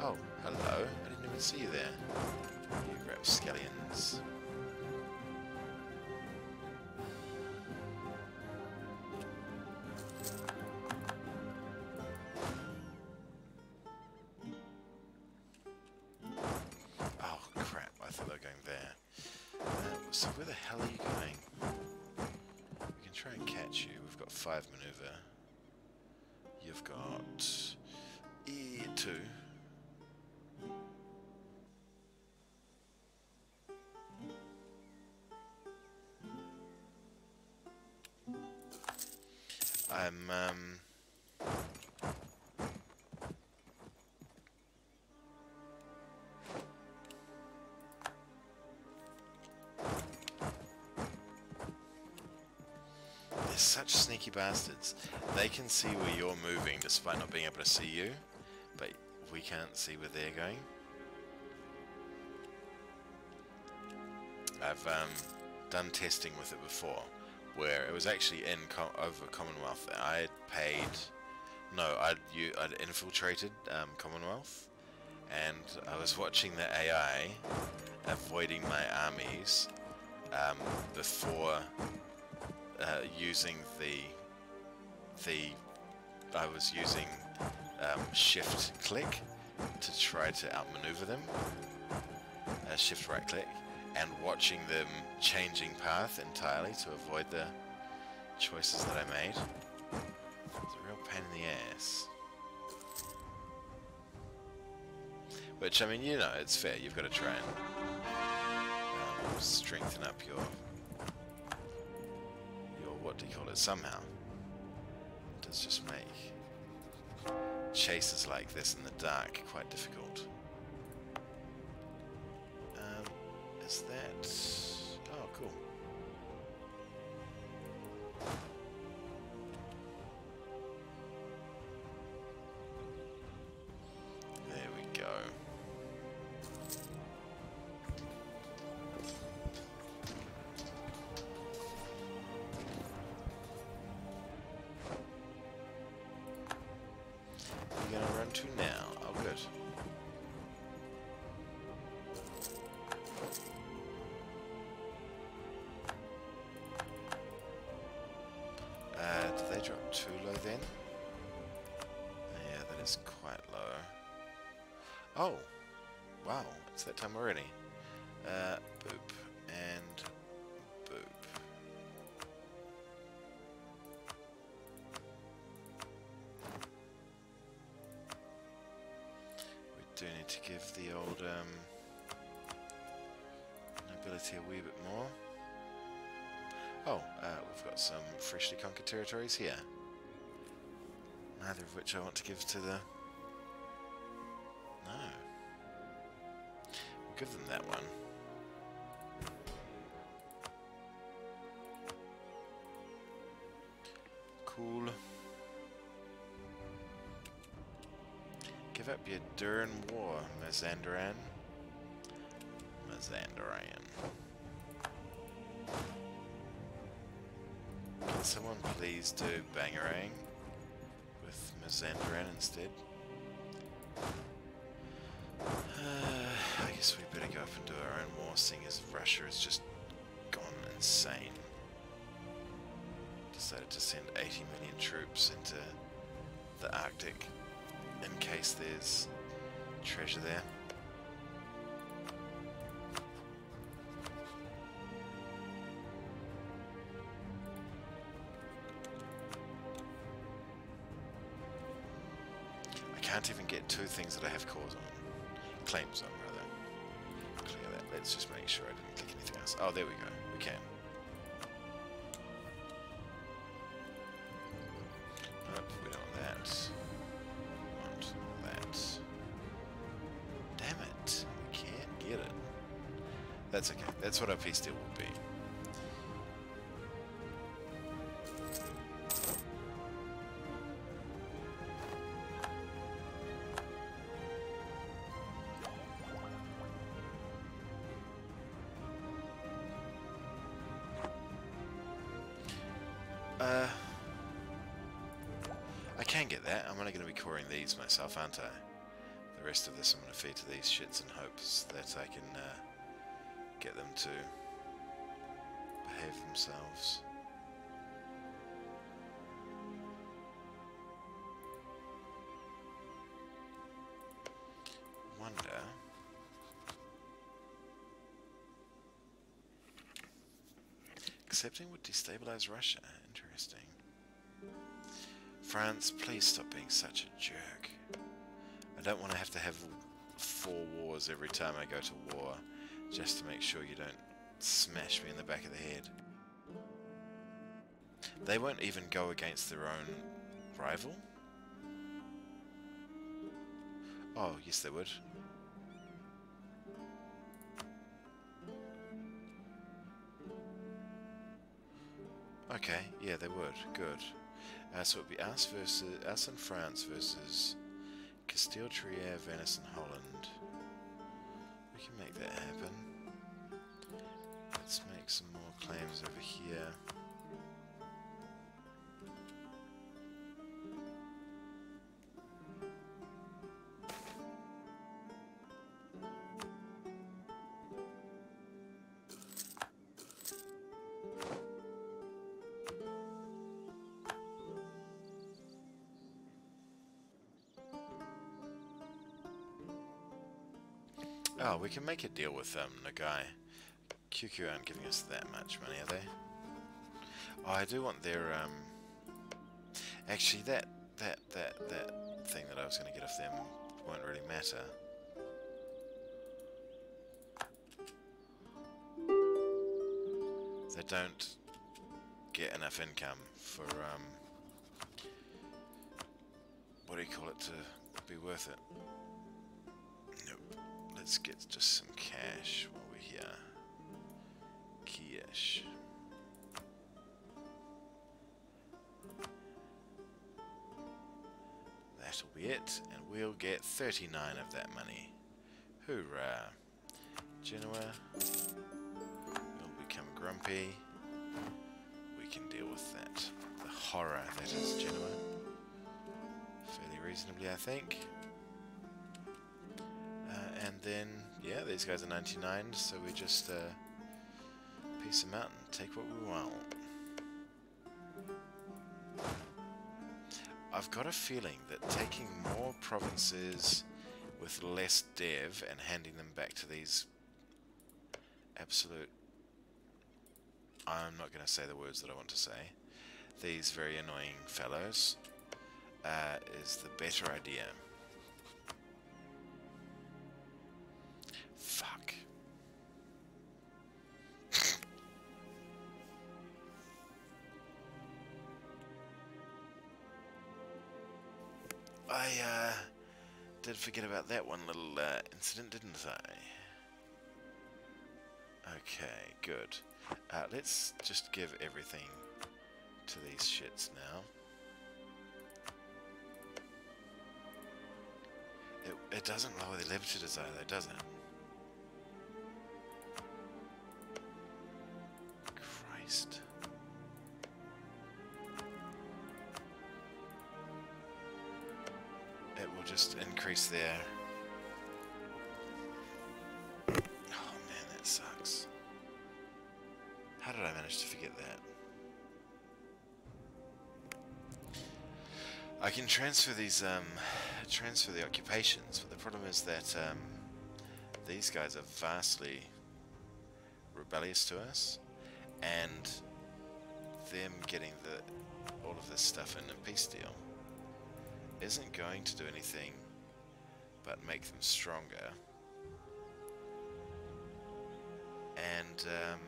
Oh, hello. I didn't even see you there. You rapscallions. Sneaky bastards. They can see where you're moving despite not being able to see you, but we can't see where they're going. I've um, done testing with it before, where it was actually in over Commonwealth. I had paid, no, I'd you I'd infiltrated um, Commonwealth, and I was watching the AI avoiding my armies um, before uh, using the the I was using um, shift click to try to outmaneuver them. Uh, shift right click and watching them changing path entirely to avoid the choices that I made. It's a real pain in the ass. Which, I mean, you know, it's fair. You've got to try and um, strengthen up your call it somehow. Does just make chases like this in the dark quite difficult. Um, is that? Oh, cool. Oh! Wow, it's that time already. Uh, boop. And boop. We do need to give the old um, nobility a wee bit more. Oh, uh, we've got some freshly conquered territories here. Neither of which I want to give to the... give them that one. Cool. Give up your Durin War, Mazandaran. Mazandaran. Can someone please do Bangarang with Mazandaran instead? We better go up and do our own war, seeing as Russia has just gone insane. Decided to send 80 million troops into the Arctic in case there's treasure there. I can't even get two things that I have cores on. Claims on, rather. Let's just make sure I didn't click anything else. Oh, there we go. Coring these myself, aren't I? The rest of this I'm going to feed to these shits in hopes that I can uh, get them to behave themselves. Wonder... Accepting would destabilize Russia. France, please stop being such a jerk. I don't want to have to have four wars every time I go to war, just to make sure you don't smash me in the back of the head. They won't even go against their own rival? Oh, yes they would. Okay, yeah, they would. Good. Uh, so it would be us versus us and France versus Castile, Trier, Venice, and Holland. We can make that happen. Let's make some more claims over here. Oh, we can make a deal with them, the guy. QQ aren't giving us that much money, are they? Oh, I do want their, um... Actually, that, that, that, that thing that I was going to get off them won't really matter. They don't get enough income for, um... What do you call it to be worth it? Let's get just some cash while we're here. Cash. That'll be it, and we'll get 39 of that money. Hoorah! Genoa will become grumpy. We can deal with that. The horror that is Genoa. Fairly reasonably, I think then, yeah, these guys are 99, so we just uh, piece them out and take what we want. I've got a feeling that taking more provinces with less dev and handing them back to these absolute... I'm not going to say the words that I want to say. These very annoying fellows uh, is the better idea. I uh, did forget about that one little uh, incident, didn't I? Okay, good. Uh, let's just give everything to these shits now. It, it doesn't lower the liberties either, does it? Just increase there. Oh man, that sucks. How did I manage to forget that? I can transfer these, um, transfer the occupations, but the problem is that, um, these guys are vastly rebellious to us, and them getting the all of this stuff in a peace deal isn't going to do anything but make them stronger. And um,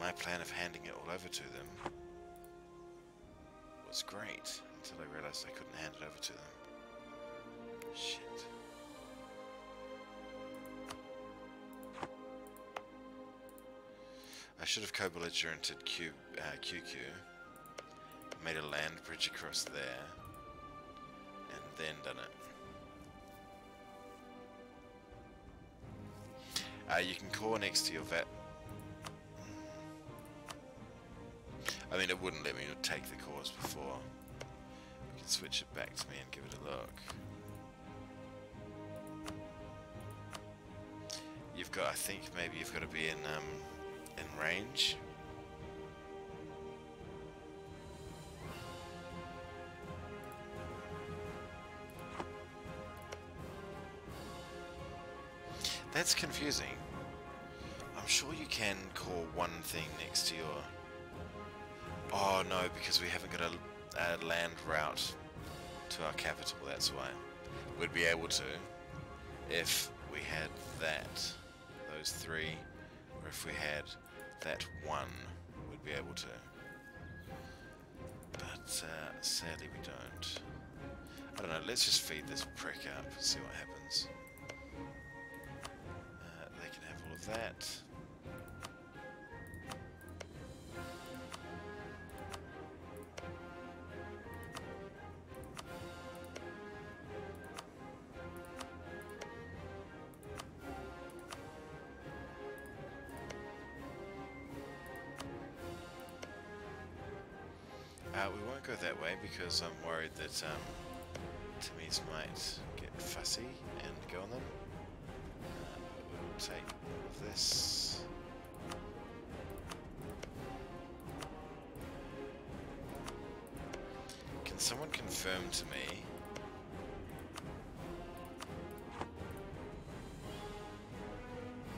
my plan of handing it all over to them was great until I realized I couldn't hand it over to them. Shit. I should have co-belligerented Q, uh, QQ made a land bridge across there, and then done it. Uh, you can core next to your vet. I mean, it wouldn't let me take the cores before. You can switch it back to me and give it a look. You've got, I think maybe you've got to be in um, in range. That's confusing. I'm sure you can core one thing next to your... Oh no, because we haven't got a, a land route to our capital, that's why. We'd be able to if we had that, those three, or if we had that one, we'd be able to. But uh, sadly we don't. I don't know, let's just feed this prick up, see what happens. That. Uh, we won't go that way because I'm worried that um, Timmy's might get fussy and go on them. Take all of this. Can someone confirm to me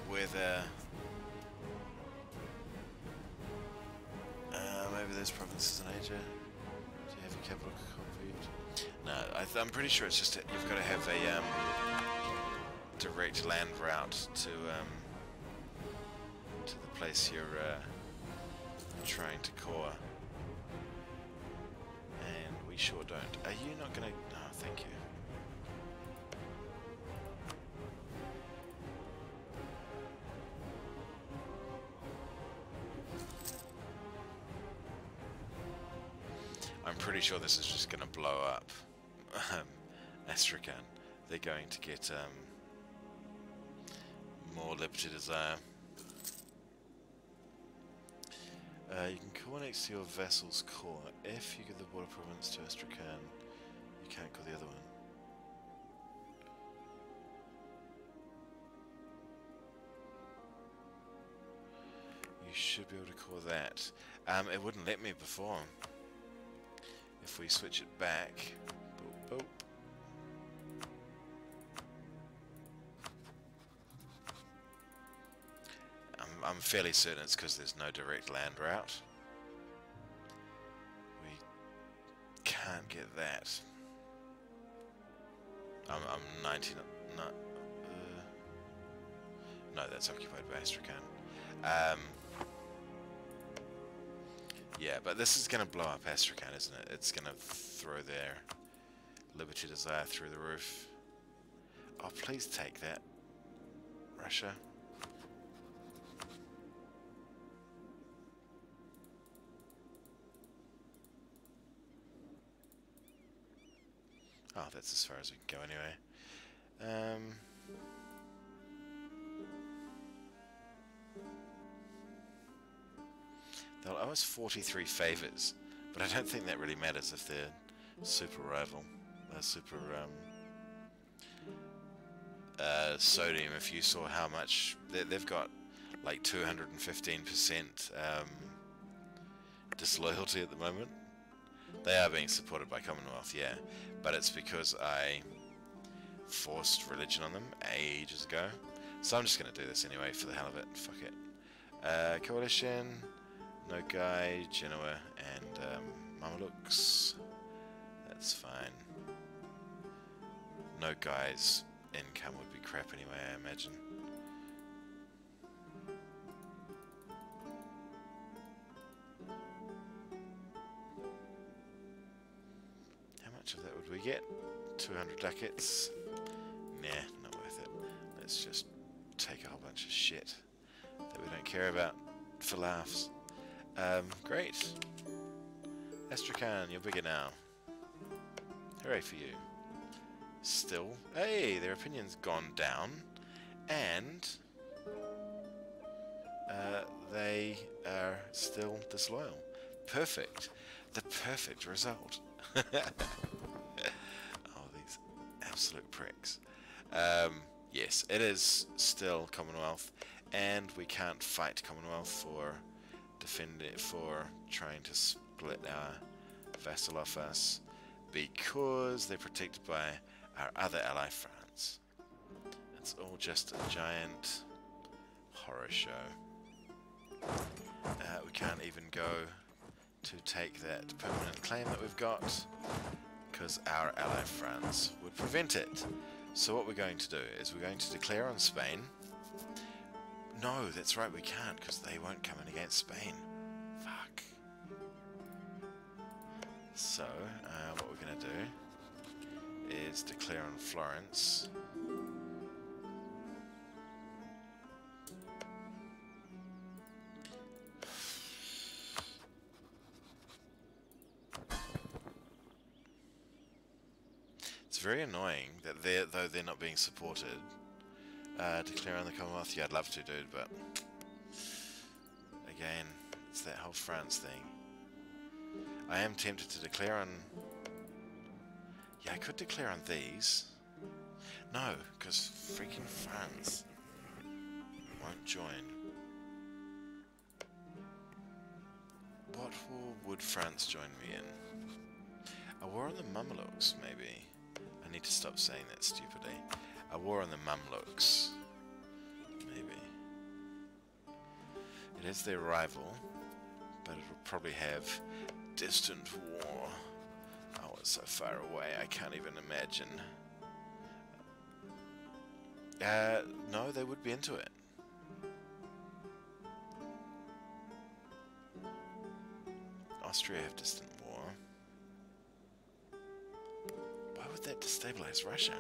whether Uh, maybe there's provinces in Asia. Do you have a capital conflict? No, I I'm pretty sure it's just that you've got to have a um, direct land route to um, to the place you're uh, trying to core. And we sure don't. Are you not gonna? No, thank you. I'm pretty sure this is just going to blow up um. They're going to get um, more Liberty Desire. Uh, you can core next to your vassal's core. If you give the border province to Astrakhan, you can't core the other one. You should be able to core that. Um, it wouldn't let me before. If we switch it back, I'm, fairly certain it's because there's no direct land route. We can't get that. I'm, I'm 19. No, uh, no, that's occupied by Astrakhan. Um, yeah, but this is going to blow up Astrakhan, isn't it? It's going to throw their Liberty Desire through the roof. Oh, please take that, Russia. Oh, that's as far as we can go anyway. Um... They'll owe us 43 favours, but I don't think that really matters if they're super rival. Uh, super, um, uh, sodium, if you saw how much, they, they've got like 215% um, disloyalty at the moment. They are being supported by Commonwealth, yeah, but it's because I forced religion on them ages ago. So I'm just going to do this anyway for the hell of it. Fuck it. Uh, coalition. Nogai, Genoa, and um, Mamelukes. That's fine. Nogai's income would be crap anyway, I imagine. Of that would we get? 200 ducats? Nah, not worth it. Let's just take a whole bunch of shit that we don't care about. for laughs. Um, great. Astrakhan, you're bigger now. Hooray for you. Still, hey, their opinion's gone down, and uh, they are still disloyal. Perfect. The perfect result. absolute pricks. Um, yes, it is still Commonwealth, and we can't fight Commonwealth for defend it for trying to split our vassal off us because they're protected by our other ally France. It's all just a giant horror show. Uh, we can't even go to take that permanent claim that we've got because our ally France would prevent it. So what we're going to do is we're going to declare on Spain. No, that's right, we can't because they won't come in against Spain. Fuck. So, uh, what we're going to do is declare on Florence. Very annoying that they're, though they're not being supported, uh, declaring the Commonwealth, yeah, I'd love to, dude, but again, it's that whole France thing. I am tempted to declare on... Yeah, I could declare on these. No, because freaking France won't join. What war would France join me in? A war on the Mamelukes, maybe need to stop saying that stupidly. A war on the Mamluks. Maybe. It is their rival, but it will probably have distant war. Oh, it's so far away, I can't even imagine. Uh, no, they would be into it. Austria have distant would that destabilize Russia?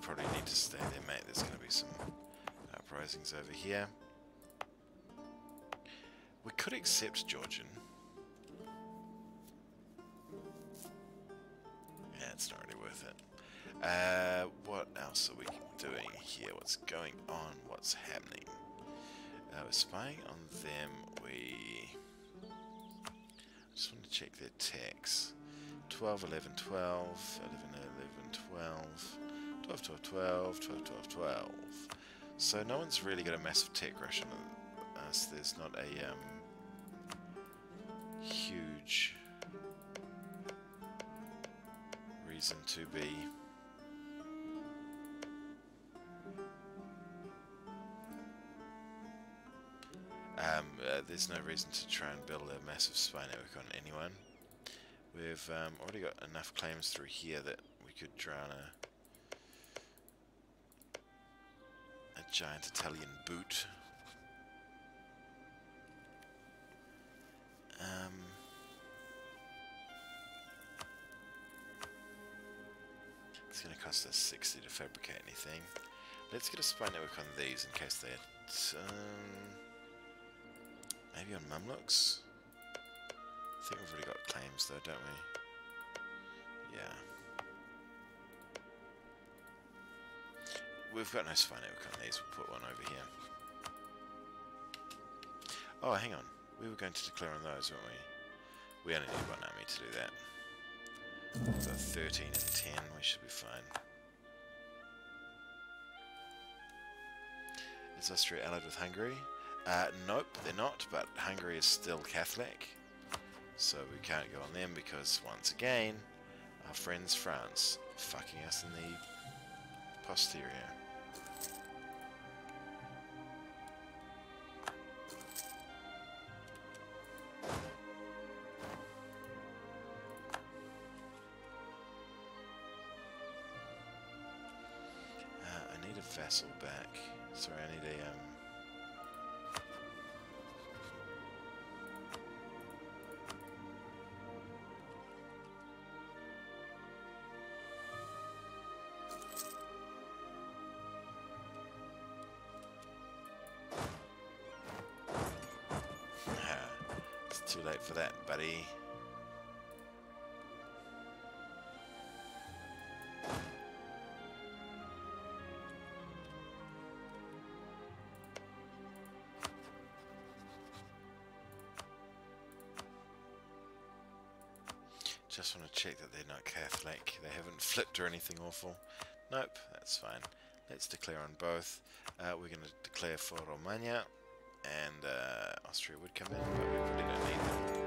Probably need to stay there, mate. There's going to be some uprisings over here. We could accept Georgian. Yeah, it's not really worth it. Uh, what else are we doing here? What's going on? What's happening? Uh, we're spying on them. We just want to check their tax. 12, 11, 12, 11, 11, 12. 12, 12, 12, 12, 12, 12. So no one's really got a massive tech rush us. There's not a um, huge reason to be Um, uh, there's no reason to try and build a massive spy network on anyone. We've um, already got enough claims through here that we could drown a giant Italian boot. Um, it's going to cost us 60 to fabricate anything. Let's get a spy network on these in case they um, maybe on Mamluks? I think we've already got claims though, don't we? Yeah. We've got no spy network on these. We'll put one over here. Oh, hang on. We were going to declare on those, weren't we? We only need one army to do that. We've 13 and 10. We should be fine. Is Austria allied with Hungary? Uh, nope, they're not, but Hungary is still Catholic. So we can't go on them because, once again, our friends France fucking us in the posterior. Vassal back. Sorry, I need a um. it's too late for that, buddy. Check that they're not Catholic. They haven't flipped or anything awful. Nope, that's fine. Let's declare on both. Uh, we're going to declare for Romagna, and uh, Austria would come in, but we really don't need them.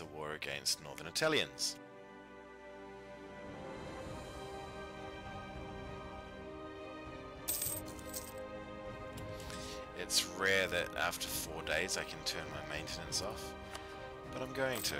A war against Northern Italians. It's rare that after four days I can turn my maintenance off, but I'm going to.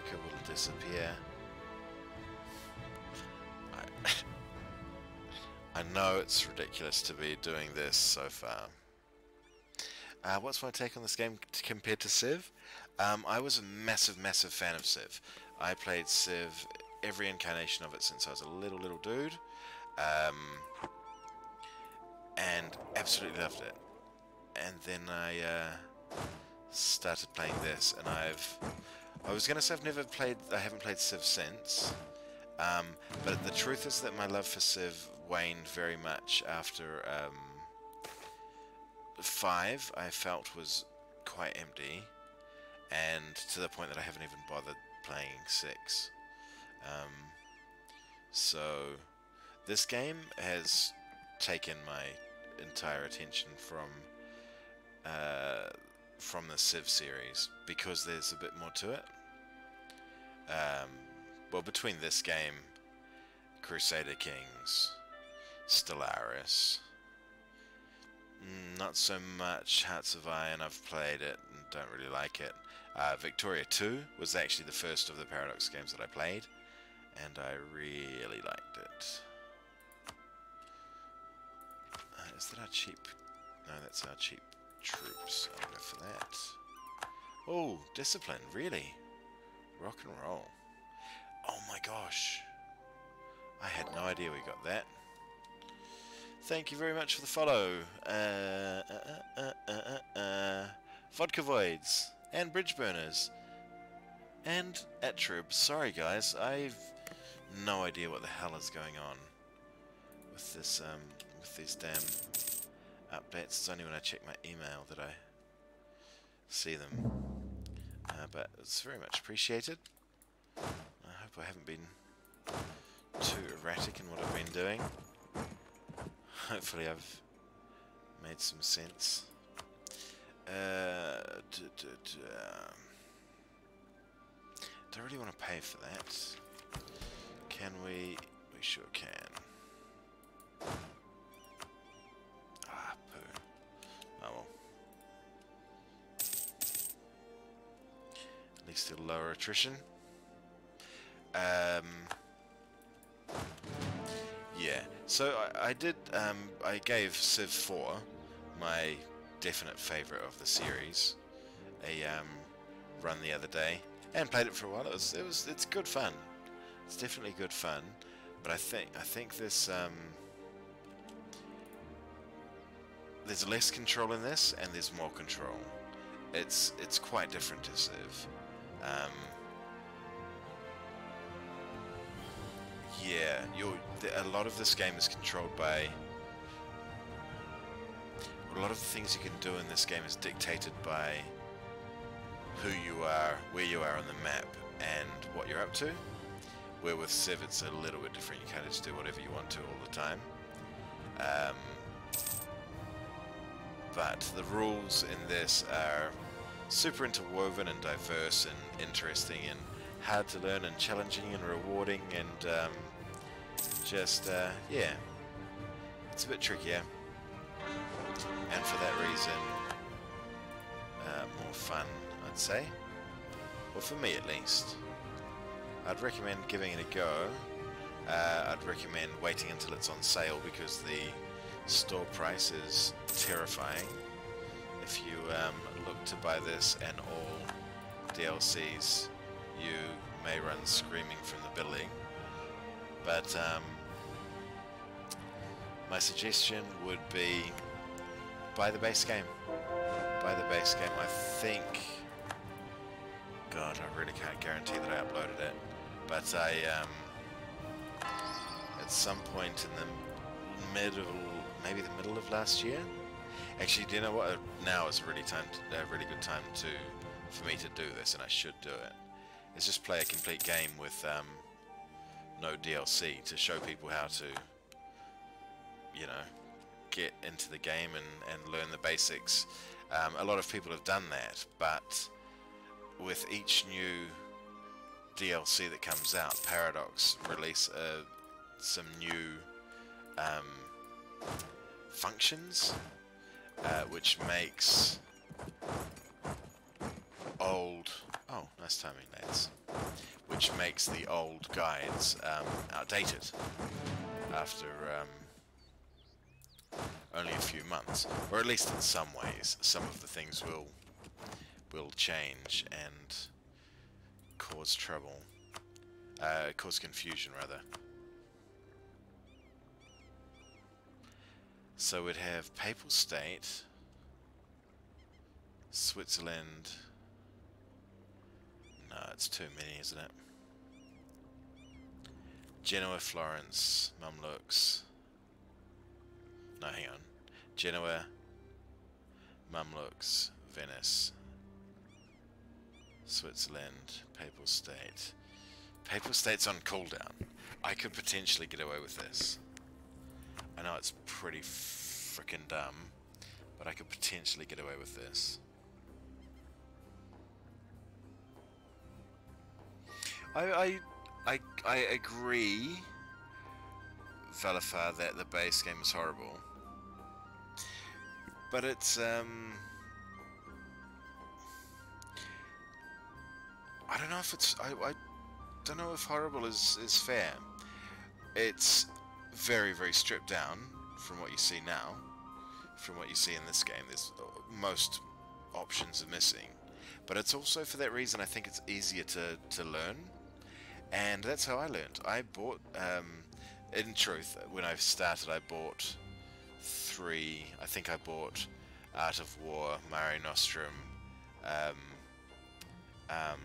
Lucca will disappear. I, I know it's ridiculous to be doing this so far. Uh, what's my take on this game compared to Civ? Um, I was a massive, massive fan of Civ. I played Civ every incarnation of it since I was a little, little dude. Um, and absolutely loved it. And then I uh, started playing this, and I've... I was going to say I've never played... I haven't played Civ since. Um, but the truth is that my love for Civ waned very much after... Um, 5 I felt was quite empty and to the point that I haven't even bothered playing 6 um, so this game has taken my entire attention from uh, from the Civ series because there's a bit more to it um, well between this game Crusader Kings Stellaris Mm, not so much Hearts of Iron. I've played it and don't really like it. Uh, Victoria 2 was actually the first of the Paradox games that I played, and I really liked it. Uh, is that our cheap? No, that's our cheap troops. I'll for that. Oh, discipline, really? Rock and roll. Oh my gosh. I had no idea we got that. Thank you very much for the follow. Uh, uh, uh, Vodka Voids and Bridge Burners and Atrib. Sorry guys, I've no idea what the hell is going on with this um, with these damn updates. It's only when I check my email that I see them. but it's very much appreciated. I hope I haven't been too erratic in what I've been doing. Hopefully I've made some sense. Uh, do I really want to pay for that? Can we? We sure can. Oh well. At least it'll lower attrition. Um, yeah, so I, I did, um, I gave Civ 4, my definite favourite of the series, a um, run the other day and played it for a while. It was it was it's good fun. It's definitely good fun, but I think I think this um, there's less control in this and there's more control. It's it's quite different to Civ. Um, yeah, a lot of this game is controlled by a lot of the things you can do in this game is dictated by who you are, where you are on the map, and what you're up to. Where with Civ it's a little bit different, you can't just do whatever you want to all the time. Um, but the rules in this are super interwoven and diverse and interesting and hard to learn and challenging and rewarding and um, just, uh, yeah, it's a bit trickier. And for that reason, uh, more fun, I'd say. Well, for me at least. I'd recommend giving it a go. Uh, I'd recommend waiting until it's on sale because the store price is terrifying. If you um, look to buy this and all DLCs, you may run screaming from the building. But um, my suggestion would be buy the base game. Buy the base game. I think... God, I really can't guarantee that I uploaded it. But I, um, at some point in the middle, maybe the middle of last year. Actually, do you know what? Now is really time, to, a really good time to, for me to do this, and I should do it. it. Is just play a complete game with um, no DLC to show people how to, you know, get into the game and, and learn the basics. Um, a lot of people have done that, but with each new DLC that comes out, Paradox release uh, some new um, functions, uh, which makes old... Oh, nice timing, lads. Which makes the old guides um, outdated after um, only a few months, or at least in some ways. Some of the things will will change and cause trouble, uh, cause confusion rather. So we'd have Papal State, Switzerland. No, it's too many, isn't it? Genoa, Florence, Mamluks. No, hang on. Genoa, Mamluks, Venice, Switzerland, Papal State. Papal State's on cooldown. I could potentially get away with this. I know it's pretty freaking dumb, but I could potentially get away with this. I I I, I agree, Valafar, that the base game is horrible, but it's um. I don't know if it's I, I don't know if horrible is is fair. It's very, very stripped down from what you see now. From what you see in this game, there's uh, most options are missing. But it's also for that reason I think it's easier to, to learn. And that's how I learned. I bought, um, in truth, when I started I bought three, I think I bought Art of War, Mare Nostrum, um, um,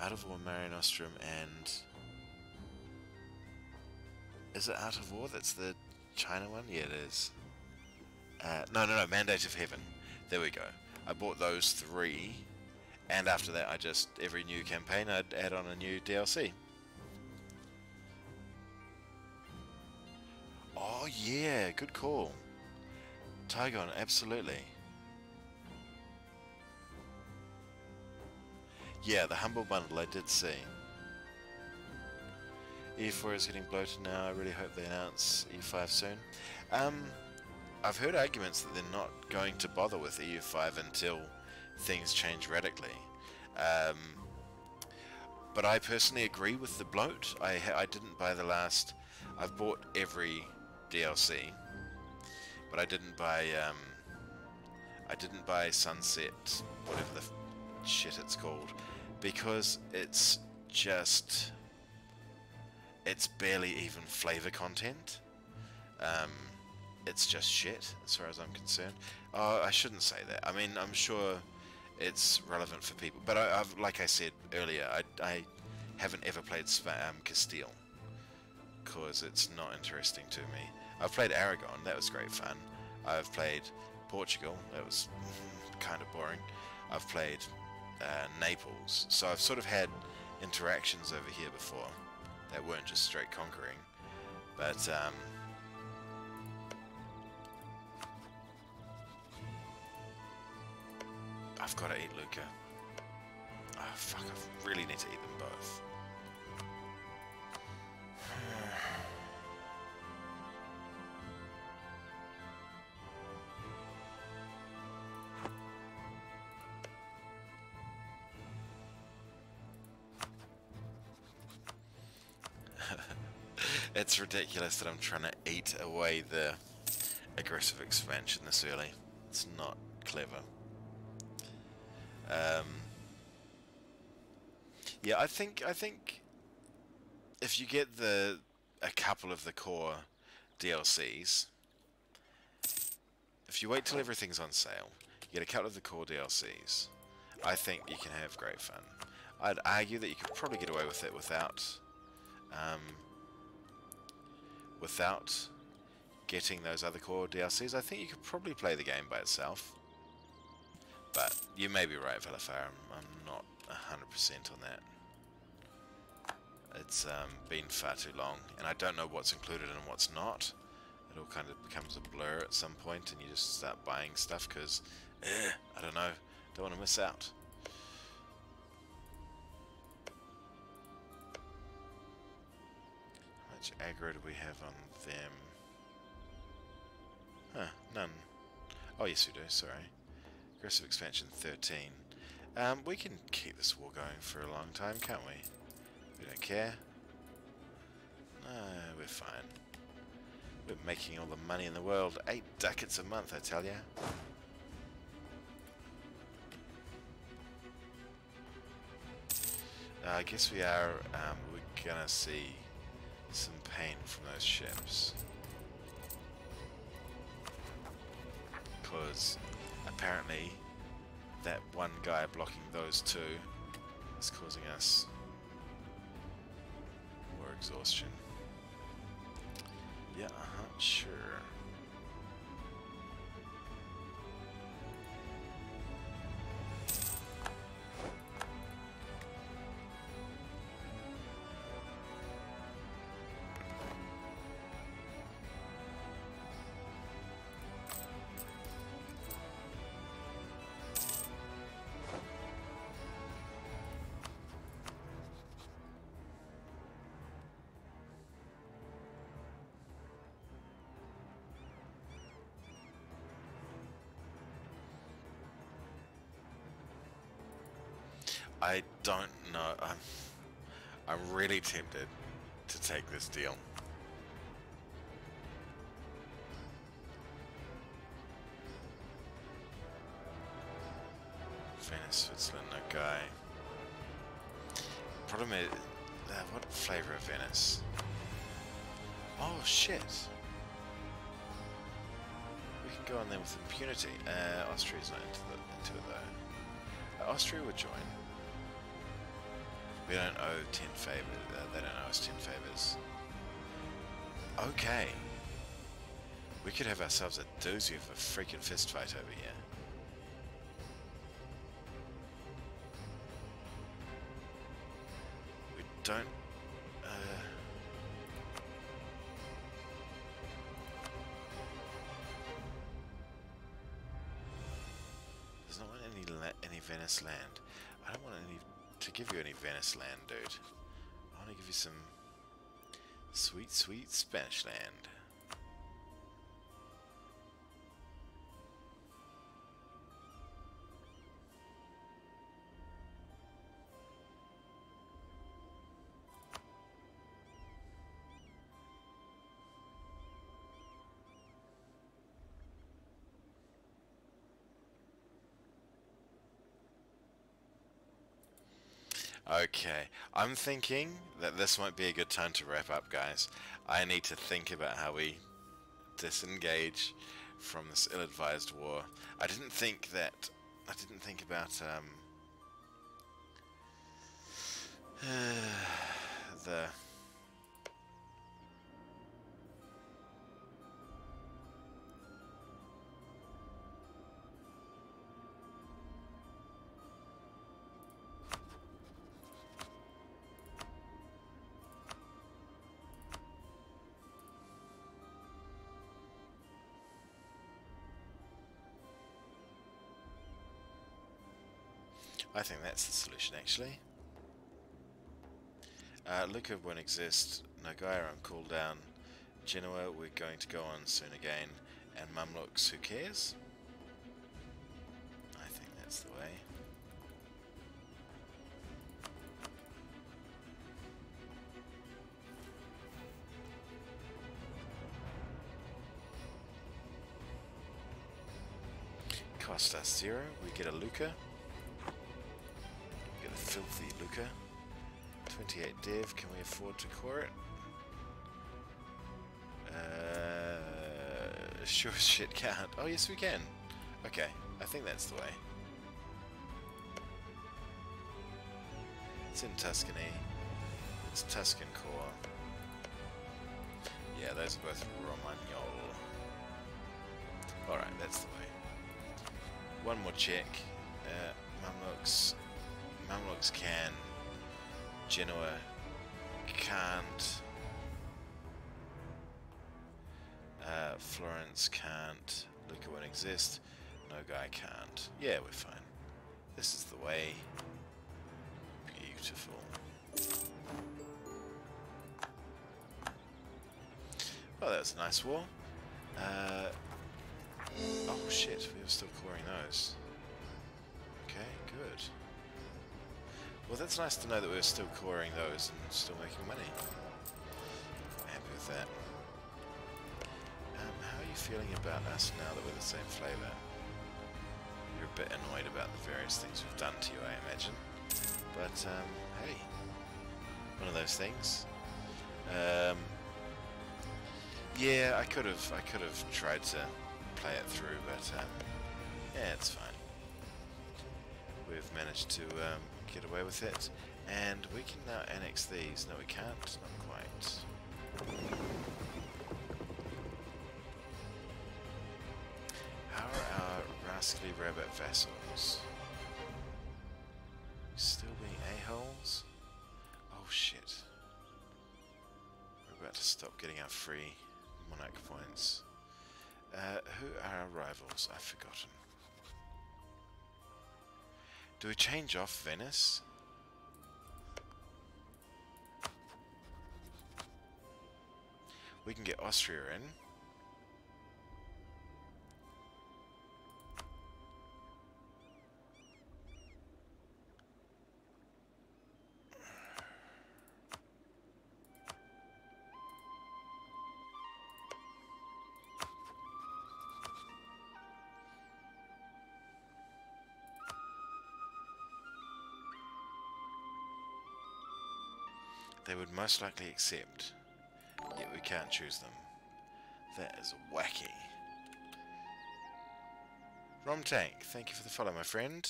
Art of War, Mare Nostrum, and is it Art of War? That's the China one? Yeah, it is. Uh, no, no, no, Mandate of Heaven. There we go. I bought those three, and after that I just, every new campaign I'd add on a new DLC. Oh yeah, good call. Tygon, absolutely. Yeah, the Humble Bundle I did see. E4 is getting bloated now. I really hope they announce E5 soon. Um, I've heard arguments that they're not going to bother with EU5 until things change radically. Um, but I personally agree with the bloat. I, I didn't buy the last... I've bought every DLC, but I didn't buy... Um, I didn't buy Sunset whatever the shit it's called, because it's just it's barely even flavor content. Um, it's just shit, as far as I'm concerned. Oh, I shouldn't say that. I mean, I'm sure it's relevant for people, but I, have like I said earlier, I, I haven't ever played um, Castile because it's not interesting to me. I've played Aragon, that was great fun. I've played Portugal, that was kind of boring. I've played uh, Naples, so I've sort of had interactions over here before that weren't just straight conquering. But, um, I've got to eat Lucca. Oh, fuck, I really need to eat them both. It's ridiculous that I'm trying to eat away the aggressive expansion this early. It's not clever. Um, yeah, I think I think if you get the a couple of the core DLCs, if you wait till everything's on sale, you get a couple of the core DLCs. I think you can have great fun. I'd argue that you could probably get away with it without um, without getting those other core DLCs. I think you could probably play the game by itself. But you may be right, Velafar. I'm, I'm not 100% on that. It's um, been far too long, and I don't know what's included and what's not. It all kind of becomes a blur at some point, and you just start buying stuff because, eh, I don't know, don't want to miss out. Much aggro do we have on them? Huh, none. Oh, yes, we do, sorry. Aggressive expansion 13. Um, we can keep this war going for a long time, can't we? We don't care. No, we're fine. We're making all the money in the world. Eight ducats a month, I tell ya. Uh, I guess we are, um, we're gonna see some pain from those ships. Because apparently that one guy blocking those two is causing us more exhaustion. Yeah, uh-huh, sure. I don't know. I'm, I'm really tempted to take this deal. Venice, Switzerland, no guy. Problem is, uh, what flavor of Venice? Oh shit! We can go on there with impunity. Uh, Austria's not into, the, into it though. Uh, Austria would join. We don't owe 10 favors. Uh, they don't owe us 10 favors. Okay. We could have ourselves a doozy of a freaking fist fight over here. Sweet, Spanish land. I'm thinking that this might be a good time to wrap up, guys. I need to think about how we disengage from this ill-advised war. I didn't think that... I didn't think about, um... the I think that's the solution actually. Uh, Lucca won't exist, Nagaya on cooldown, Genoa we're going to go on soon again, and Mamluks, who cares? I think that's the way. Cost us zero, we get a Lucca filthy Lucca. 28 dev, can we afford to core it? Uh, sure shit can't. Oh yes we can. Okay, I think that's the way. It's in Tuscany. It's Tuscan core. Yeah, those are both Romagnol. Alright, that's the way. One more check. Uh, Mamluks Mamluks can. Genoa can't. Uh, Florence can't. Lucca won't exist. No guy can't. Yeah, we're fine. This is the way. Beautiful. Well, that was a nice war. Uh, oh shit, we were still coring those. Okay, good. Well, that's nice to know that we're still coring those and still making money. Happy with that. Um, how are you feeling about us now that we're the same flavour? You're a bit annoyed about the various things we've done to you, I imagine. But, um, hey, one of those things. Um, yeah, I could have, I could have tried to play it through, but um, yeah, it's fine. We've managed to um, get away with it. And we can now annex these. No, we can't. Not quite. How are our rascally rabbit vassals? Still being a-holes? Oh shit. We're about to stop getting our free monarch points. Uh, who are our rivals? I've forgotten. Do we change off Venice? We can get Austria in. Most likely accept, yet we can't choose them. That is wacky. Rom Tank, thank you for the follow, my friend.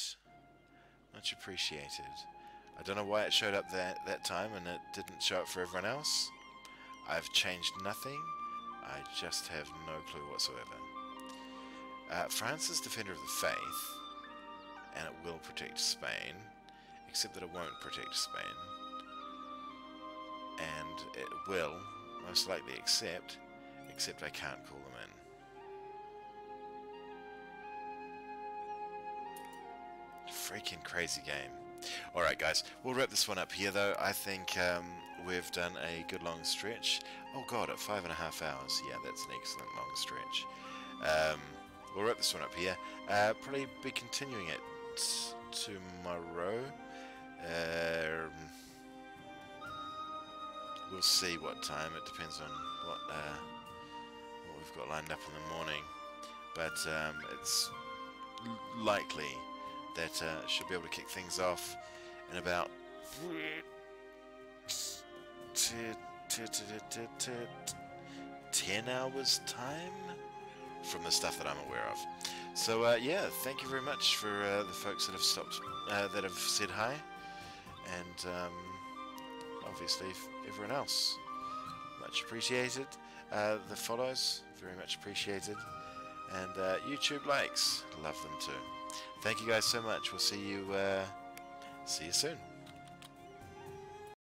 Much appreciated. I don't know why it showed up that, that time and it didn't show up for everyone else. I've changed nothing. I just have no clue whatsoever. Uh, France is Defender of the Faith, and it will protect Spain, except that it won't protect Spain and it will most likely accept, except I can't call them in. Freaking crazy game. Alright guys, we'll wrap this one up here though. I think um, we've done a good long stretch. Oh god, at five and a half hours. Yeah, that's an excellent long stretch. Um, we'll wrap this one up here. Uh, probably be continuing it tomorrow. Um, we'll see what time. It depends on what uh, what we've got lined up in the morning. But um, it's likely that uh, should be able to kick things off in about 10 hours time from the stuff that I'm aware of. So uh, yeah, thank you very much for uh, the folks that have stopped, uh, that have said hi, and um, obviously everyone else. Much appreciated. Uh, the follows, very much appreciated. And uh, YouTube likes, love them too. Thank you guys so much. We'll see you, uh, see you soon.